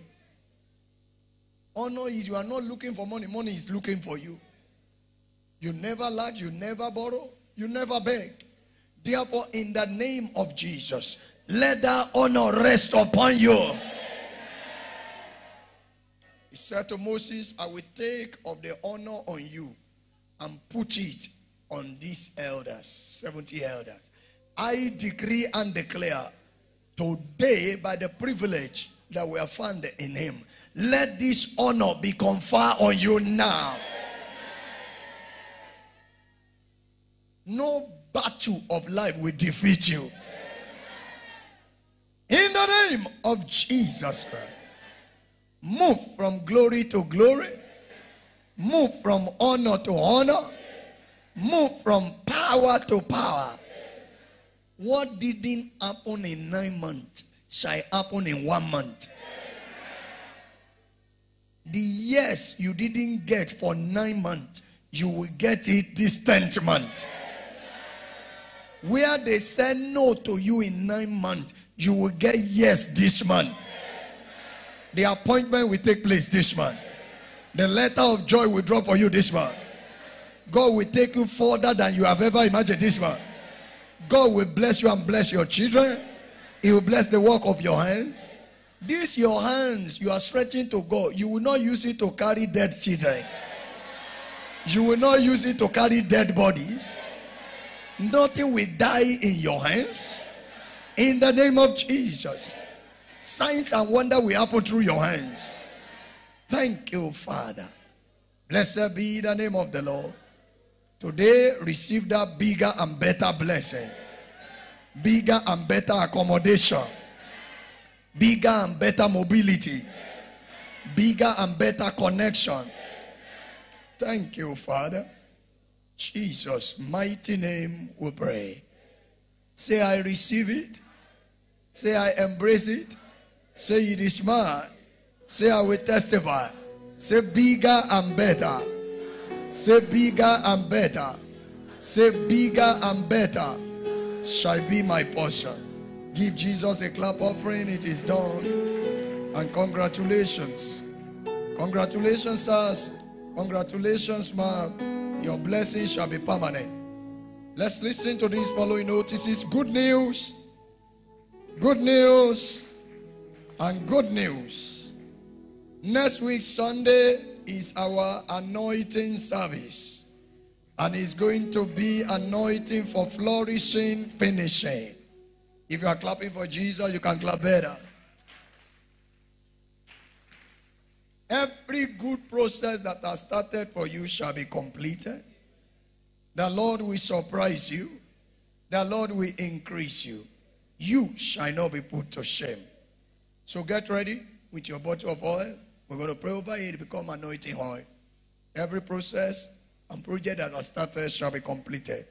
Honor is you are not looking for money. Money is looking for you. You never lack. You never borrow. You never beg. Therefore, in the name of Jesus, let that honor rest upon you. He said to Moses, I will take of the honor on you and put it on these elders, 70 elders. I decree and declare today, by the privilege that we are found in Him, let this honor be conferred on you now. No battle of life will defeat you. In the name of Jesus Christ. Move from glory to glory. Move from honor to honor. Move from power to power. What didn't happen in nine months shall happen in one month. The yes you didn't get for nine months, you will get it this tenth month. Where they said no to you in nine months, you will get yes this month. The appointment will take place this month. The letter of joy will drop for you this month. God will take you further than you have ever imagined this month. God will bless you and bless your children. He will bless the work of your hands. These your hands you are stretching to God. You will not use it to carry dead children. You will not use it to carry dead bodies. Nothing will die in your hands. In the name of Jesus. Signs and wonder will happen through your hands. Thank you, Father. Blessed be the name of the Lord. Today, receive that bigger and better blessing, bigger and better accommodation, bigger and better mobility, bigger and better connection. Thank you, Father. Jesus' mighty name we pray. Say, I receive it. Say, I embrace it. Say, it is mine. Say, I will testify. Say, bigger and better. Say, bigger and better. Say, bigger and better shall be my portion. Give Jesus a clap offering. It is done. And congratulations. Congratulations, sirs. Congratulations, ma'am. Your blessings shall be permanent. Let's listen to these following notices. Good news, good news, and good news. Next week, Sunday, is our anointing service. And it's going to be anointing for flourishing, finishing. If you are clapping for Jesus, you can clap better. Every good process that has started for you shall be completed. The Lord will surprise you. The Lord will increase you. You shall not be put to shame. So get ready with your bottle of oil. We're going to pray over it, become anointing oil. Every process and project that has started shall be completed.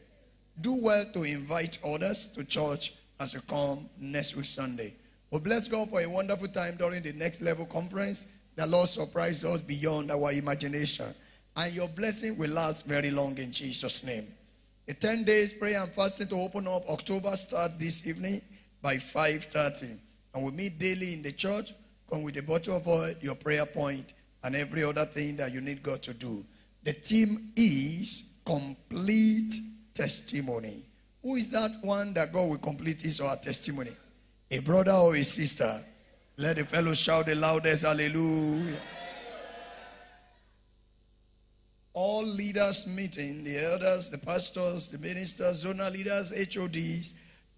Do well to invite others to church as you come next week Sunday. We bless God for a wonderful time during the next level conference. The Lord surprised us beyond our imagination. And your blessing will last very long in Jesus' name. A 10 days prayer and fasting to open up October start this evening by 5.30. And we meet daily in the church. Come with a bottle of oil, your prayer point, and every other thing that you need God to do. The theme is complete testimony. Who is that one that God will complete his or her testimony? A brother or a sister? Let the fellow shout the loudest hallelujah. All leaders meeting, the elders, the pastors, the ministers, zonal leaders, HODs,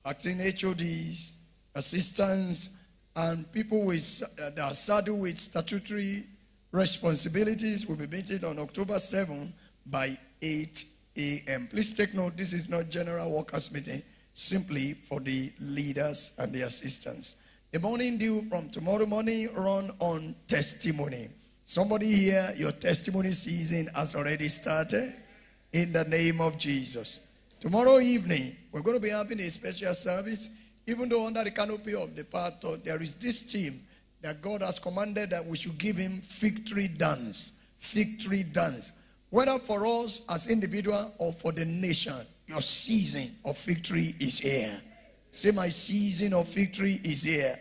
acting HODs, assistants, and people with, uh, that are saddled with statutory responsibilities will be meeting on October 7 by 8 a.m. Please take note, this is not general workers meeting, simply for the leaders and the assistants. The morning dew from tomorrow morning run on testimony. Somebody here, your testimony season has already started in the name of Jesus. Tomorrow evening, we're going to be having a special service. Even though under the canopy of the pastor, there is this team that God has commanded that we should give him victory dance. Victory dance. Whether for us as individual or for the nation, your season of victory is here. Say, my season of victory is here.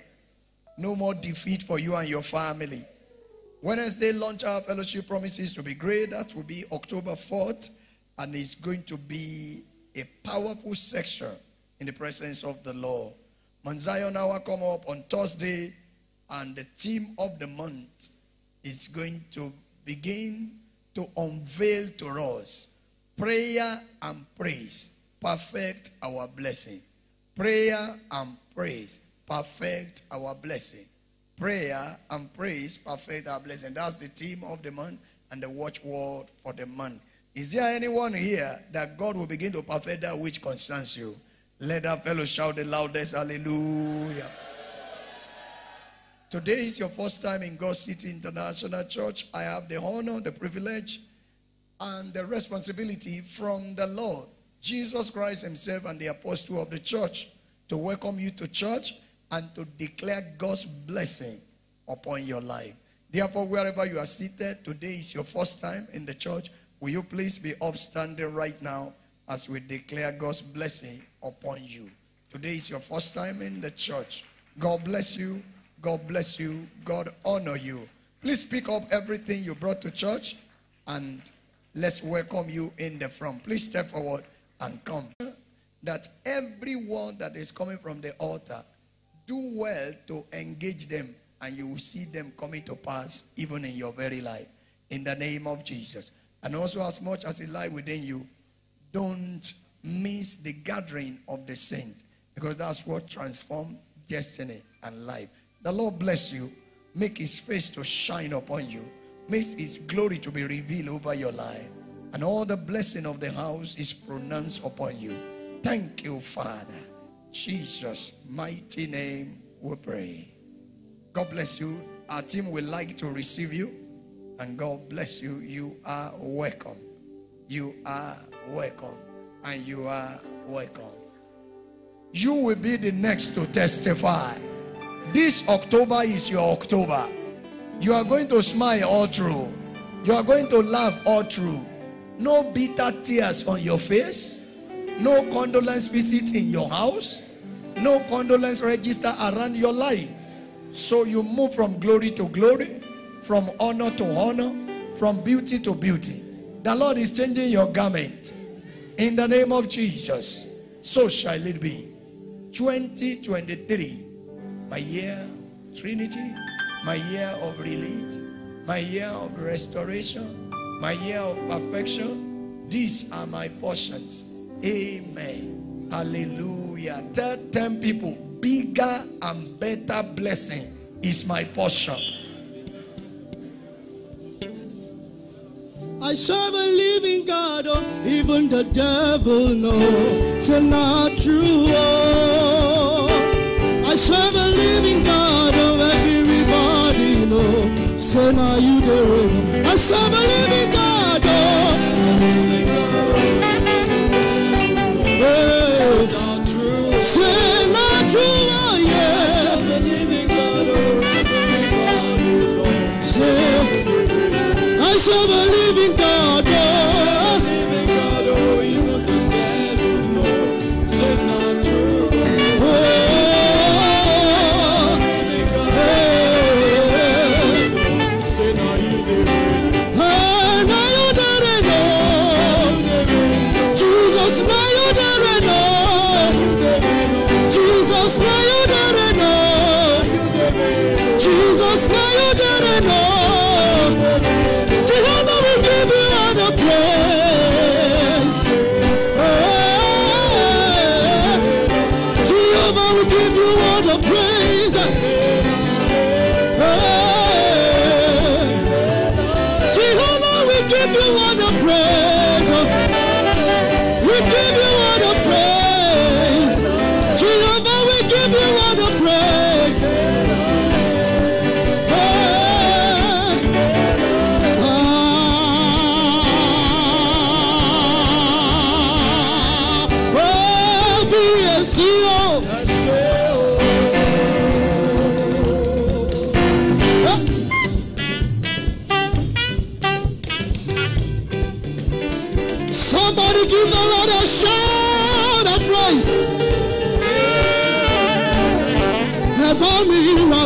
No more defeat for you and your family. Wednesday launch our fellowship promises to be great. That will be October 4th, and it's going to be a powerful section in the presence of the Lord. Mount Zion will come up on Thursday, and the theme of the month is going to begin to unveil to us prayer and praise perfect our blessing. Prayer and praise perfect our blessing. Prayer and praise perfect our blessing. That's the theme of the month and the watchword for the month. Is there anyone here that God will begin to perfect that which concerns you? Let that fellow shout the loudest hallelujah. Today is your first time in God's City International Church. I have the honor, the privilege, and the responsibility from the Lord, Jesus Christ Himself, and the apostle of the church to welcome you to church and to declare God's blessing upon your life. Therefore, wherever you are seated, today is your first time in the church. Will you please be upstanding right now as we declare God's blessing upon you? Today is your first time in the church. God bless you. God bless you. God honor you. Please pick up everything you brought to church and let's welcome you in the front. Please step forward and come. That everyone that is coming from the altar, do well to engage them and you will see them coming to pass even in your very life. In the name of Jesus. And also, as much as it lies within you, don't miss the gathering of the saints because that's what transforms destiny and life. The Lord bless you. Make his face to shine upon you. Make his glory to be revealed over your life. And all the blessing of the house is pronounced upon you. Thank you, Father. Jesus' mighty name we pray. God bless you. Our team would like to receive you. And God bless you. You are welcome. You are welcome. And you are welcome. You will be the next to testify. This October is your October. You are going to smile all through. You are going to laugh all through. No bitter tears on your face. No condolence visit in your house. No condolence register around your life. So you move from glory to glory, from honor to honor, from beauty to beauty. The Lord is changing your garment. In the name of Jesus, so shall it be. 2023, my year Trinity, my year of release, my year of restoration, my year of perfection. These are my portions. Amen. Hallelujah. Tell 10 people, bigger and better blessing is my portion. I serve a living God, oh, even the devil knows it's not true. Oh. I serve a living God, oh, everybody know. Say now you the real. I serve a living God, oh. Hey. Say not true, oh yeah. Serve a living God,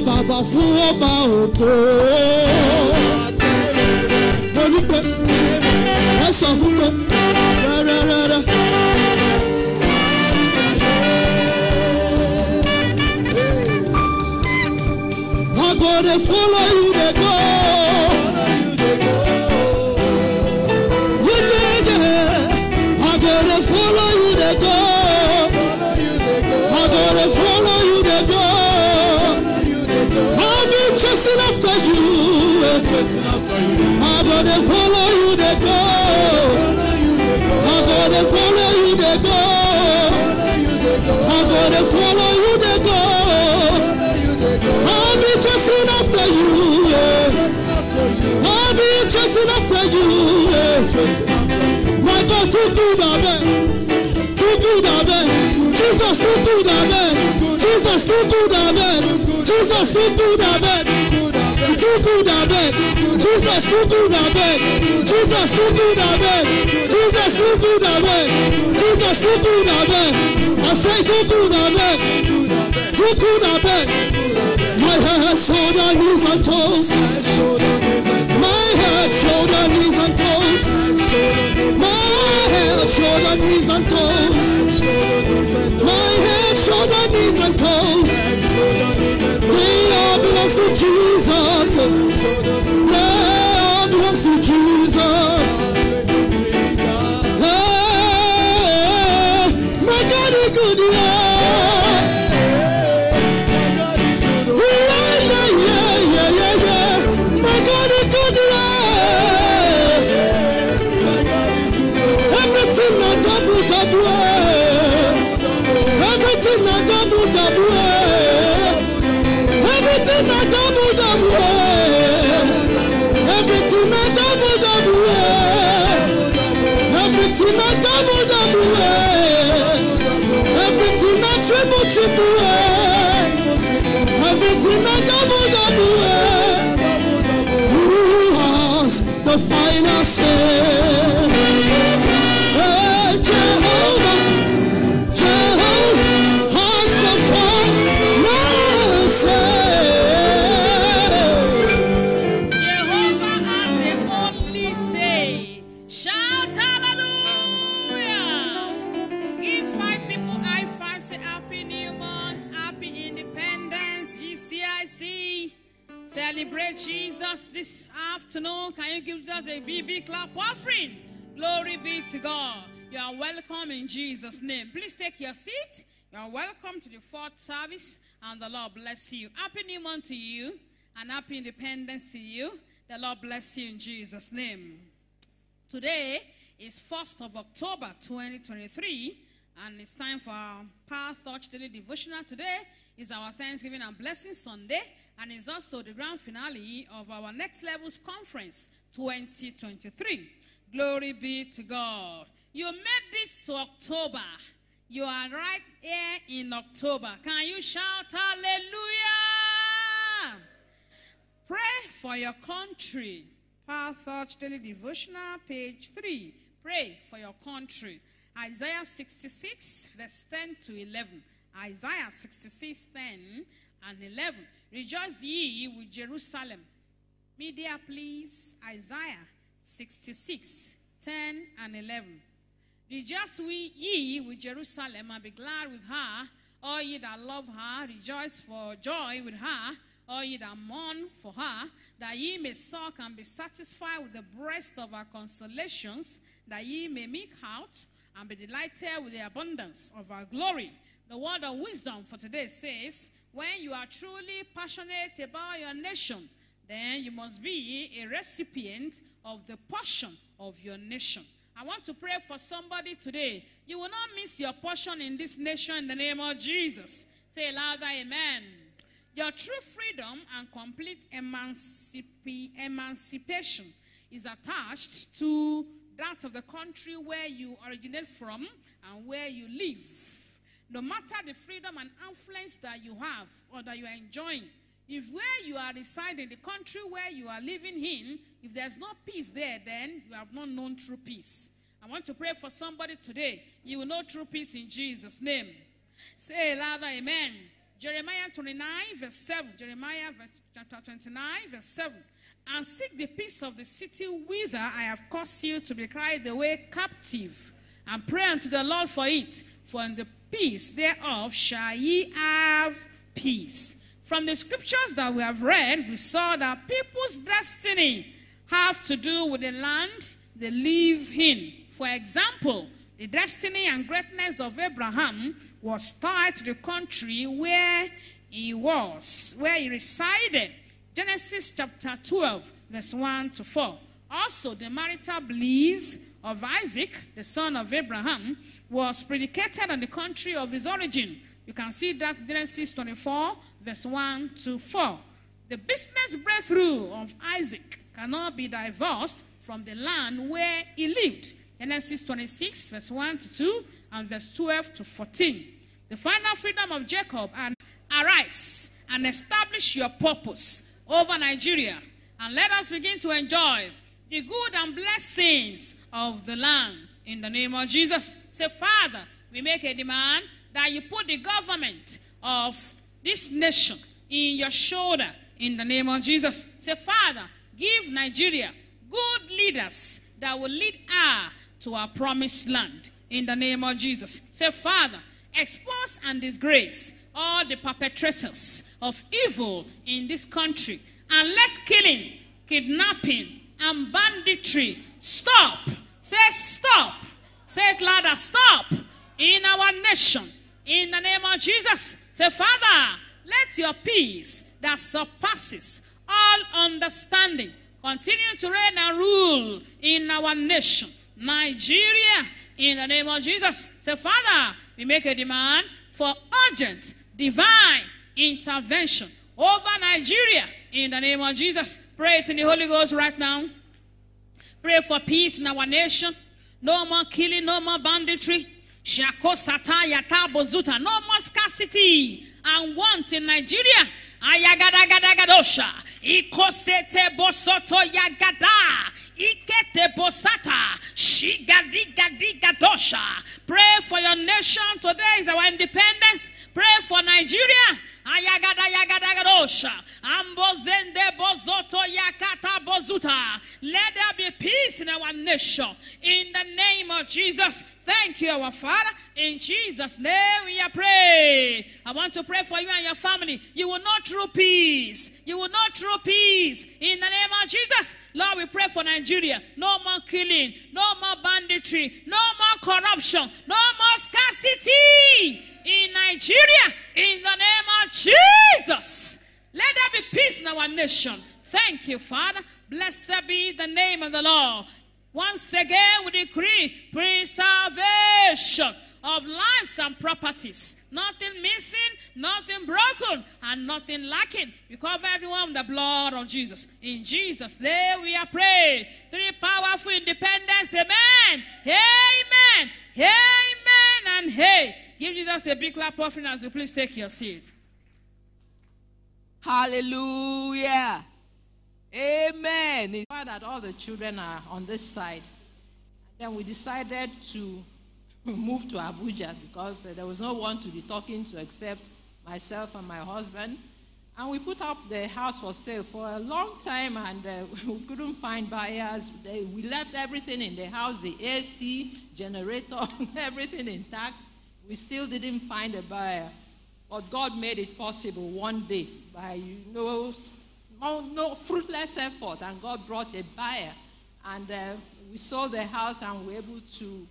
bàbá fún ọba ògo. mo ẹ sọ fún pé rẹ́rẹ́rẹ́rẹ́. I go dey follow you. I go dey follow you dey go. I go dey follow you dey go. I go dey follow you dey go. I'll be chasing after you. Yeah. I'll be chasing after you. Yeah. My God, too good, amen. Too good, amen. Jesus, too good, amen. Jesus, too good, amen. Jesus, too good, amen. Too good, amen. Jesus, too good, amen. Jesus, too good, amen. Jesus, too good, amen. Jesus, too good, amen. I say too good, amen. Too good, amen. My head, shoulder, knees, and toes. My head, shoulder, knees, and toes. My head, shoulder, knees, and toes. My head, shoulder, knees, and toes. They all belongs to Jesus. They all belongs to Jesus. Hey, my God is good, yeah. Triple, eh. Everything? Eh, Jesus' name. Please take your seat. You are welcome to the fourth service, and the Lord bless you. Happy New Month to you, and happy Independence to you. The Lord bless you in Jesus' name. Today is 1st of October 2023, and it's time for our Power Thought Daily Devotional. Today is our Thanksgiving and Blessing Sunday, and it's also the grand finale of our Next Levels Conference 2023. Glory be to God. You made this to October. You are right here in October. Can you shout hallelujah? Pray for your country. Power Thought Daily Devotional, page 3. Pray for your country. Isaiah 66, verse 10 to 11. Isaiah 66, 10 and 11. Rejoice ye with Jerusalem. Media, please. Isaiah 66, 10 and 11. Rejoice we ye with Jerusalem and be glad with her, all ye that love her. Rejoice for joy with her, all ye that mourn for her, that ye may suck and be satisfied with the breast of her consolations, that ye may make out and be delighted with the abundance of our glory. The word of wisdom for today says, when you are truly passionate about your nation, then you must be a recipient of the portion of your nation. I want to pray for somebody today. You will not miss your portion in this nation in the name of Jesus. Say louder, Amen. Your true freedom and complete emancipi- emancipation is attached to that of the country where you originate from and where you live. No matter the freedom and influence that you have or that you are enjoying, if where you are residing, the country where you are living in, if there's no peace there, then you have not known true peace. I want to pray for somebody today. You will know true peace in Jesus' name. Say louder, Amen. Jeremiah 29, verse 7. Jeremiah chapter 29, verse 7. And seek the peace of the city whither I have caused you to be carried away captive, and pray unto the Lord for it, for in the peace thereof shall ye have peace. From the scriptures that we have read, we saw that people's destiny have to do with the land they live in. For example, the destiny and greatness of Abraham was tied to the country where he was, where he resided. Genesis chapter 12, verse 1 to 4. Also, the marital bliss of Isaac, the son of Abraham, was predicated on the country of his origin. You can see that Genesis 24, verse 1 to 4. The business breakthrough of Isaac cannot be divorced from the land where he lived. Genesis 26, verse 1 to 2, and verse 12 to 14. The final freedom of Jacob and arise and establish your purpose over Nigeria, and let us begin to enjoy the good and blessings of the land in the name of Jesus. Say, Father, we make a demand that you put the government of this nation in your shoulder in the name of Jesus. Say, Father, give Nigeria good leaders that will lead her to our promised land in the name of Jesus. Say, Father, expose and disgrace all the perpetrators of evil in this country and let killing, kidnapping, and banditry stop. Say, stop. Say it louder, stop in our nation in the name of Jesus. Say, Father, let your peace that surpasses all understanding continue to reign and rule in our nation, Nigeria, in the name of Jesus. Say, Father, we make a demand for urgent divine intervention over Nigeria in the name of Jesus. Pray it in the Holy Ghost right now. Pray for peace in our nation. No more killing, no more banditry. No more scarcity and want in Nigeria. Ayagadagadosha. Ikosete bosoto yagada. Pray for your nation. Today is our independence. Pray for Nigeria. Ayagada yagadagadosha. Ambozende bozoto yakata bozuta. Let there be peace in our nation. In the name of Jesus. Thank you, our Father. In Jesus' name we are pray. I want to pray for you and your family. You will know true peace. You will not true peace. In the name of Jesus. Lord, we pray for Nigeria. No more killing. No more banditry. No more corruption. No more scarcity. In Nigeria. In the name of Jesus. Let there be peace in our nation. Thank you, Father. Blessed be the name of the Lord. Once again, we decree preservation of lives and properties. Nothing missing, nothing broken, and nothing lacking. We cover everyone with the blood of Jesus. In Jesus' name we are praying. Three powerful independence. Amen. Amen. Amen. And hey. Give Jesus a big clap offering as you please take your seat. Hallelujah. Amen. It's why that all the children are on this side. And Then we decided to move to Abuja because uh, there was no one to be talking to except myself and my husband. And we put up the house for sale for a long time and uh, we couldn't find buyers. They, we left everything in the house the AC, generator, everything intact. We still didn't find a buyer. But God made it possible one day by you know, no, no fruitless effort, and God brought a buyer. And uh, we sold the house and we were able to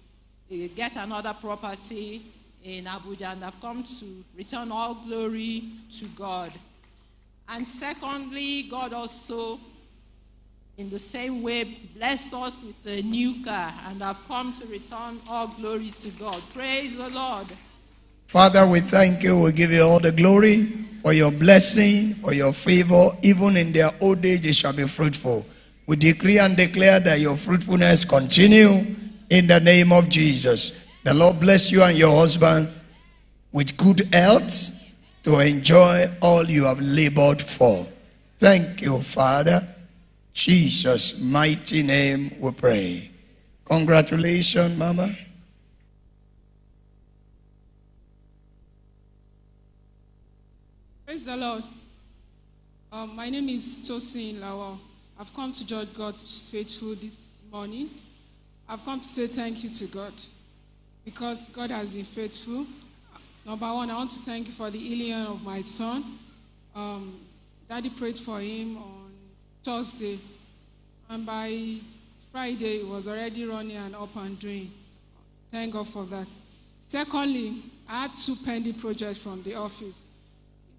get another property in Abuja, and I've come to return all glory to God. And secondly, God also, in the same way, blessed us with a new car, and I've come to return all glory to God. Praise the Lord. Father, we thank you. We give you all the glory for your blessing, for your favor. Even in their old age, it shall be fruitful. We decree and declare that your fruitfulness continue in the name of Jesus. The Lord bless you and your husband with good health to enjoy all you have labored for. Thank you, Father. Jesus' mighty name we pray. Congratulations, Mama. Praise the Lord. Um, my name is Tosin Lawal. I've come to judge God's faithful this morning. I've come to say thank you to God because God has been faithful. Number one, I want to thank you for the healing of my son. Um, Daddy prayed for him on Thursday, and by Friday, he was already running and up and doing. Thank God for that. Secondly, I had two pending projects from the office.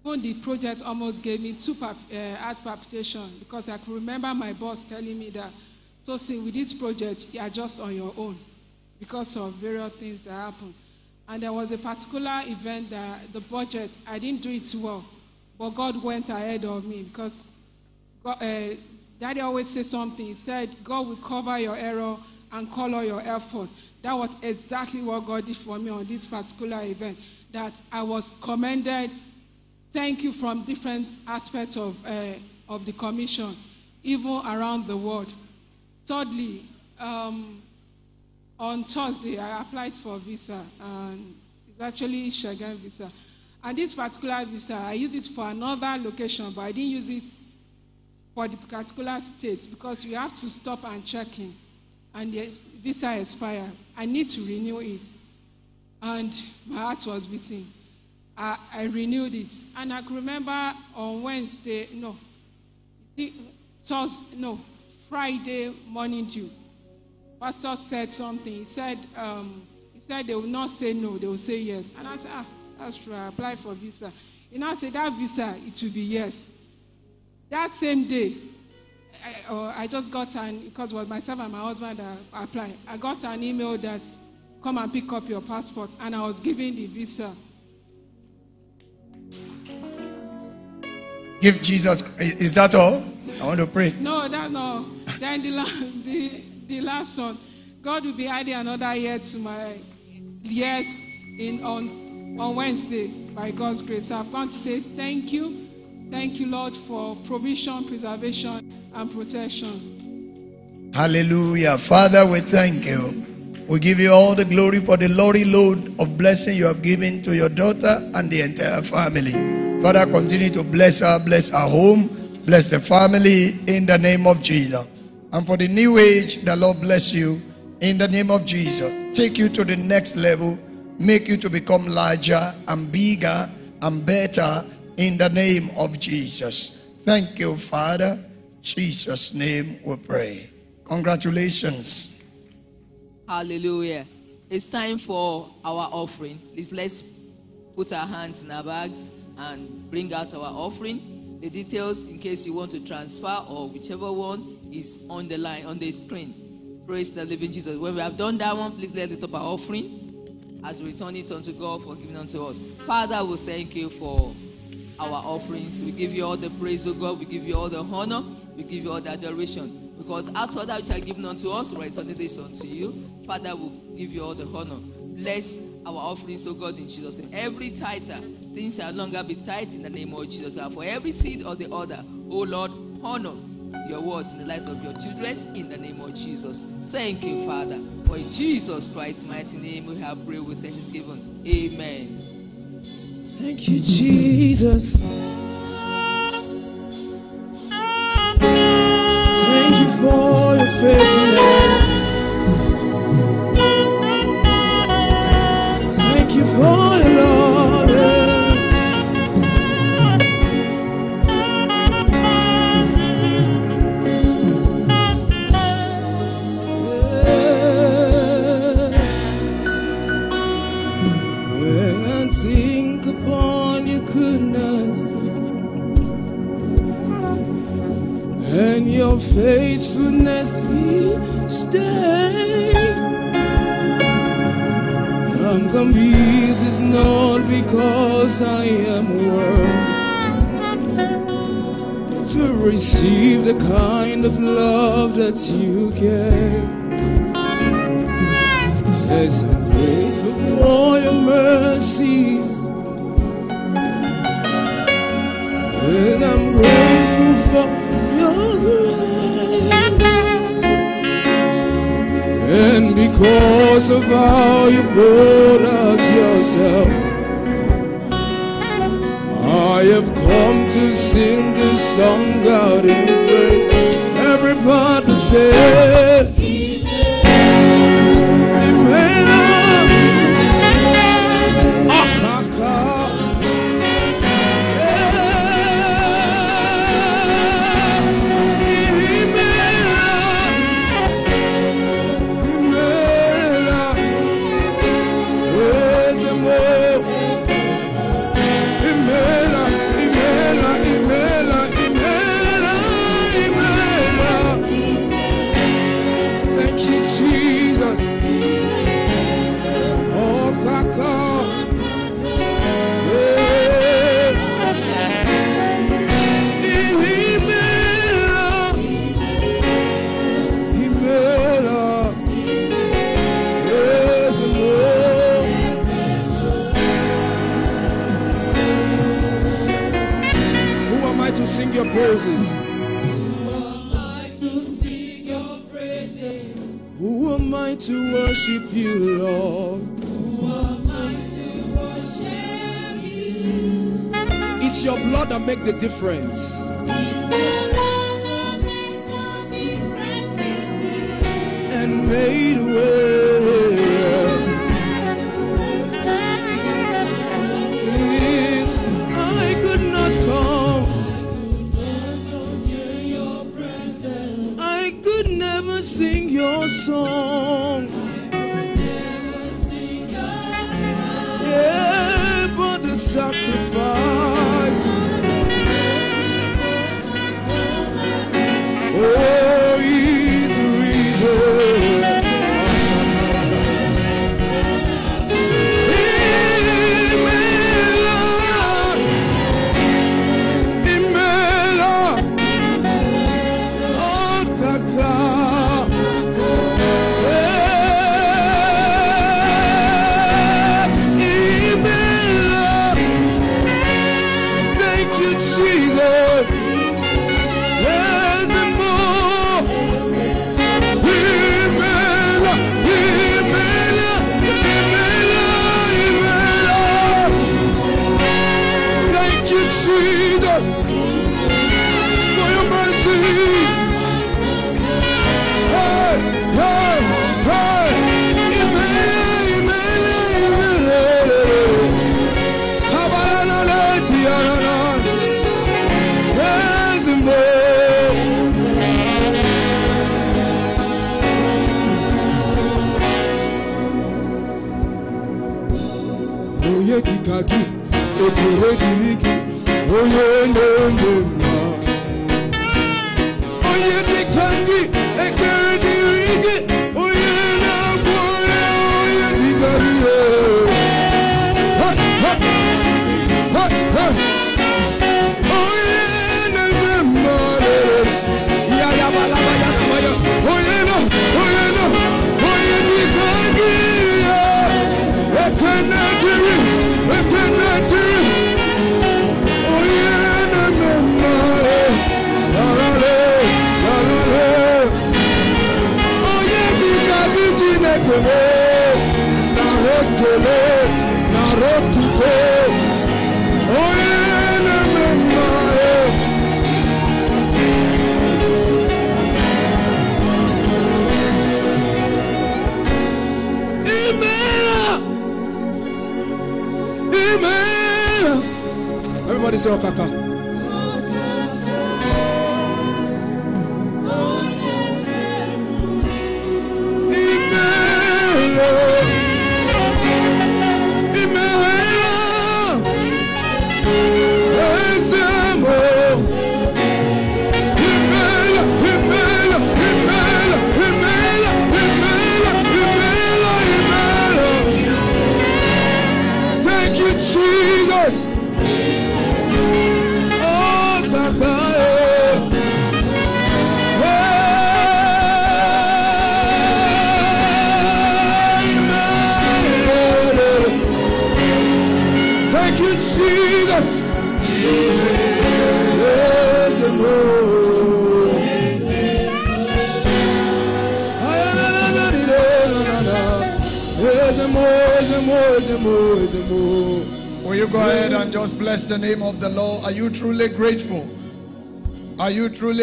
Even the project almost gave me two pap- uh, heart because I could remember my boss telling me that, so see, with this project, you are just on your own because of various things that happen. And there was a particular event that the budget, I didn't do it well, but God went ahead of me because God, uh, Daddy always says something. He said, God will cover your error and color your effort. That was exactly what God did for me on this particular event. That I was commended. Thank you from different aspects of, uh, of the commission, even around the world. Thirdly, um, on Thursday, I applied for a visa, and it's actually Schengen visa. And this particular visa, I used it for another location, but I didn't use it for the particular state because you have to stop and check in, and the visa expired. I need to renew it, and my heart was beating. I, I renewed it, and I could remember on Wednesday, no, Thursday, no, Friday morning due. Pastor said something. He said, um, he said they will not say no, they will say yes. And I said, ah, that's true. I applied for visa. He now said that visa, it will be yes. That same day, I, uh, I just got an, because it was myself and my husband that applied, I got an email that come and pick up your passport, and I was given the visa. Give Jesus. Is that all? I want to pray. No, that no. Then the, la- the, the last one, God will be adding another year to my years in on on Wednesday by God's grace. So I've come to say thank you, thank you, Lord, for provision, preservation, and protection. Hallelujah. Father, we thank you. We give you all the glory for the glory load of blessing you have given to your daughter and the entire family. Father, continue to bless her, bless her home, bless the family in the name of Jesus. And for the new age, the Lord bless you in the name of Jesus. Take you to the next level, make you to become larger and bigger and better in the name of Jesus. Thank you, Father. Jesus' name we pray. Congratulations. Hallelujah. It's time for our offering. Please let's put our hands in our bags and bring out our offering. The details, in case you want to transfer or whichever one, is on the line, on the screen. Praise the living Jesus. When we have done that one, please let it up our offering as we return it unto God for giving unto us. Father, we thank you for our offerings. We give you all the praise, O God. We give you all the honor. We give you all the adoration. Because of that which are given unto us, we're this unto you. Father, will give you all the honor. Bless our offerings, O God, in Jesus' name. Every tither, things shall longer be tight in the name of Jesus. And for every seed or the other, O Lord, honor your words in the lives of your children in the name of Jesus. Thank you, Father. For in Jesus Christ's mighty name we have prayed with thanksgiving. Amen. Thank you, Jesus. coração.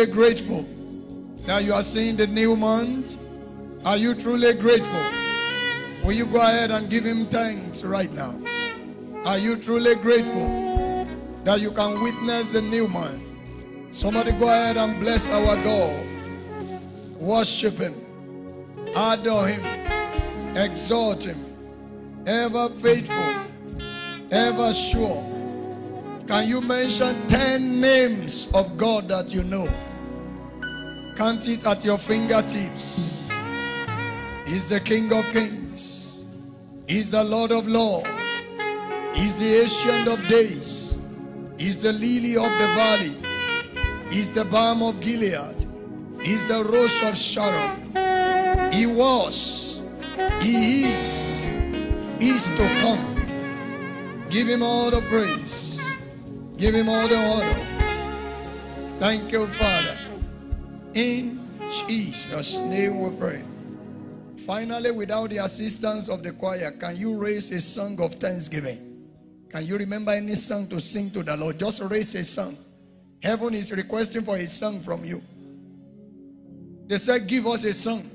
Truly grateful that you are seeing the new month? Are you truly grateful? Will you go ahead and give him thanks right now? Are you truly grateful that you can witness the new month? Somebody go ahead and bless our God. Worship him. Adore him. Exalt him. Ever faithful. Ever sure. Can you mention 10 names of God that you know? Count it at your fingertips. He's the King of Kings. He's the Lord of Lords. He's the Ancient of Days. He's the Lily of the Valley. He's the Balm of Gilead. He's the Rose of Sharon. He was. He is. Is to come. Give him all the praise. Give him all the honor. Thank you, Father. In Jesus' name we pray. Finally, without the assistance of the choir, can you raise a song of thanksgiving? Can you remember any song to sing to the Lord? Just raise a song. Heaven is requesting for a song from you. They said, Give us a song.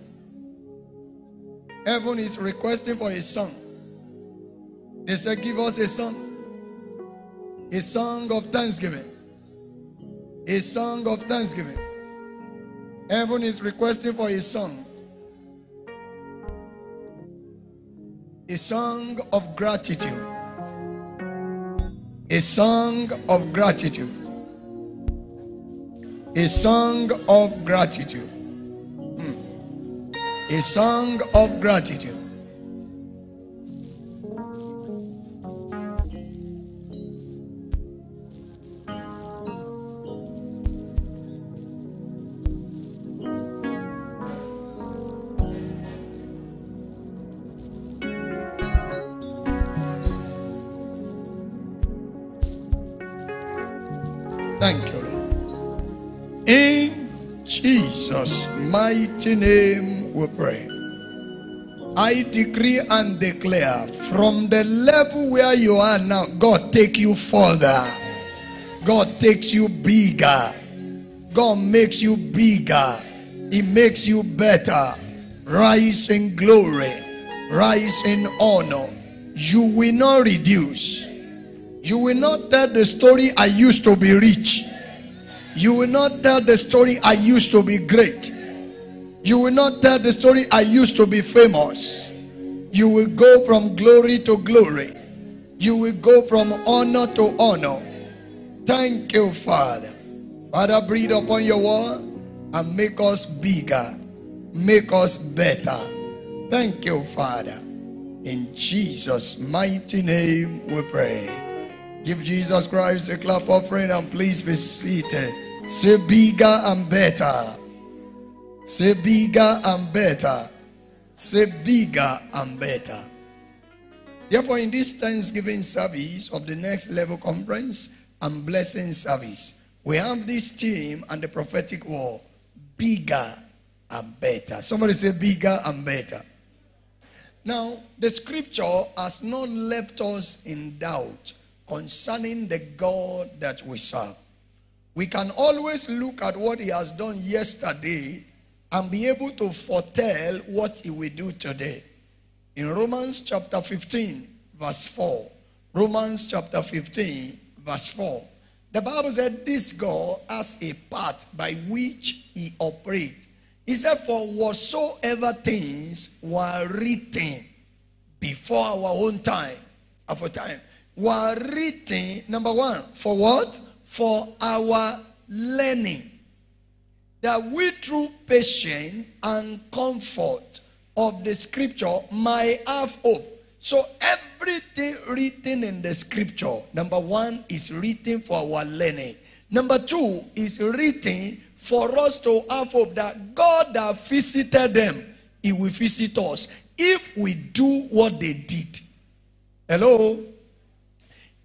Heaven is requesting for a song. They said, Give us a song. A song of thanksgiving. A song of thanksgiving. Heaven is requesting for a song. A song of gratitude. A song of gratitude. A song of gratitude. Hmm. A song of gratitude. Mighty name we pray. I decree and declare from the level where you are now, God take you further. God takes you bigger. God makes you bigger. He makes you better. Rise in glory. Rise in honor. You will not reduce. You will not tell the story I used to be rich. You will not tell the story I used to be great. You will not tell the story I used to be famous. You will go from glory to glory. You will go from honor to honor. Thank you, Father. Father, breathe upon your word and make us bigger, make us better. Thank you, Father. In Jesus' mighty name we pray. Give Jesus Christ a clap offering and please be seated. Say bigger and better. Say bigger and better. Say bigger and better. Therefore, in this Thanksgiving service of the next level conference and blessing service, we have this team and the prophetic word bigger and better. Somebody say bigger and better. Now, the scripture has not left us in doubt concerning the God that we serve. We can always look at what he has done yesterday and be able to foretell what he will do today. In Romans chapter 15, verse 4, Romans chapter 15, verse 4, the Bible said this God has a path by which he operates. He said, For whatsoever things were written before our own time, of time, were written, number one, for what? For our learning. That we through patience and comfort of the scripture might have hope. So everything written in the scripture, number one, is written for our learning. Number two is written for us to have hope that God that visited them, He will visit us if we do what they did. Hello?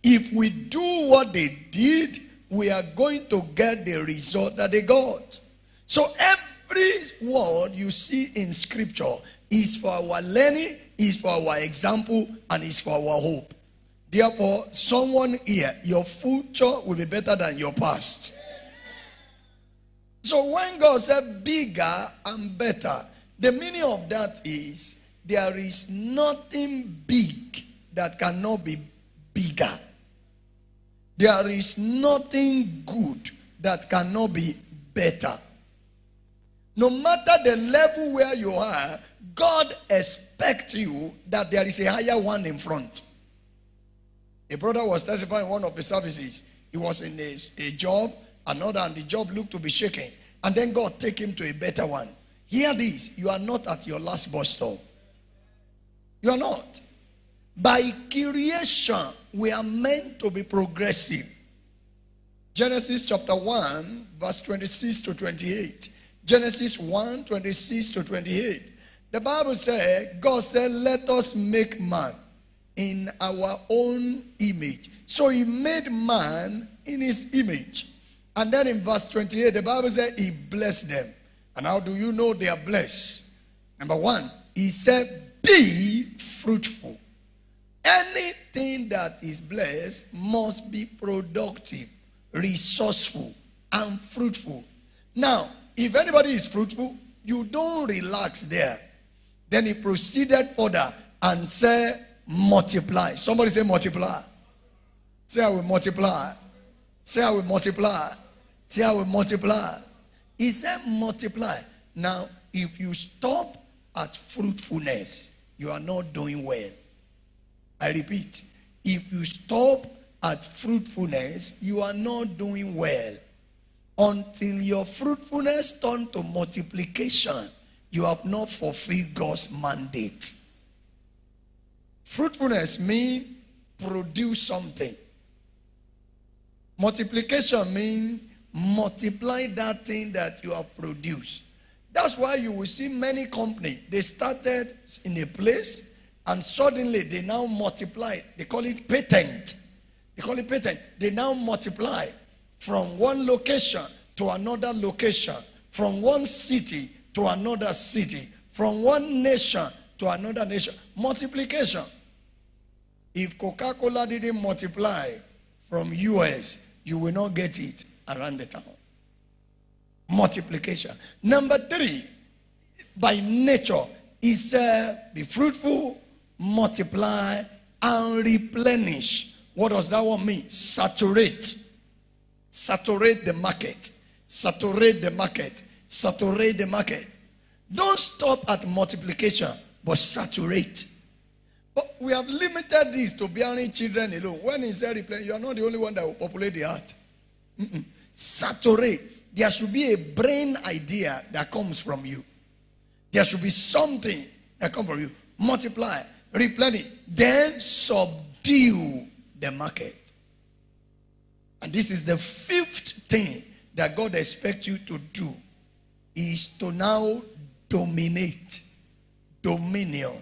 If we do what they did, we are going to get the result that they got. So every word you see in scripture is for our learning, is for our example, and is for our hope. Therefore, someone here, your future will be better than your past. So when God said bigger and better, the meaning of that is there is nothing big that cannot be bigger. There is nothing good that cannot be better. No matter the level where you are, God expects you that there is a higher one in front. A brother was testifying in one of the services. He was in a, a job, another, and the job looked to be shaking. And then God take him to a better one. Hear this you are not at your last bus stop. You are not. By creation, we are meant to be progressive. Genesis chapter 1, verse 26 to 28. Genesis 1, 26 to 28. The Bible says, God said, Let us make man in our own image. So he made man in his image. And then in verse 28, the Bible said he blessed them. And how do you know they are blessed? Number one, he said, Be fruitful. Anything that is blessed must be productive, resourceful, and fruitful. Now, if anybody is fruitful, you don't relax there. Then he proceeded further and said, multiply. Somebody say multiply. Say I will multiply. Say I will multiply. Say I will multiply. He said multiply. Now, if you stop at fruitfulness, you are not doing well. I repeat, if you stop at fruitfulness, you are not doing well. Until your fruitfulness turn to multiplication, you have not fulfilled God's mandate. Fruitfulness means produce something. Multiplication means multiply that thing that you have produced. That's why you will see many companies, they started in a place and suddenly they now multiply. They call it patent. They call it patent. They now multiply from one location to another location, from one city to another city, from one nation to another nation. Multiplication. If Coca-Cola didn't multiply from US, you will not get it around the town. Multiplication. Number three, by nature, is uh, be fruitful, multiply, and replenish. What does that one mean? Saturate. Saturate the market. Saturate the market. Saturate the market. Don't stop at multiplication, but saturate. But we have limited this to bearing children alone. When he said replenish, you are not the only one that will populate the earth. Mm-mm. Saturate. There should be a brain idea that comes from you. There should be something that comes from you. Multiply, replenish, then subdue the market. And this is the fifth thing that God expects you to do is to now dominate. Dominion.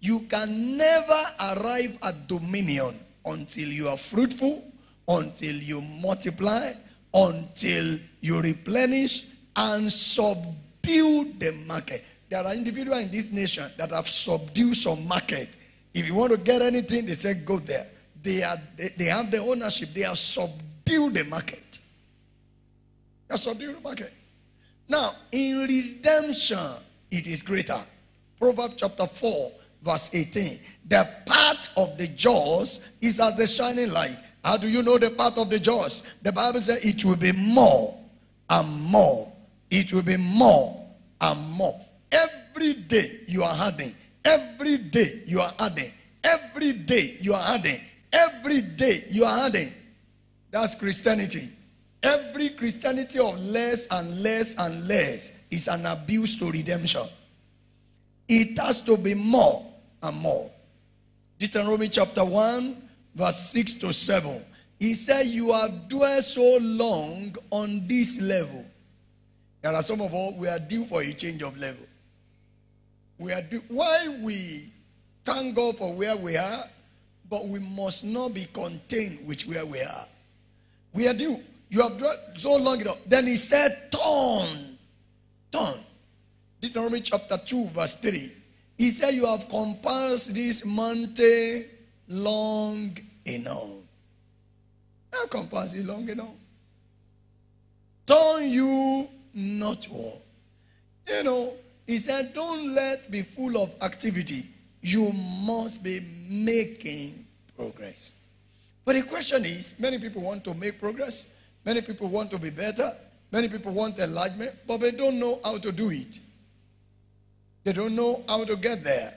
You can never arrive at dominion until you are fruitful, until you multiply, until you replenish and subdue the market. There are individuals in this nation that have subdued some market. If you want to get anything, they say go there. They are they, they have the ownership. They have subdued the market. Have subdued the market. Now, in redemption, it is greater. Proverbs chapter 4, verse 18. The path of the just is as the shining light. How do you know the path of the just? The Bible says it will be more and more. It will be more and more. Every day you are adding. Every day you are adding. Every day you are adding. Every day you are adding. That's Christianity. Every Christianity of less and less and less is an abuse to redemption. It has to be more and more. Deuteronomy chapter 1, verse 6 to 7. He said, You have dwelt so long on this level. There are some of us, we are due for a change of level. We are due. Why we thank God for where we are, but we must not be contained with where we are. We are due. You have dwelt so long enough. Then he said, Turn. Turn. Deuteronomy chapter 2, verse 3. He said, You have compassed this mountain long enough. That compass is long enough. Turn you not what? You know, he said, don't let be full of activity. You must be making progress. But the question is, many people want to make progress. Many people want to be better. Many people want enlargement, but they don't know how to do it. They don't know how to get there.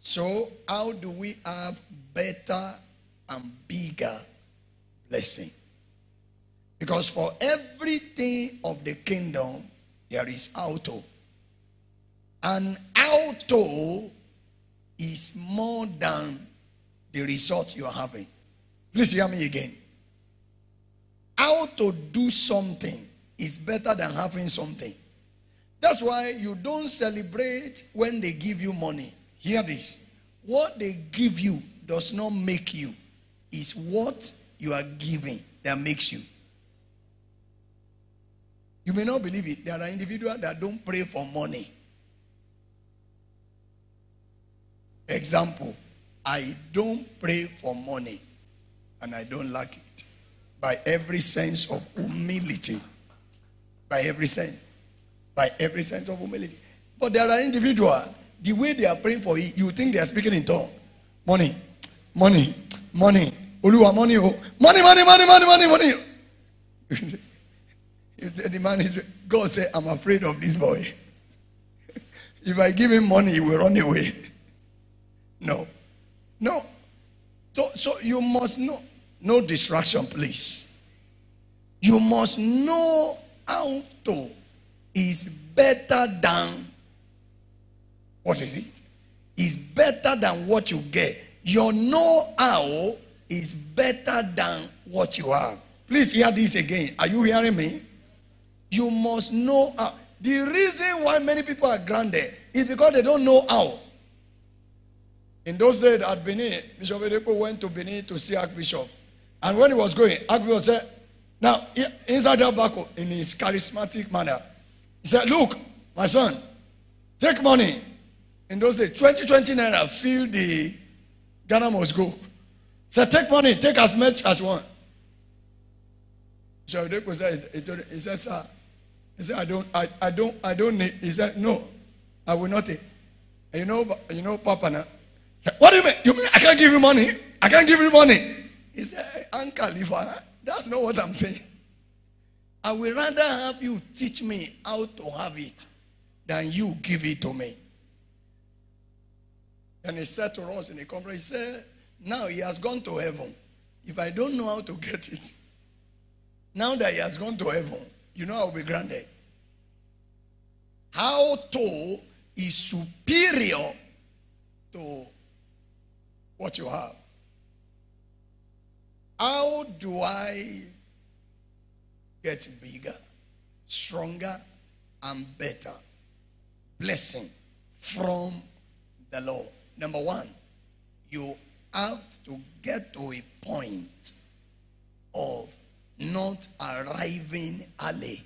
So, how do we have better and bigger blessing? Because for everything of the kingdom, there is auto. And auto is more than the result you are having. Please hear me again. How to do something is better than having something. That's why you don't celebrate when they give you money. Hear this. What they give you does not make you, it's what you are giving that makes you. You may not believe it. There are individuals that don't pray for money. Example, I don't pray for money and I don't like it. By every sense of humility. By every sense. By every sense of humility. But there are individuals, the way they are praying for it, you think they are speaking in tongues. Money, money, money. Oluwa, money, oh. Money, money, money, money, money, money. the man is, God said, I'm afraid of this boy. if I give him money, he will run away. No. No. So, so you must know. No distraction, please. You must know how to is better than what is it? Is better than what you get. Your know-how is better than what you have. Please hear this again. Are you hearing me? You must know how. The reason why many people are grounded is because they don't know how. In those days at Benin, Bishop Oyedepo went to Benin to see Archbishop. And when he was going, Archbishop said, now, inside that back in his charismatic manner, he said, Look, my son, take money. In those days, 2020 naira, fill the Ghana must go. He said, Take money, take as much as want. So said, he said, Sir, he said, I don't, I, I don't, I don't need. He said, No, I will not take. You know, you know, Papa now. What do you mean? You mean I can't give you money? I can't give you money. He said, Uncle, if I, that's not what I'm saying. I will rather have you teach me how to have it than you give it to me. And he said to us in the conference, he said, now he has gone to heaven. If I don't know how to get it, now that he has gone to heaven, you know I'll be granted. How to is superior to what you have. How do I get bigger, stronger, and better? Blessing from the Lord. Number one, you have to get to a point of not arriving early.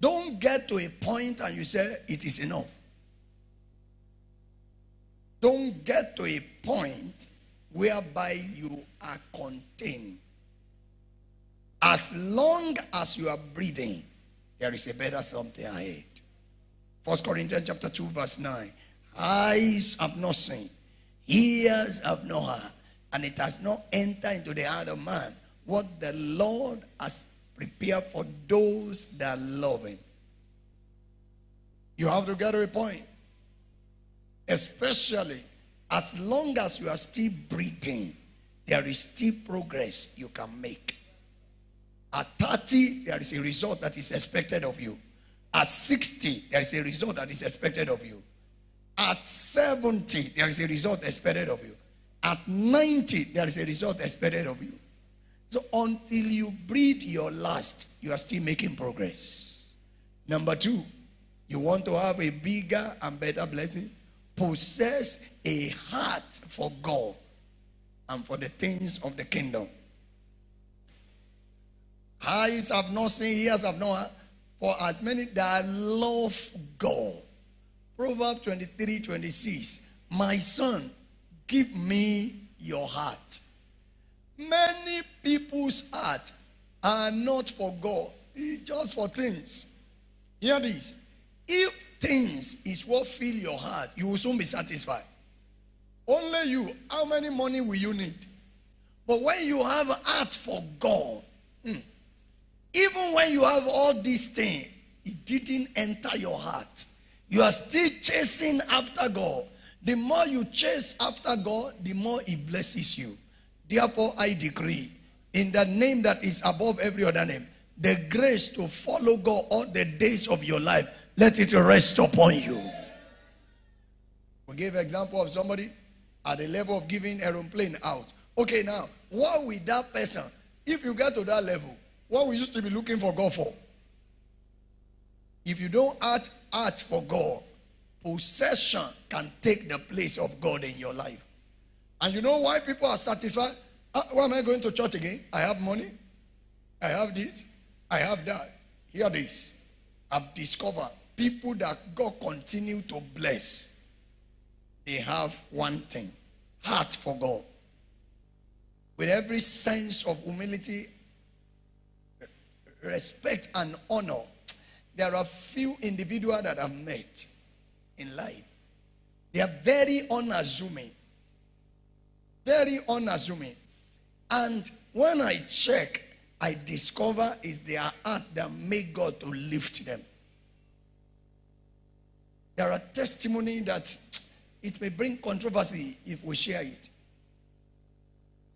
Don't get to a point and you say it is enough. Don't get to a point whereby you are contained. As long as you are breathing, there is a better something ahead. First Corinthians chapter 2, verse 9. Eyes have not seen, ears have not heard, and it has not entered into the heart of man what the Lord has prepared for those that love him. You have to get a point. Especially as long as you are still breathing, there is still progress you can make. At 30, there is a result that is expected of you. At 60, there is a result that is expected of you. At 70, there is a result expected of you. At 90, there is a result expected of you. So until you breathe your last, you are still making progress. Number two, you want to have a bigger and better blessing? Possess a heart for God and for the things of the kingdom. Eyes have not seen, ears have not heard, for as many that love God. Proverbs 23 26. My son, give me your heart. Many people's heart are not for God, it's just for things. Hear this. If things is what fill your heart, you will soon be satisfied. Only you, how many money will you need? But when you have heart for God, hmm, even when you have all these things, it didn't enter your heart. You are still chasing after God. The more you chase after God, the more He blesses you. Therefore, I decree, in the name that is above every other name, the grace to follow God all the days of your life, let it rest upon you. We gave example of somebody at the level of giving aeroplane out. Okay, now, what will that person, if you get to that level, what we used to be looking for God for? If you don't act, act for God, possession can take the place of God in your life. And you know why people are satisfied? Ah, why am I going to church again? I have money. I have this. I have that. Hear this. I've discovered people that God continue to bless. They have one thing heart for God. With every sense of humility, respect, and honor, there are few individuals that I've met in life. They are very unassuming. Very unassuming. And when I check, I discover is their heart that make God to lift them. There are testimony that it may bring controversy if we share it.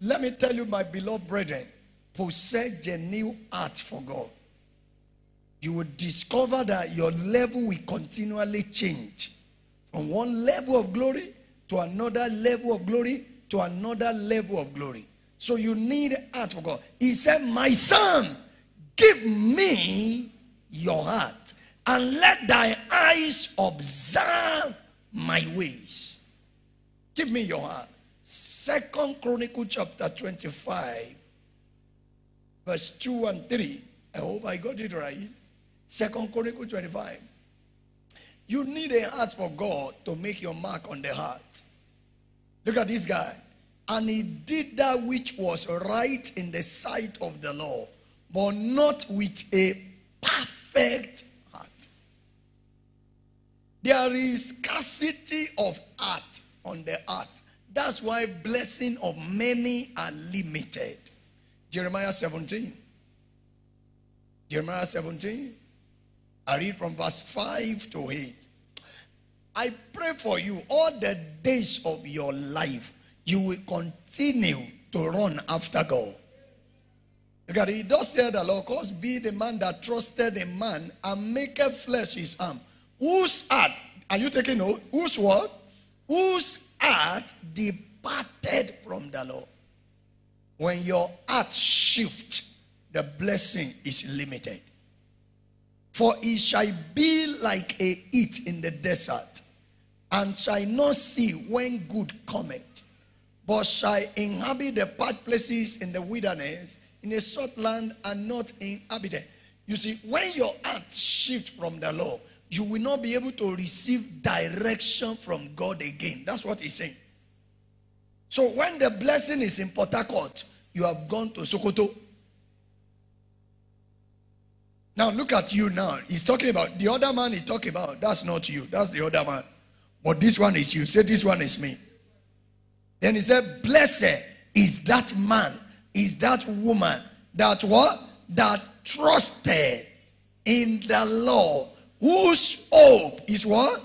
Let me tell you, my beloved brethren, possess a new heart for God. You will discover that your level will continually change from one level of glory to another level of glory to another level of glory. So you need heart for God. He said, My son, give me your heart and let thy eyes observe my ways. Give me your heart. Second Chronicle chapter 25, verse 2 and 3. I hope I got it right. Second Chronicle 25. You need a heart for God to make your mark on the heart. Look at this guy. And he did that which was right in the sight of the Lord, but not with a perfect. There is scarcity of heart on the earth. That's why blessing of many are limited. Jeremiah 17. Jeremiah 17. I read from verse 5 to 8. I pray for you all the days of your life you will continue to run after God. Because he does say the Lord, cause be the man that trusted a man and make a flesh his arm. Whose heart, are you taking note? Whose what? Whose heart departed from the law. When your heart shift, the blessing is limited. For it shall be like a heat in the desert, and shall not see when good cometh but shall inhabit the parched places in the wilderness, in a short land and not inhabited. You see, when your heart shifts from the law, you will not be able to receive direction from God again. That's what he's saying. So when the blessing is in Port Harcourt, you have gone to Sokoto. Now look at you now. He's talking about the other man he's talking about. That's not you. That's the other man. But this one is you. Say this one is me. Then he said, Blessed is that man, is that woman that what? That trusted in the Lord, whose hope is what?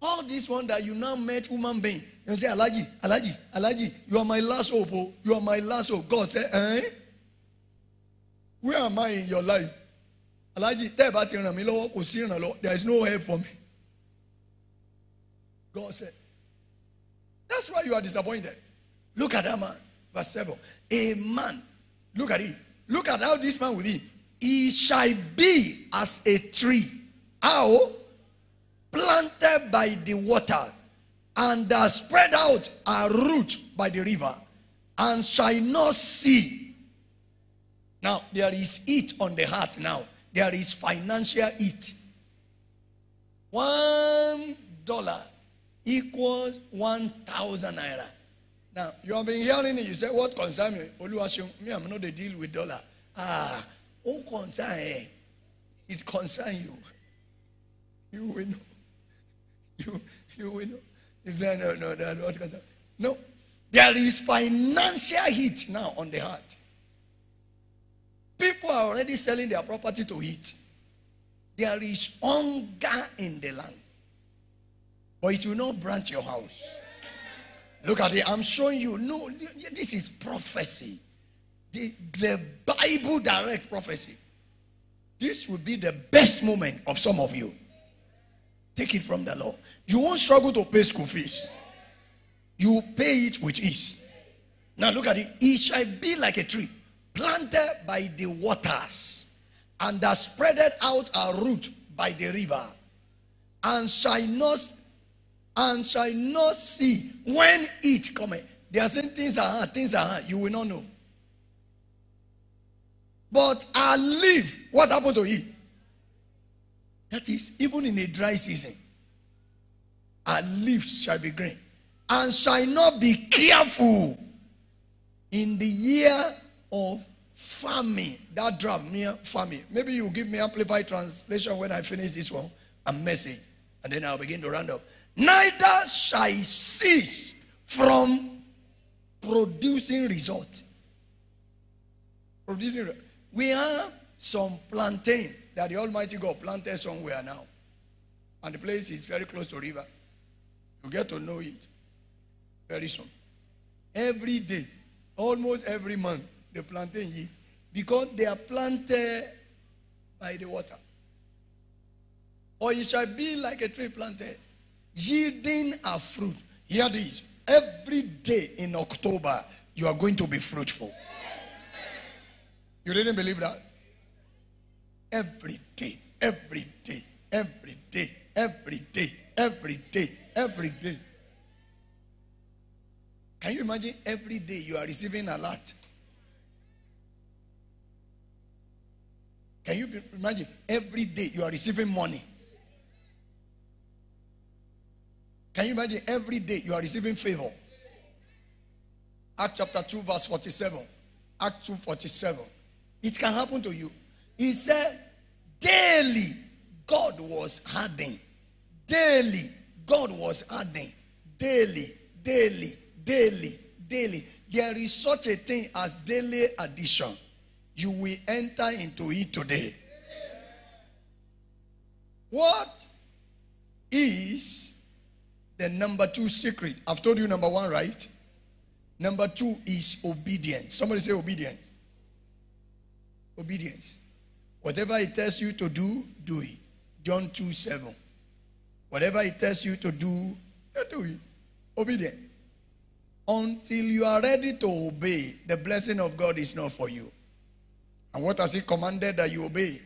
All this one that you now met human being. You say, Alhaji, Alhaji, Alhaji, you are my last hope. Oh. You are my last hope. God said, eh? Where am I in your life? Alhaji, there is no help for me. God said, that's why you are disappointed. Look at that man. Verse 7. A man. Look at it. Look at how this man will be. He shall be as a tree. How? Planted by the waters and uh, spread out a root by the river and shall not see. Now, there is heat on the heart now. There is financial heat. One dollar equals 1,000 naira. Now, you have been hearing it. You say, What concern me? Oluwaseun, me, I'm not the deal with dollar. Ah, who concern eh? It concern you. You will know. You, you will know. You say, No, no, no, concern? No. There is financial heat now on the heart. People are already selling their property to eat. There is hunger in the land. But it will not branch your house. Look at it. I'm showing you. No, this is prophecy. The, the Bible direct prophecy. This will be the best moment of some of you. Take it from the Lord. You won't struggle to pay school fees. You pay it with ease. Now look at it. It shall be like a tree planted by the waters and that spreaded out a root by the river and shall not and shall not see when it cometh. There are some things are hard, things are hard. You will not know. But our leaf, what happened to it? That is, even in a dry season, our leaves shall be green and shall not be careful in the year of famine. That draft near famine. Maybe you give me amplified translation when I finish this one, a message, and then I'll begin to round up. Neither shall I cease from producing result. Producing. We have some plantain that the Almighty God planted somewhere now, and the place is very close to river. You get to know it very soon. Every day, almost every month, the plantain yield because they are planted by the water. Or it shall be like a tree planted, yielding a fruit. Hear this. Every day in October, you are going to be fruitful. You didn't believe that? Every day, every day, every day, every day, every day, every day. Can you imagine every day you are receiving a lot? Can you imagine every day you are receiving money? Can you imagine every day you are receiving favor? Act chapter 2, verse 47. Act 2, 47. It can happen to you. He said, daily God was adding. Daily God was adding. Daily, daily, daily, daily. There is such a thing as daily addition. You will enter into it today. What is the number two secret? I've told you number one, right? Number two is obedience. Somebody say obedience. Obedience. Whatever it tells you to do, do it. John 2 7. Whatever it tells you to do, do it. Obedient. Until you are ready to obey, the blessing of God is not for you. And what has He commanded that you obey?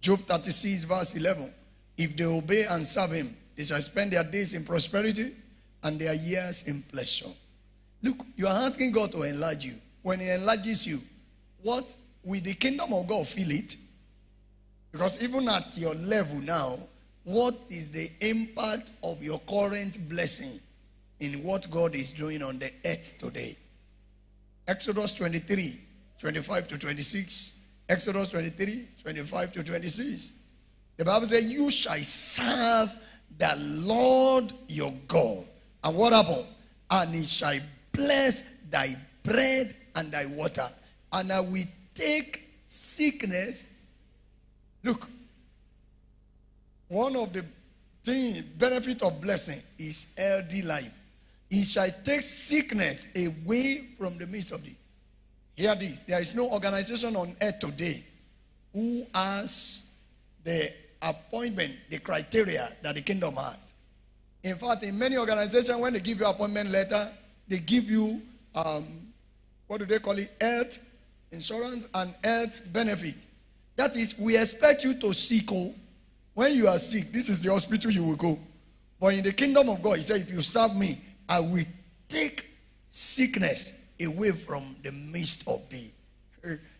Job 36, verse 11. If they obey and serve Him, they shall spend their days in prosperity and their years in pleasure. Look, you are asking God to enlarge you. When He enlarges you, what will the kingdom of God feel it? Because even at your level now, what is the impact of your current blessing in what God is doing on the earth today? Exodus 23, 25 to 26. Exodus 23, 25 to 26. The Bible says, You shall serve the Lord your God. And what happened? And he shall bless thy bread and thy water. And I will take sickness. Look, one of the things, benefit of blessing is healthy life. He shall take sickness away from the midst of thee. Hear this. There is no organization on earth today who has the appointment, the criteria that the kingdom has. In fact, in many organizations, when they give you appointment letter, they give you um, what do they call it? Health insurance and health benefit. That is, we expect you to seek. Oh, when you are sick, this is the hospital you will go. But in the kingdom of God, He said, if you serve me, I will take sickness away from the midst of thee.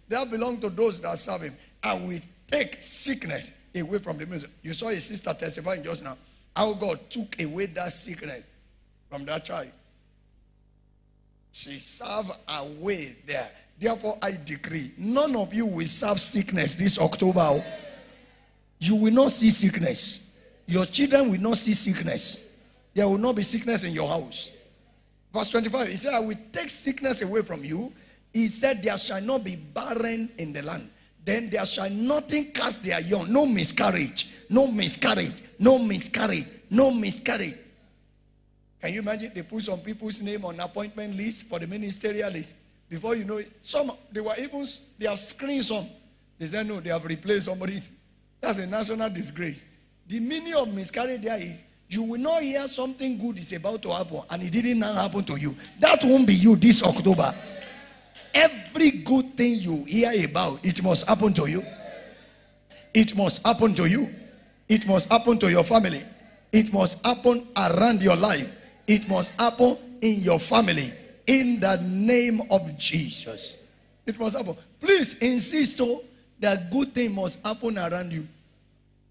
That belong to those that serve Him. I will take sickness away from the midst. You saw a sister testifying just now how God took away that sickness from that child. She served away there. Therefore, I decree none of you will serve sickness this October. Oh. You will not see sickness. Your children will not see sickness. There will not be sickness in your house. Verse 25, he said, I will take sickness away from you. He said, There shall not be barren in the land. Then there shall nothing cast their young. No miscarriage. No miscarriage. No miscarriage. No miscarriage. Can you imagine? They put some people's name on appointment list for the ministerial list. Before you know it, some they were even they have screened some. They said no, they have replaced somebody. That's a national disgrace. The meaning of miscarriage there is you will not hear something good is about to happen and it didn't happen to you. That won't be you this October. Every good thing you hear about, it must happen to you. It must happen to you. It must happen to your family. It must happen around your life. It must happen in your family. In the name of Jesus. It must happen. Please insist oh, that good thing must happen around you.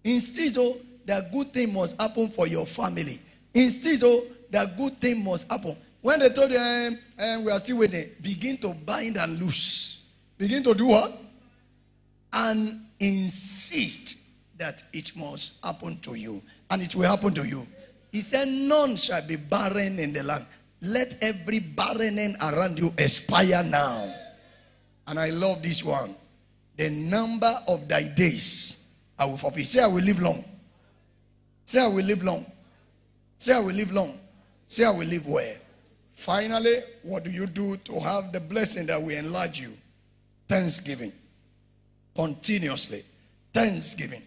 Insist oh, that good thing must happen for your family. Insist oh, that good thing must happen. When they told you, um, um, we are still waiting, begin to bind and loose. Begin to do what? And insist that it must happen to you. And it will happen to you. He said, None shall be barren in the land. Let every barren around you expire now. And I love this one. The number of thy days I will fulfill. Say, I will live long. Say, I will live long. Say, I will live long. Say, I will live well. Finally, what do you do to have the blessing that will enlarge you? Thanksgiving. Continuously. Thanksgiving.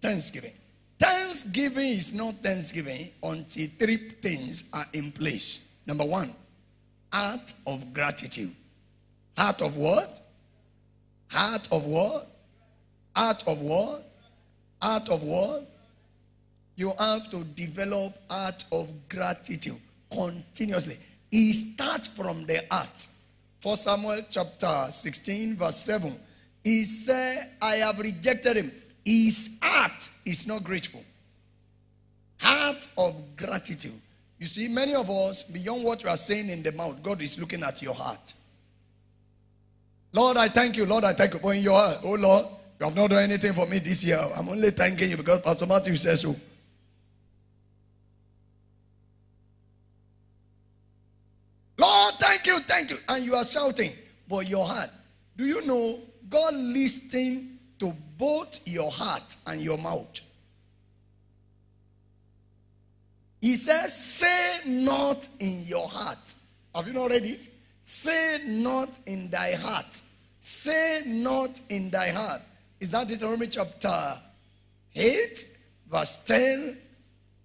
Thanksgiving. Thanksgiving is not thanksgiving until three things are in place. Number one, heart of gratitude. Heart of what? Heart of what? Heart of what? Heart of what? You have to develop heart of gratitude continuously. He starts from the heart. For Samuel chapter 16, verse 7. He said, I have rejected him. His heart is not grateful. Heart of gratitude. You see, many of us, beyond what you are saying in the mouth, God is looking at your heart. Lord, I thank you. Lord, I thank you. But in your heart, oh Lord, you have not done anything for me this year. I'm only thanking you because Pastor Matthew says so. Lord, thank you, thank you. And you are shouting, but your heart. Do you know God listening to both your heart and your mouth? He says, Say not in your heart. Have you not read it? Say not in thy heart. Say not in thy heart. Is that Deuteronomy chapter 8, verse 10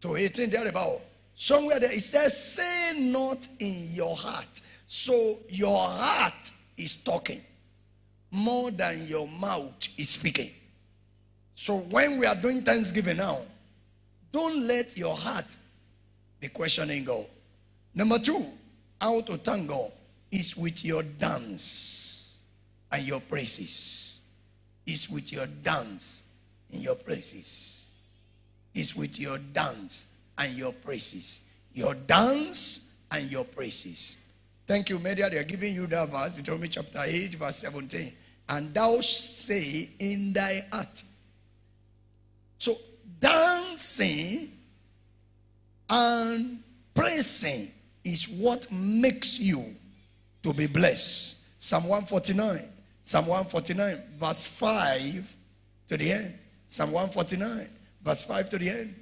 to 18, thereabout? Somewhere there it says, Say not in your heart. So your heart is talking more than your mouth is speaking. So when we are doing Thanksgiving now, don't let your heart be questioning God. Number two, how to thank God is with your dance and your praises. Is with your dance and your praises. Is with your dance and your praises. Your dance and your praises. Thank you, Media. They are giving you that verse, Deuteronomy chapter 8, verse 17. And thou say in thy heart. So, dancing and praising is what makes you to be blessed. Psalm 149. Psalm 149, verse 5 to the end. Psalm 149, verse 5 to the end.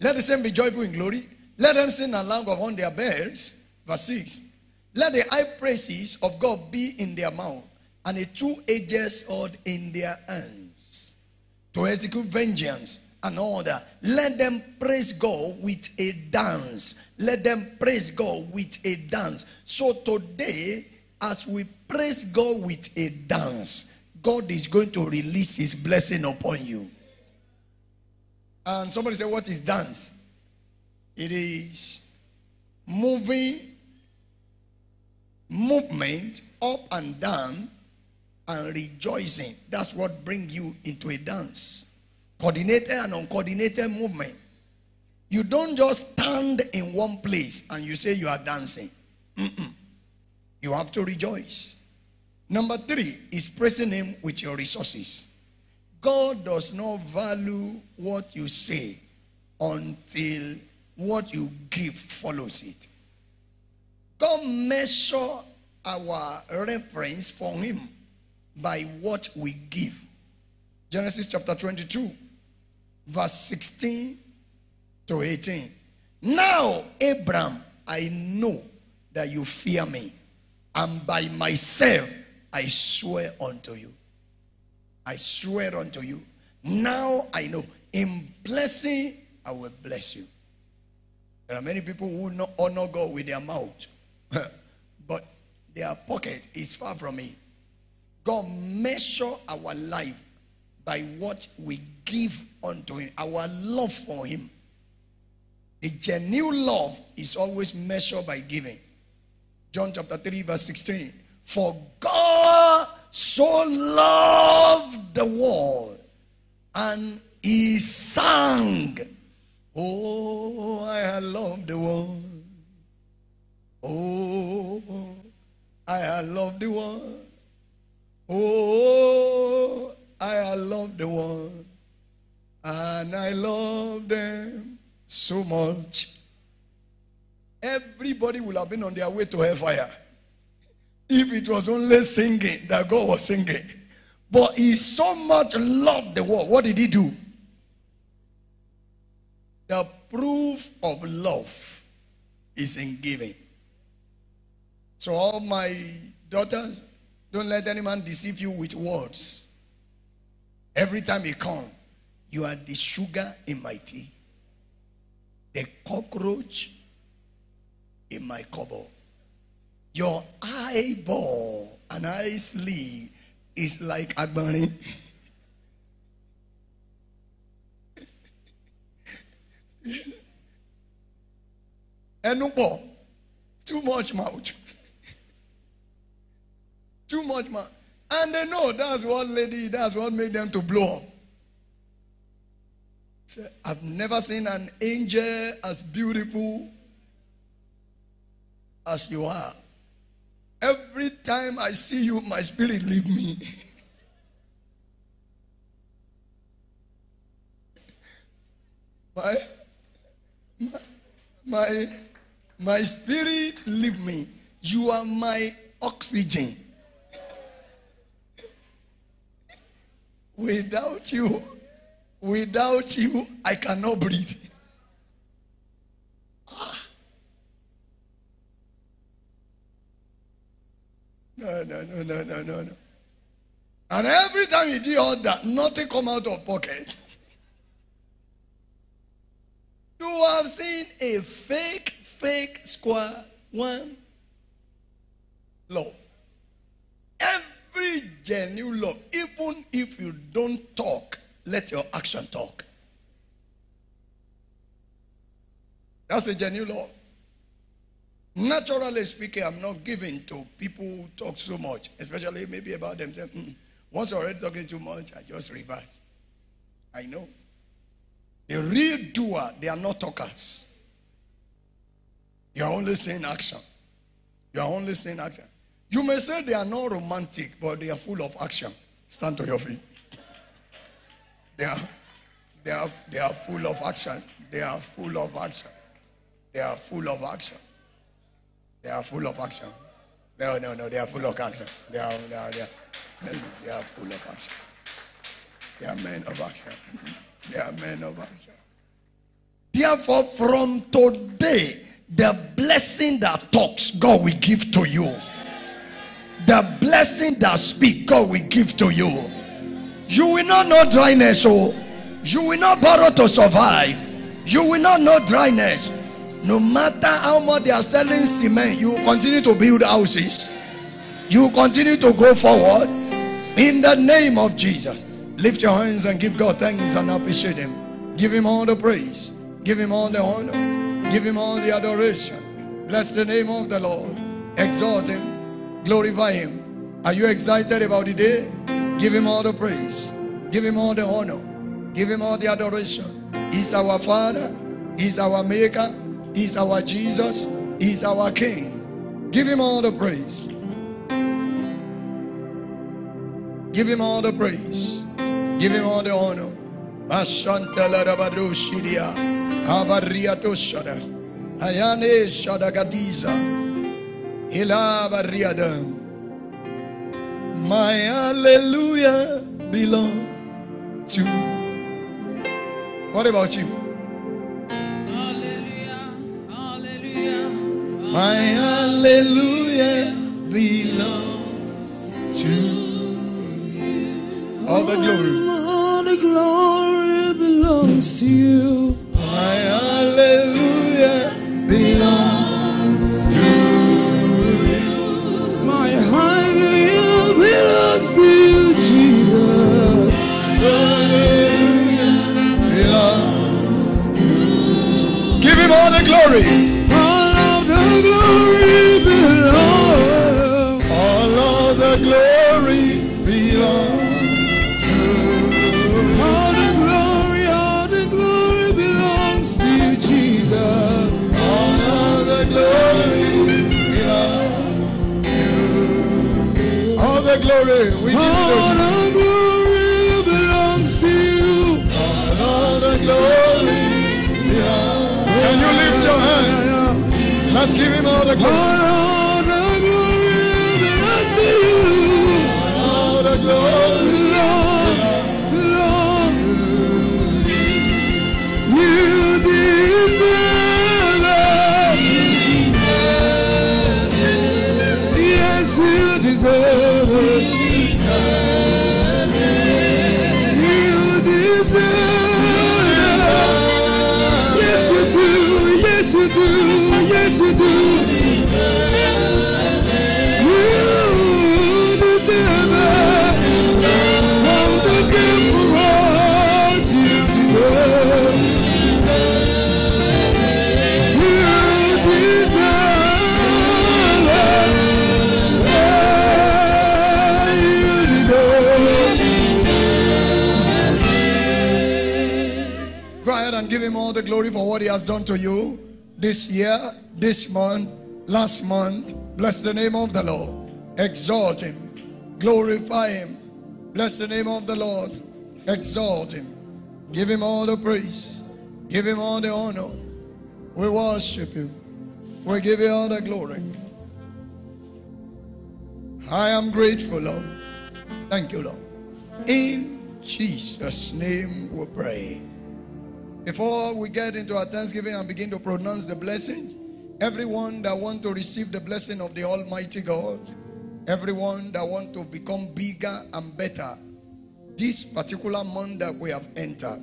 Let the same be joyful in glory. Let them sing aloud upon their bells. Verse 6. Let the high praises of God be in their mouth and a two-edged sword in their hands to execute vengeance and all. Let them praise God with a dance. Let them praise God with a dance. So today, as we praise God with a dance, God is going to release his blessing upon you. And somebody said, What is dance? It is moving, movement up and down and rejoicing. That's what brings you into a dance. Coordinated and uncoordinated movement. You don't just stand in one place and you say you are dancing. Mm-mm. You have to rejoice. Number three is praising Him with your resources. God does not value what you say until what you give follows it. God measure our reference for Him by what we give. Genesis chapter 22, verse 16 to 18. Now, Abram, I know that you fear me, and by myself I swear unto you. I swear unto you. Now I know. In blessing, I will bless you. There are many people who not honor God with their mouth, but their pocket is far from me. God measure our life by what we give unto Him, our love for Him. A genuine love is always measured by giving. John chapter 3, verse 16. For God so loved the world and he sang, Oh, I love the world. Oh, I love the world. Oh, I love the world. And I love them so much. Everybody will have been on their way to hellfire if it was only singing that God was singing. But he so much loved the world. What did he do? The proof of love is in giving. So, all my daughters, don't let any man deceive you with words. Every time you come, you are the sugar in my tea, the cockroach in my cupboard. Your eyeball and eye sleeve is like agbani. Enubo, too much mouth. too much mouth. And they know that's what lady, that's what made them to blow up. I've never seen an angel as beautiful as you are. Every time I see you, my spirit leave me. my, my, my spirit leave me. You are my oxygen. Without you, without you, I cannot breathe. Ah. No, no, no, no, no, no, no. And every time he did all that, nothing come out of pocket. You have seen a fake, fake square one love. Every genuine law, even if you don't talk, let your action talk. That's a genuine law. Naturally speaking, I'm not giving to people who talk so much, especially maybe about themselves. Mm. Once you're already talking too much, I just reverse. I know. The real doer, they are not talkers. You are only saying action. You are only saying action. You may say they are not romantic, but they are full of action. Stand to your feet. They are, they are, they are full of action. They are full of action. They are full of action. They are full of action. No, no, no. They are full of action. They are, they are, they are, they are full of action. They are men of action. They are men of action. Therefore, from today, the blessing that talks, God will give to you. The blessing that speak God will give to you. You will not know dryness, so you will not borrow to survive. You will not know dryness. No matter how much they are selling cement, you will continue to build houses. You will continue to go forward in the name of Jesus. Lift your hands and give God thanks and appreciate Him. Give Him all the praise. Give Him all the honor. Give Him all the adoration. Bless the name of the Lord. Exalt Him. Glorify Him. Are you excited about the day? Give Him all the praise. Give Him all the honor. Give Him all the adoration. He's our Father. He's our Maker. He's our Jesus. He's our King. Give him all the praise. Give him all the praise. Give him all the honor. Ashantala Rabadoshidia. Avariato Shada. Ayane Shadagadiza. Ila Variada. My hallelujah belong to. What about you? My hallelujah belongs to you. All the glory. All the glory belongs to you. My glory. All of the glory belongs. All of the glory belongs. Glory, all the glory belongs to. All the we give glory Let's give him all the glory. All the glory belongs to you. All the glory. Glory for what he has done to you this year, this month, last month. Bless the name of the Lord. Exalt him. Glorify him. Bless the name of the Lord. Exalt him. Give him all the praise. Give him all the honor. We worship you. We give you all the glory. I am grateful, Lord. Thank you, Lord. In Jesus' name we pray. Before we get into our thanksgiving and begin to pronounce the blessing, everyone that want to receive the blessing of the Almighty God, everyone that want to become bigger and better, this particular month that we have entered,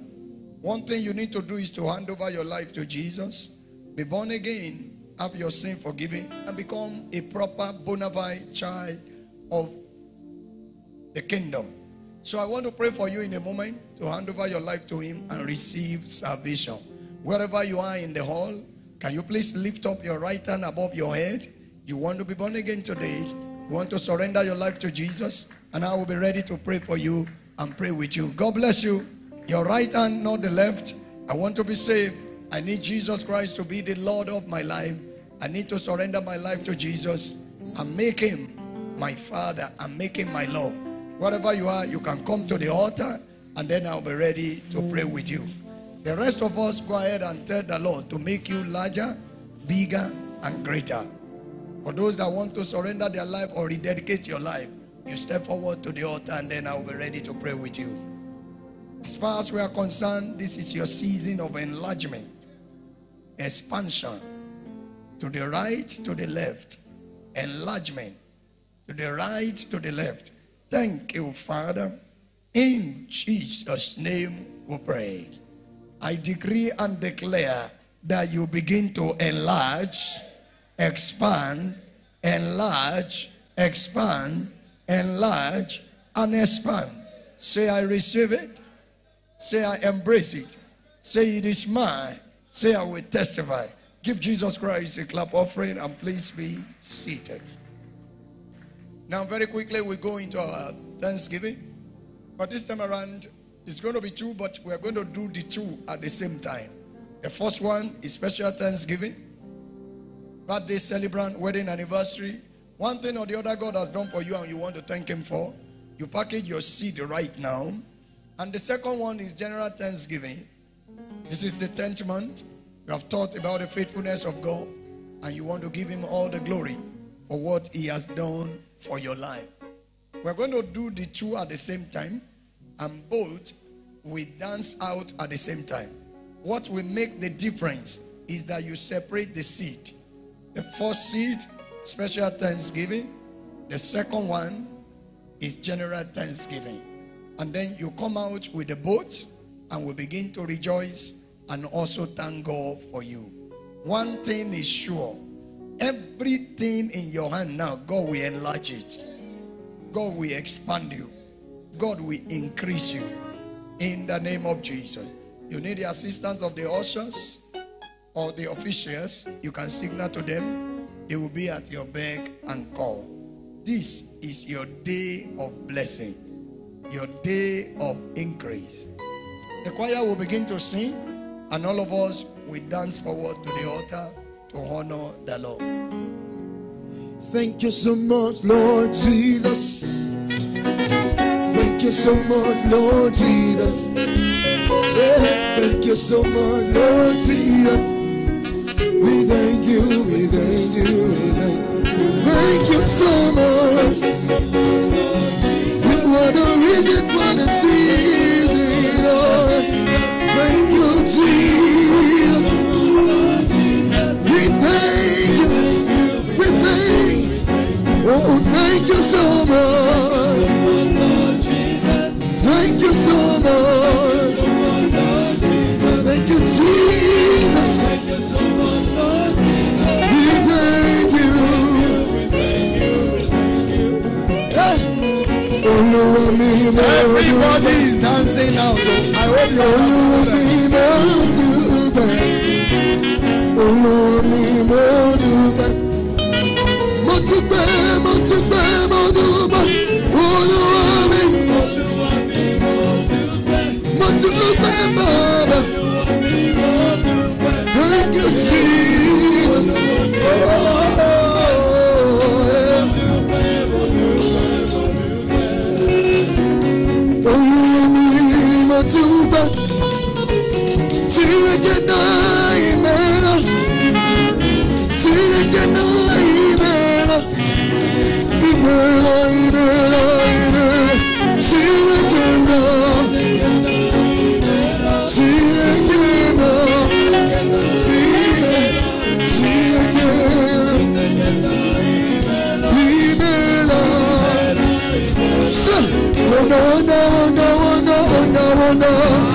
one thing you need to do is to hand over your life to Jesus, be born again, have your sin forgiven, and become a proper bona fide child of the kingdom. So I want to pray for you in a moment to hand over your life to Him and receive salvation. Wherever you are in the hall, can you please lift up your right hand above your head? You want to be born again today. You want to surrender your life to Jesus, and I will be ready to pray for you and pray with you. God bless you. Your right hand, not the left. I want to be saved. I need Jesus Christ to be the Lord of my life. I need to surrender my life to Jesus and make Him my Father and make Him my Lord. Wherever you are, you can come to the altar and then I'll be ready to pray with you. The rest of us go ahead and tell the Lord to make you larger, bigger, and greater. For those that want to surrender their life or rededicate your life, you step forward to the altar and then I'll be ready to pray with you. As far as we are concerned, this is your season of enlargement, expansion to the right, to the left, enlargement to the right, to the left. Thank you, Father. In Jesus' name we pray. I decree and declare that you begin to enlarge, expand, enlarge, expand, enlarge, and expand. Say, I receive it. Say, I embrace it. Say, it is mine. Say, I will testify. Give Jesus Christ a clap offering and please be seated. Now, very quickly, we go into our Thanksgiving. But this time around, it's going to be two, but we're going to do the two at the same time. The first one is special Thanksgiving. birthday celebrant, wedding anniversary, one thing or the other God has done for you and you want to thank Him for, you package your seed right now. And the second one is general thanksgiving. This is the 10th month. You have thought about the faithfulness of God and you want to give Him all the glory for what He has done for your life. We're going to do the two at the same time, and both we dance out at the same time. What will make the difference is that you separate the seed. The first seed, special thanksgiving. The second one is general thanksgiving. And then you come out with the boat and we begin to rejoice and also thank God for you. One thing is sure everything in your hand now, God will enlarge it, God will expand you, God will increase you. In the name of Jesus. You need the assistance of the ushers or the officials, you can signal to them, they will be at your beck and call. This is your day of blessing, your day of increase. The choir will begin to sing, and all of us will dance forward to the altar to honor the Lord. Thank you so much, Lord Jesus. Thank you so much, Lord Jesus. Yeah, Thank you so much, Lord Jesus. We thank you, we thank you, we thank you. Thank you so much. You are the reason for the season, Lord. Thank you, Jesus. You, we thank you. Oh, thank you so much. Thank you so much. Thank you, Jesus. We thank you. Olúwa mi mo Everybody is dancing now. I hope you're Olúwa mi mo dúpẹ́. Olúwa mi mo dúpẹ́. Mo dúpẹ́, mo dúpẹ́, mo dúpẹ́. Olúwa mi. Mo dúpẹ́ bàbá. Thank you, Jesus. Olúwa mi mo dúpẹ́. Chineke na imela. No,